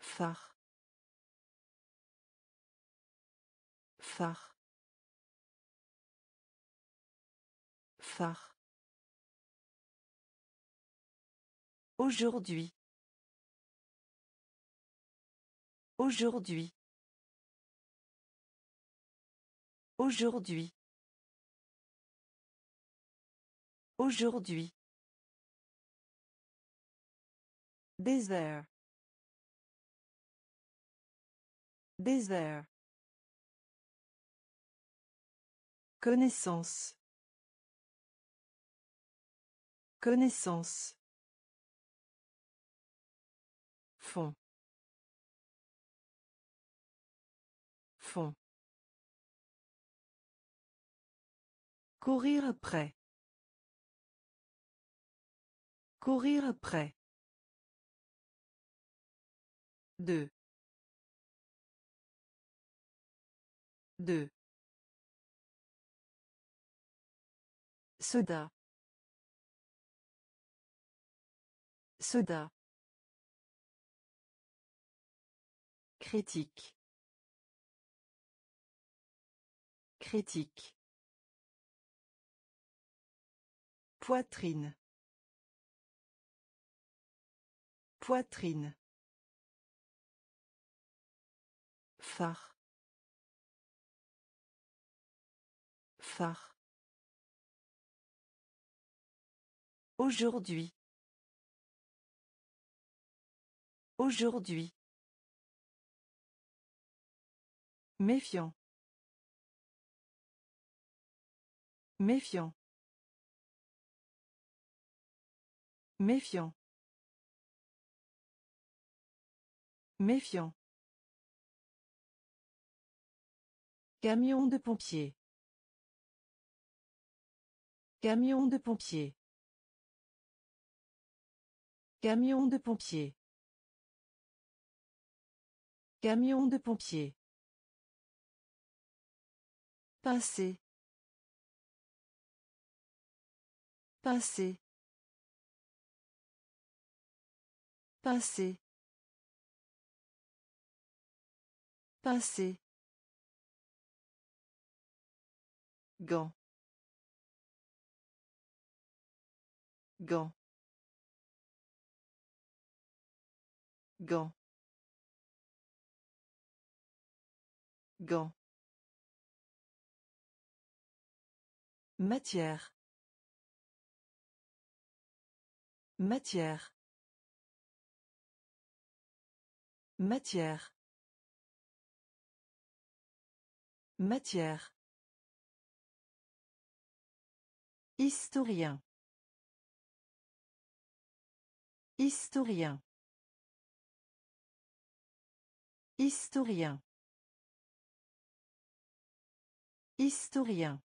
phare phare phare Aujourd'hui. Aujourd'hui. Aujourd'hui. Aujourd'hui. Désert. Désert. Connaissance. Connaissance. Fond. Fond. Courir après. Courir après. Deux. Deux. Soda. Soda. Critique. Critique. Poitrine. Poitrine. Phare Aujourd'hui. Aujourd'hui. Méfiant. Méfiant. Méfiant. Méfiant. Camion de pompier. Camion de pompier. Camion de pompier. Camion de pompier. Passer. Passer. Passer. Passer. Gant. Gant. Gant. Gant. Matière. Matière. Matière. Matière. Historien. Historien. Historien. Historien.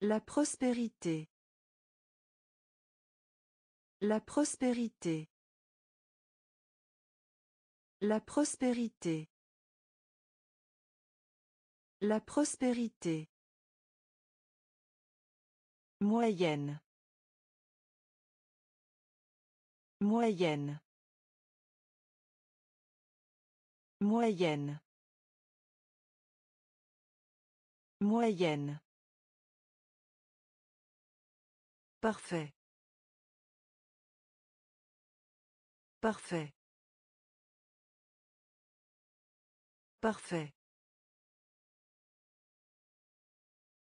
La prospérité. La prospérité. La prospérité. La prospérité. Moyenne. Moyenne. Moyenne. Moyenne. Parfait. Parfait. Parfait.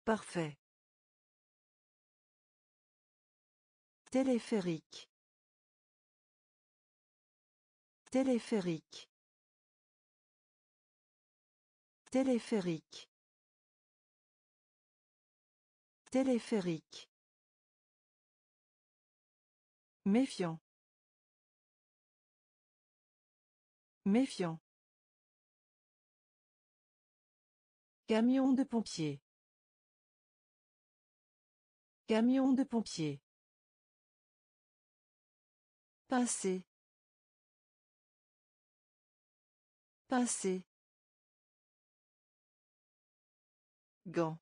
Parfait. Téléphérique. Téléphérique. Téléphérique. Téléphérique. Méfiant. Méfiant. Camion de pompier. Camion de pompier. Passer. Passer. Gant.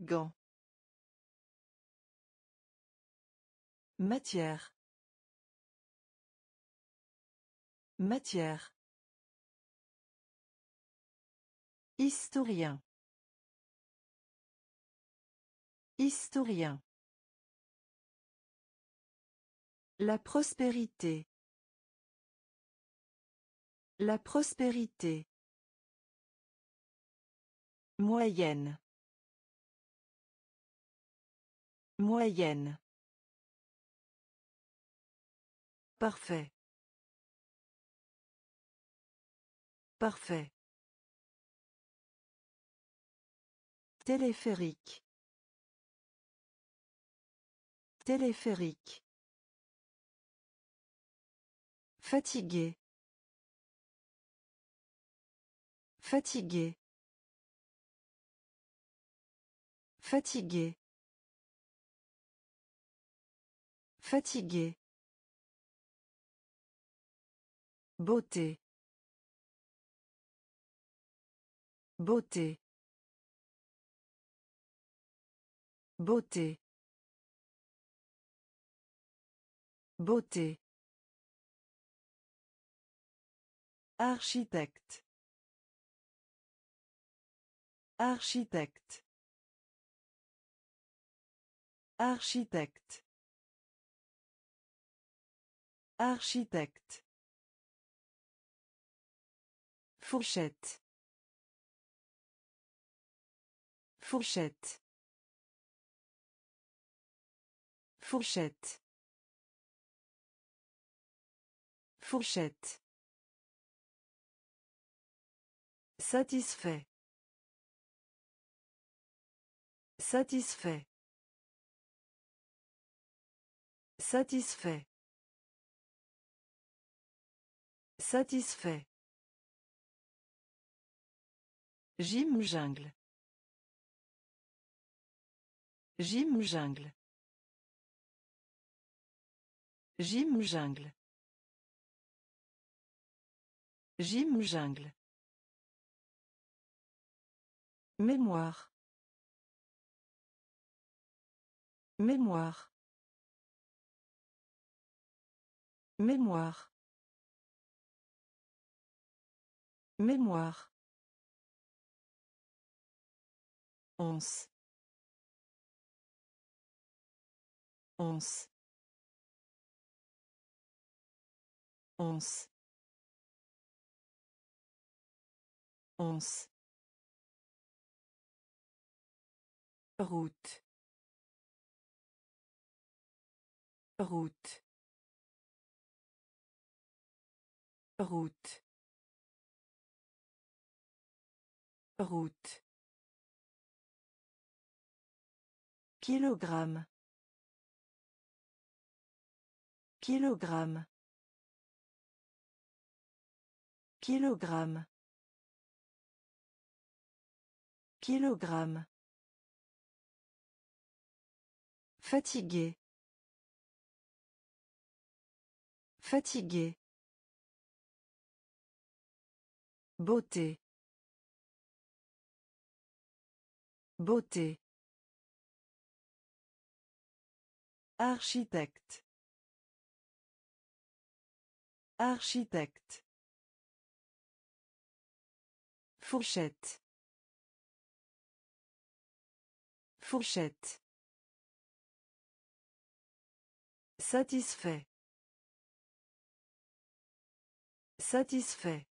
Gant. Matière. Matière. Historien. Historien. La prospérité. La prospérité. Moyenne. Moyenne. Parfait. Parfait. Téléphérique. Téléphérique. Fatigué. Fatigué. Fatigué. Fatigué. Beauté. Beauté. Beauté. Beauté. Architecte. Architecte. Architecte. Architecte. Fourchette. Fourchette. Fourchette. Fourchette. Satisfait. Satisfait. Satisfait. Satisfait. Gym jungle Gym jungle Gym jungle Gym jungle Mémoire. Mémoire. Mémoire. Mémoire. Once. Once. Once. Once. Route. Route. Route. Route. Kilogramme. Kilogramme. Kilogramme. Kilogramme. Fatigué. Fatigué. Beauté. Beauté. Architecte. Architecte. Fourchette. Fourchette. Satisfait. Satisfait.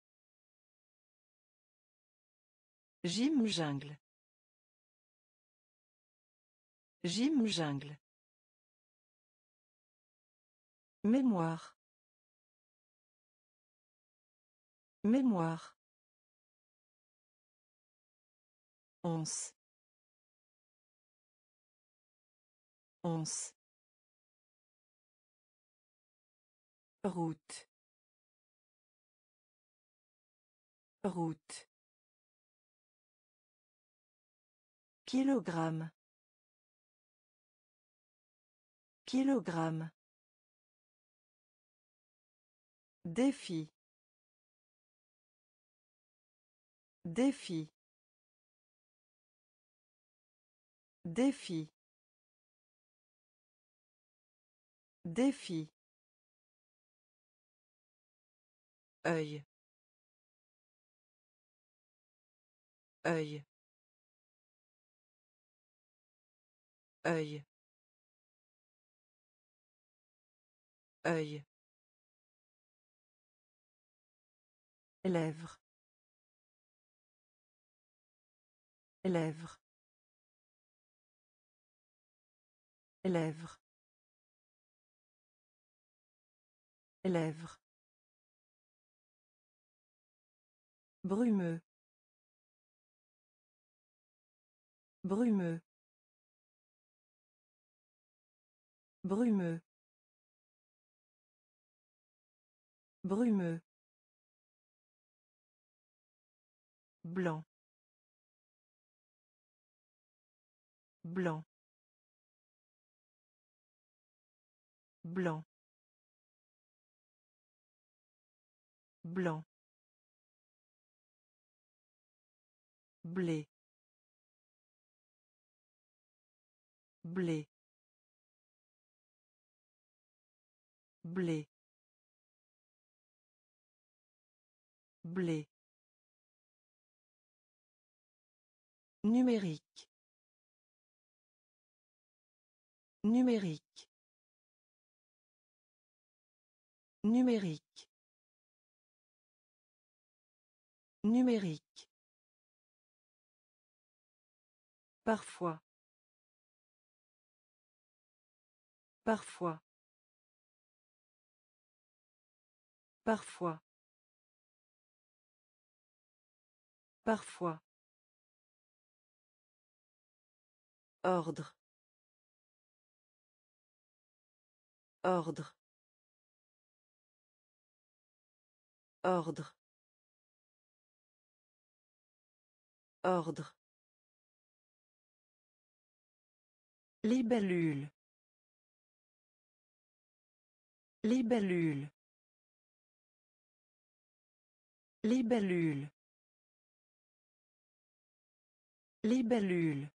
Gym ou jungle Gym ou jungle Mémoire. Mémoire. Once. Once. Route. Route. Kilogramme. Kilogramme. Défi. Défi. Défi. Défi. Œil. Œil. Œil. Œil. Lèvres. Lèvres. Lèvres. Lèvres Brumeux. Brumeux. Brumeux. Brumeux. Blanc. Blanc. Blanc. Blanc. Blé. Blé. Blé. Blé. Numérique. Numérique. Numérique. Numérique. Parfois. Parfois. Parfois. Parfois. Ordre. Ordre. Ordre. Ordre. Libellule. Libellule. Libellule. Libellule.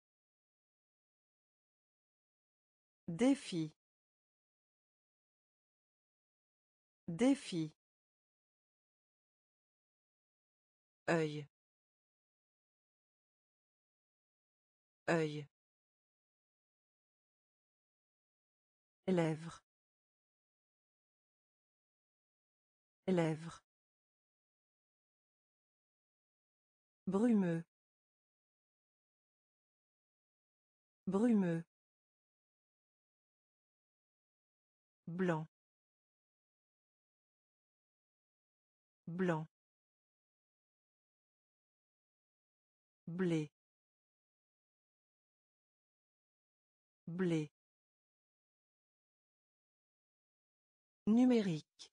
Défi. Défi. œil œil lèvres. Lèvres. Brumeux. Brumeux. Blanc. Blanc. Blé. Blé numérique.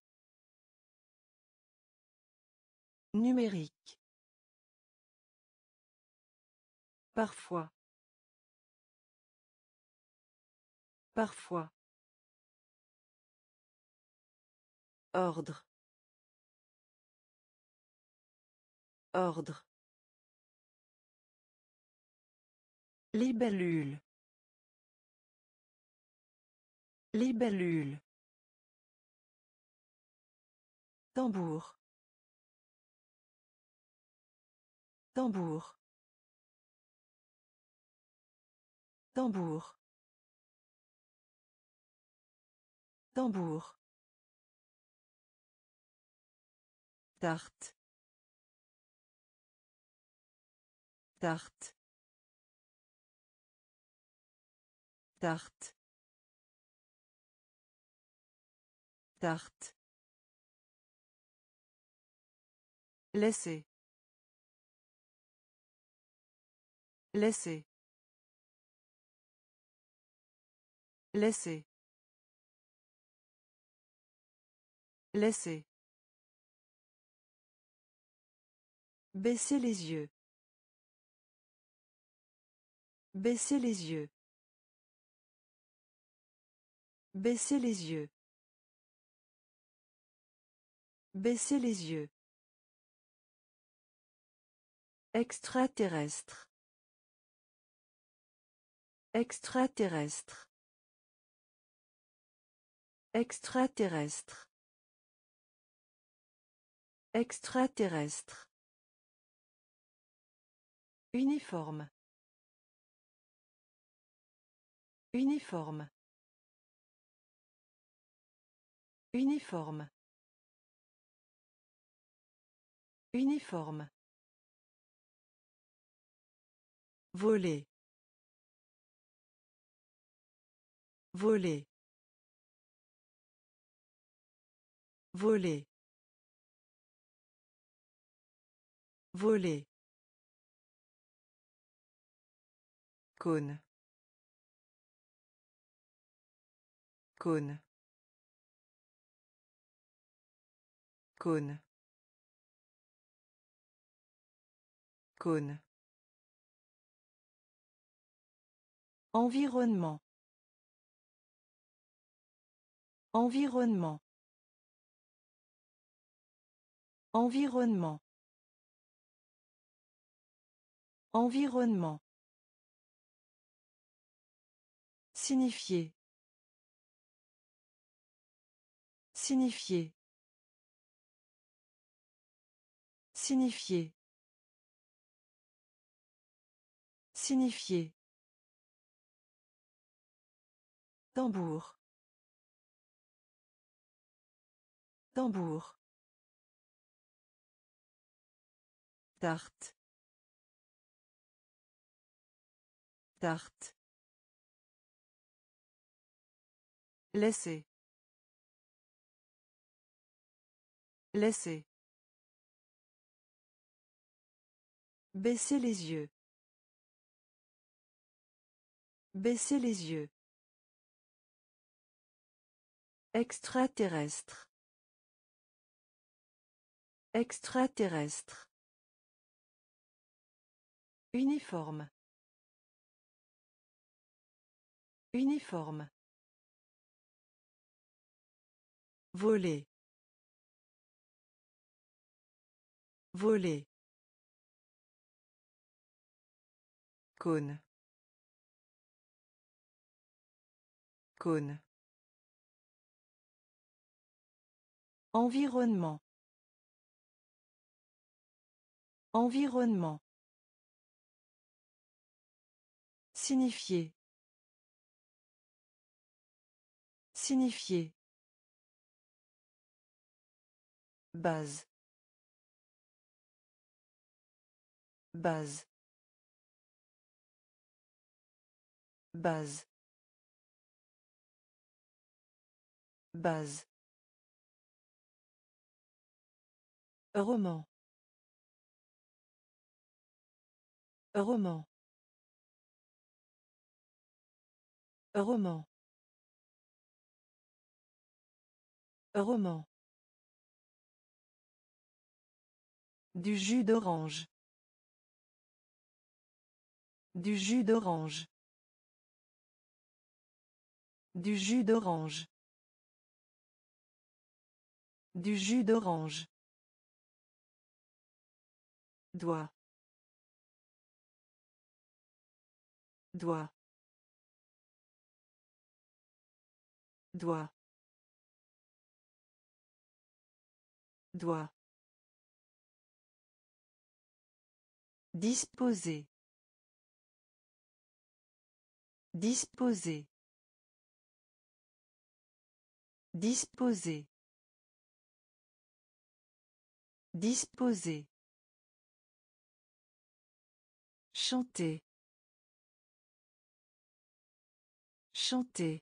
Numérique. Parfois. Parfois. Ordre. Ordre. Libellule. Libellule. Tambour. Tambour. Tambour. Tambour. Tarte. Tarte. Tarte. Tarte. Laissez. Laissez. Laissez. Laissez. Baissez les yeux. Baissez les yeux. Baissez les yeux. Baissez les yeux. Extraterrestre. Extraterrestre. Extraterrestre. Extraterrestre. Uniforme. Uniforme. Uniforme. Uniforme. Voler. Voler. Voler. Voler. Cône. Cône. Cône. Cône. Environnement. Environnement. Environnement. Environnement. Signifier. Signifier. Signifier. Signifier. Tambour. Tambour. Tarte. Tarte. Laissez. Laissez. Baissez les yeux. Baissez les yeux. Extraterrestre. Extraterrestre. Uniforme. Uniforme. Voler. Voler. Cône. Cône. Environnement. Environnement. Signifier. Signifier. Base. Base. Base. Base. Roman. Roman. Roman. Roman. Du jus d'orange. Du jus d'orange. Du jus d'orange. Du jus d'orange. Doigt. Doigt. Doigt. Doigt. Disposer. Disposer. Disposer. Disposer. Chanter. Chanter.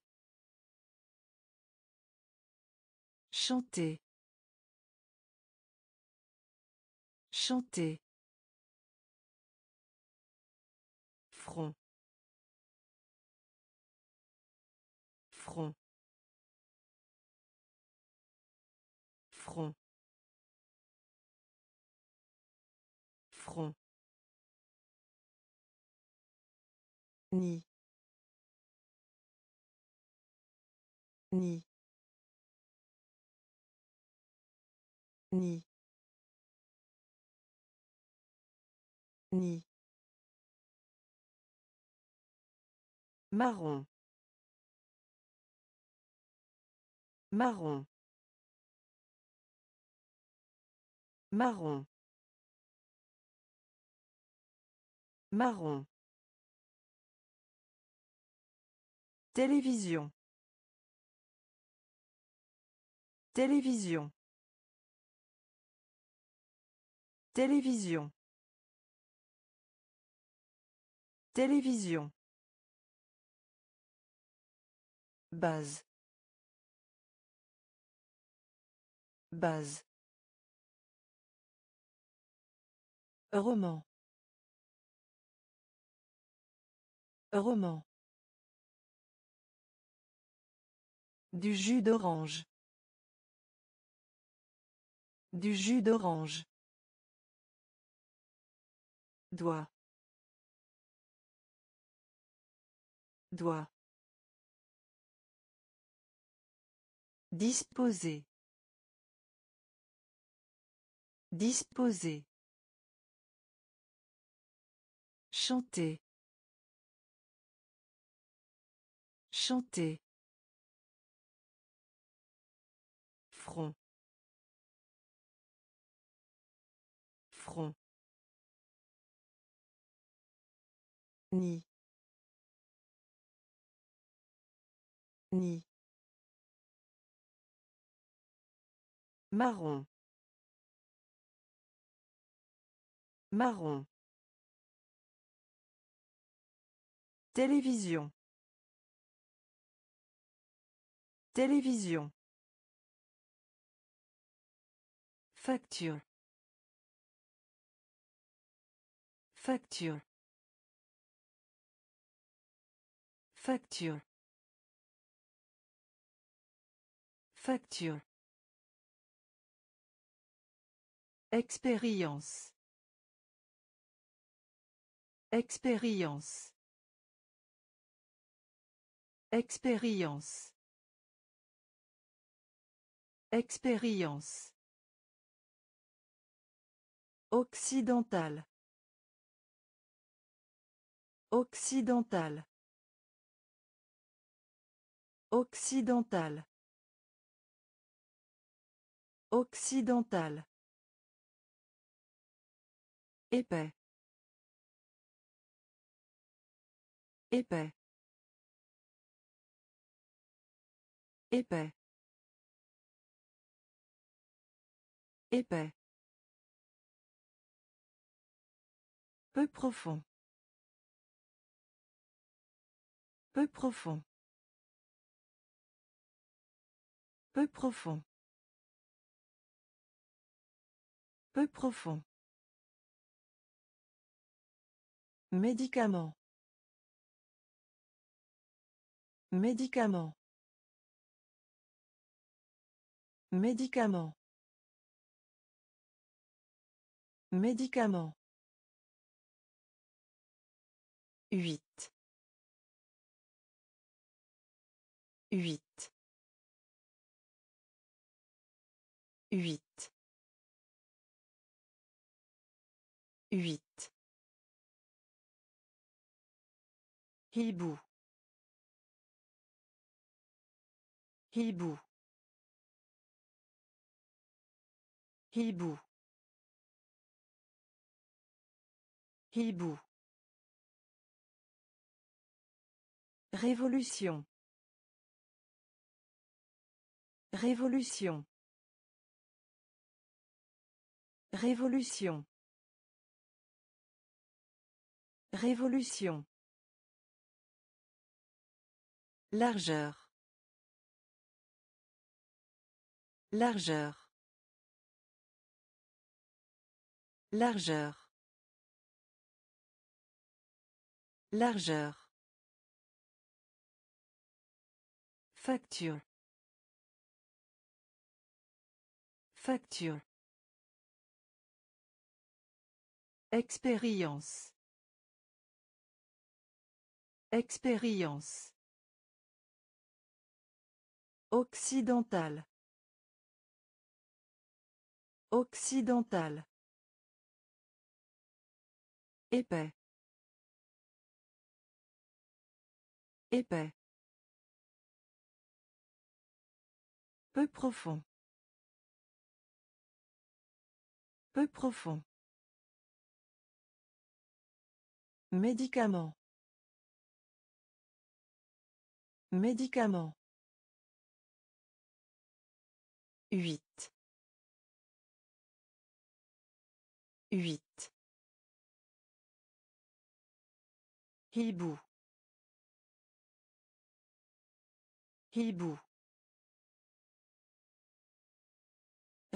Chanter. Chanter. Front. Front. Front. Front. Ni. Ni. Ni. Ni. Marron. Marron. Marron. Marron. Télévision. Télévision. Télévision. Télévision. Base. Base. Roman. Roman. Du jus d'orange. Du jus d'orange. Doigt. Doigt. Disposer. Disposer. Chanter. Chanter. Front. Front. Ni. Ni. Marron. Marron. Télévision. Télévision. Facture. Facture. Facture. Facture. Expérience. Expérience. Expérience. Expérience. Occidental. Occidental. Occidental. Occidental. Épais. Épais. Épais. Épais. Peu profond. Peu profond. Peu profond. Peu profond. Médicament. Médicament. Médicament. Médicament. Huit. Huit. Huit. Huit. Hibou. Hibou. Hibou. Hibou. Révolution. Révolution. Révolution. Révolution. Largeur. Largeur. Largeur. Largeur. Facture. Facture. Expérience. Expérience. Occidental. Occidental. Épais. Épais. Peu profond. Peu profond. Médicament. Médicament. Huit. Huit. Hibou. Hibou.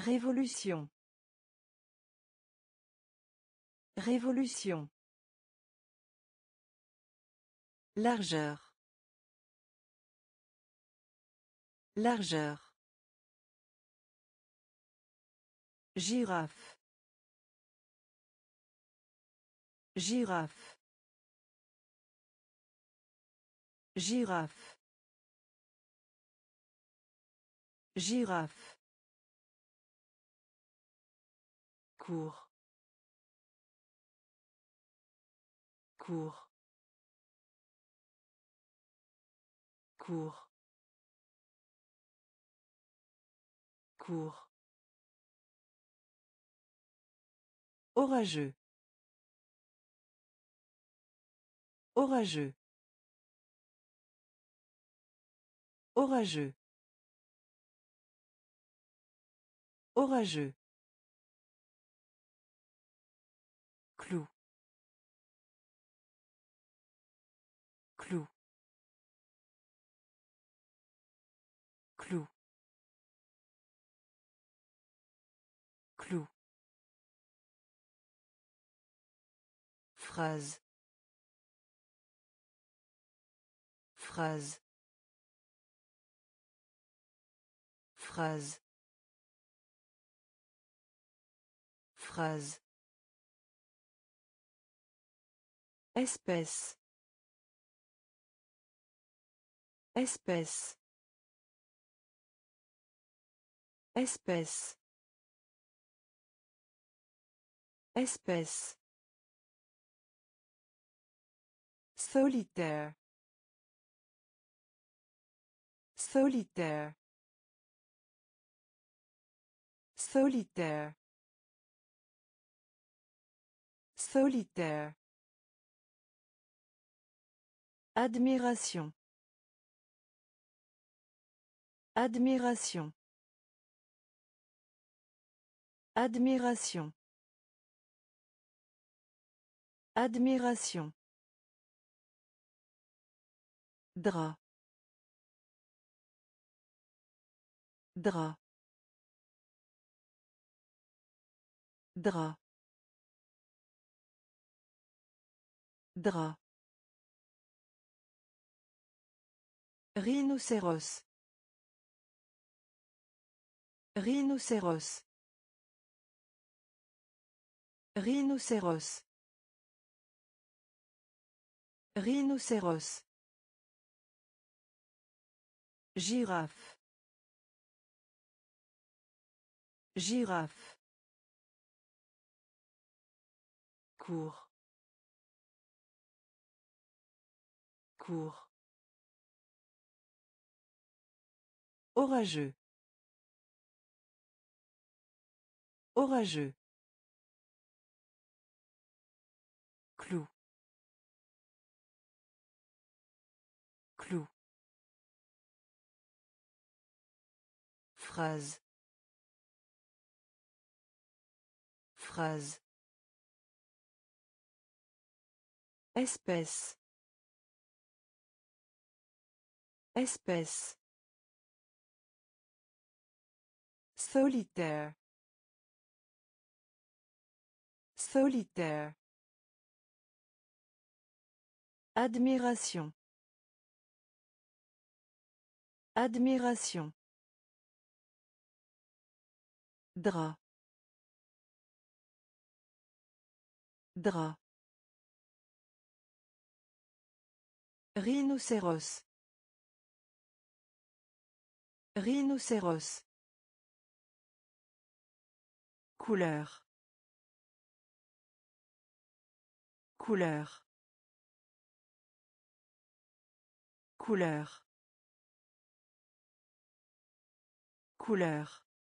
Révolution. Révolution. Largeur. Largeur. Girafe. Girafe. Girafe. Girafe. Cours cours cours cours Orageux. Orageux. Orageux. Orageux. Phrase. Phrase. Phrase. Phrase. Espèce. Espèce. Espèce. Espèce. Solitaire. Solitaire. Solitaire. Solitaire. Admiration. Admiration. Admiration. Admiration. Drap. Drap. Drap. Drap. Rhinocéros. Rhinocéros. Rhinocéros. Rhinocéros. Girafe. Girafe. Cours. Cours. Orageux. Orageux. Phrase. Phrase. Espèce. Espèce. Solitaire. Solitaire. Admiration. Admiration. Drap. Drap. Rhinocéros. Rhinocéros. Couleur. Couleur. Couleur. Couleur.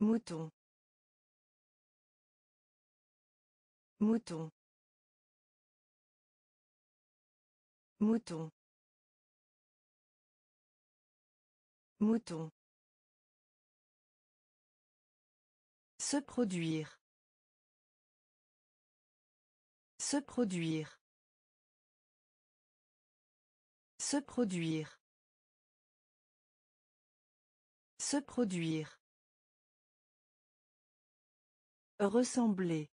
Mouton. Mouton. Mouton. Mouton. Se produire. Se produire. Se produire. Se produire. Ressembler.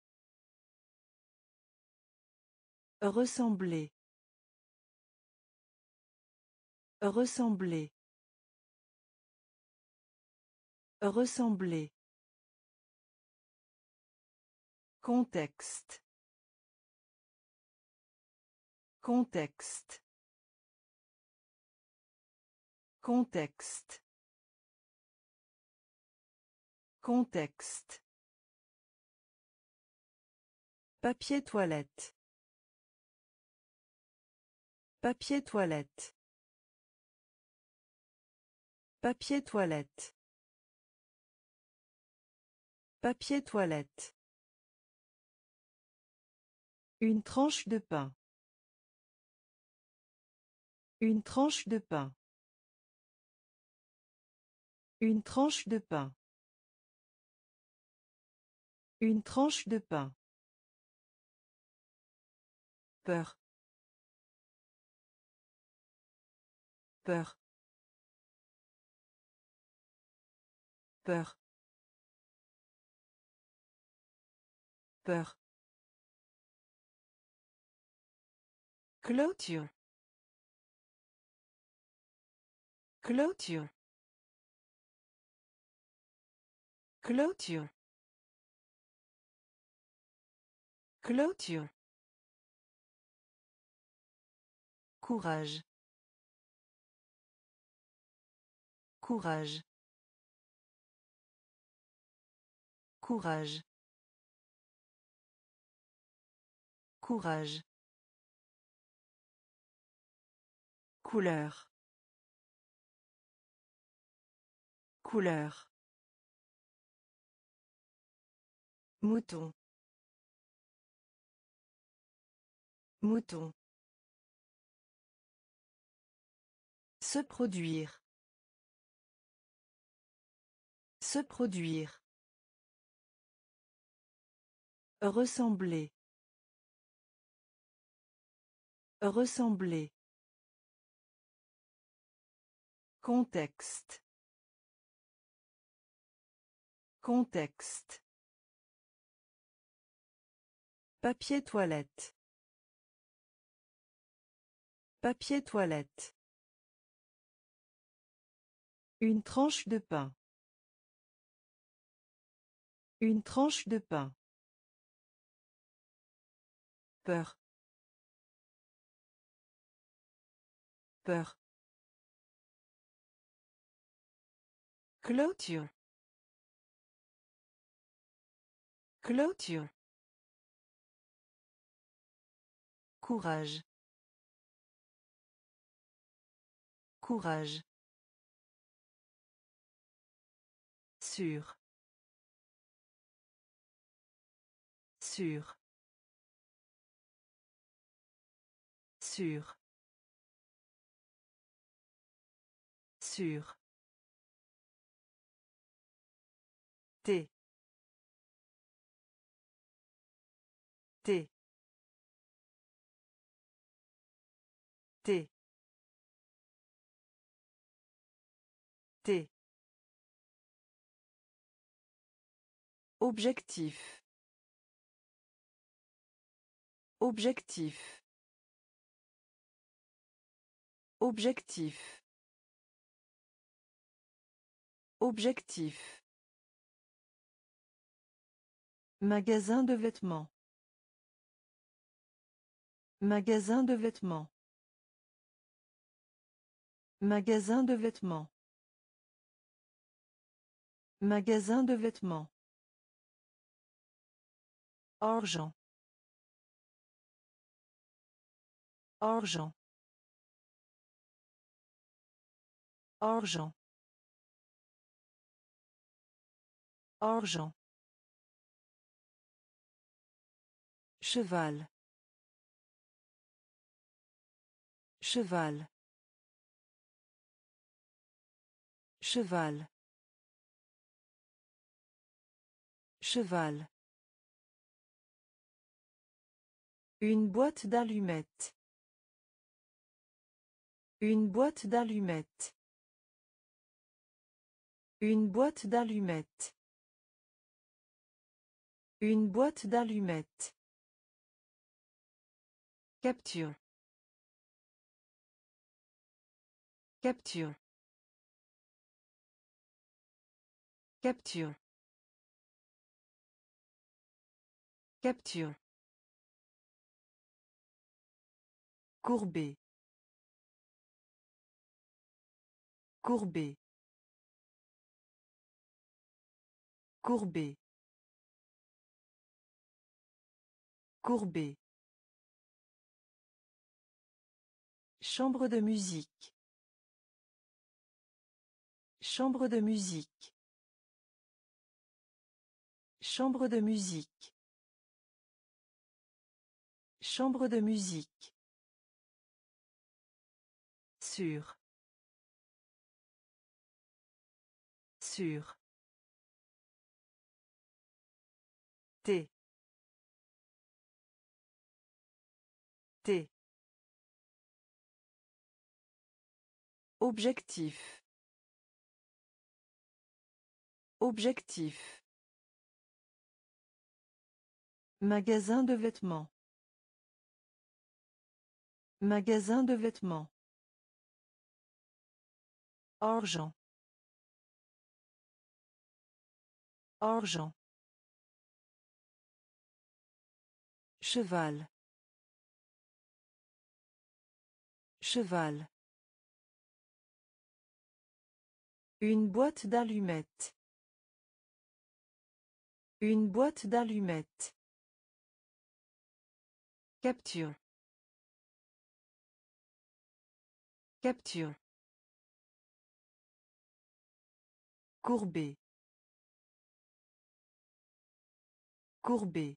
Ressembler. Ressembler. Ressembler. Contexte. Contexte. Contexte. Contexte. Papier toilette. Papier toilette. Papier toilette. Papier toilette. Une tranche de pain. Une tranche de pain. Une tranche de pain. Une tranche de pain. Peur. Peur. Peur. Peur. Clôture. Clôture. Clôture. Clôture. Courage. Courage. Courage. Courage. Couleur. Couleur. Mouton. Mouton. Se produire. Se produire. Ressembler. Ressembler. Contexte. Contexte. Papier toilette. Papier toilette. Une tranche de pain. Une tranche de pain. Peur. Peur. Clôture. Clôture. Courage. Courage. Sûr. Sûr. Sûr. Sûr. T. T. T. T. Objectif. Objectif. Objectif. Objectif. Magasin de vêtements. Magasin de vêtements. Magasin de vêtements. Magasin de vêtements. Argent. Argent. Argent. Argent. Cheval. Cheval. Cheval. Cheval. Une boîte d'allumettes. Une boîte d'allumettes. Une boîte d'allumettes. Une boîte d'allumettes. Capture. Capture. Capture. Capture. Courbé. Courbé. Courbé. Courbé. Chambre de musique. Chambre de musique. Chambre de musique. Chambre de musique. Sur. Sur. T. T. Objectif. Objectif. Magasin de vêtements. Magasin de vêtements. Argent. Argent. Cheval. Cheval. Une boîte d'allumettes. Une boîte d'allumettes. Capture. Capture. Courbé. Courbé.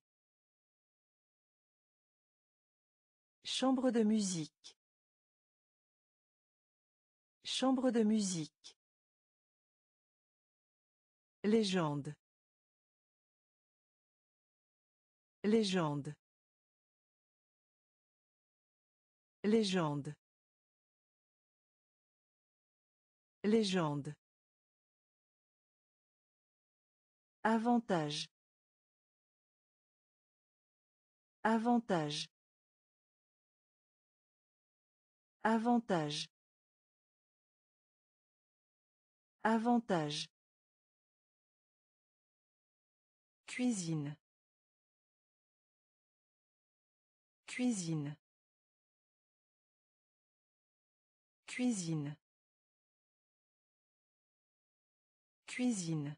Chambre de musique. Chambre de musique. Légende. Légende. Légende. Légende. Avantage. Avantage. Avantage. Avantage. Cuisine. Cuisine. Cuisine. Cuisine.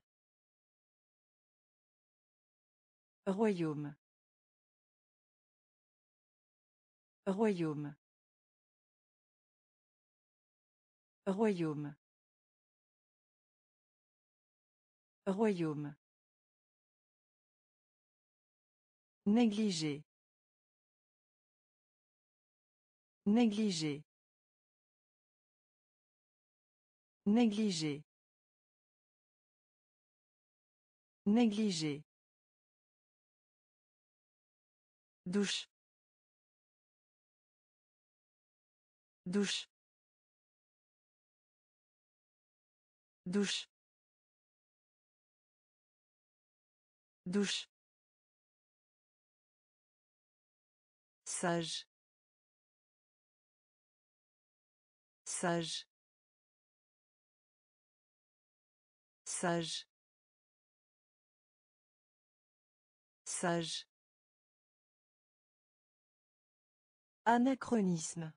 Royaume. Royaume. Royaume. Royaume. Négligé. Négligé. Négligé. Négligé. Douche. Douche. Douche. Douche. Sage. Sage. Sage. Sage. Anachronisme.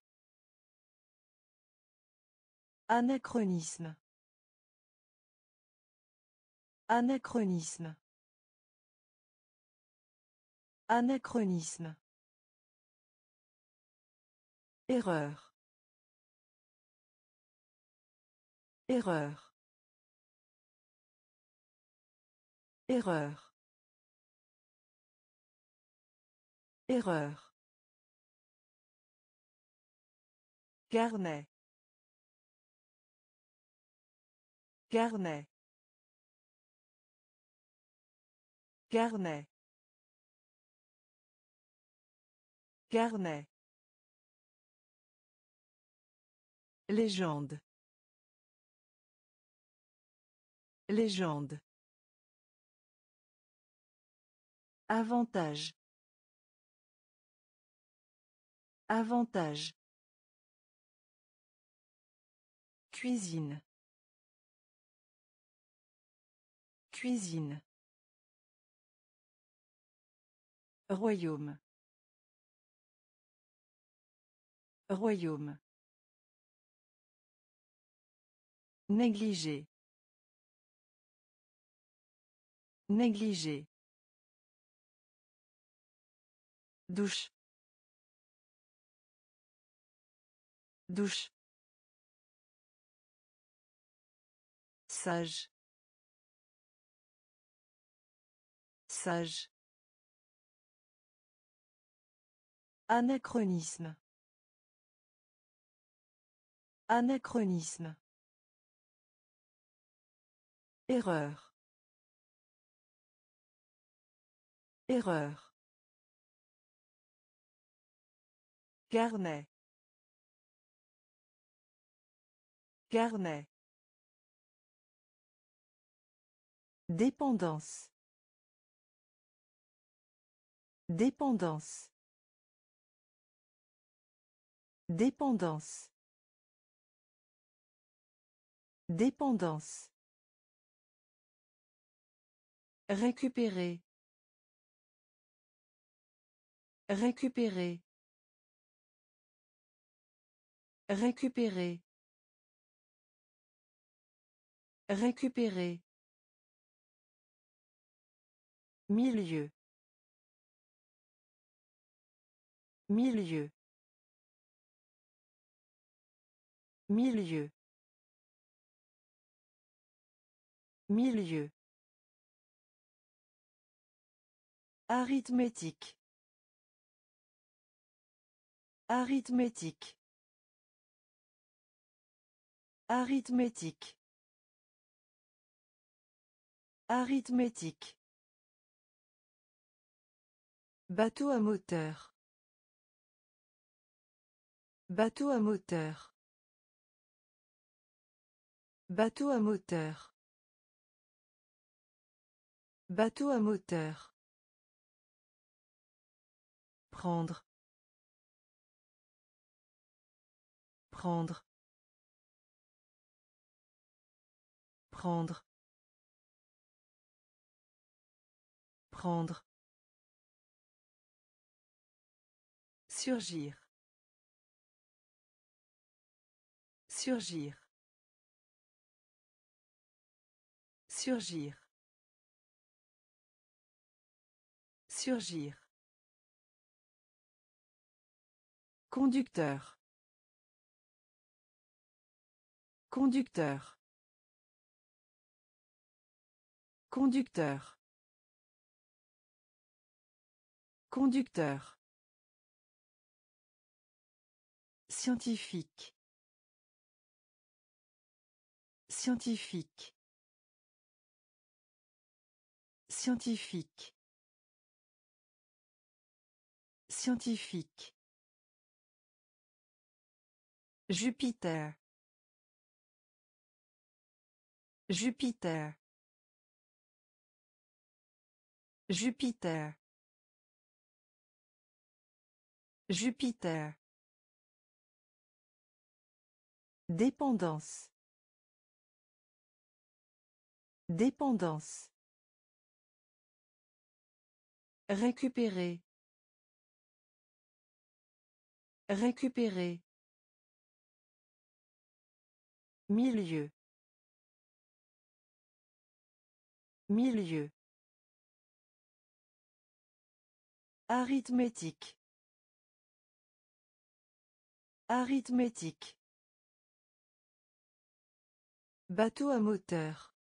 Anachronisme. Anachronisme. Anachronisme. Erreur. Erreur. Erreur. Erreur. Carnet. Carnet. Carnet. Carnet. Légende. Légende. Avantage. Avantage. Cuisine. Cuisine. Royaume. Royaume. Négligé. Négligé. Douche. Douche. Sage. Sage. Anachronisme. Anachronisme. Erreur. Erreur. Carnet. Dépendance. Dépendance. Dépendance. Dépendance. Récupérer. Récupérer. Récupérer. Récupérer. Milieu. Milieu. Milieu. Milieu. Arithmétique. Arithmétique. Arithmétique. Arithmétique. Bateau à moteur. Bateau à moteur. Bateau à moteur. Bateau à moteur. Prendre. Prendre. Prendre. Prendre. Surgir. Surgir. Surgir. Surgir. Conducteur. Conducteur. Conducteur. Conducteur. Scientifique. Scientifique. Scientifique. Scientifique. Jupiter. Jupiter. Jupiter. Jupiter. Dépendance. Dépendance. Récupérer. Récupérer. Milieu. Milieu. Arithmétique. Arithmétique. Bateau à moteur.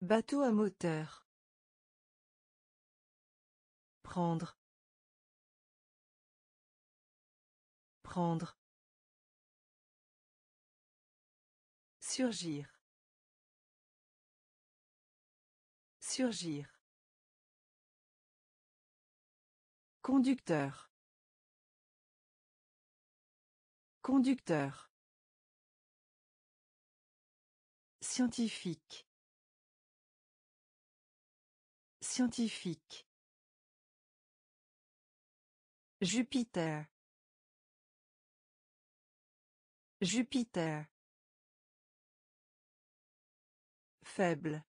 Bateau à moteur. Prendre. Prendre. Surgir. Surgir. Conducteur. Conducteur. Scientifique. Scientifique. Jupiter. Jupiter. Faible.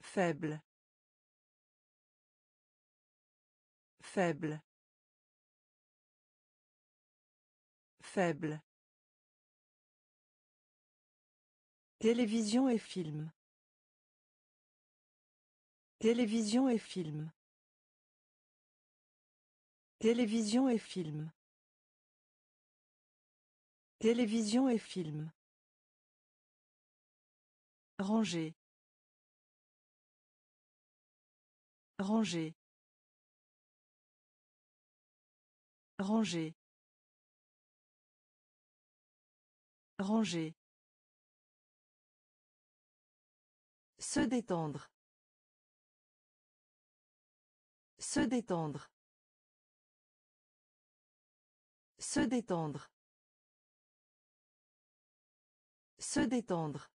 Faible. Faible. Faible. Télévision et film. Télévision et film. Télévision et film. Télévision et film. Ranger. Ranger. Ranger. Ranger. Se détendre. Se détendre. Se détendre. Se détendre.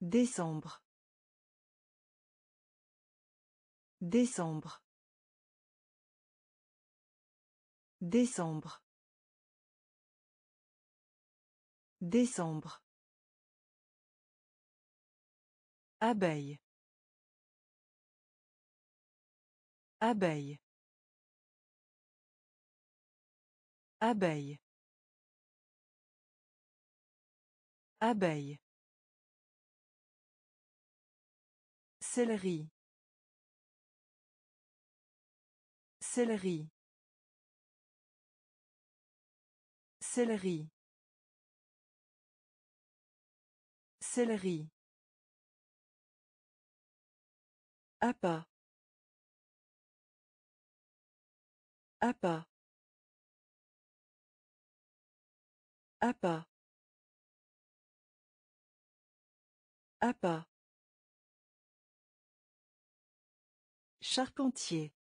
Décembre. Décembre. Décembre. Décembre. Abeille. Abeille. Abeille. Abeille. Céleri. Céleri. Céleri. Céleri. Appât. Appât. Appât. Appât. Charpentier.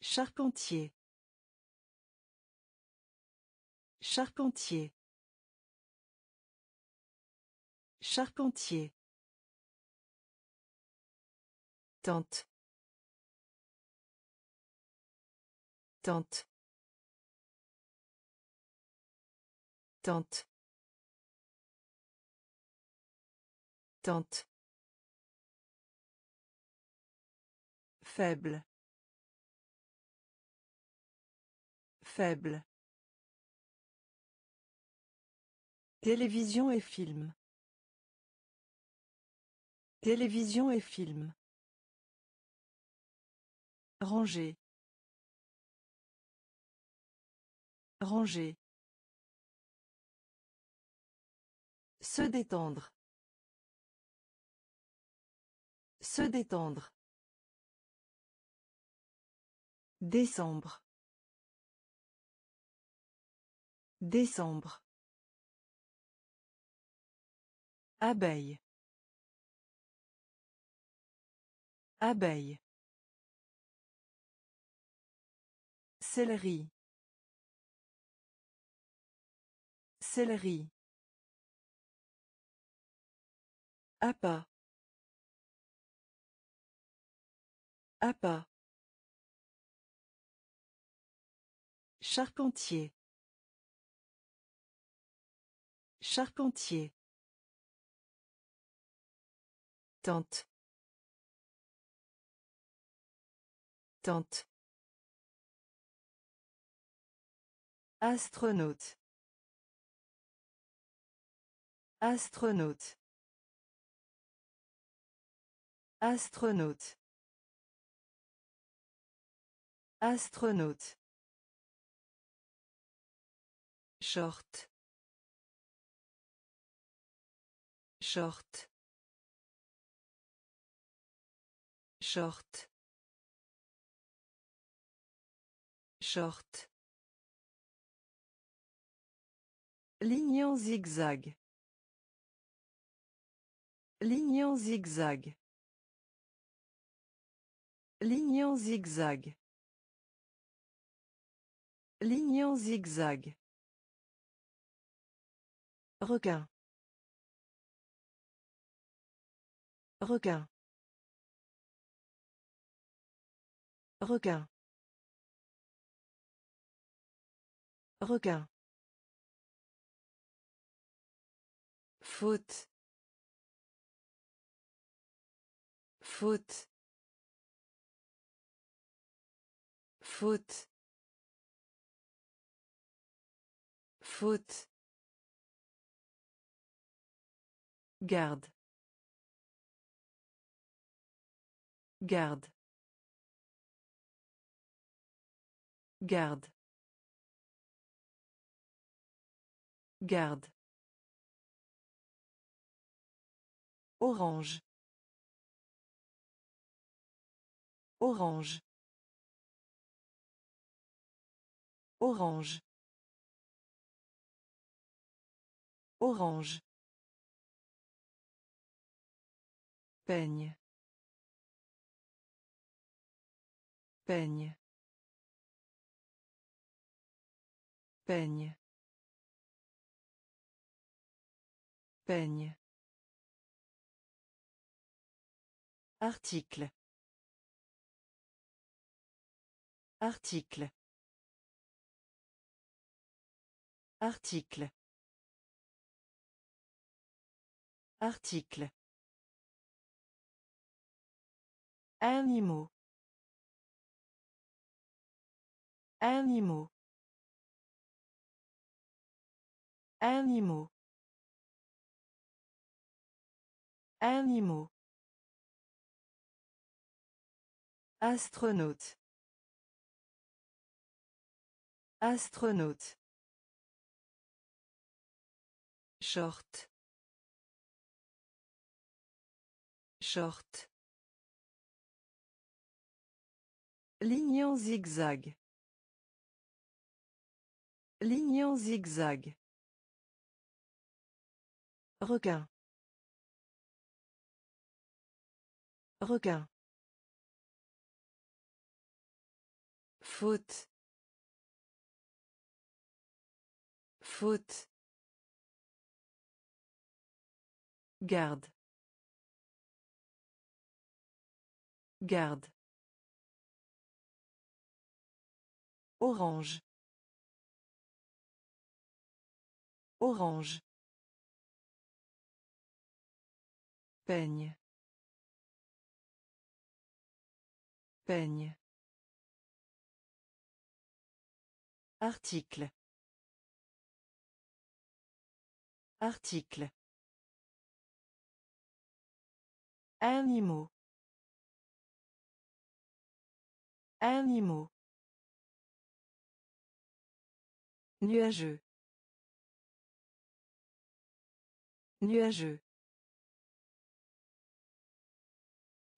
Charpentier. Charpentier. Charpentier. Tente. Tente. Tente. Tente. Faible. Faible. Télévision et film. Télévision et film. Ranger. Ranger. Se détendre. Se détendre. Décembre. Décembre. Abeille. Abeille. Céleri. Céleri. Appât. Appât. Charpentier. Charpentier. Tente. Tente. Astronaute. Astronaute. Astronaute. Astronaute. Short. Short. Short. Short. Ligne zigzag. Ligne zigzag. Ligne zigzag. Ligne zigzag. Requin. Requin. Requin. Requin. Faute. Faute. Faute. Faute. Garde. Garde. Garde. Garde. Orange. Orange. Orange. Orange. Peigne. Peigne. Peigne. Peigne. Article. Article. Article. Article. Animaux. Animaux. Animaux. Animaux. Astronaute. Astronaute. Short. Short. Ligne zigzag. Ligne zigzag. Requin. Requin. Faute. Faute. Garde. Garde. Orange. Orange. Peigne. Peigne. Article. Article. Animaux. Animaux. Nuageux. Nuageux.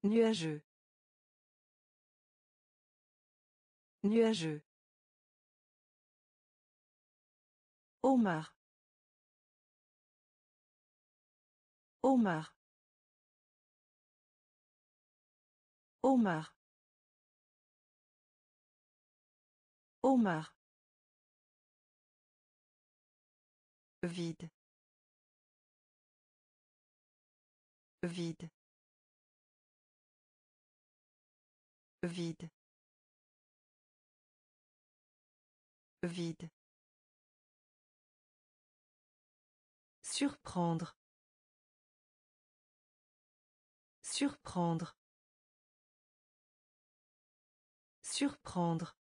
Nuageux. Nuageux. Omar. Omar. Omar. Omar. Vide. Vide. Vide. Vide. Surprendre. Surprendre. Surprendre.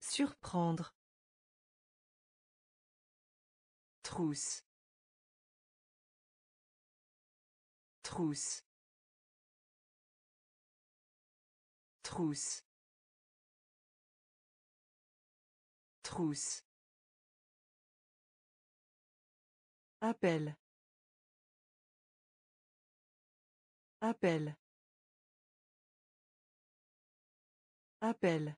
Surprendre. Trousse. Trousse. Trousse. Trousse. Appel. Appel. Appel.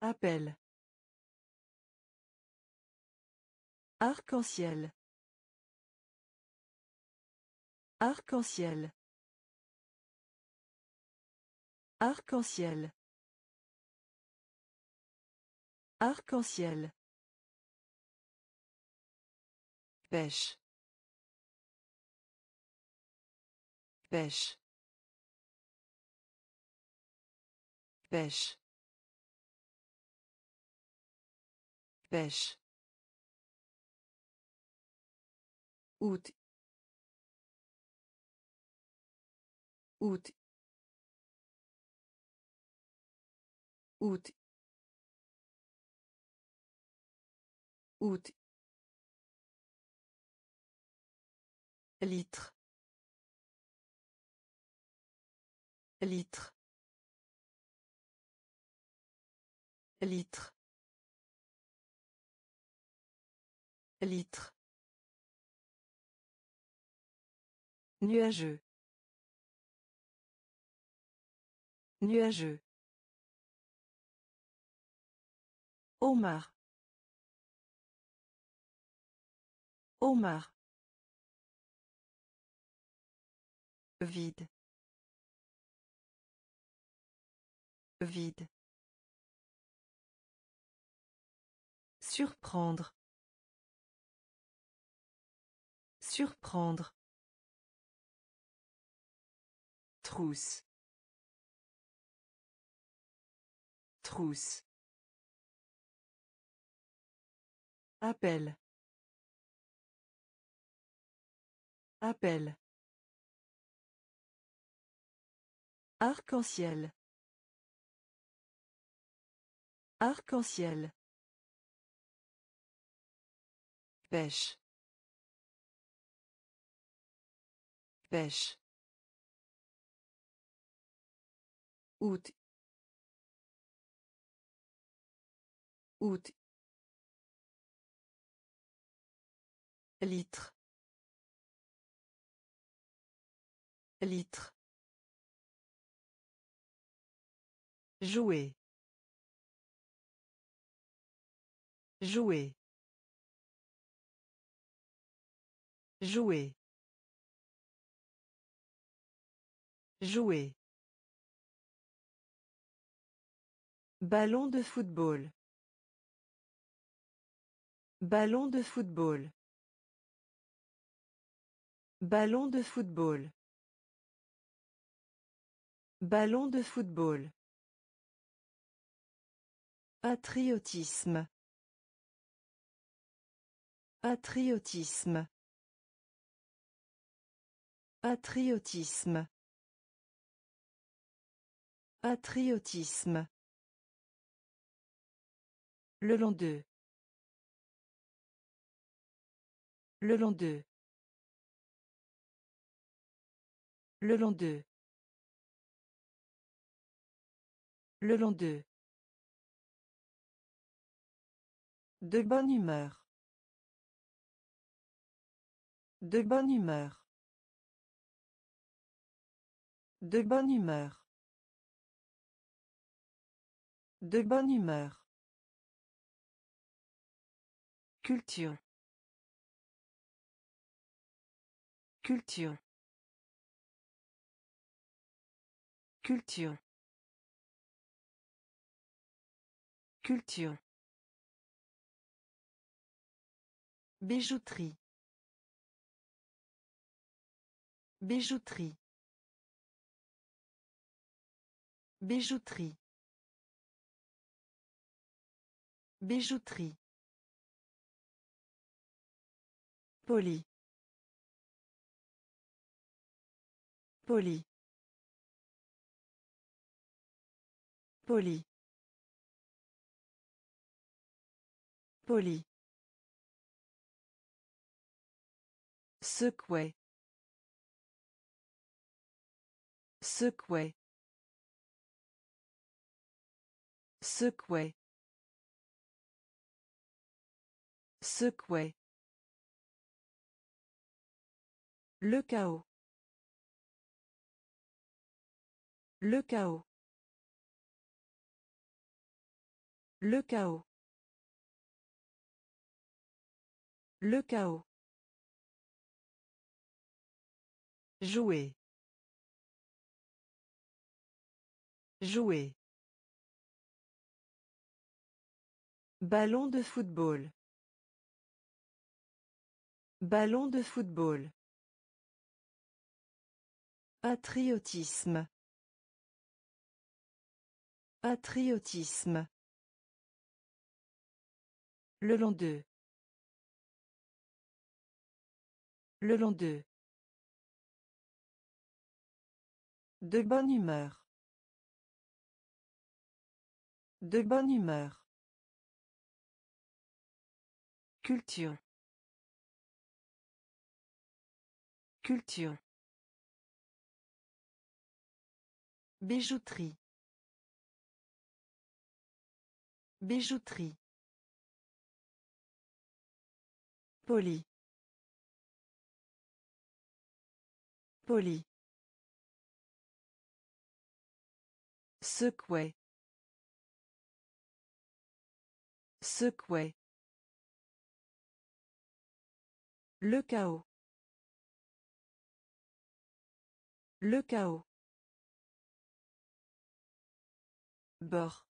Appel. Arc-en-ciel. Arc-en-ciel. Arc-en-ciel. Arc-en-ciel. Pêche. Pêche. pêche. Pêche. Août août août août litre. Litre. Litre. Litre. Nuageux. Nuageux. Omar Omar Vide. Vide. Surprendre. Surprendre. Trousse. Trousse. Appel. Appel. Arc-en-ciel. Arc-en-ciel. Pêche. Pêche. Août. Août. Litre. Litre. Jouer. Jouer. Jouer. Jouer. Ballon de football. Ballon de football. Ballon de football. Ballon de football. Patriotisme. Patriotisme. Patriotisme. Patriotisme. Le long d'eux. Le long d'eux. Le long d'eux. Le long d'eux. De bonne humeur. De bonne humeur. De bonne humeur. De bonne humeur. Culture. Culture. Culture. Culture. Bijouterie. Bijouterie. Bijouterie. Bijouterie. Poli. Poli. Poli. Poli. Secouer. Secouer. Secouer. Secouer. Le chaos. Le chaos. Le chaos. Le chaos. Jouer. Jouer. Ballon de football. Ballon de football. Patriotisme. Patriotisme. Le long d'eux. Le long d'eux. De bonne humeur. De bonne humeur. Culture. Culture. Bijouterie. Bijouterie. Poli. Poli. Secouer. Secouer. Le chaos. Le chaos. Bord.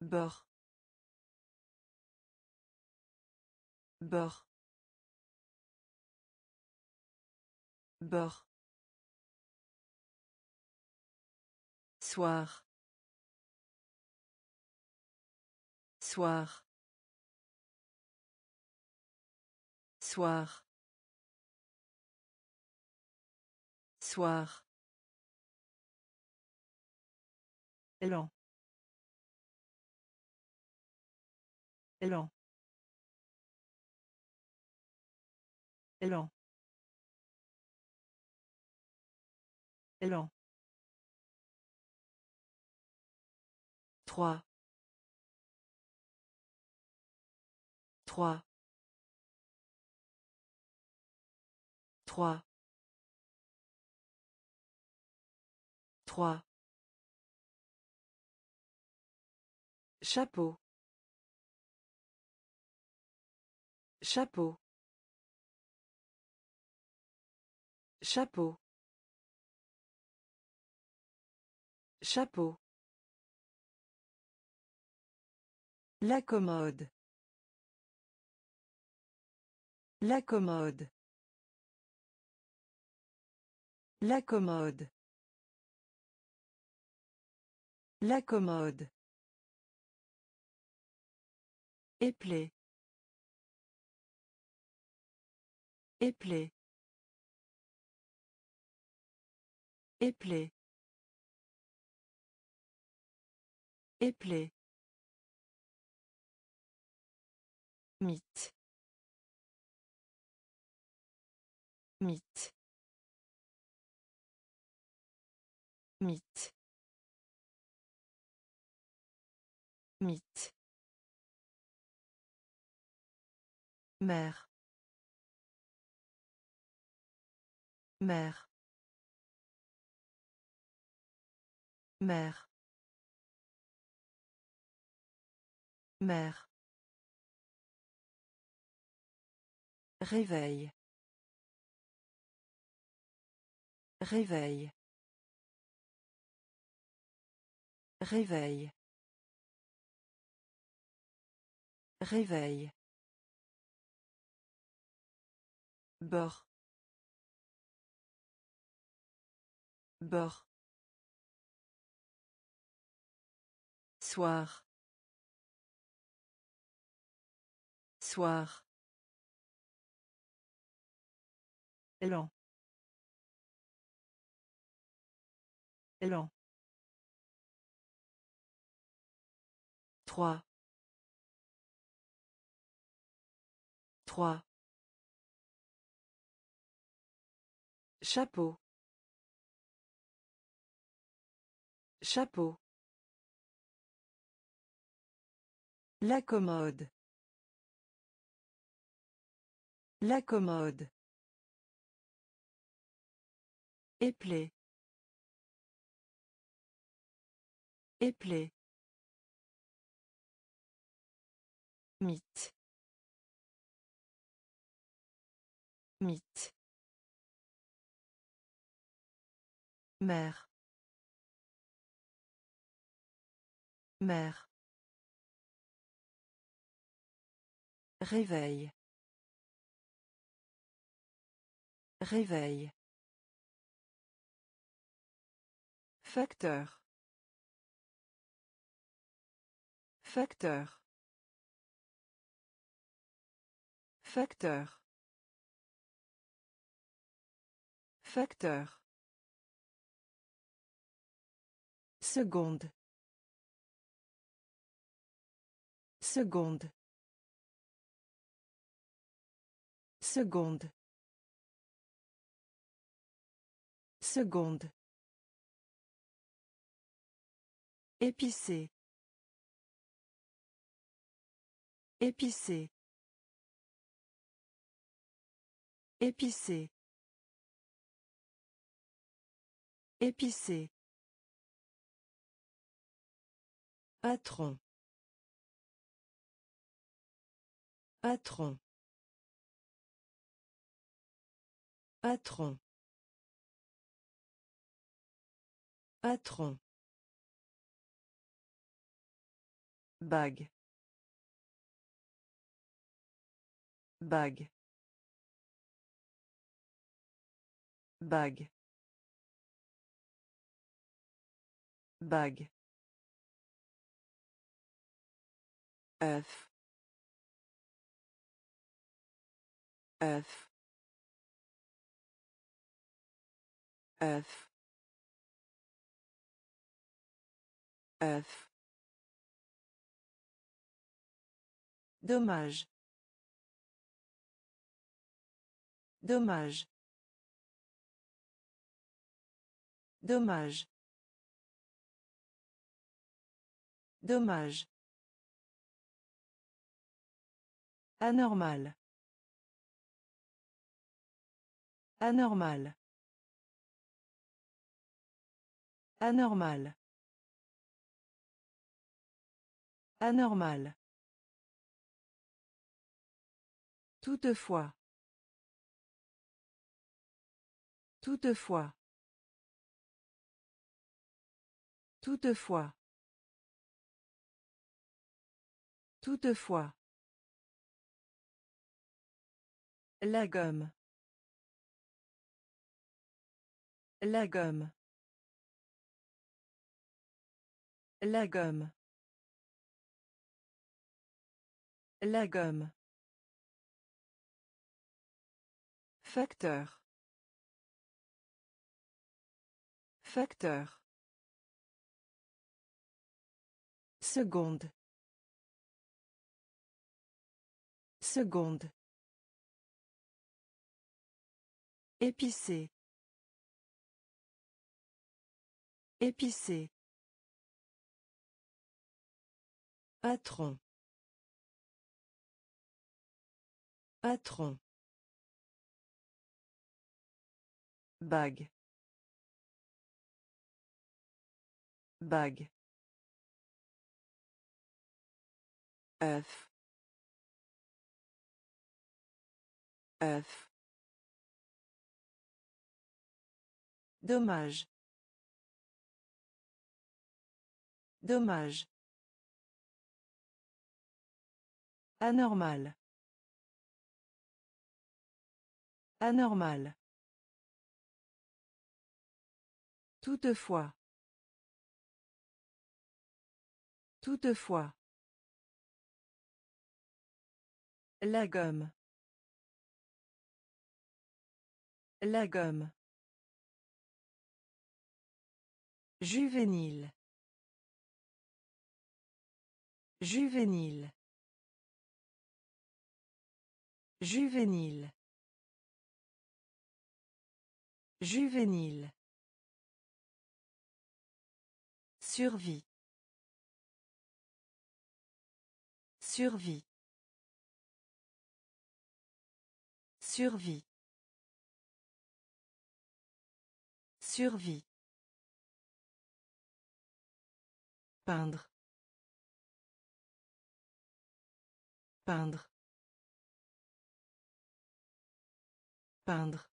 Bord. Bord. Bord. Soir. Soir. Soir. Soir. Élan. Élan. Élan. Élan. Trois. Trois. Trois. Trois. Chapeau. Chapeau. Chapeau. Chapeau. La commode. La commode. La commode. La commode. Éplé. Éplé. Éplé. Éplé. Mythe. Mythe. Mythe. Mythe. Mère. Mère. Mère. Mère. Réveil. Réveil. Réveil. Réveil. Bord. Bord. Soir. Soir. Élan. Élan. Trois. Trois. Chapeau. Chapeau. La commode. La commode. Éplé. Éplé. Mythe. Mythe. Mère. Mère. Réveil. Réveil. Facteur. Facteur. Facteur. Facteur. Seconde. Seconde. Seconde. Seconde. Épicé. Épicé. Épicé. Épicé. Patron. Patron. Patron. Patron. Bague. Bague. Bague. Bague. œuf œuf œuf œuf Dommage. Dommage. Dommage. Dommage. Anormal. Anormal. Anormal. Anormal. Toutefois. Toutefois. Toutefois. Toutefois. La gomme. La gomme. La gomme. La gomme. Facteur. Facteur. Seconde. Seconde. Épicé. Épicé. Patron. Patron. Bague. Bague. œuf œuf Dommage. Dommage. Anormal. Anormal. Toutefois. Toutefois. La gomme. La gomme. Juvénile. Juvénile. Juvénile. Juvénile. Survie. Survie. Survie. Survie. Peindre. Peindre. Peindre.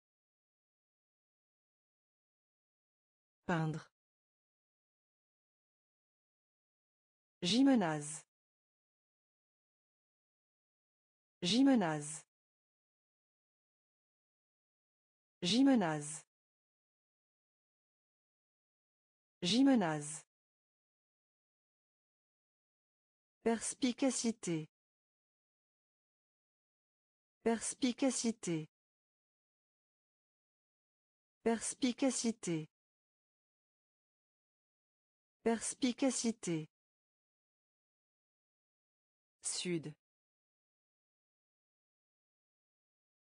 Peindre. Gymnase. Gymnase. Gymnase. Gymnase. Perspicacité. Perspicacité. Perspicacité. Perspicacité. Sud.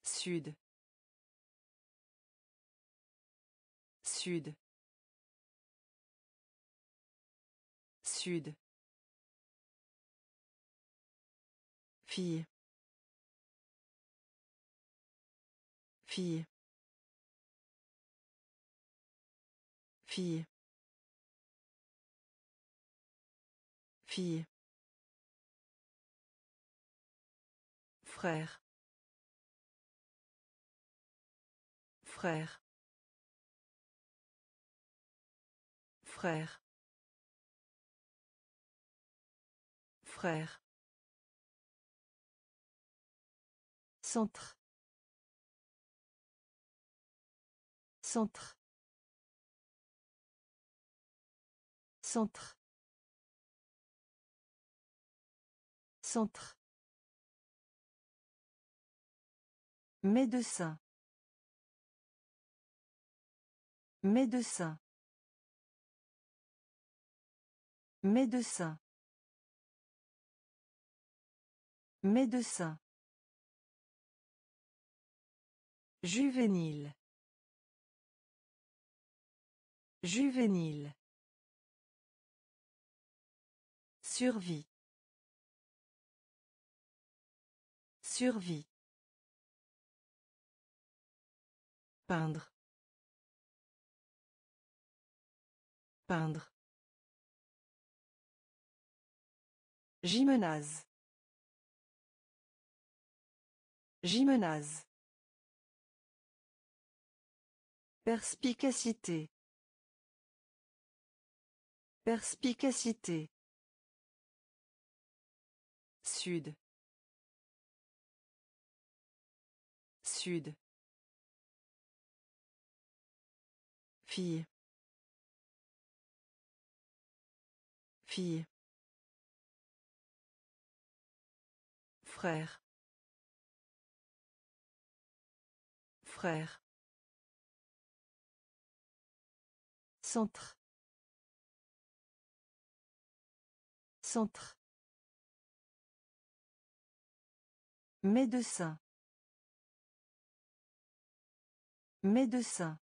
Sud. Sud. Sud. Fille. Fille. Fille. Fille. Frère. Frère. Frère. Frère. Centre. Centre. Centre. Centre. Médecin. Médecin. Médecin. Médecin. Juvénile. Juvénile. Survie. Survie. Peindre. Peindre. Gymnase. Gymnase. Perspicacité. Perspicacité. Sud. Sud. Fille. Fille. Frère. Frère. Centre. Centre. Médecin. Médecin.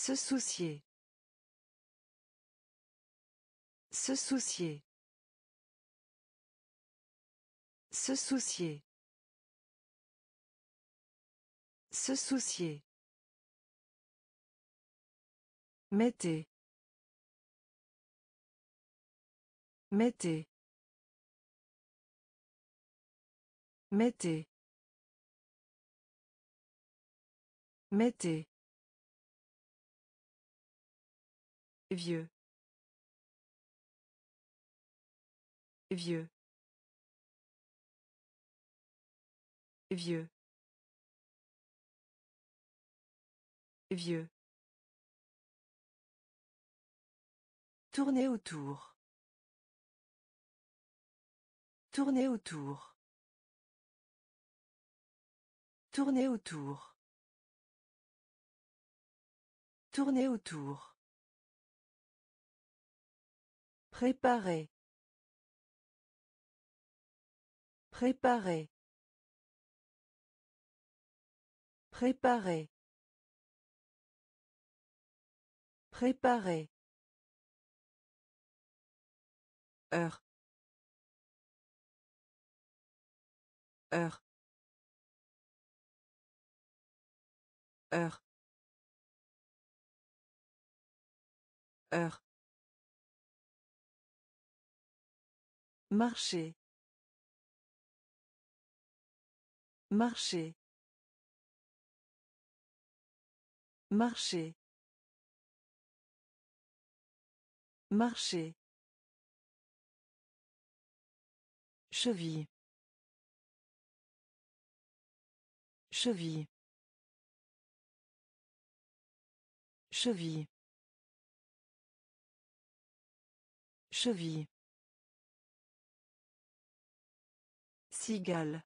Se soucier. Se soucier. Se soucier. Se soucier. Mettez. Mettez. Mettez. Mettez. Vieux. Vieux. Vieux. Vieux. Tournez autour. Tournez autour. Tournez autour. Tournez autour. Préparer. Préparer. Préparer. Préparer. Heure. Heure. Heure. Heure. Marcher. Marcher. Marcher. Marcher. Cheville. Cheville. Cheville. Cheville. Cigale.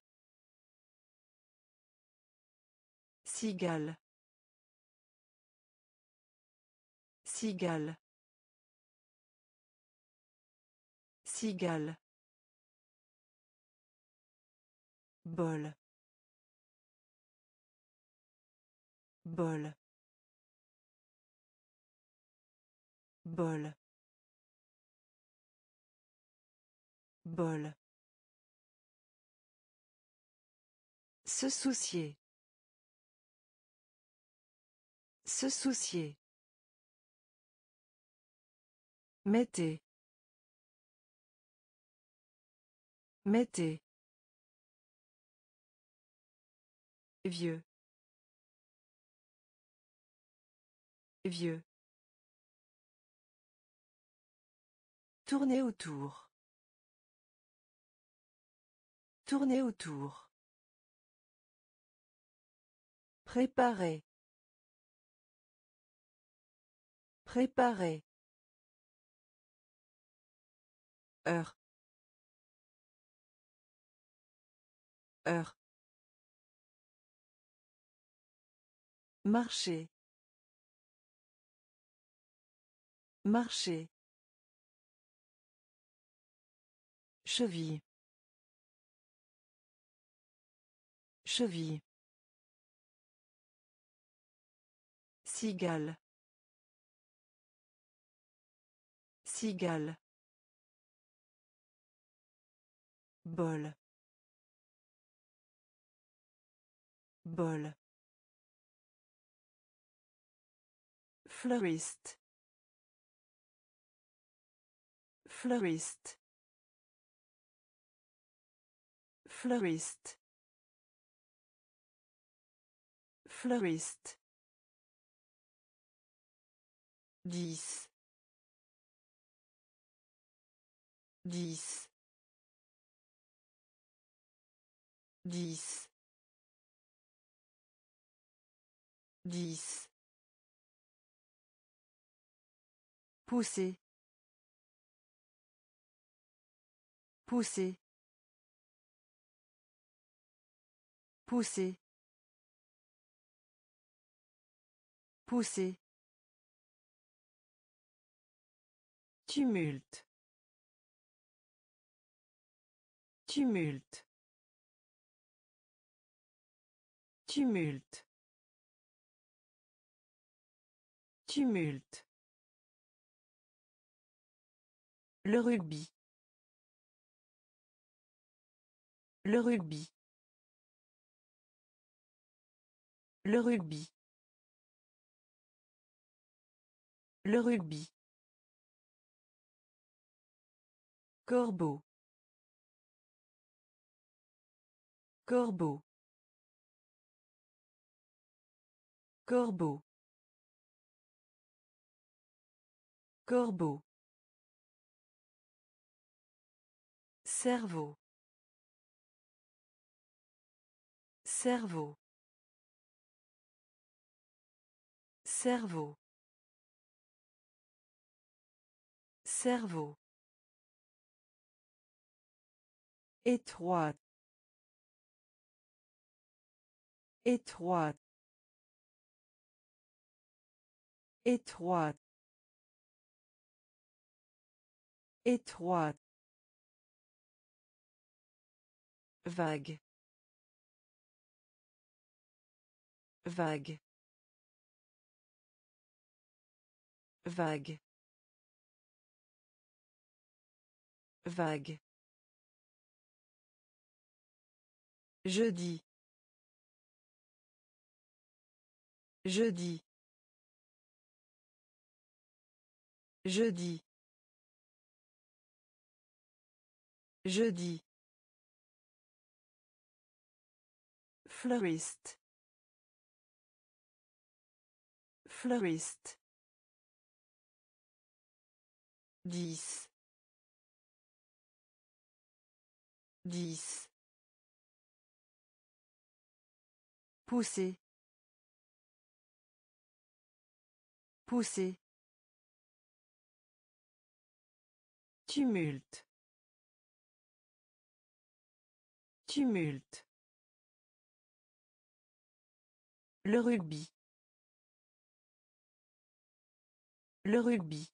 Cigale. Cigale. Cigale. Bol. Bol. Bol. Bol. Se soucier. Se soucier. Mettez. Mettez. Vieux. Vieux. Tournez autour. Tournez autour. Préparer. Préparer. Heure. Heure. Marcher. Marcher. Cheville. Cheville. Cigale. Cigale. Bol. Bol. Fleuriste. Fleuriste. Fleuriste. Fleuriste. Dix. Dix. Dix. Dix. Pousser. Pousser. Pousser. Pousser. Tumulte. Tumulte. Tumulte. Tumulte. Le rugby. Le rugby. Le rugby. Le rugby. Corbeau. Corbeau. Corbeau. Corbeau. Cerveau. Cerveau. Cerveau. Cerveau. Étroite. Étroite. Étroite. Étroite. Vague. Vague. Vague. Vague. Jeudi. Jeudi. Jeudi. Jeudi. Fleuriste. Fleuriste. Dix. Dix. Pousser. Pousser. Tumulte. Tumulte. Le rugby. Le rugby.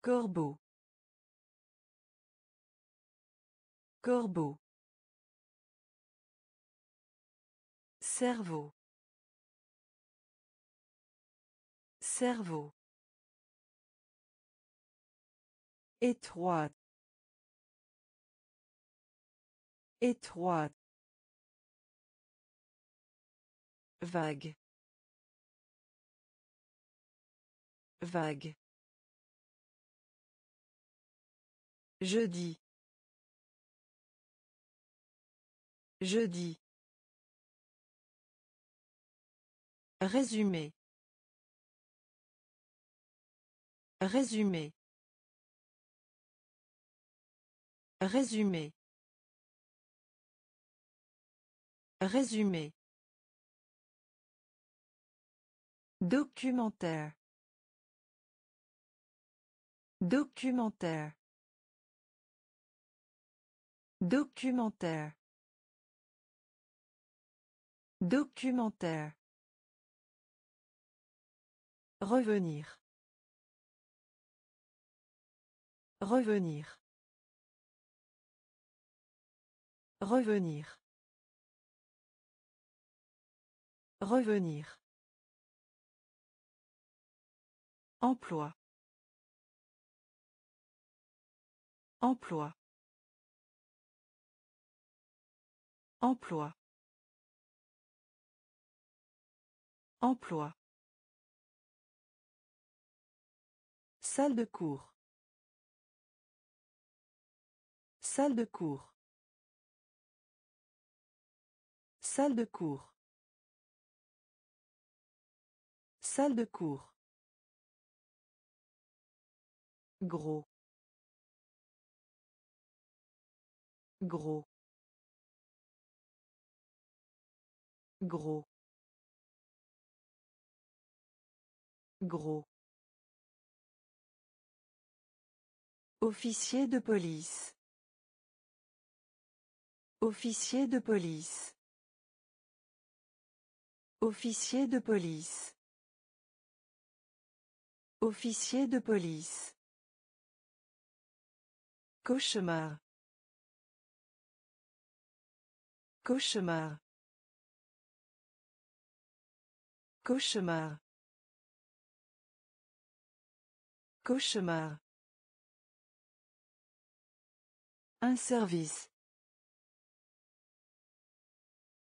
Corbeau. Corbeau. Cerveau. Cerveau. Étroite. Étroite. Vague. Vague. Jeudi. Jeudi. Résumé. Résumé. Résumé. Résumé. Documentaire. Documentaire. Documentaire. Documentaire. Revenir. Revenir. Revenir. Revenir. Emploi. Emploi. Emploi. Emploi. Salle de cours. Salle de cours. Salle de cours. Salle de cours. Gros. Gros. Gros. Gros. Officier de police. Officier de police. Officier de police. Officier de police. Cauchemar. Cauchemar. Cauchemar. Cauchemar. Un service.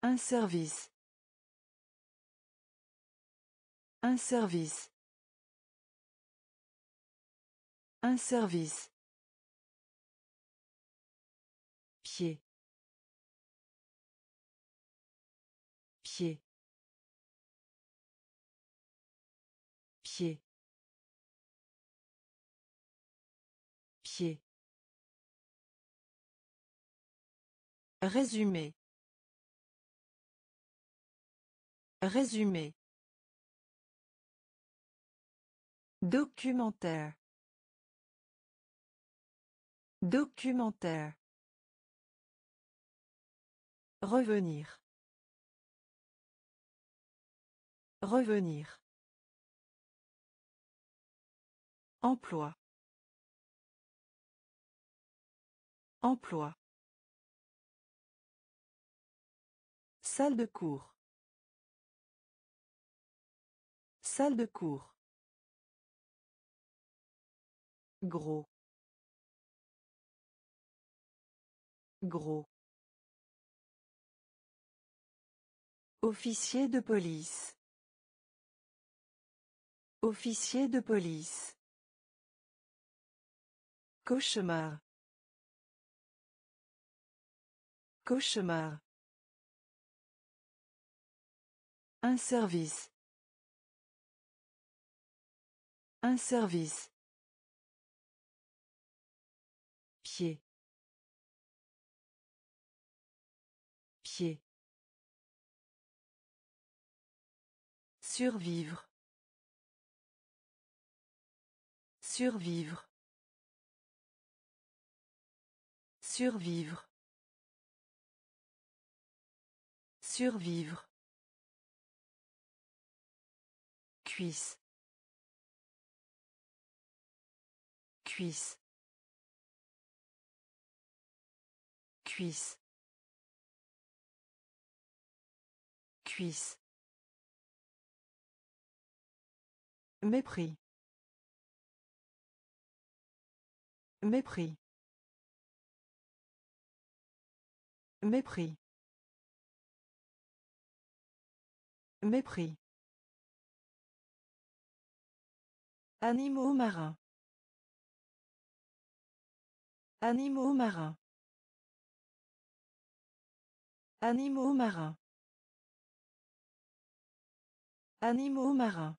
Un service. Un service. Un service. Résumé. Résumé. Documentaire. Documentaire. Revenir. Revenir. Emploi. Emploi. Salle de cours. Salle de cours. Gros. Gros. Officier de police. Officier de police. Cauchemar. Cauchemar. Un service. Un service. Pied. Pied. Survivre. Survivre. Survivre. Survivre. Cuisse. Cuisse. Cuisse. Cuisse. Mépris. Mépris. Mépris. Mépris. Animaux marins. Animaux marins. Animaux marins. Animaux marins.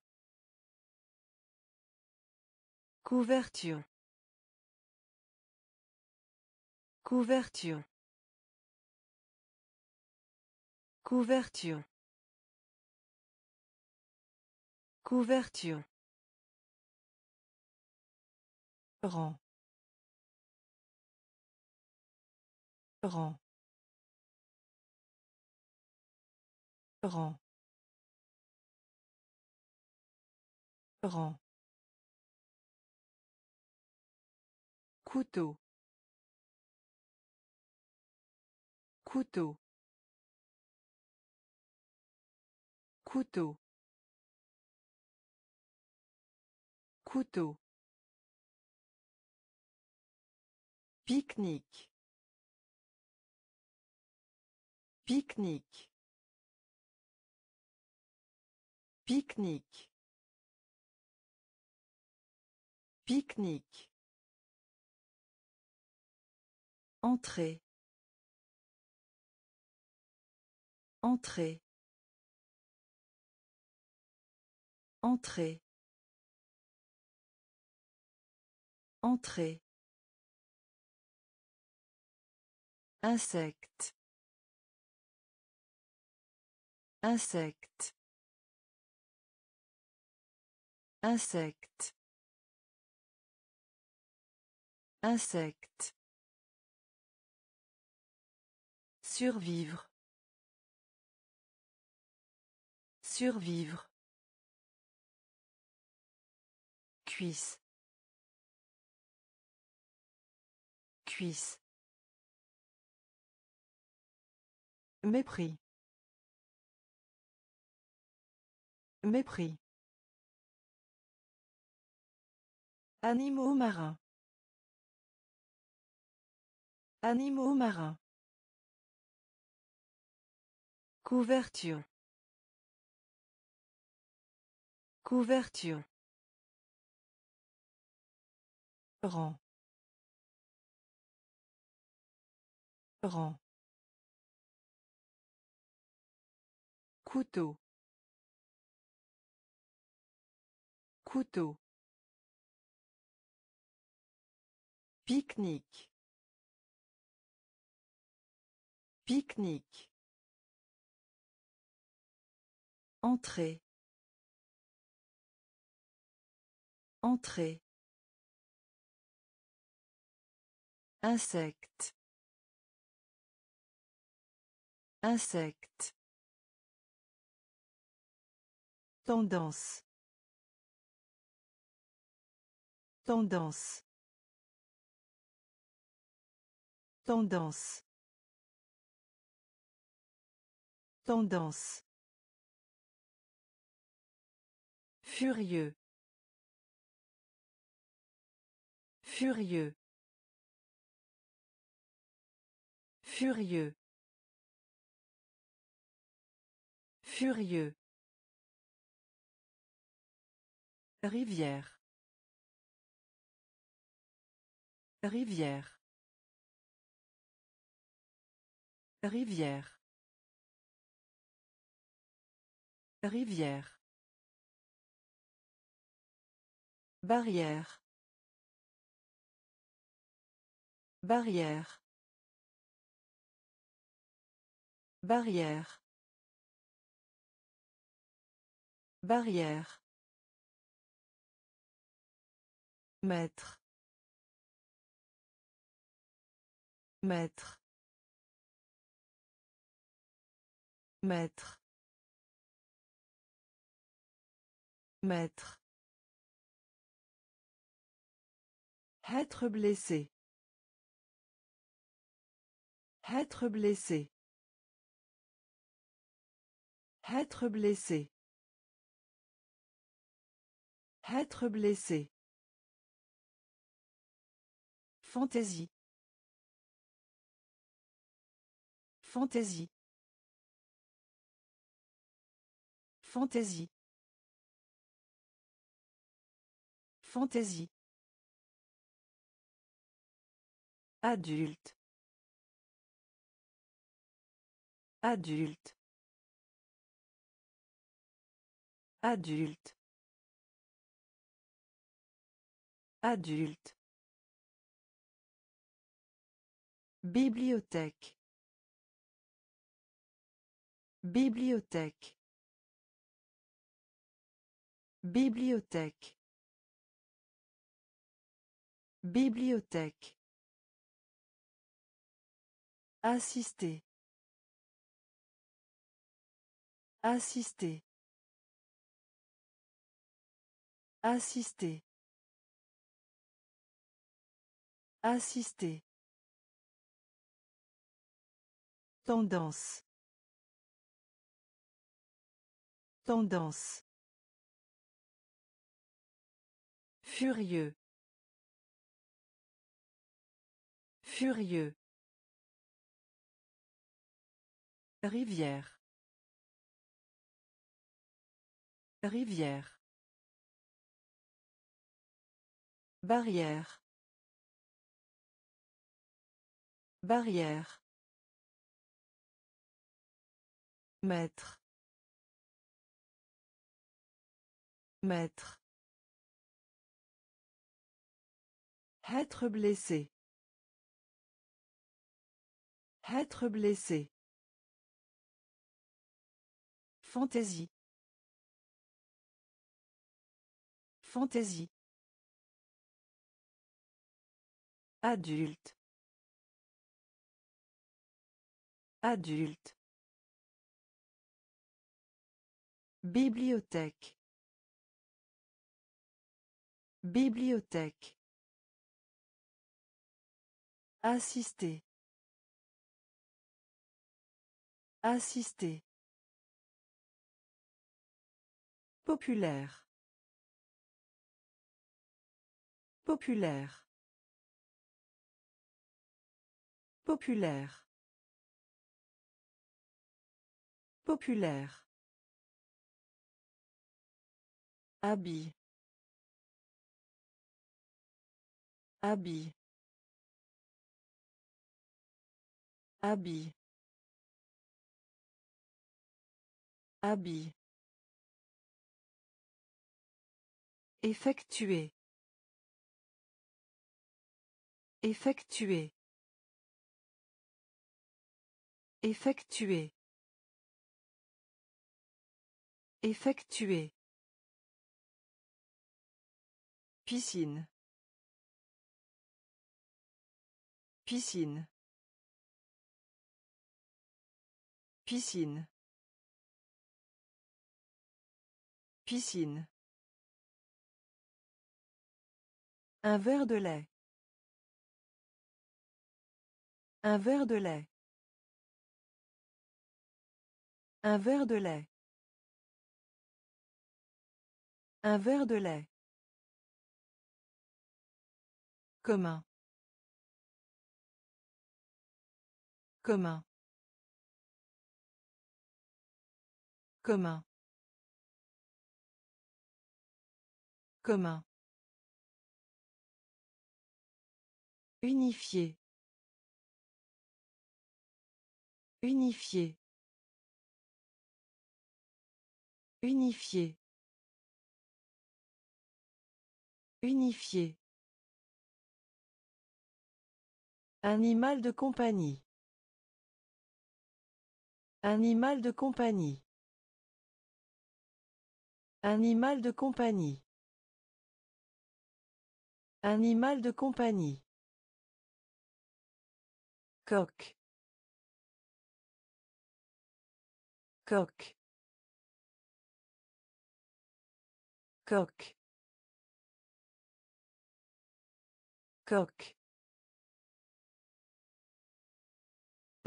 Couverture. Couverture. Couverture. Couverture. Rang. Rang. Rang. Couteau. Couteau. Couteau. Couteau Pique-nique. Pique-nique. Pique-nique. Pique-nique. Entrée. Entrée. Entrée. Entrée. Insecte. Insecte. Insecte. Insecte. Survivre. Survivre. Cuisse. Cuisse. Mépris. Mépris. Animaux marins. Animaux marins. Couverture. Couverture. Rang. Rang. Couteau. Couteau. Pique-nique. Pique-nique. Entrée. Entrée. Insecte. Insecte. Tendance. Tendance. Tendance. Tendance. Furieux. Furieux. Furieux. Furieux. Rivière. Rivière. Rivière. Rivière. Barrière. Barrière. Barrière. Barrière. Maître. Maître. Maître. Maître. Être blessé. Être blessé. Être blessé. Être blessé. Fantaisie. Fantaisie. Fantaisie. Fantaisie. Adulte. Adulte. Adulte. Adulte. Bibliothèque. Bibliothèque. Bibliothèque. Bibliothèque. Assister. Assister. Assister. Assister. Tendance. Tendance. Furieux. Furieux. Rivière. Rivière. Barrière. Barrière. Maître. Maître. Être blessé. Être blessé. Fantaisie. Fantaisie. Adulte. Adulte. Bibliothèque. Bibliothèque. Assister. Assister. Populaire. Populaire. Populaire. Populaire. Habit. Habit. Habit. Habit. Effectuer. Effectuer. Effectuer. Effectuer. Piscine. Piscine. Piscine. Piscine. Un verre de lait. Un verre de lait. Un verre de lait. Un verre de lait. Commun. Commun. Commun. Commun. Unifié. Unifié. Unifié. Unifié. Animal de compagnie. Animal de compagnie. Animal de compagnie. Animal de compagnie. Coq. Coq. Coq. Coq.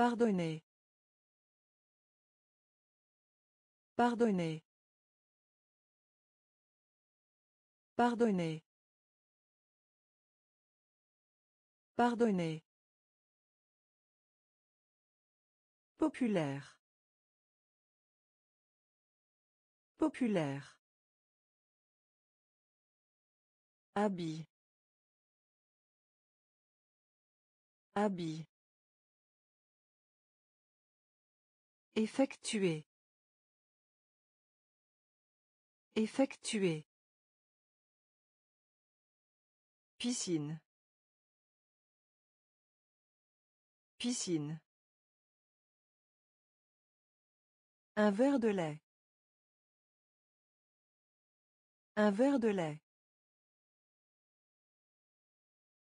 Pardonnez. Pardonnez. Pardonnez. Pardonnez. Populaire. Populaire. Habit. Habit. Effectuer. Effectuer. Piscine. Piscine. Un verre de lait. Un verre de lait.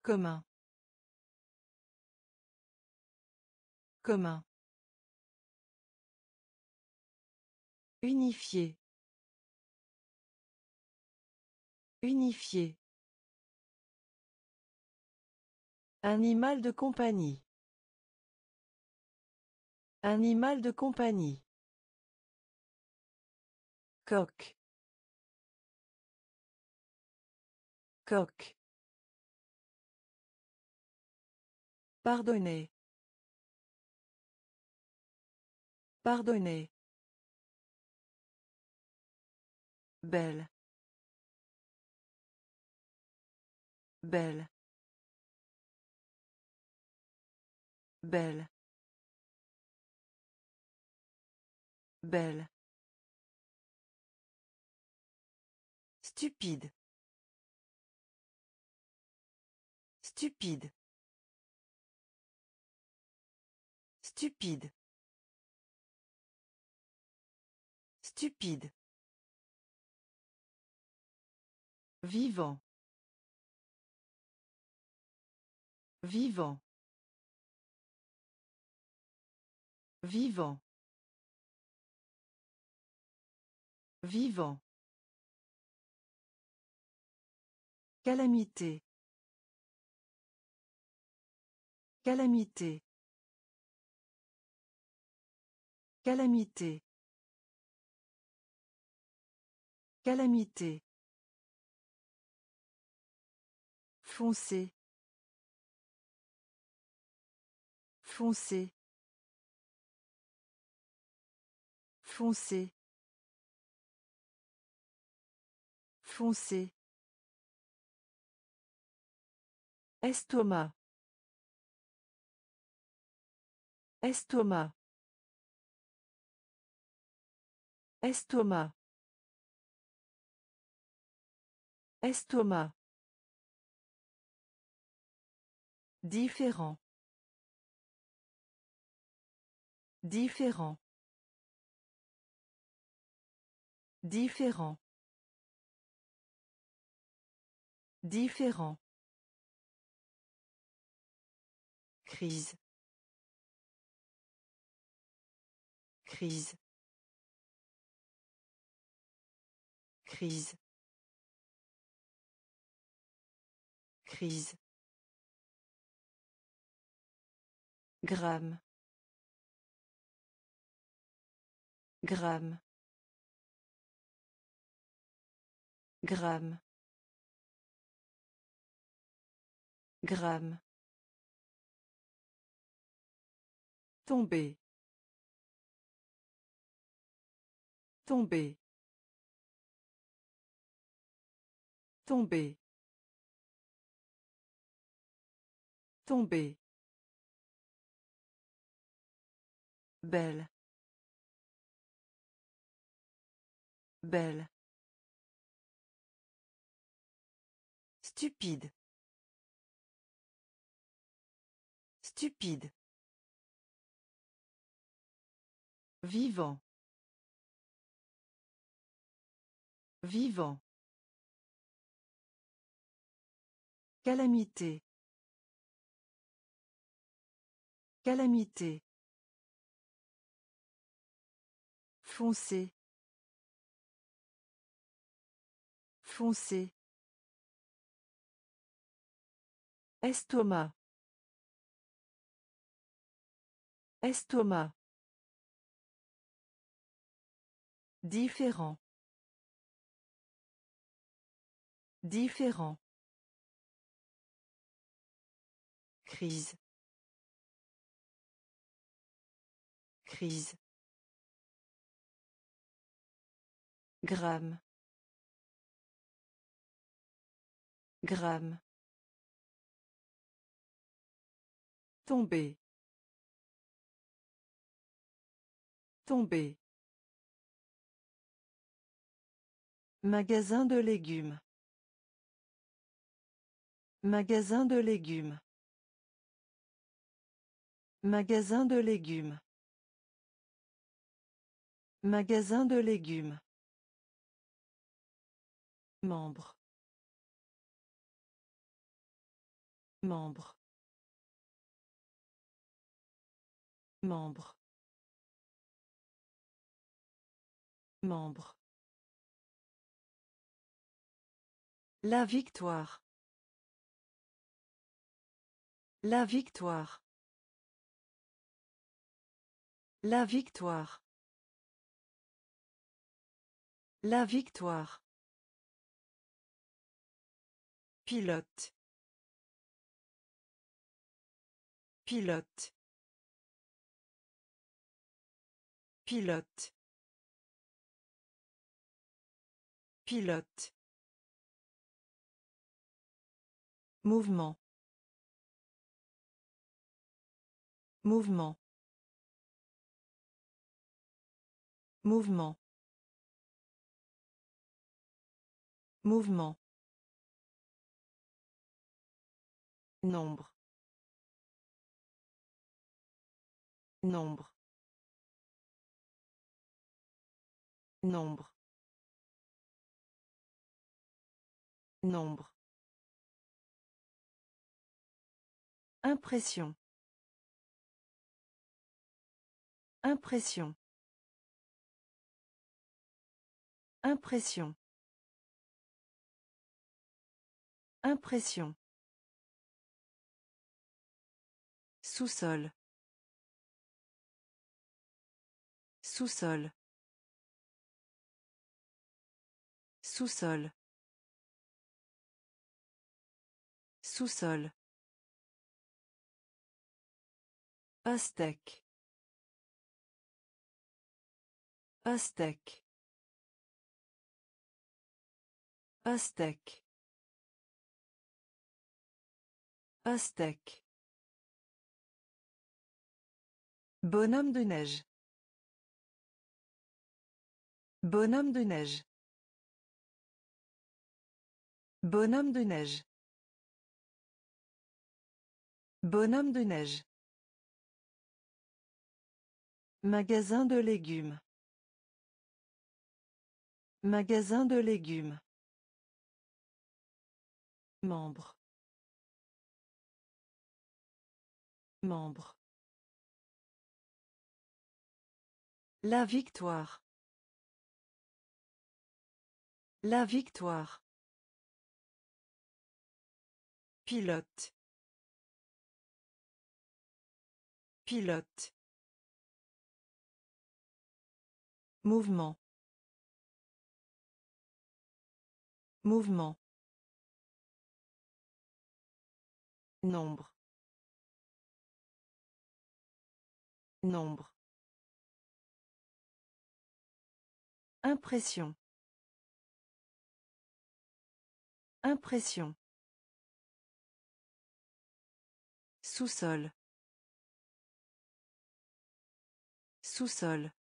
Commun. Commun. Unifié. Unifié. Animal de compagnie. Animal de compagnie. Coq. Coq. Pardonnez. Pardonnez. Belle. Belle. Belle. Belle. Stupide. Stupide. Stupide. Stupide. Vivant. Vivant. Vivant. Vivant. Calamité. Calamité. Calamité. Calamité. Foncé. Foncé. Foncé. Foncé. Estomac. Estomac. Estomac. Estomac. Différent. Différent. Différent. Différent. Crise. Crise. Crise. Crise. Gramme. Gramme. Gramme. Gramme. Tomber. Tomber. Tomber. Tomber. Belle. Belle. Stupide. Stupide. Vivant. Vivant. Calamité. Calamité. Foncé. Foncé. Estomac. Estomac. Différent. Différent. Crise. Crise. Gramme. Gramme. Tomber. Tomber. Magasin de légumes. Magasin de légumes. Magasin de légumes. Magasin de légumes. Membre. Membre. Membre. Membre. La victoire. La victoire. La victoire. La victoire. Pilote. Pilote. Pilote. Pilote. Mouvement. Mouvement. Mouvement. Mouvement. Nombre. Nombre. Nombre. Nombre. Impression. Impression. Impression. Impression. Sous-sol. Sous-sol. Sous-sol. Sous-sol. Aztèque. Aztèque. Aztèque. Aztèque. Bonhomme de neige. Bonhomme de neige. Bonhomme de neige. Bonhomme de neige. Magasin de légumes. Magasin de légumes. Membre. Membre. La victoire. La victoire. Pilote. Pilote. Mouvement. Mouvement. Nombre. Nombre. Impression. Impression. Sous-sol. Sous-sol.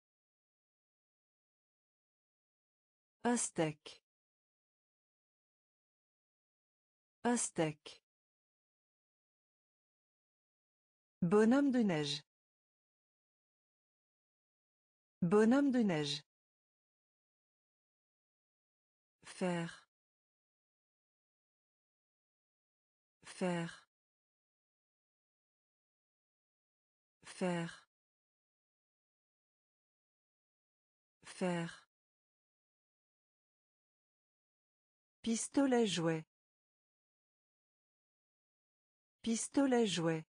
Aztèque. Aztèque. Bonhomme de neige. Bonhomme de neige. Faire. Faire. Faire. Pistolet jouet. Pistolet jouet.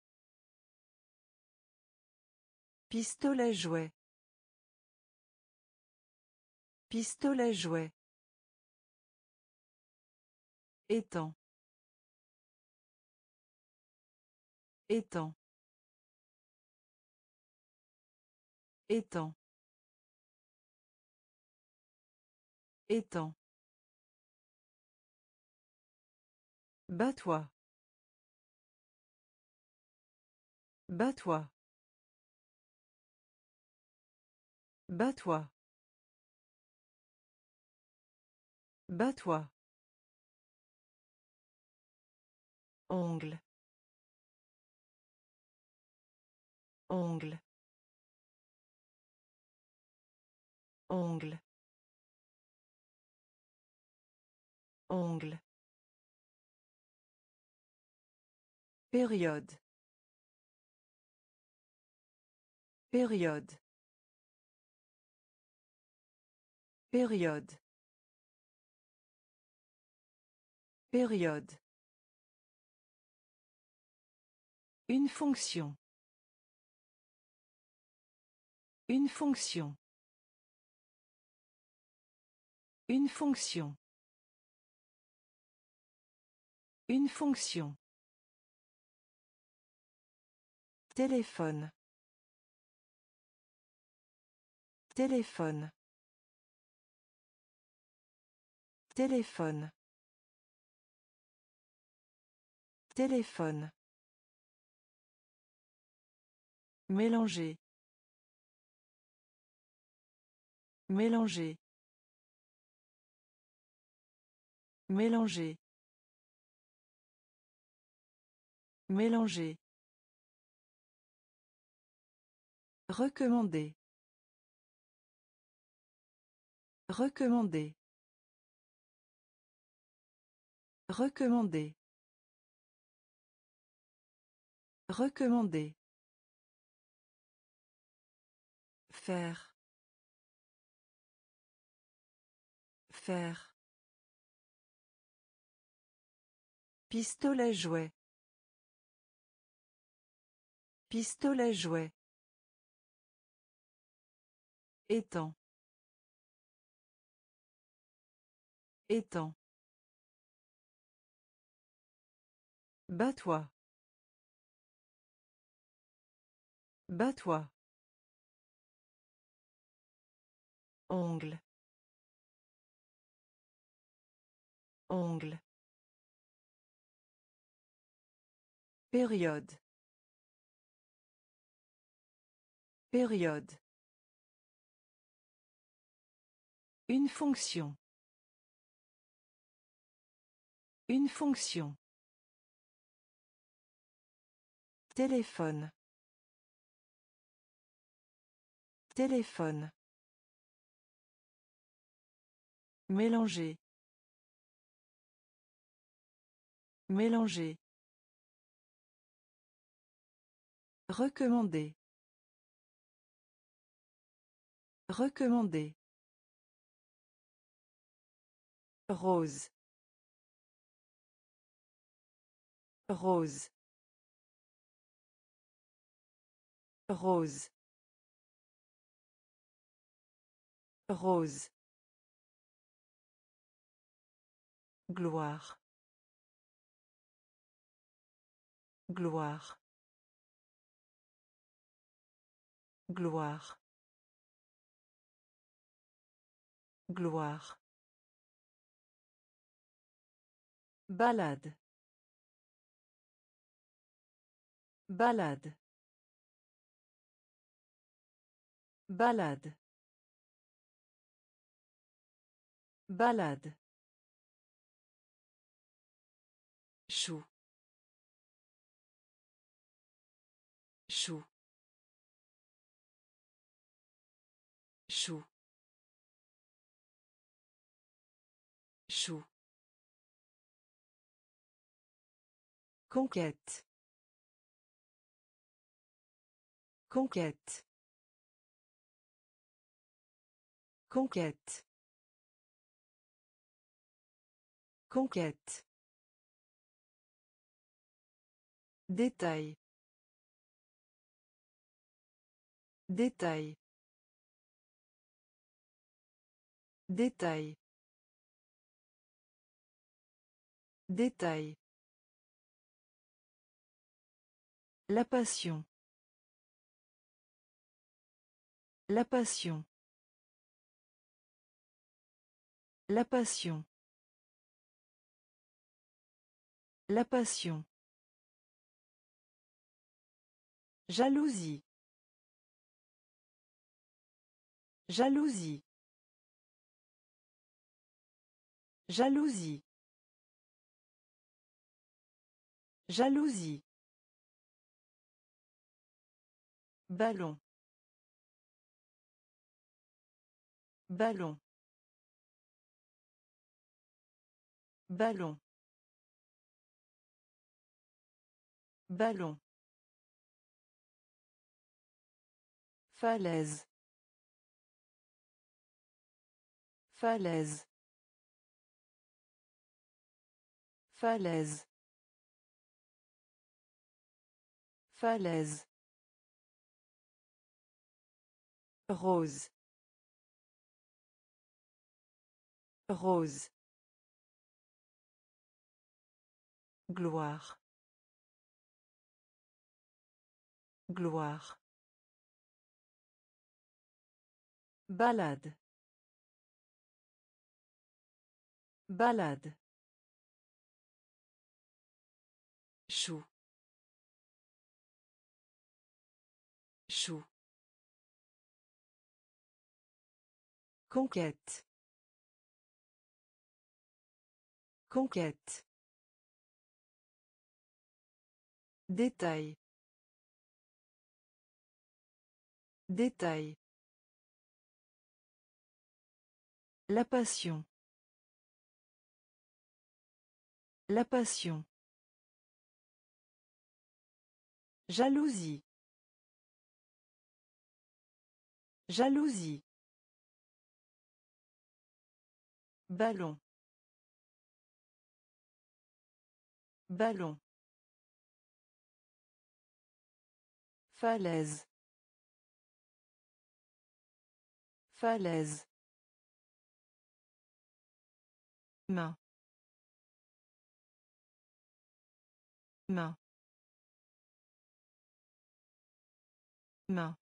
Pistolet jouet. Pistolet jouet. Étang. Étang. Étang. Étang. Bats-toi. Bats-toi. Bats-toi. Bats-toi. Ongle. Ongle. Ongle. Ongle. Période. Période. Période. Période. Une fonction. Une fonction. Une fonction. Une fonction. Téléphone. Téléphone. Téléphone. Téléphone. Mélanger. Mélanger. Mélanger. Mélanger. Recommander. Recommander. Recommander. Recommander. Faire. Faire. Pistolet jouet. Pistolet jouet. Étang. Étang. Bats-toi. Bats-toi. Ongle. Ongle. Période. Période. Une fonction. Une fonction. Téléphone. Téléphone. Mélanger. Mélanger. Recommander. Recommander. Rose. Rose. Rose. Rose. Gloire. Gloire. Gloire. Gloire. Balade. Balade. Balade. Balade. Chou. Chou. Chou. Chou. Conquête. Conquête. Conquête. Conquête. Détail. Détail. Détail. Détail. La passion. La passion. La passion. La passion. Jalousie. Jalousie. Jalousie. Jalousie. Ballon. Ballon. Ballon. Ballon. Falaise. Falaise. Falaise. Falaise. Rose. Rose. Gloire. Gloire. Balade. Balade. Chou. Chou. Conquête. Conquête. Détail. Détail. La passion. La passion. Jalousie. Jalousie. Ballon. Ballon. Falaise. Falaise. Main. Main. Main.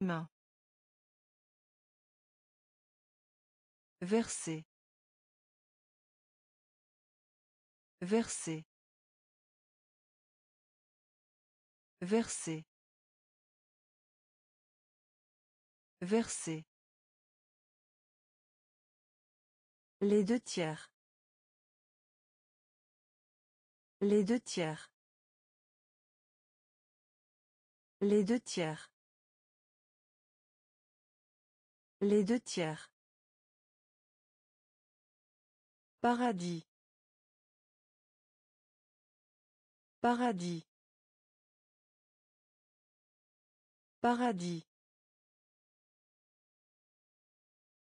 Main. Verser. Verser. Verser. Verser. Les deux tiers. Les deux tiers. Les deux tiers. Les deux tiers. Paradis. Paradis. Paradis.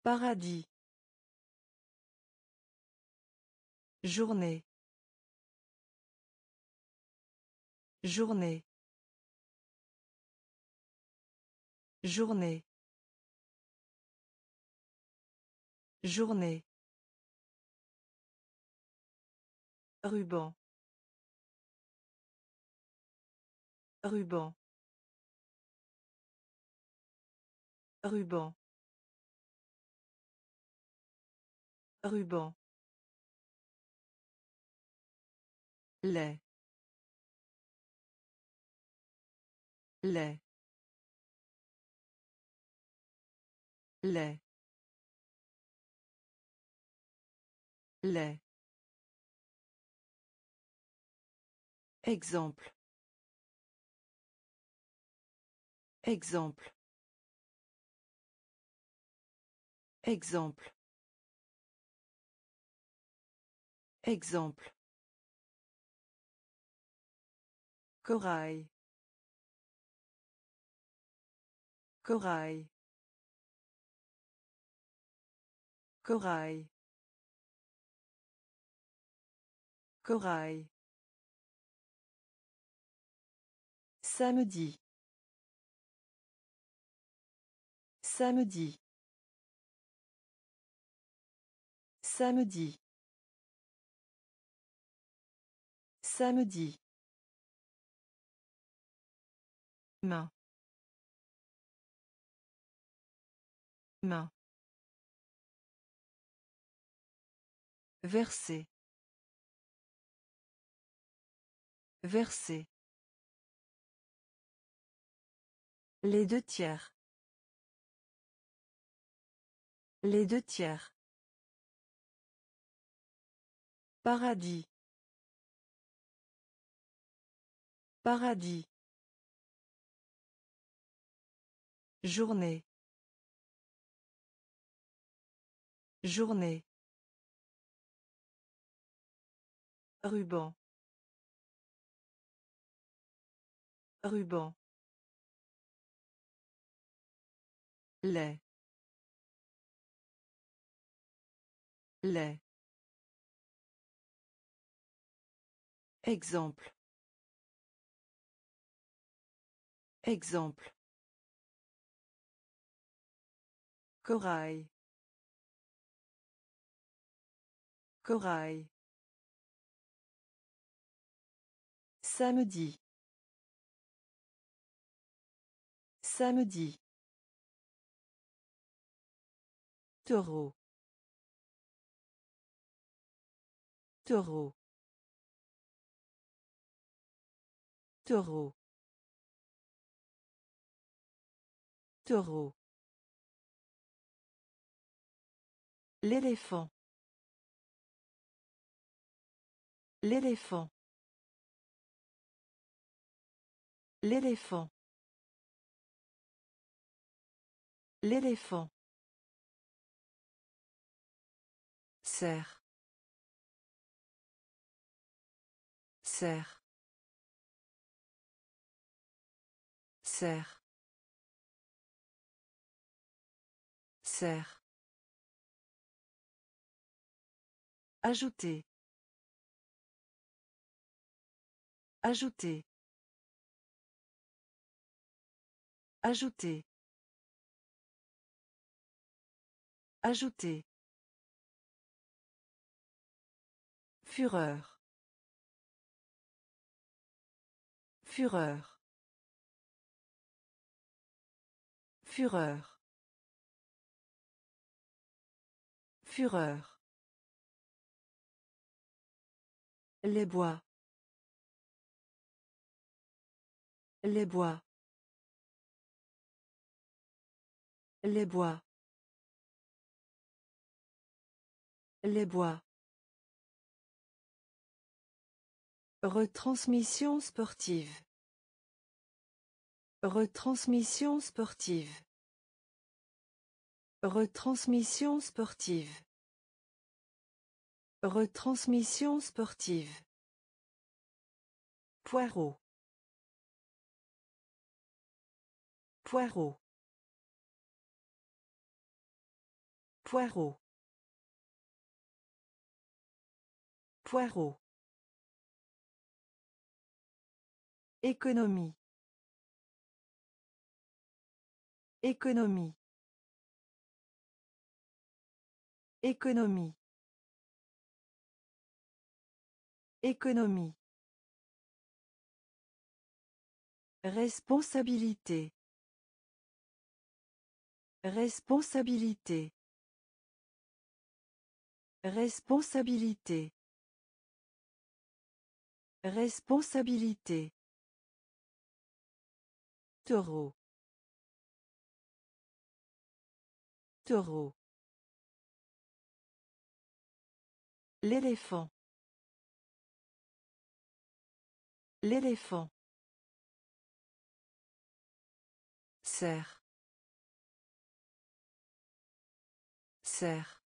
Paradis. Journée. Journée. Journée. Journée. Ruban. Ruban. Ruban. Ruban. Lait lait lait lait Exemple. Exemple. Exemple. Exemple. Corail. Corail. Corail. Corail. Samedi. Samedi. Samedi. Samedi. Main. Main. Verser. Verser. Les deux tiers. Les deux tiers. Paradis. Paradis. Journée. Journée. Ruban. Ruban. lait lait Exemple. Exemple. Corail. Corail. Samedi. Samedi. Taureau. Taureau. Taureau. Taureau. L'éléphant. L'éléphant. L'éléphant. L'éléphant. Serre. Serre. Serre. Serre. Ajouter. Ajouter. Ajouter. Ajouter. Fureur. Fureur. Fureur. Fureur. Les bois. Les bois. Les bois. Les bois. Retransmission sportive. Retransmission sportive. Retransmission sportive. Retransmission sportive. Poireau. Poireau. Poireau. Poireau. Économie. Économie. Économie. Économie. Responsabilité. Responsabilité. Responsabilité. Responsabilité. Taureau. Taureau. L'éléphant. L'éléphant. Serre. Serre.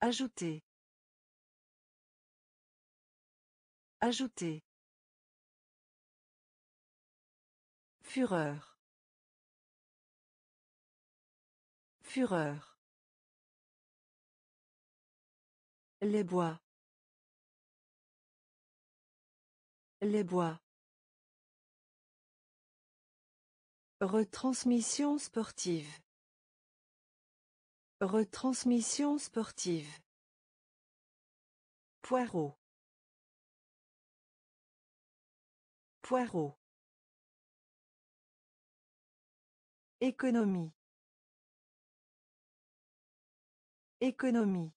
Ajouter. Ajouter. Fureur. Fureur. Les bois. Les bois. Retransmission sportive. Retransmission sportive. Poireau. Poireau. Économie. Économie.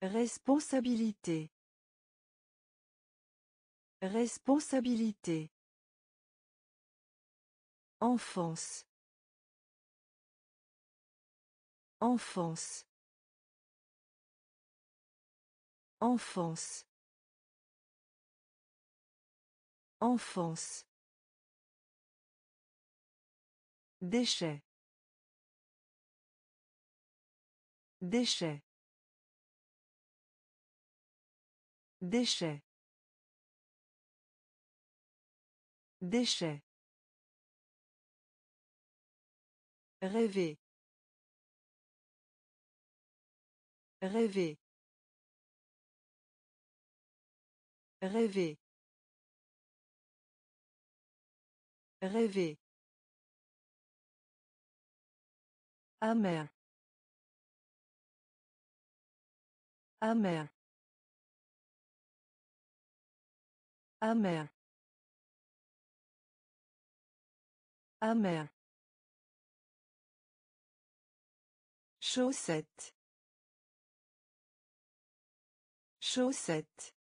Responsabilité. Responsabilité. Enfance. Enfance. Enfance. Enfance. Déchets. Déchets. Déchets. Déchets. Rêver. Rêver. Rêver. Rêver. Amer. Amer. Amer. Amer. Chaussette. Chaussette.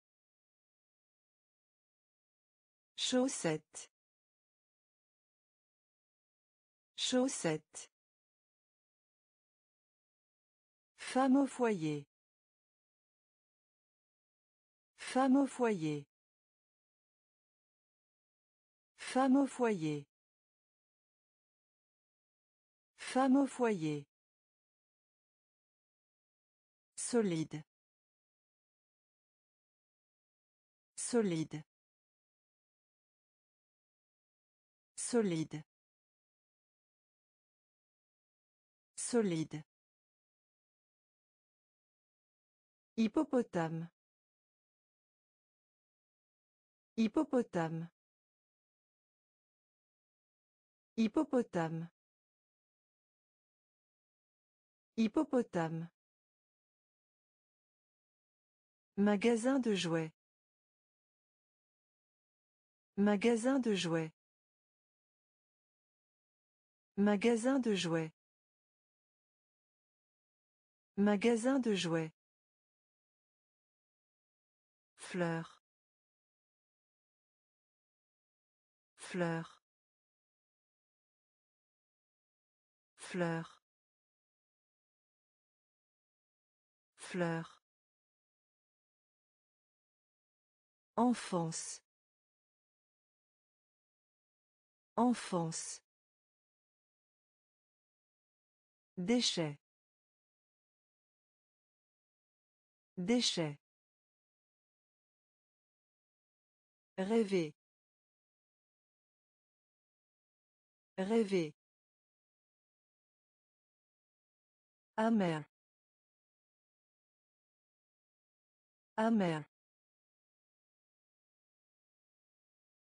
Chaussette. Chaussette. Femme au foyer. Femme au foyer. Femme au foyer. Femme au foyer. Solide. Solide. Solide. Solide. Hippopotame. Hippopotame. Hippopotame. Hippopotame. Magasin de jouets. Magasin de jouets. Magasin de jouets. Magasin de jouets. Fleur. Fleur. Fleur. Fleur. Enfance. Enfance. Déchets. Déchets. Rêver. Rêver. Amer. Amer.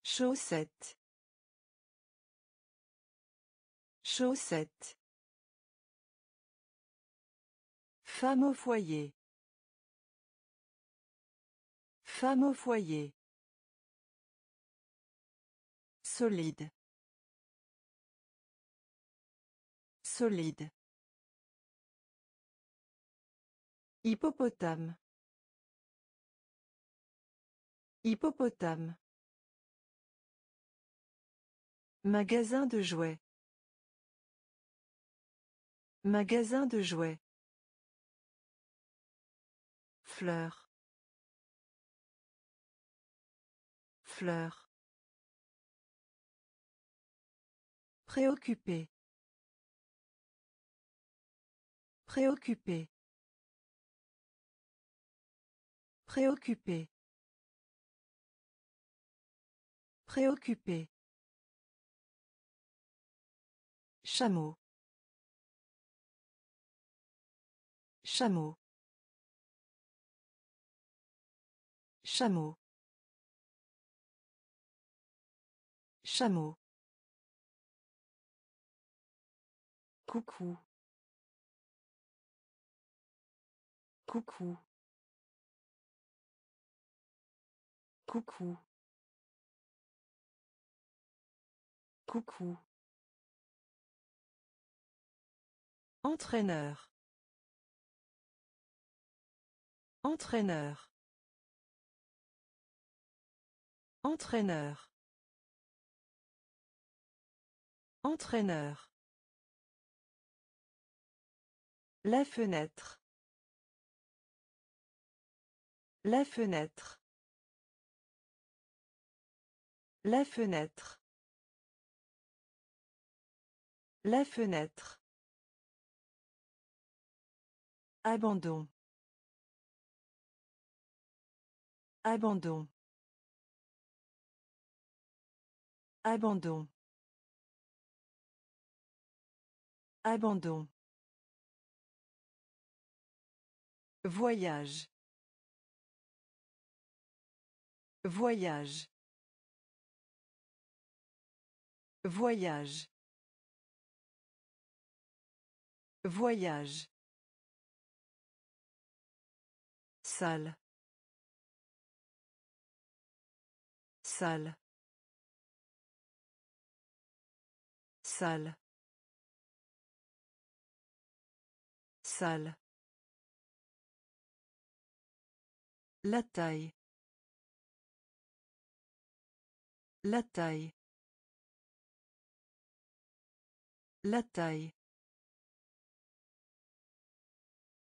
Chaussette. Chaussette. Femme au foyer. Femme au foyer. Solide. Solide. Hippopotame. Hippopotame. Magasin de jouets. Magasin de jouets. Fleur. Fleur. Préoccupé. Préoccupé. Préoccupé. Préoccupé. Chameau. Chameau. Chameau. Chameau. Coucou. Coucou. Coucou. Coucou. Entraîneur. Entraîneur. Entraîneur. Entraîneur. La fenêtre. La fenêtre. La fenêtre. La fenêtre. Abandon. Abandon. Abandon. Abandon. Voyage. Voyage. Voyage. Voyage. Salle. Salle. Salle. Salle. La taille. La taille. La taille.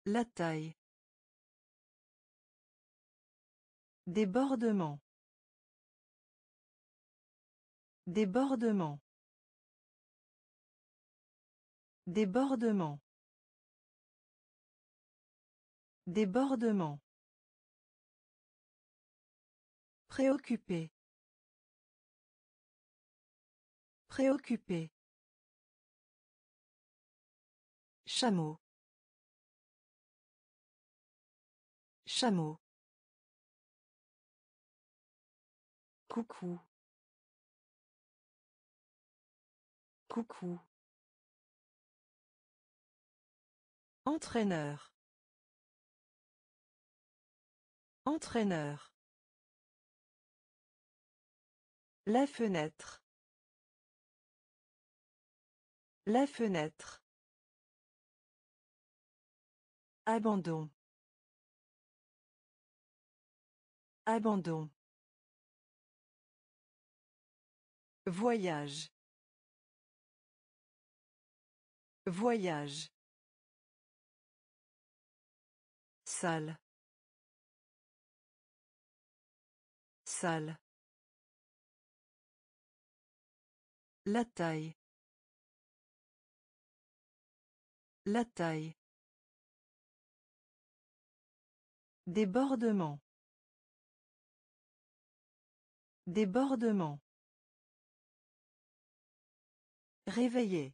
La taille. Débordement. Débordement. Débordement. Débordement. Préoccupé. Préoccupé. Chameau. Chameau. Coucou. Coucou. Entraîneur. Entraîneur. La fenêtre. La fenêtre. Abandon. Abandon. Voyage. Voyage. Salle. Salle. La taille. La taille. Débordement. Débordement. Réveiller.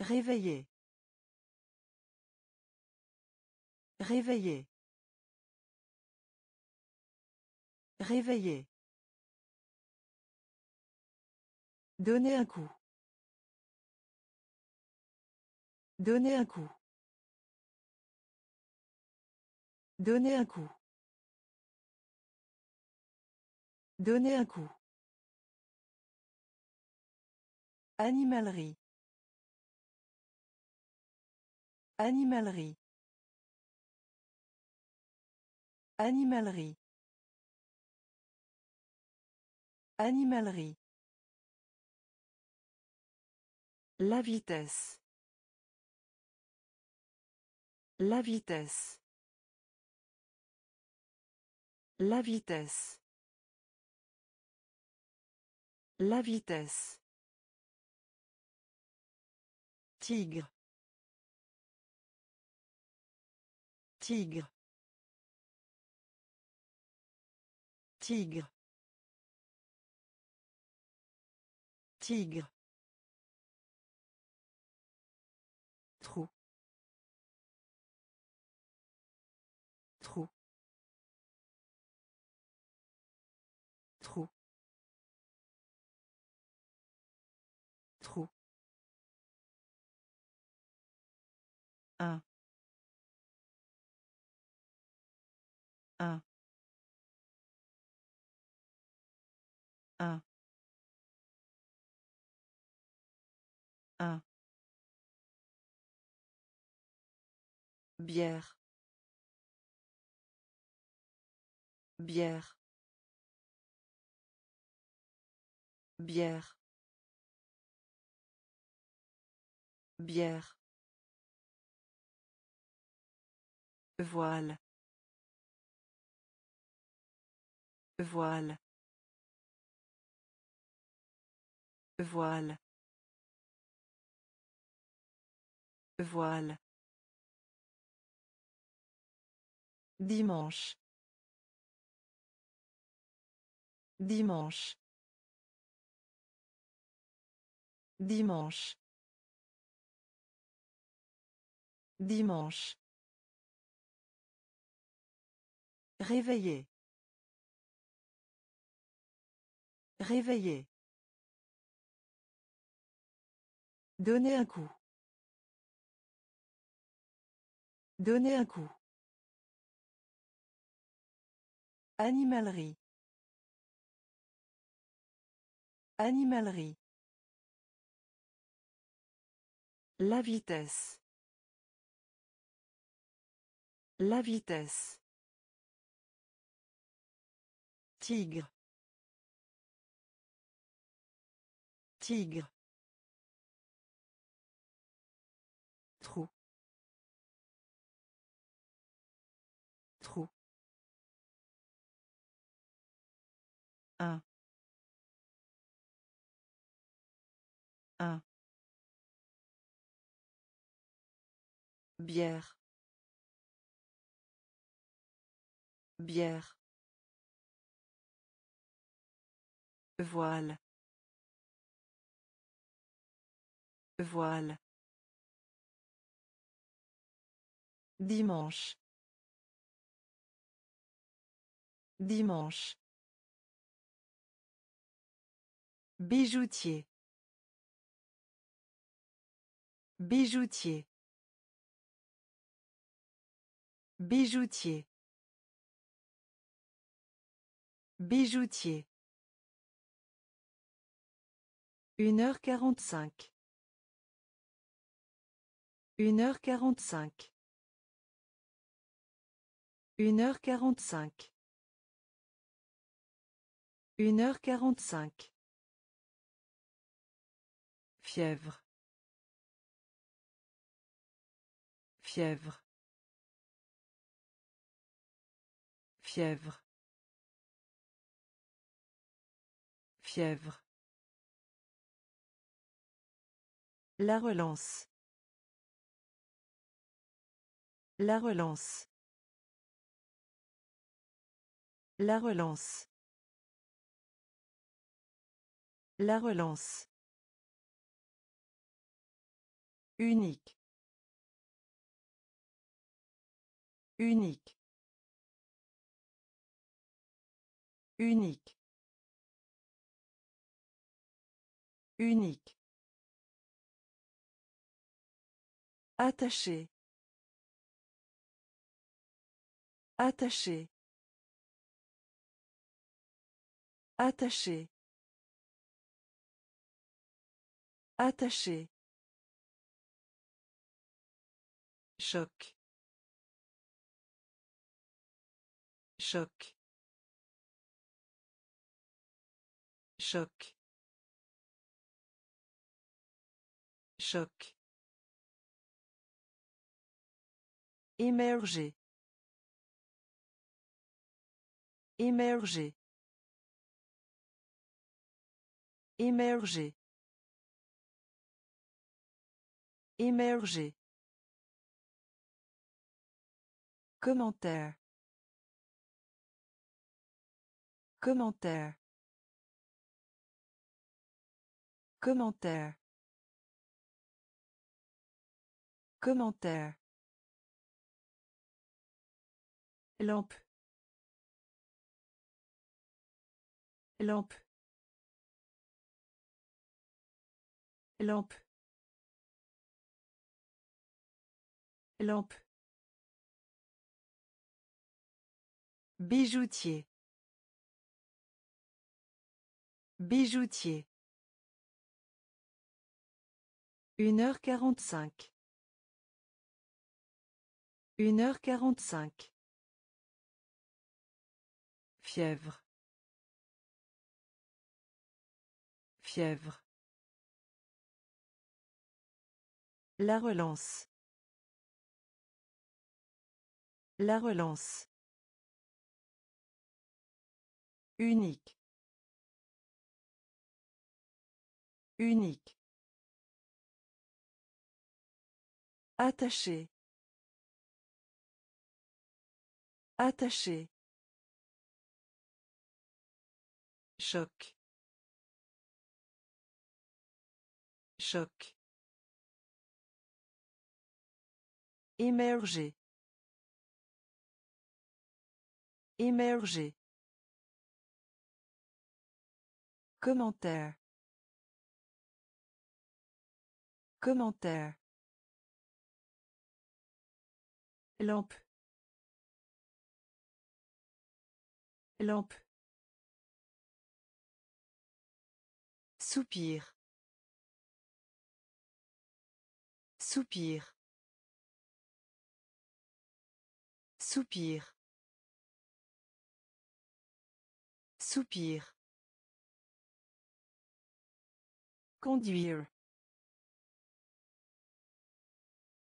Réveiller. Réveiller. Réveiller. Donner un coup. Donner un coup. Donner un coup. Donner un coup. Animalerie. Animalerie. Animalerie. Animalerie. La vitesse. La vitesse. La vitesse. La vitesse. Tigre. Tigre. Tigre. Tigre. Un. Un. Un. Un. Bière. Bière. Bière. Bière. Voile. Voile. Voile. Voile. Dimanche. Dimanche. Dimanche. Dimanche. Réveiller. Réveiller. Donner un coup. Donner un coup. Animalerie. Animalerie. La vitesse. La vitesse. Tigre. Tigre. Trou. Trou. Un. Un. Bière. Bière. Voile. Voile. Dimanche. Dimanche. Bijoutier. Bijoutier. Bijoutier. Bijoutier. Une heure quarante-cinq. Une heure quarante-cinq. Une heure quarante-cinq. Une heure quarante-cinq. Fièvre. Fièvre. Fièvre. Fièvre. La relance. La relance. La relance. La relance. Unique. Unique. Unique. Unique. Attaché. Attaché. Attaché. Attaché. Choc. Choc. Choc. Choc. Émerger. Émerger. Émerger. Émerger. Commentaire. Commentaire. Commentaire. Commentaire. Lampe. Lampe. Lampe. Lampe. Bijoutier. Bijoutier. Une heure quarante-cinq. Une heure quarante-cinq. Fièvre. Fièvre. La relance. La relance. Unique. Unique. Attaché. Attaché. Choc. Choc. Émerger. Émerger. Commentaire. Commentaire. Lampe. Lampe. Soupir. Soupir. Soupir. Soupir. Conduire.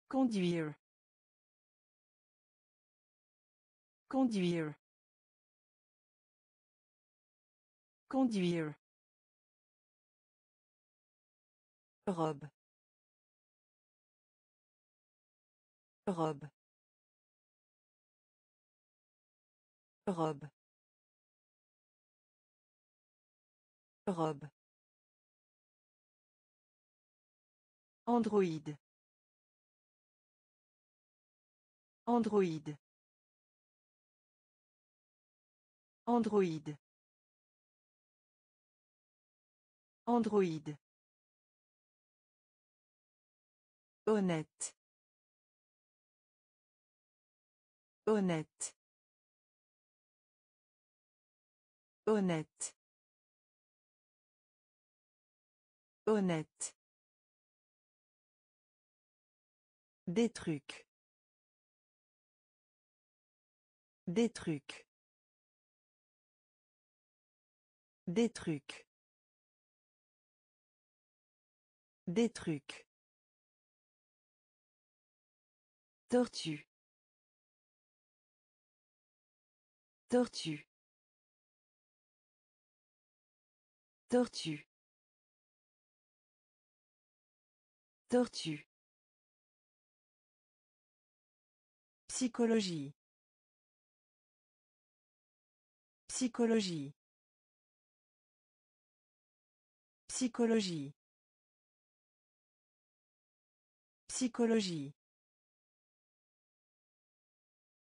Conduire. Conduire. Conduire. Robe. Robe. Robe. Robe. Android. Android. Android. Android. Honnête. Honnête. Honnête. Honnête. Des trucs. Des trucs. Des trucs. Des trucs. Tortue. Tortue. Tortue. Tortue. Psychologie. Psychologie. Psychologie. Psychologie.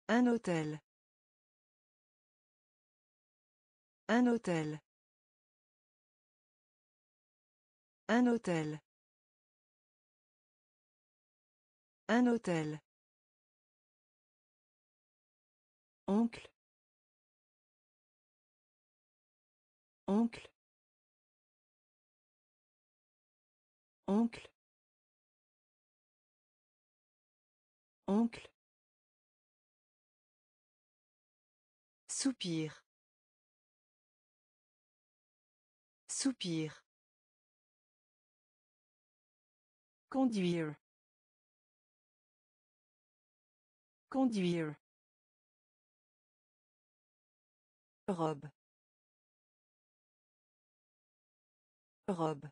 Un hôtel. Un hôtel. Un hôtel. Un hôtel. Oncle. Oncle. Oncle. Oncle. Soupir. Soupir. Conduire. Conduire. Robe. Robe.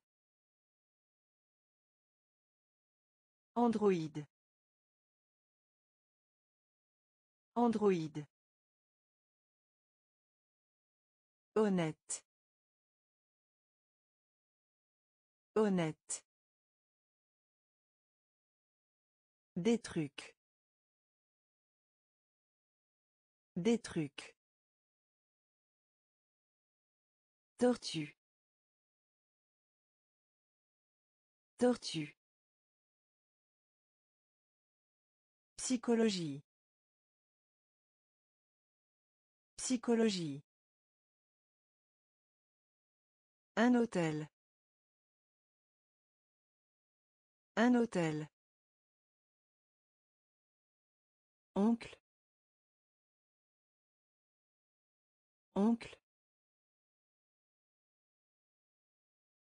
Android. Android. Honnête. Honnête. Des trucs. Des trucs. Tortue. Tortue. Psychologie. Psychologie. Un hôtel. Un hôtel. Oncle. Oncle.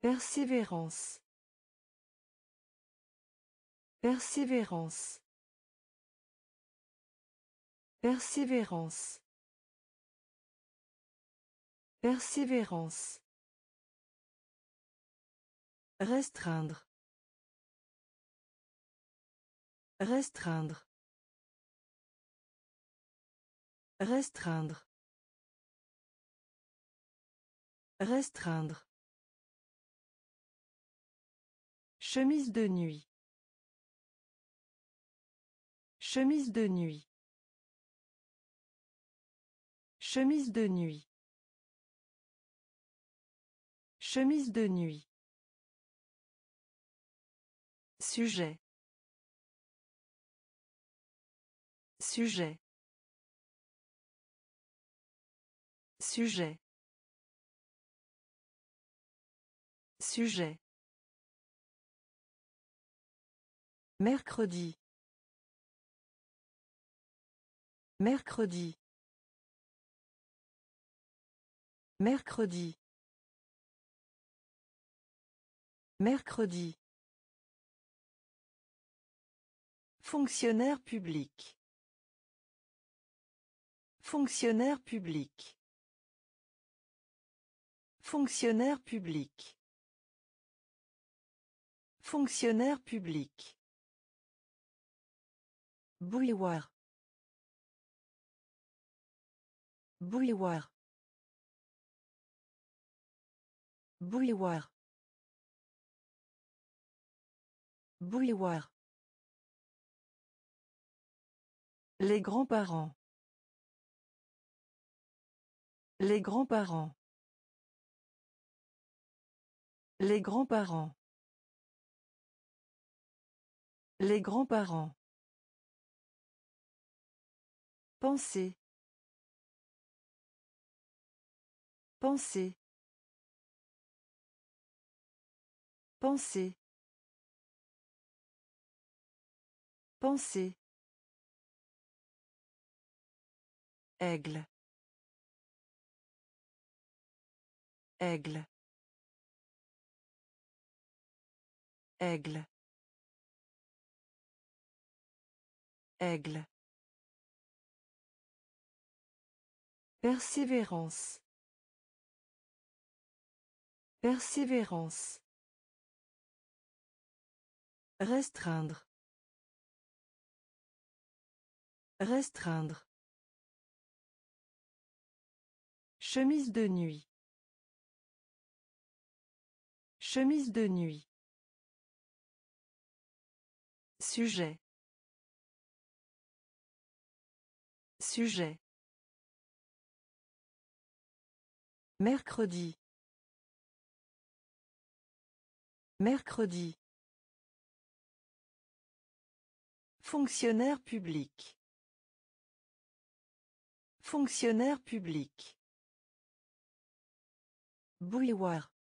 Persévérance. Persévérance. Persévérance. Persévérance. Restreindre. Restreindre. Restreindre. Restreindre. Chemise de nuit. Chemise de nuit. Chemise de nuit. Chemise de nuit. Sujet. Sujet. Sujet. Sujet. Mercredi. Mercredi. Mercredi. Mercredi. Fonctionnaire public. Fonctionnaire public. Fonctionnaire public. Fonctionnaire public. Bouilloire. Bouilloire. Bouilloire. Les grands-parents. Les grands-parents. Les grands-parents. Les grands-parents. Pensez. Pensez. Pensez. Pensez. Aigle. Aigle. Aigle. Aigle. Persévérance. Persévérance. Restreindre. Restreindre. Chemise de nuit. Chemise de nuit. Sujet. Sujet. Mercredi. Mercredi. Fonctionnaire public. Fonctionnaire public. Bouilloire.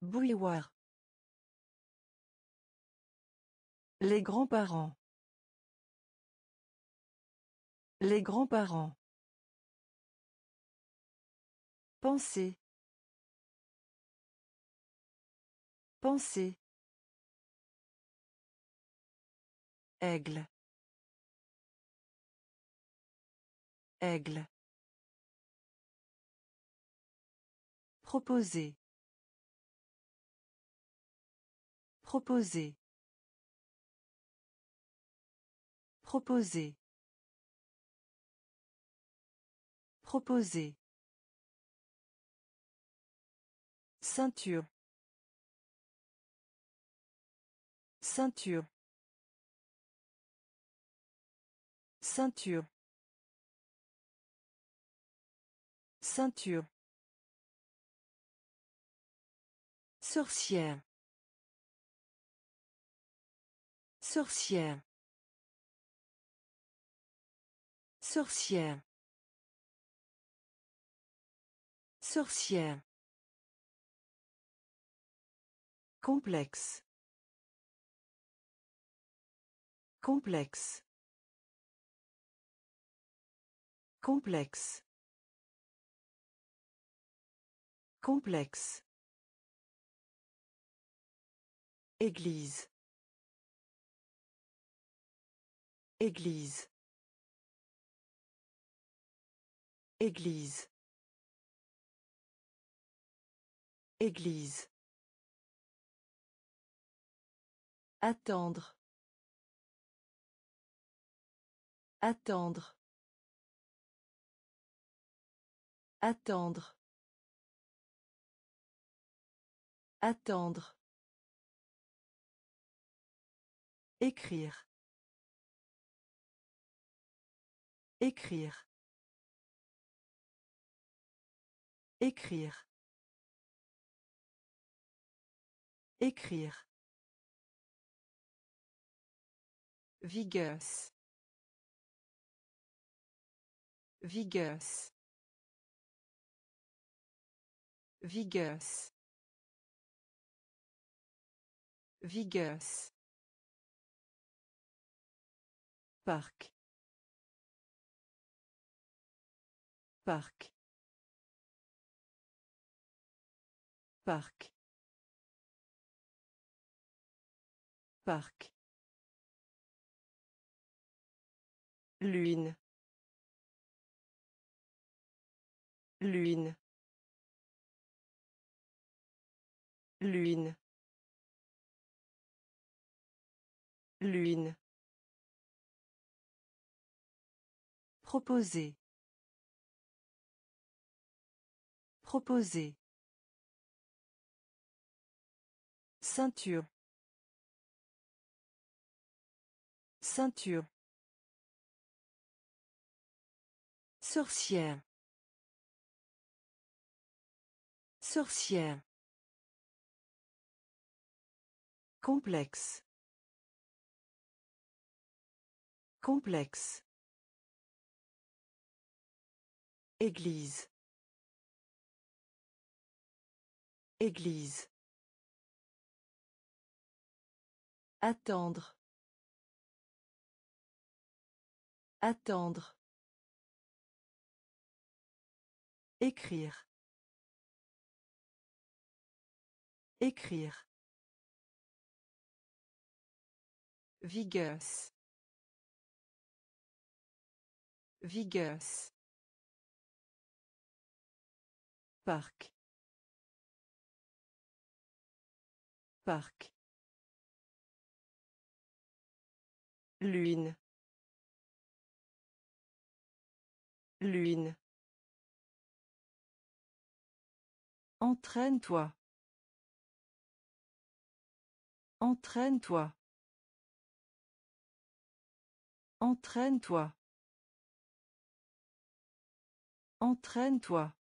Bouilloire. Les grands-parents. Les grands-parents. Pensez. Pensez. Aigle. Aigle. Proposer. Proposer. Proposer. Proposer. Ceinture. Ceinture. Ceinture. Ceinture. Sorcière. Sorcière. Sorcière. Sorcière. Complexe. Complexe. Complexe. Complexe. Église. Église. Église. Église. Attendre. Attendre. Attendre. Attendre. Écrire. Écrire. Écrire. Écrire. Vigueuse. Vigueuse. Vigueuse. Vigueuse. Parc. Parc. Parc. Parc. Lune. Lune. Lune. Lune. Proposer. Proposer. Ceinture. Ceinture. Sorcière. Sorcière. Complexe. Complexe. Église. Église. Attendre. Attendre. Écrire. Écrire. Vigueuse. Vigueuse. Parc. Parc. Lune. Lune. Entraîne-toi. Entraîne-toi. Entraîne-toi. Entraîne-toi.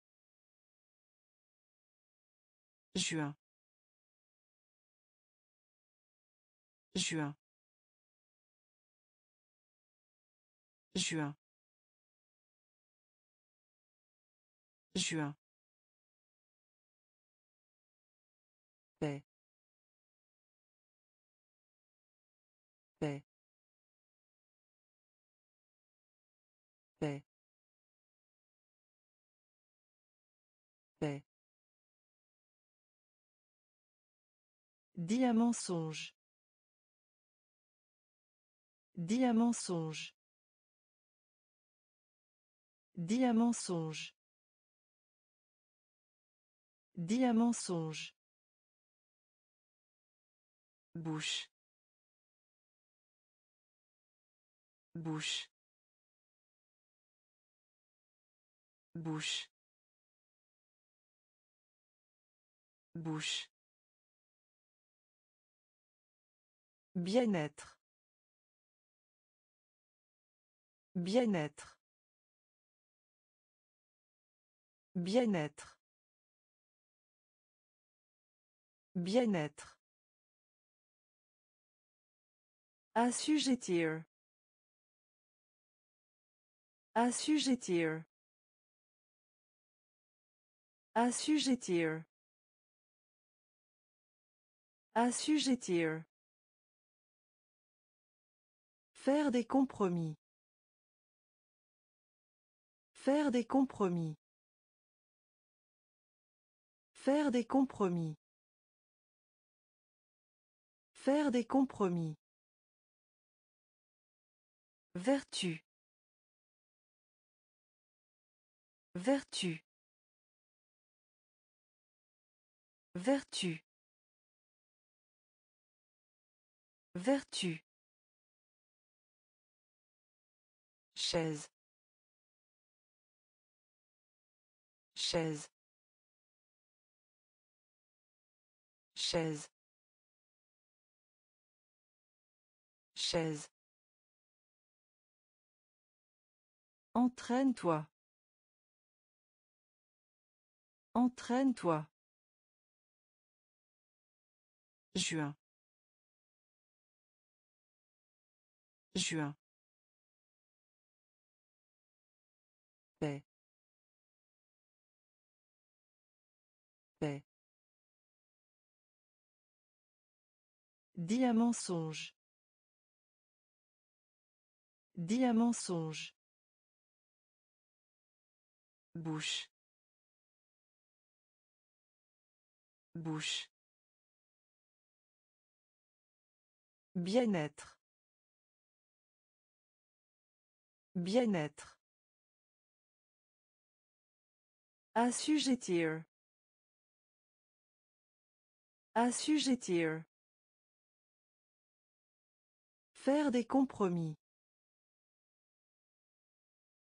Juin. Juin. Juin. Juin. Diamant songe. Diamant songe. Diamant songe. Diamant songe. bouche bouche bouche bouche Bien-être. Bien-être. Bien-être. Bien-être. Assujettir. Assujettir. Assujettir. Assujettir. Faire des compromis. Faire des compromis. Faire des compromis. Faire des compromis. Vertu. Vertu. Vertu. Vertu. Chaise chaise chaise chaise Entraîne-toi. Entraîne-toi. Juin. Juin. Diamant songe. Diamant songe. Bouche. Bouche. Bien-être. Bien-être. Assujettir. Assujettir. Faire des compromis.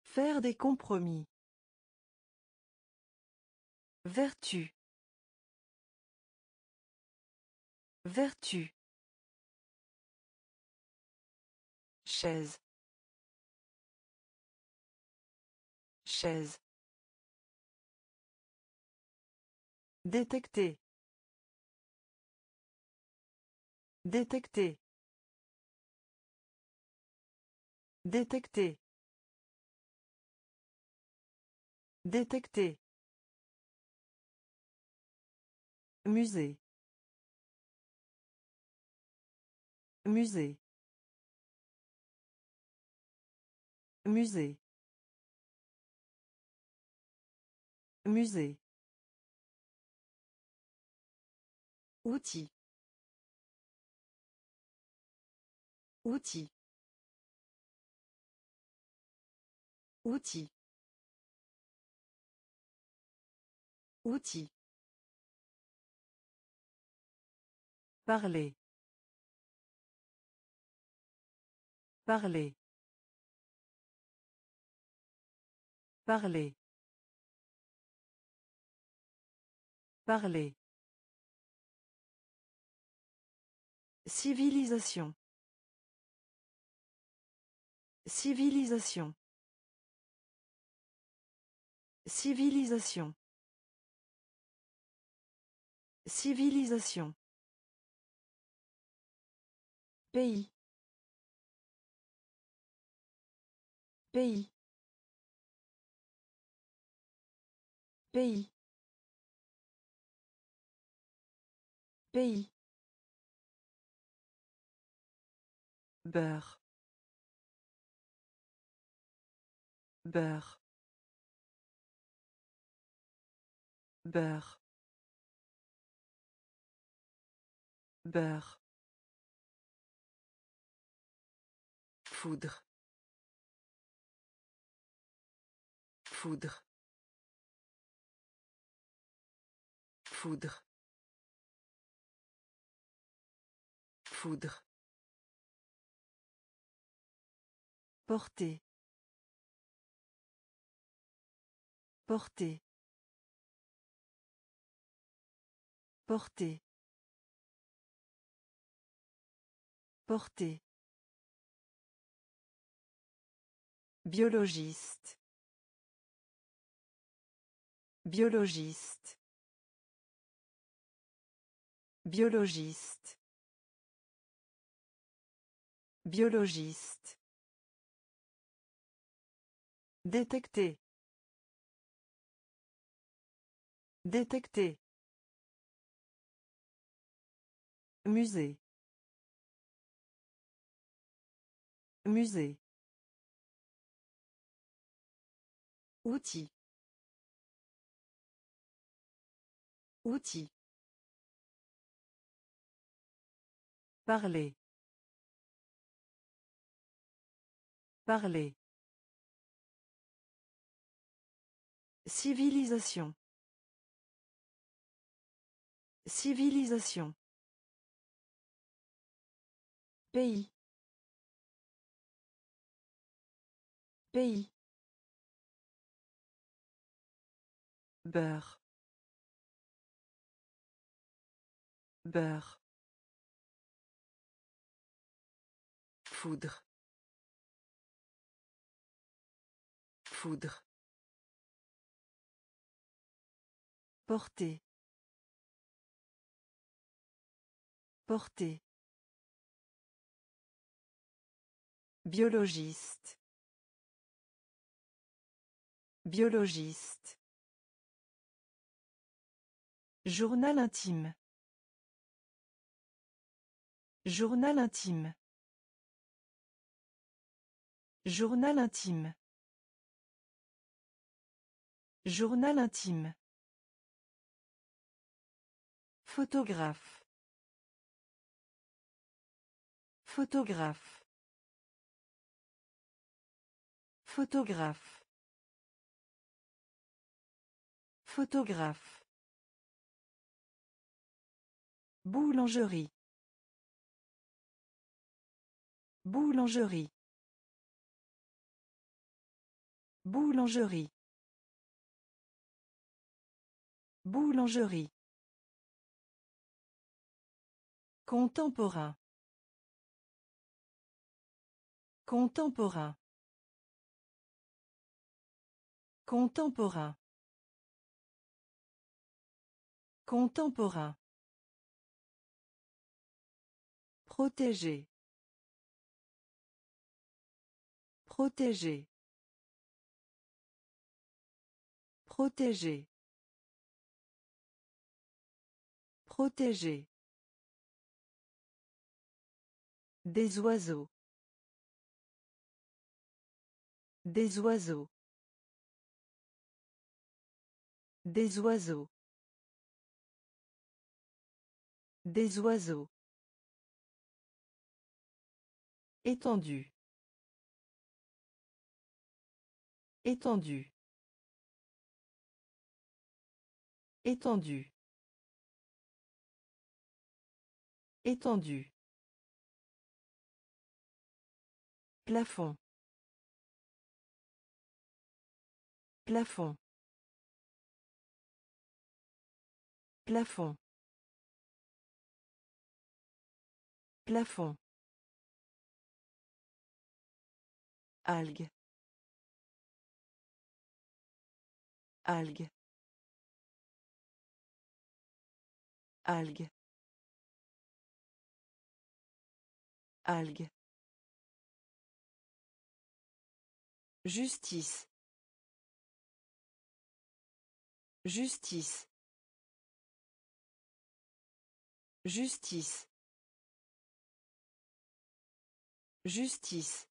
Faire des compromis. Vertu. Vertu. Chaise. Chaise. Détecter. Détecter. Détecter. Détecter. Musée. Musée. Musée. Musée. Outil. Outil. Outil. Outil. Parler. Parler. Parler. Parler. Civilisation. Civilisation. Civilisation. Civilisation. Pays. Pays. Pays. Pays. beurre beurre beurre beurre foudre foudre foudre Foudre. Porter. Porter. Porter. Porter. Biologiste. Biologiste. Biologiste. Biologiste. Détecter. Détecter. Musée. Musée. Outil. Outil. Parler. Parler. Civilisation. Civilisation. Pays. Pays. Beurre. Beurre. Foudre. Foudre. Porter. Porter. Biologiste. Biologiste. Journal intime. Journal intime. Journal intime. Journal intime. Photographe. Photographe. Photographe. Photographe. Boulangerie. Boulangerie. Boulangerie. Boulangerie. Contemporain. Contemporain. Contemporain. Contemporain. Protéger. Protéger. Protéger. Protéger. Des oiseaux. Des oiseaux. Des oiseaux. Des oiseaux. Étendu. Étendu. Étendu. Étendu. Plafond. Plafond. Plafond. Plafond. Algue. Algue. Algue. Algue. Justice. Justice. Justice. Justice.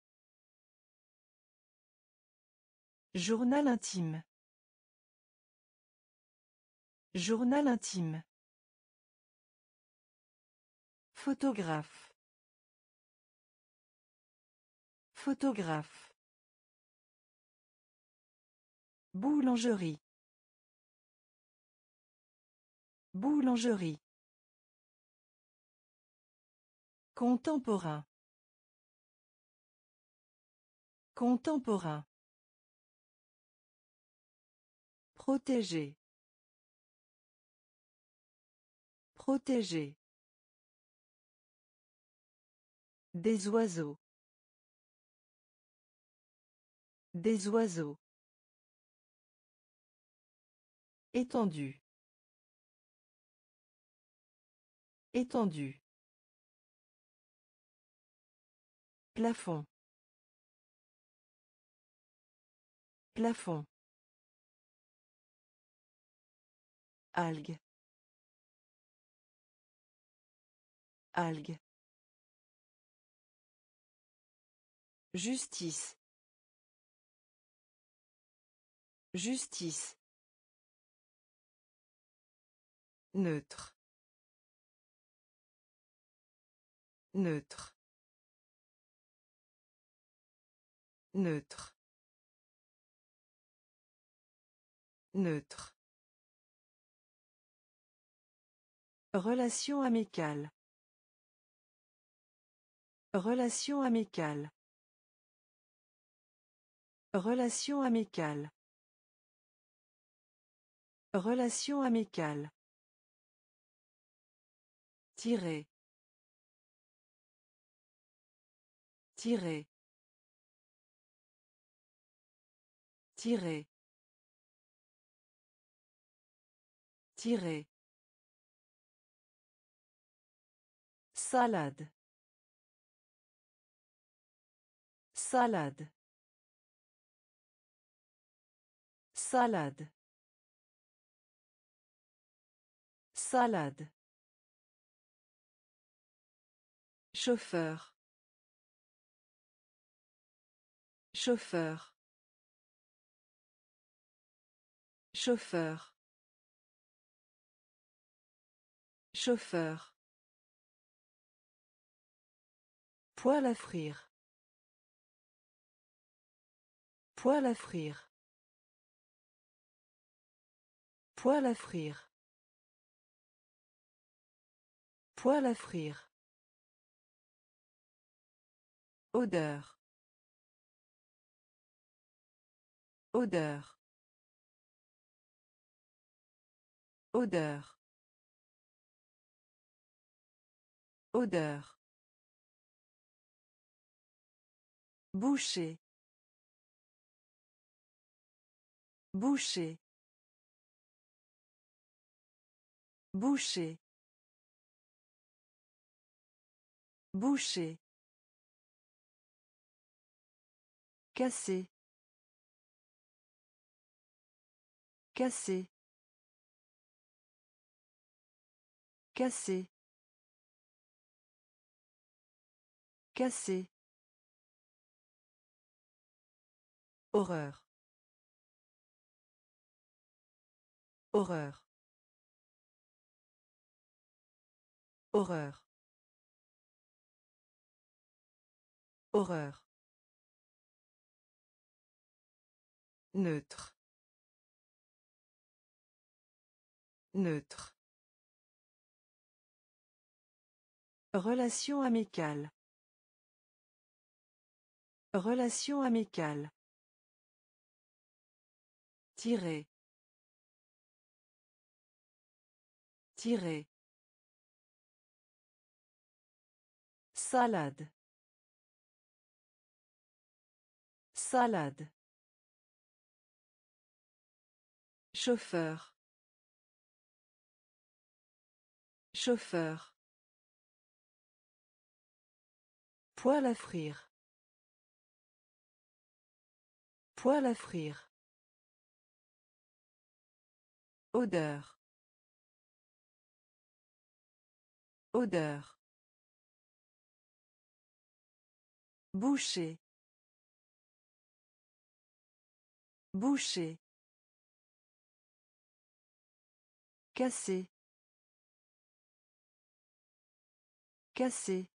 Journal intime. Journal intime. Photographe. Photographe. Boulangerie. Boulangerie. Contemporain. Contemporain. Protéger. Protéger. Des oiseaux. Des oiseaux. Étendu. Étendu. Plafond. Plafond. Algues. Algues. Justice. Justice. Neutre. Neutre. Neutre. Neutre. Relation amicale. Relation amicale. Relation amicale. Relation amicale. Tirer. Tirer. Tirer. Tirer. Salade. Salade. Salade. Salade. Chauffeur. Chauffeur. Chauffeur. Chauffeur. Poêle à frire. Poêle à frire. Poêle à frire. Poêle à frire. Odeur. Odeur. Odeur. Odeur. Boucher. Boucher. Boucher. Boucher. Casser. Casser. Casser. Casser. Horreur. Horreur. Horreur. Horreur. Neutre. Neutre. Relation amicale. Relation amicale. Tirer. Tirer. Salade. Salade. Chauffeur. Chauffeur. Poêle à frire. Poêle à frire. Odeur. Odeur. Boucher. Boucher. Casser. Casser.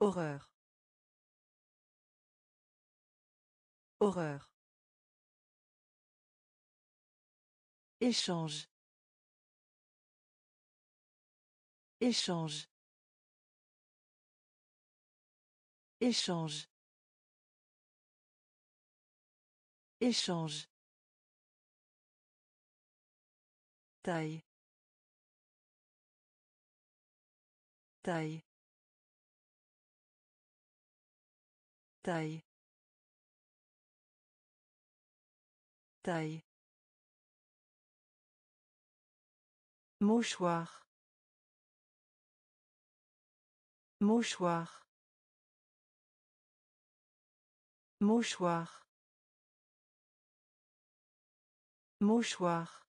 Horreur. Horreur. Échange. Échange. Échange. Échange. Taille. Taille. Taille. Taille. Mouchoir. Mouchoir. Mouchoir. Mouchoir.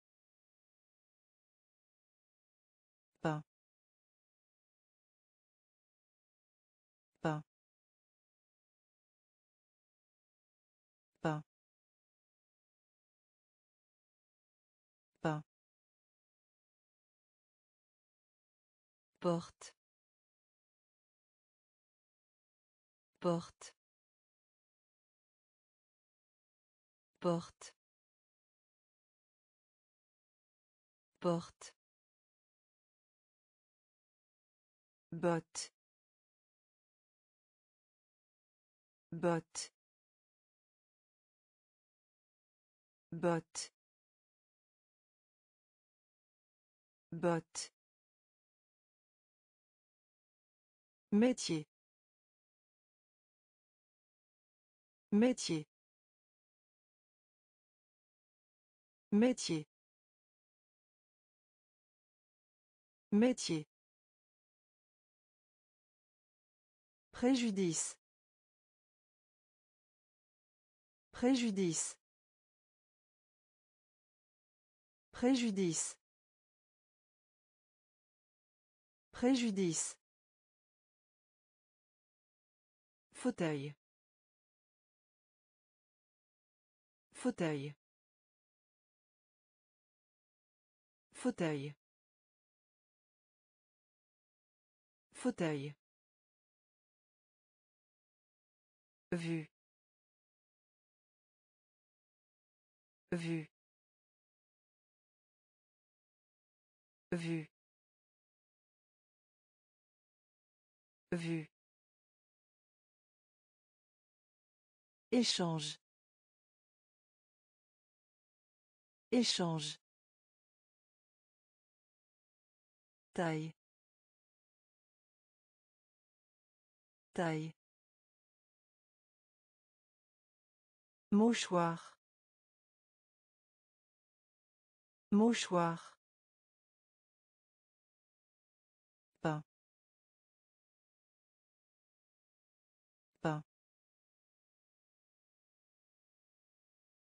Porte. Porte. Porte. Porte. Botte. Botte. Botte. Botte. Métier. Métier. Métier. Métier. Préjudice. Préjudice. Préjudice. Préjudice. Fauteuil. Fauteuil. Fauteuil. Fauteuil. Vue. Vue. Vue. Vue. Échange. Échange. Taille. Taille. Mouchoir. Mouchoir.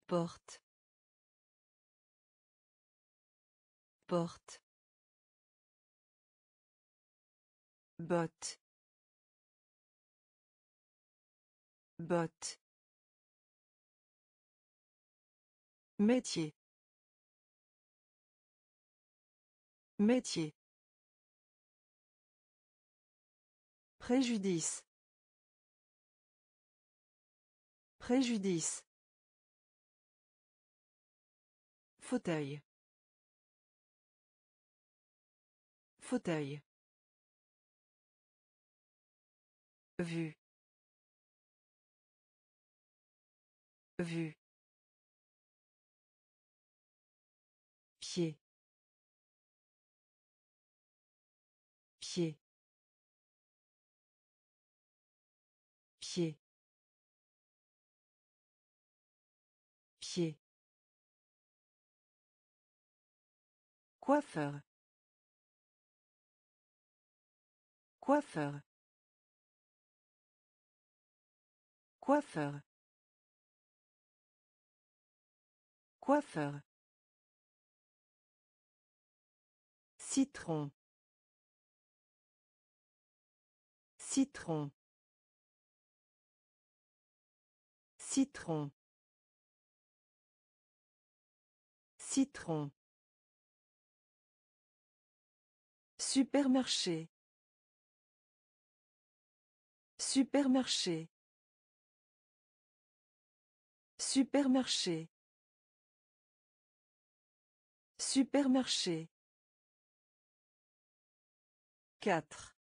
Porte. Porte. Botte. Botte. Métier. Métier. Préjudice. Préjudice. Fauteuil. Fauteuil. Vue. Vue. Coiffeur. Coiffeur. Coiffeur. Coiffeur. Citron. Citron. Citron. Citron. Supermarché. Supermarché. Supermarché. Supermarché. Quatre.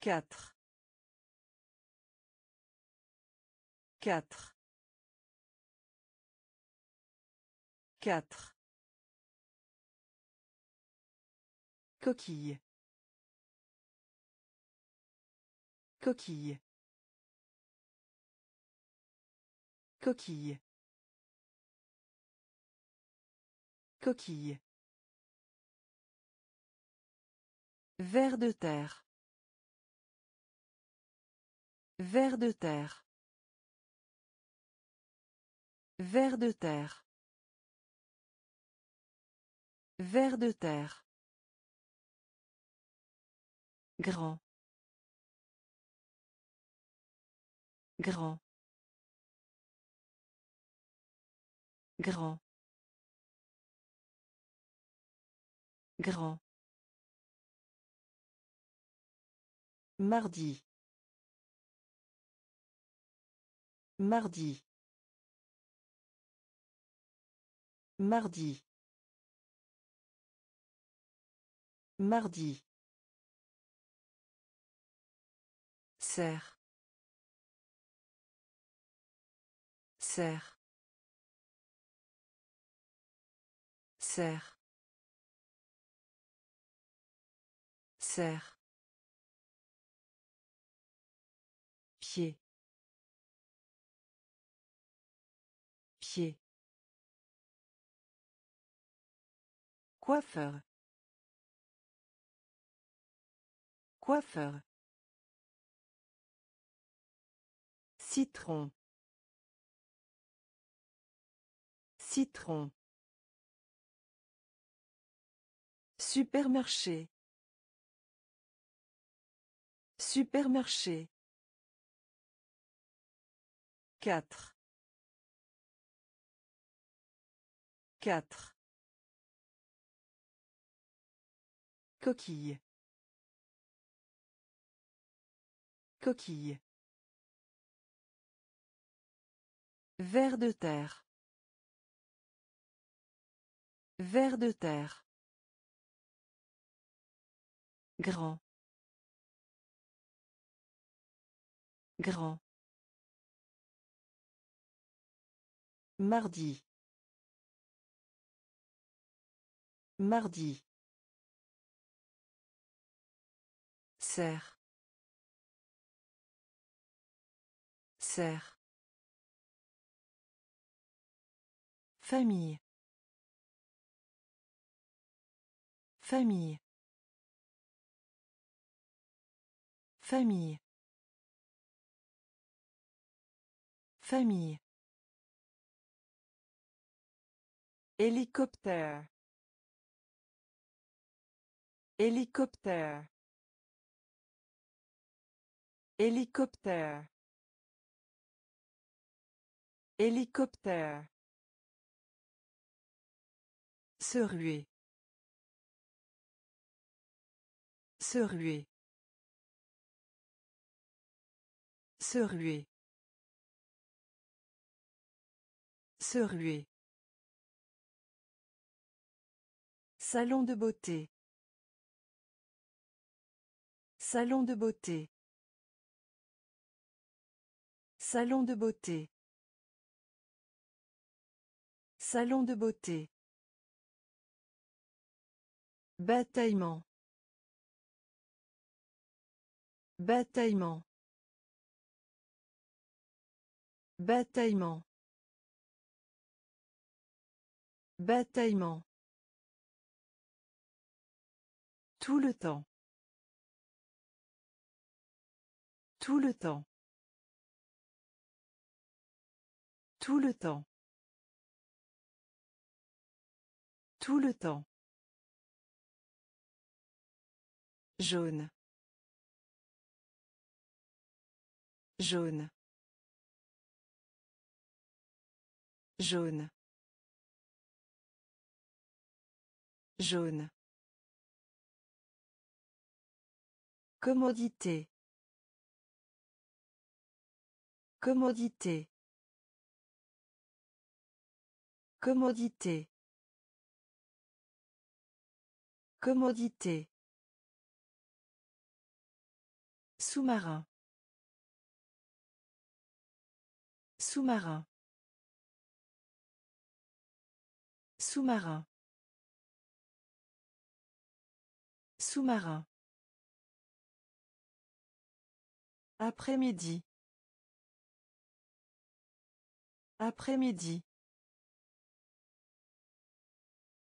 Quatre. Quatre. Quatre. Coquille. Coquille. Coquille. Coquille. Ver de terre. Ver de terre. Ver de terre. Ver de terre. Grand. Grand. Grand. Grand. Mardi. Mardi. Mardi. Mardi. Serre. Serre. Serre. Serre. Pied. Pied. Coiffeur. Coiffeur. Citron. Citron. Supermarché. Supermarché. Quatre. Quatre. Coquille. Coquille. Ver de terre. Ver de terre. Grand. Grand. Mardi. Mardi. Serre. Serre. Famille. Famille. Famille. Famille. Hélicoptère. Hélicoptère. Hélicoptère. Hélicoptère. Se ruer. Se ruer. Se ruer. Se ruer. Salon de beauté. Salon de beauté. Salon de beauté. Salon de beauté. Bataillement. Bataillement. Bataillement. Bataillement. Tout le temps. Tout le temps. Tout le temps. Tout le temps. Jaune. Jaune. Jaune. Jaune. Commodité. Commodité. Commodité. Commodité. Sous-marin. Sous-marin. Sous-marin. Sous-marin. Après-midi. Après-midi.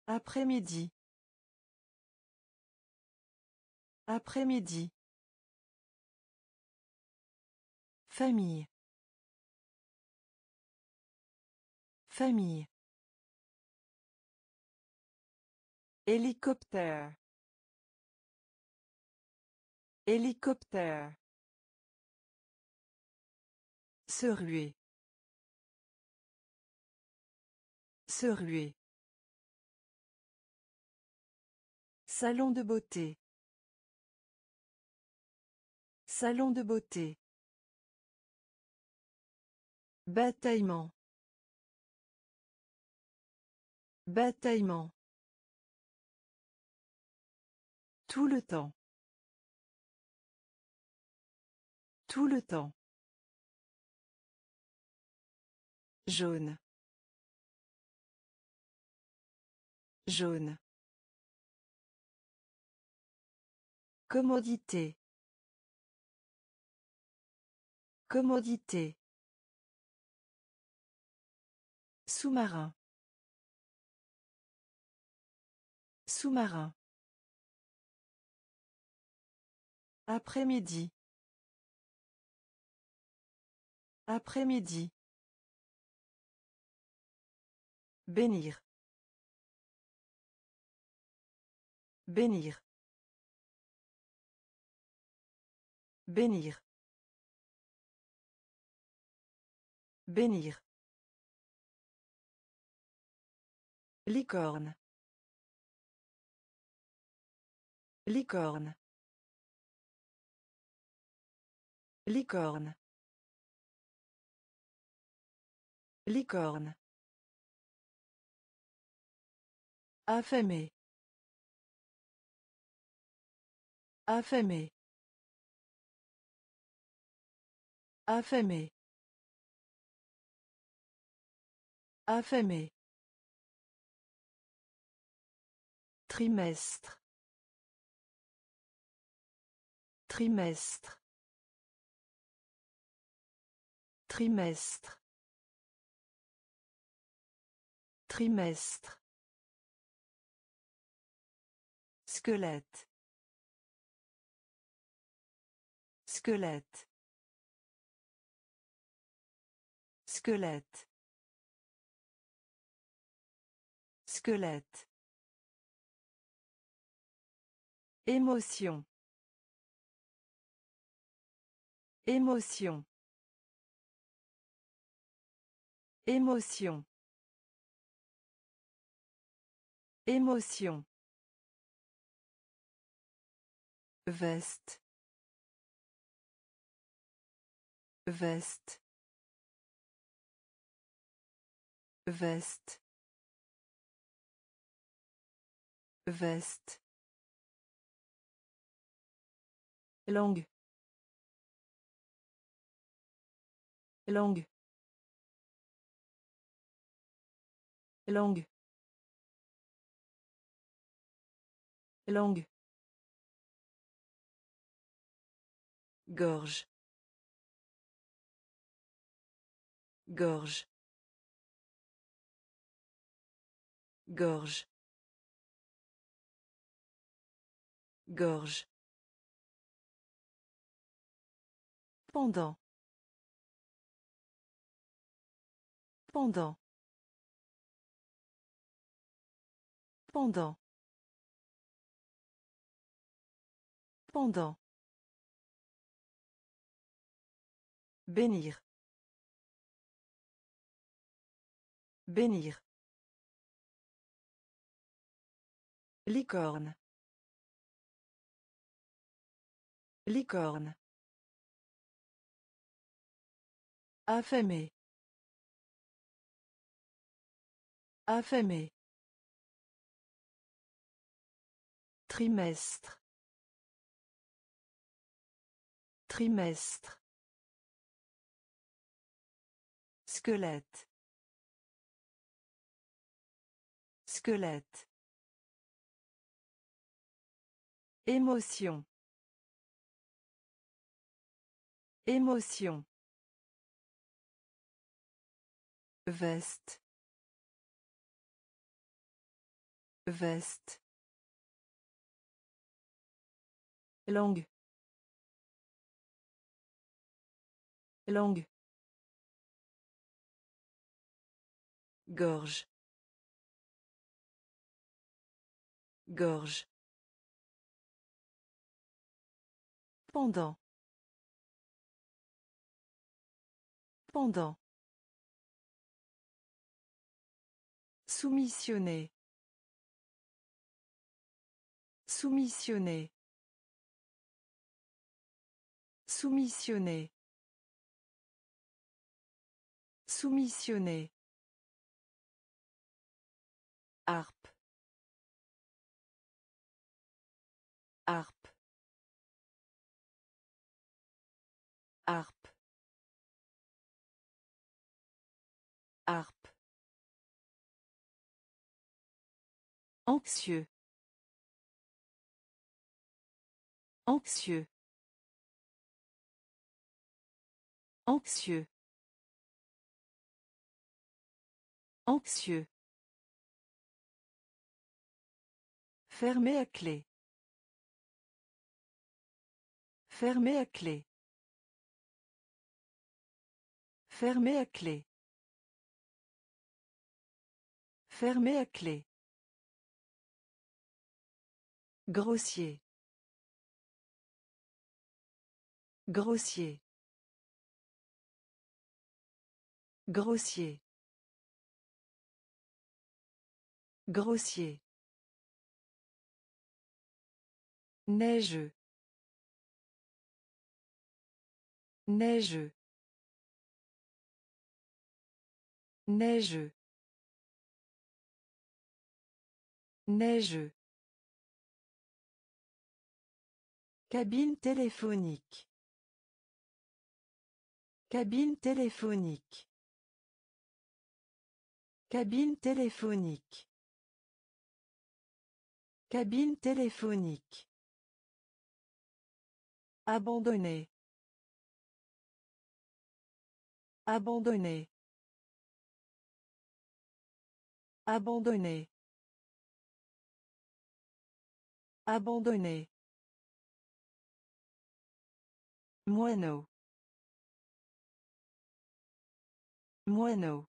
Après-midi. Après-midi. Famille. Famille. Hélicoptère. Hélicoptère. Se ruer. Se ruer. Salon de beauté. Salon de beauté. Bataillement. Bataillement. Tout le temps. Tout le temps. Jaune. Jaune. Commodité. Commodité. Sous-marin. Sous-marin. Après-midi. Après-midi. Bénir. Bénir. Bénir. Bénir. Licorne. Licorne. Licorne. Licorne. Affamé. Affamé. Affamé. Affamé. Trimestre. Trimestre. Trimestre. Trimestre. Squelette. Squelette. Squelette. Squelette. Émotion. Émotion. Émotion. Émotion. Veste. Veste. Veste. Veste. Langue. Langue. Langue. Langue. Gorge. Gorge. Gorge. Gorge. Pendant. Pendant. Pendant. Pendant. Bénir. Bénir. Licorne. Licorne. Affamé. Affamé. Trimestre. Trimestre. Squelette. Squelette. Émotion. Émotion. Veste. Veste. Langue. Langue. Gorge. Gorge. Pendant. Pendant. Soumissionner. Soumissionner. Soumissionner. Soumissionner. Harpe. Harpe. Harpe. Harpe. Anxieux. Anxieux. Anxieux. Anxieux. Fermé à clé. Fermé à clé. Fermé à clé. Fermé à clé. Grossier. Grossier. Grossier. Grossier. Neigeux. Neigeux. Neigeux. Neigeux. Cabine téléphonique. Cabine téléphonique. Cabine téléphonique. Cabine téléphonique. Abandonner. Abandonner. Abandonner. Abandonner. Moineau. Moineau.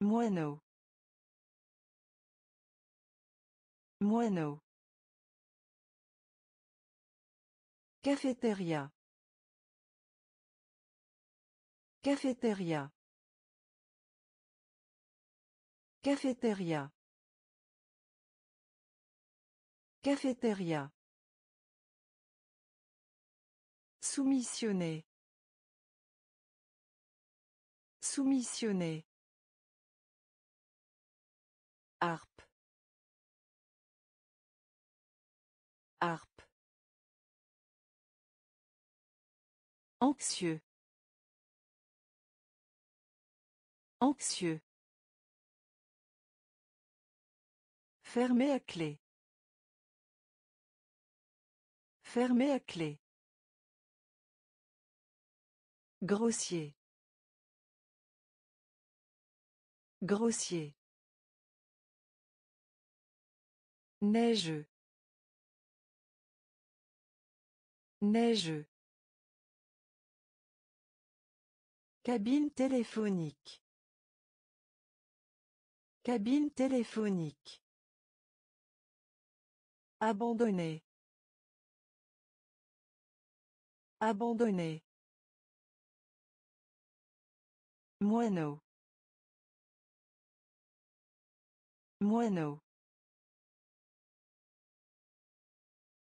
Moineau. Moineau. Cafétéria. Cafétéria. Cafétéria. Cafétéria. Soumissionner. Soumissionner. Harpe. Harpe. Anxieux. Anxieux. Fermé à clé. Fermé à clé. Grossier. Grossier. Neigeux. Neigeux. Cabine téléphonique. Cabine téléphonique. Abandonner. Abandonner. Moineau. Moineau.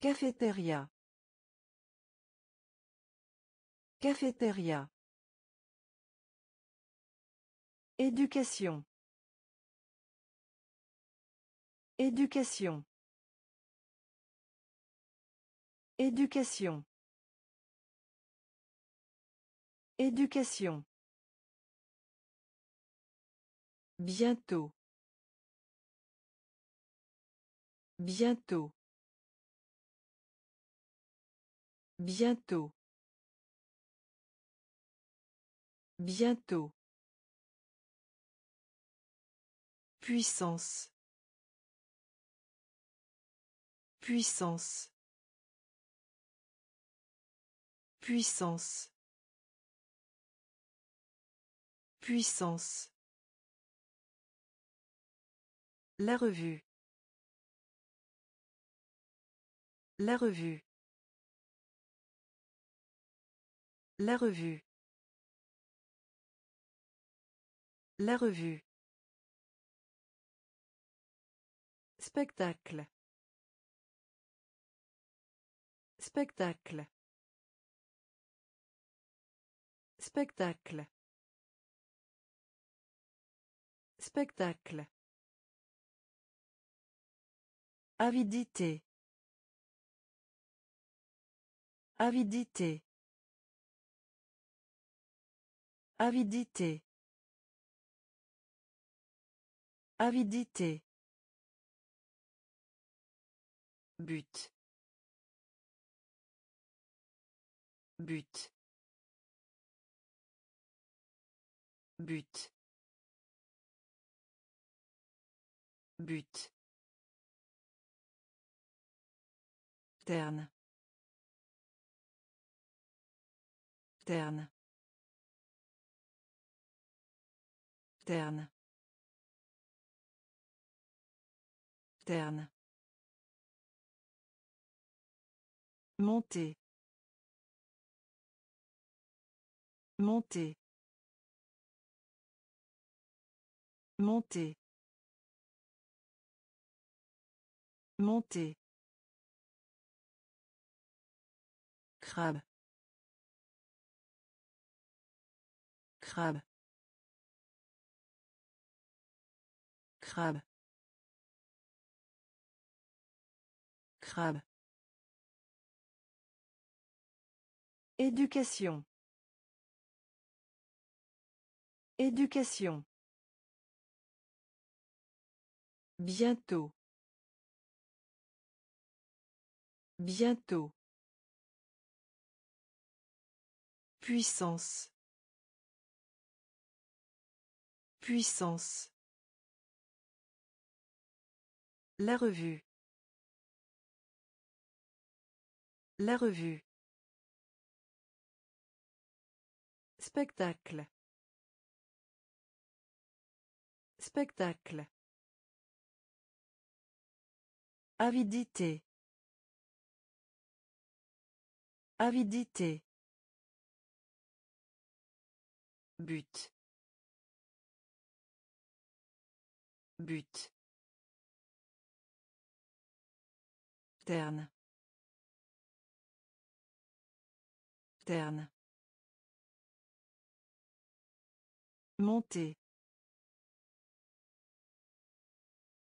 Cafétéria. Cafétéria. Éducation. Éducation. Éducation. Éducation. Bientôt. Bientôt. Bientôt. Bientôt. Puissance. Puissance. Puissance. Puissance. La revue. La revue. La revue. La revue. Spectacle. Spectacle. Spectacle. Spectacle. Avidité. Avidité. Avidité. Avidité. But. But. But. But. Terne. Terne. Terne. Terne. Monter. Monter. Monter. Monter. Crabe. Crabe. Crabe. Crabe. Éducation. Éducation. Bientôt. Bientôt. Puissance. Puissance. La revue. La revue. Spectacle. Spectacle. Avidité. Avidité. But. But. Terne. Terne. Monter.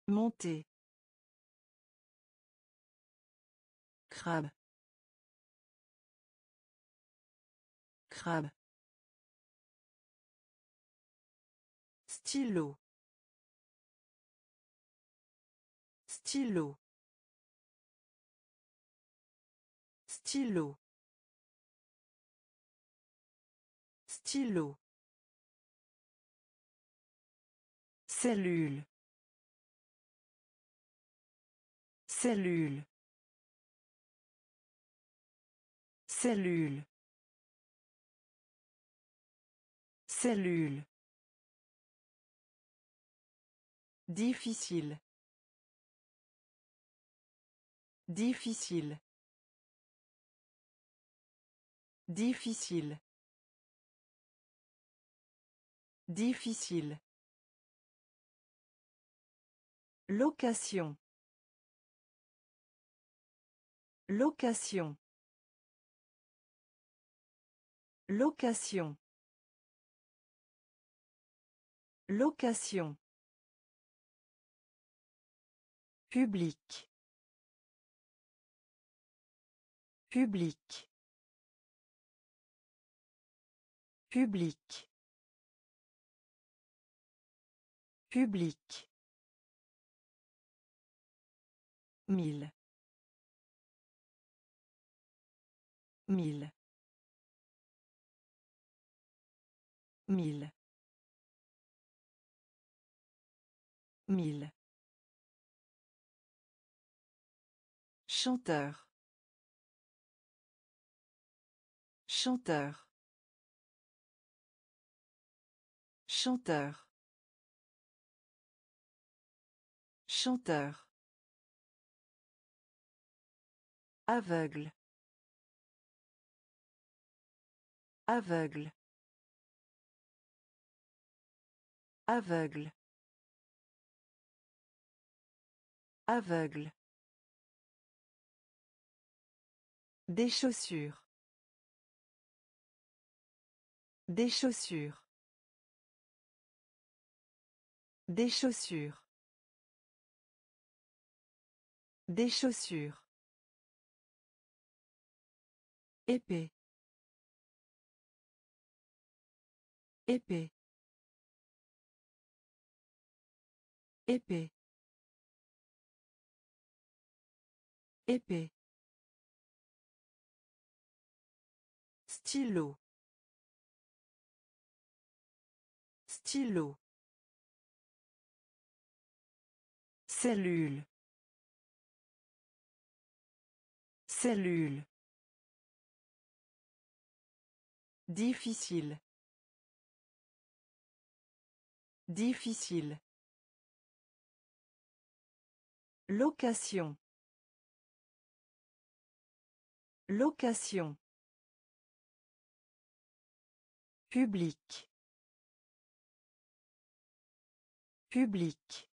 Monter. Crabe. Crabe. Stylo. Stylo. Stylo. Stylo. Cellule. Cellule. Cellule. Cellule. Difficile. Difficile. Difficile. Difficile. Location. Location. Location. Location. Public. Public. Public. Public. Mille. Mille. Mille. Mille. Chanteur. Chanteur. Chanteur. Chanteur. Aveugle. Aveugle. Aveugle. Aveugle. Des chaussures. Des chaussures. Des chaussures. Des chaussures. Épée. Épée. Épée. Épée. Stylo. Stylo. Cellule. Cellule. Difficile. Difficile. Location. Location. Public. Public.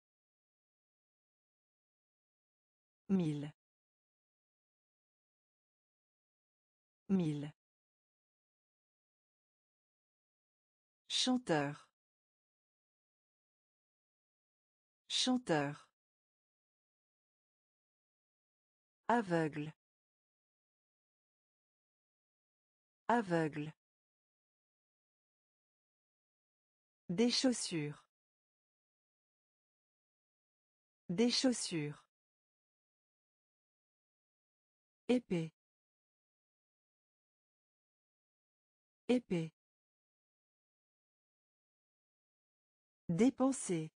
Mille. Mille. Chanteur. Chanteur. Aveugle. Aveugle. Des chaussures. Des chaussures. Épée. Épée. Dépenser.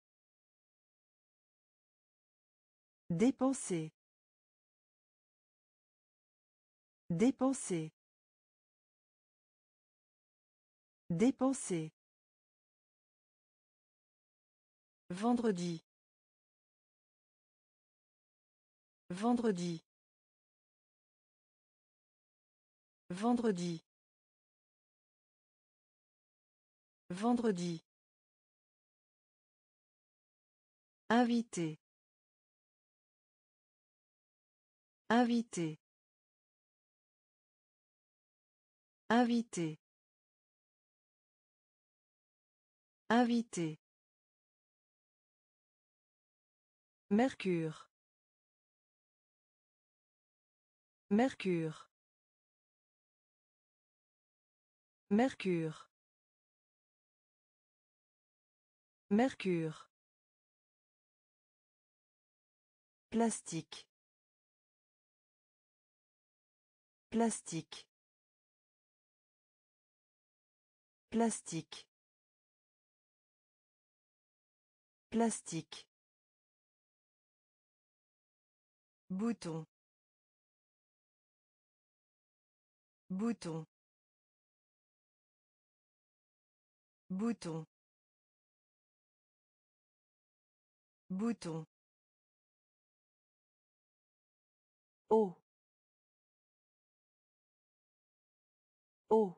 Dépenser. Dépenser. Dépenser. Vendredi. Vendredi. Vendredi. Vendredi. Invité. Invité. Invité. Invité. Mercure. Mercure. Mercure. Mercure. Plastique. Plastique. Plastique. Plastique. Bouton. Bouton. Bouton. Bouton. Oh. Oh.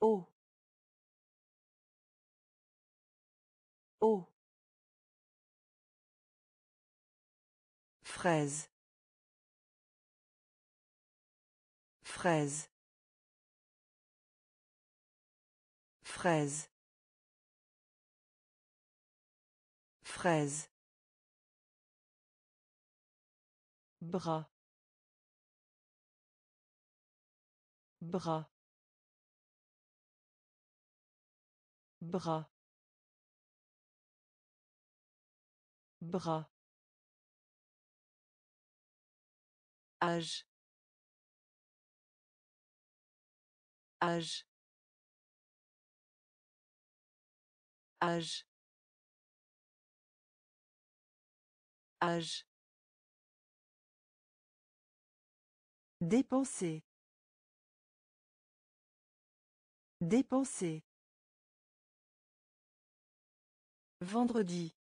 Oh. Oh. Fraise. Fraise. Fraise. Fraise. Bras. Bras. Bras. Bras. Âge. Âge. Âge. Âge. Dépenser. Dépenser. Vendredi.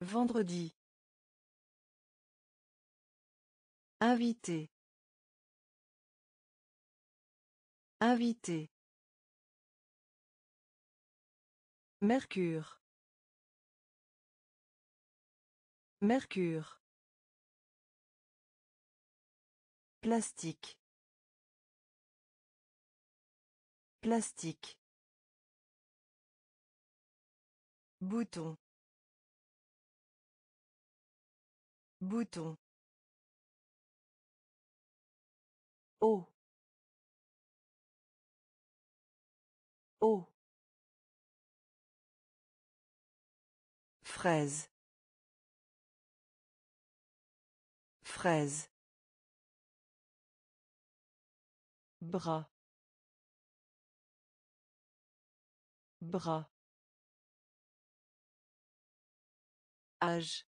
Vendredi. Invité. Invité. Mercure. Mercure. Plastique. Plastique. Bouton. Bouton. Eau. Eau. Fraise. Fraise. Bras. Bras. Âge.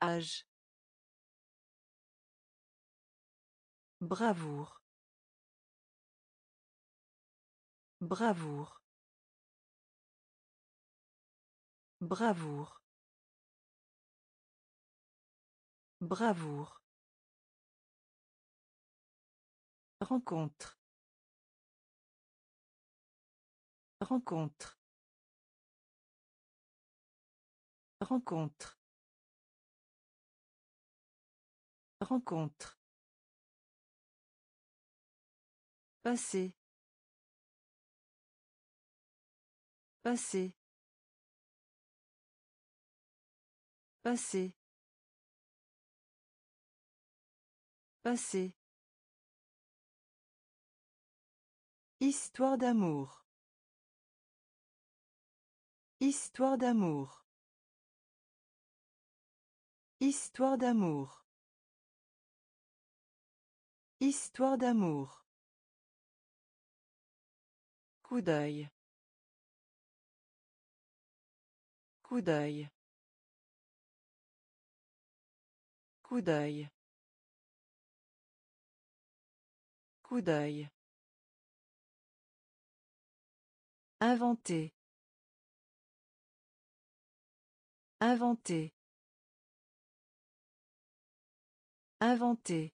Âge. Bravoure. Bravoure. Bravoure. Bravoure. Rencontre. Rencontre. Rencontre. Rencontre. Passer. Passer. Passer. Passer. Histoire d'amour. Histoire d'amour. Histoire d'amour. Histoire d'amour. Coup d'œil. Coup d'œil. Coup d'œil. Coup d'œil. Inventer. Inventer. Inventer.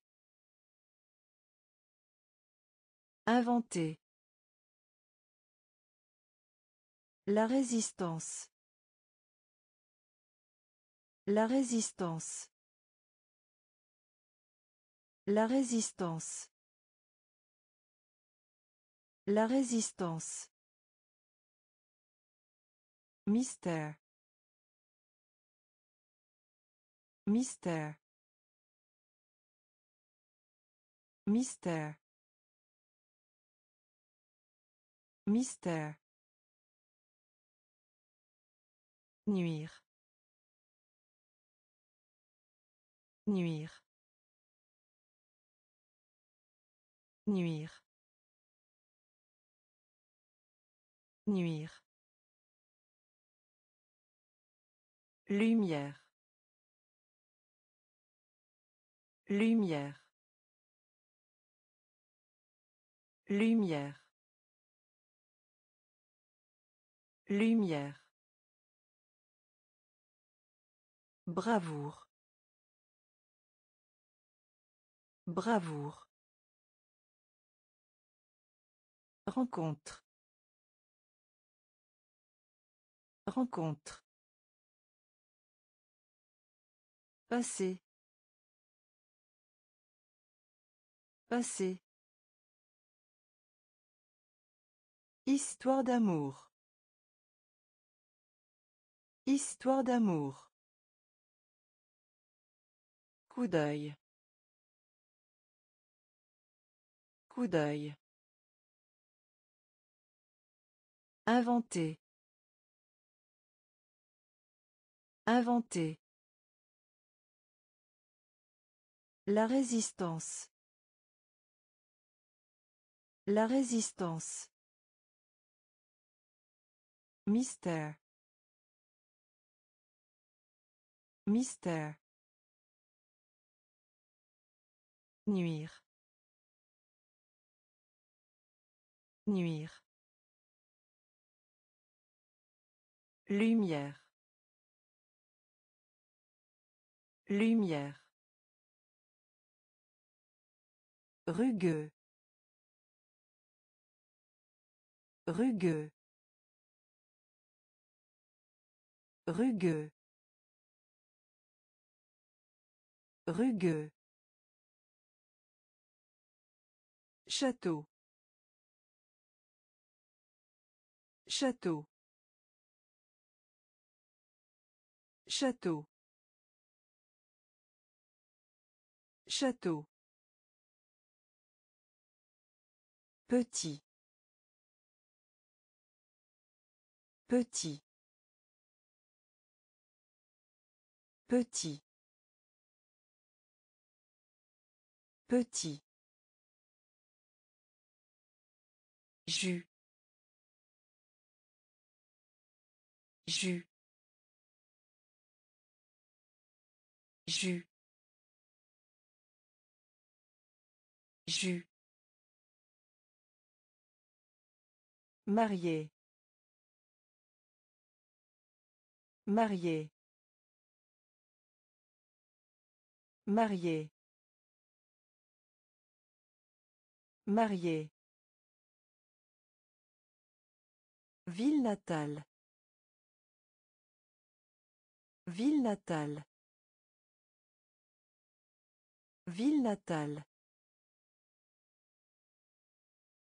Inventer. La résistance. La résistance. La résistance. La résistance. Mystère. Mystère. Mystère. Mystère. Nuire. Nuire. Nuire. Nuire. Lumière. Lumière. Lumière. Lumière. Bravoure. Bravoure. Rencontre. Rencontre. Passer. Passer. Histoire d'amour. Histoire d'amour. Coup d'œil. Coup d'œil. Inventer. Inventer. La résistance. La résistance. Mystère. Mystère. Nuire. Nuire. Lumière. Lumière. Rugueux. Rugueux. Rugueux. Rugueux. Château. Château. Château. Château. Petit. Petit. Petit. Petit. Jus. Jus. Jus. Jus. Marié. Marié. Marié. Marié. Ville natale. Ville natale. Ville natale.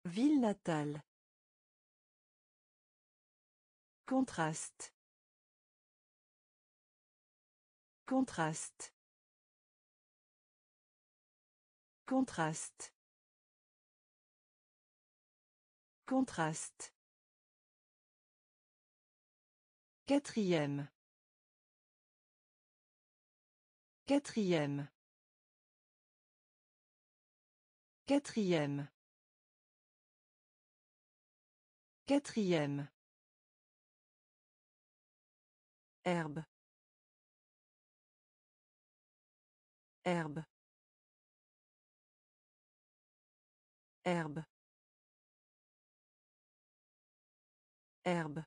Ville natale. Contraste. Contraste. Contraste. Contraste. Quatrième. Quatrième. Quatrième. Quatrième. Herbe. Herbe. Herbe. Herbe.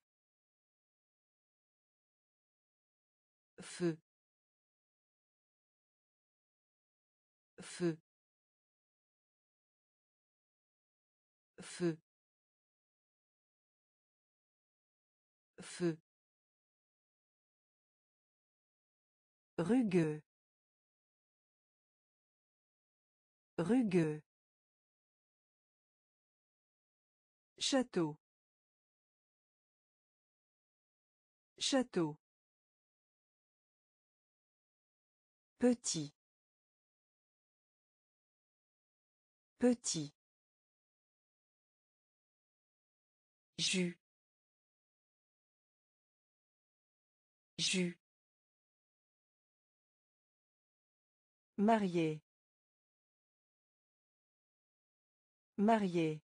Feu. Feu. Feu. Feu. Rugueux. Rugueux. Château. Château. Petit. Petit. Jus. Jus. Marié. Marié.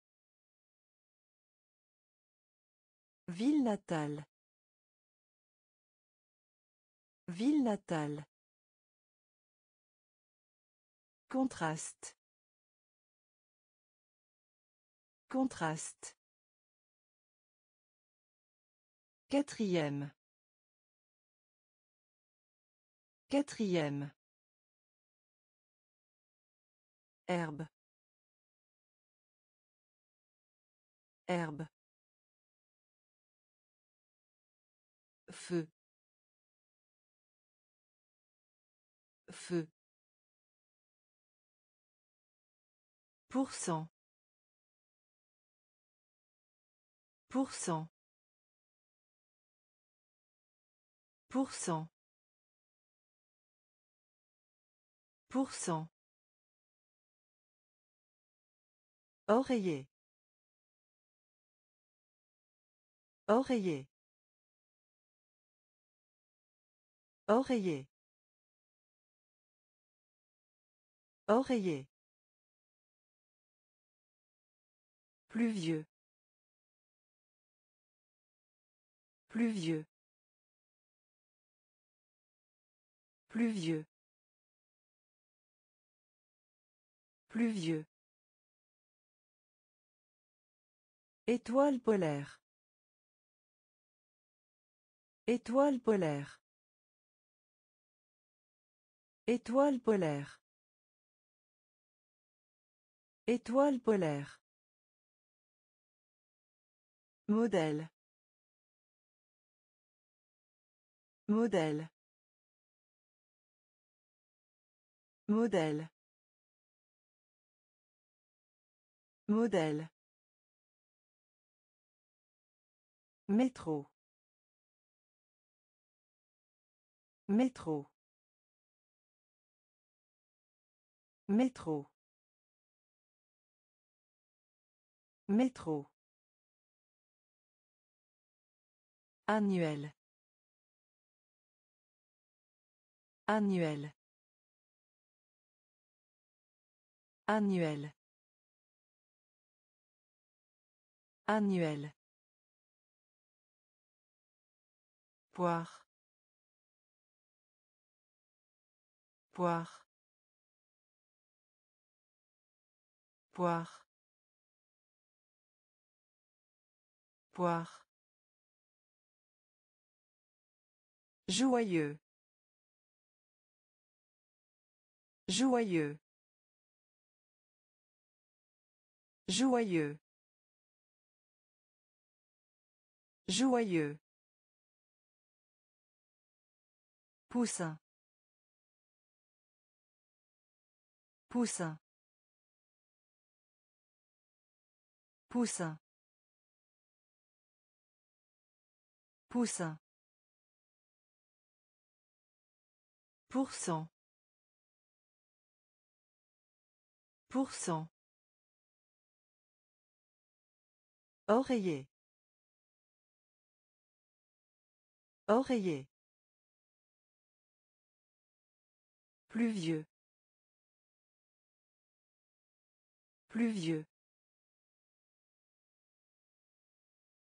Ville natale. Ville natale. Contraste. Contraste. Quatrième. Quatrième. Herbe. Herbe. Feu. Feu. Pour cent. Pour cent. Pour cent. Pour cent. Oreiller. Oreiller. Oreiller. Oreiller. Pluvieux. Pluvieux. Pluvieux. Pluvieux. Étoile polaire. Étoile polaire. Étoile polaire. Étoile polaire. Modèle. Modèle. Modèle. Modèle. Métro. Métro. Métro. Métro. Annuel. Annuel. Annuel. Annuel. Poire. Poire. Poire. Poire. Joyeux. Joyeux. Joyeux. Joyeux. Poussin. Poussin. Poussin. Poussin. Pour cent. Pour cent. Oreiller. Oreiller. Pluvieux. Pluvieux.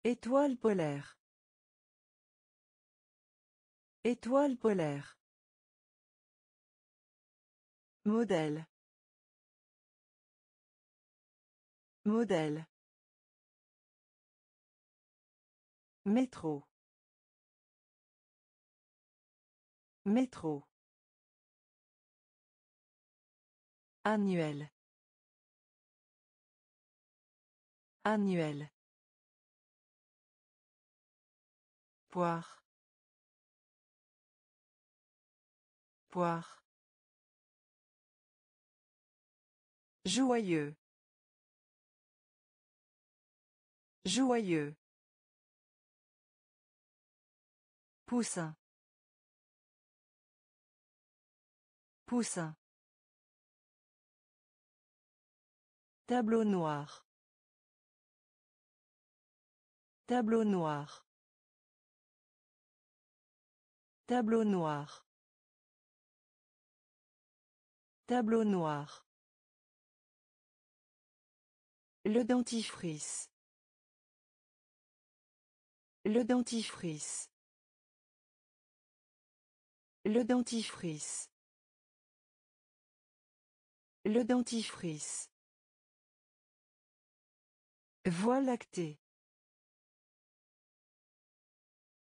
Étoile polaire. Étoile polaire. Modèle. Modèle. Métro. Métro. Annuel. Annuel. Poire. Poire. Joyeux. Joyeux. Poussin. Poussin. Tableau noir. Tableau noir. Tableau noir. Tableau noir. Le dentifrice. Le dentifrice. Le dentifrice. Le dentifrice. Voie lactée.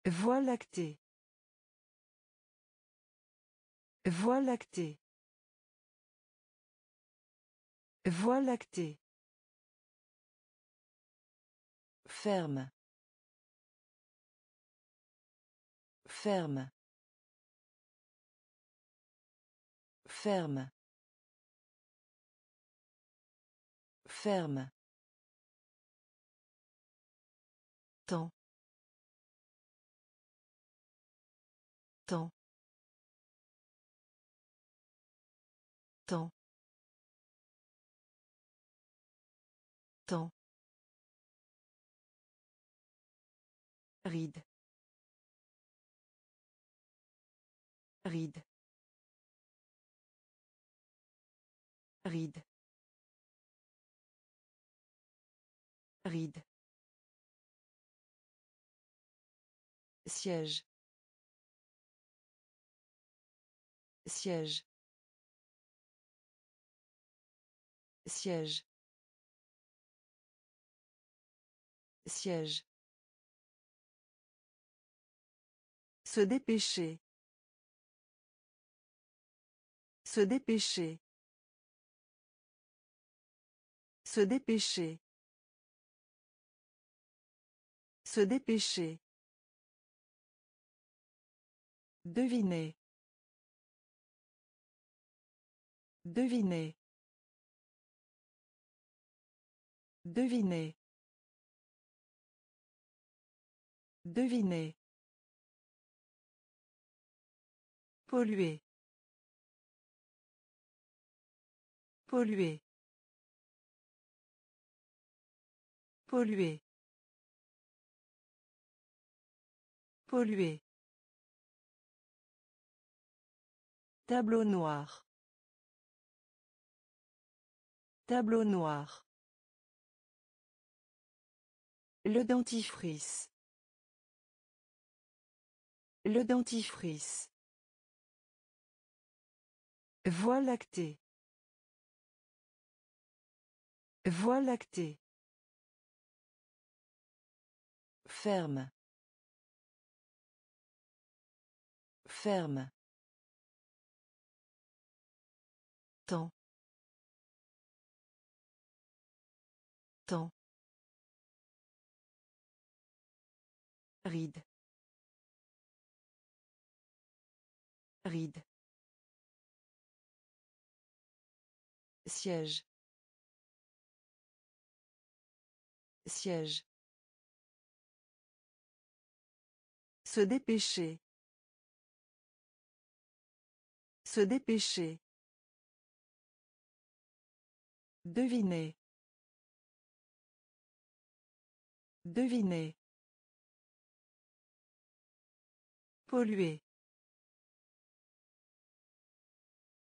Voie lactée. Voie lactée. Voie lactée. Ferme. Ferme. Ferme. Ferme. Temps. Temps. Temps. Temps. Ride. Ride. Ride. Ride. Siège. Siège. Siège. Siège. Se dépêcher. Se dépêcher. Se dépêcher. Se dépêcher. Devinez. Devinez. Devinez. Devinez. Polluer. Polluer. Polluer. Polluer. Tableau noir. Tableau noir. Le dentifrice. Le dentifrice. Voie lactée. Voie lactée. Ferme. Ferme. Temps. Temps. Ride. Ride. Siège. Siège. Se dépêcher. Se dépêcher. Devinez. Devinez. Polluer.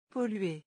Polluer.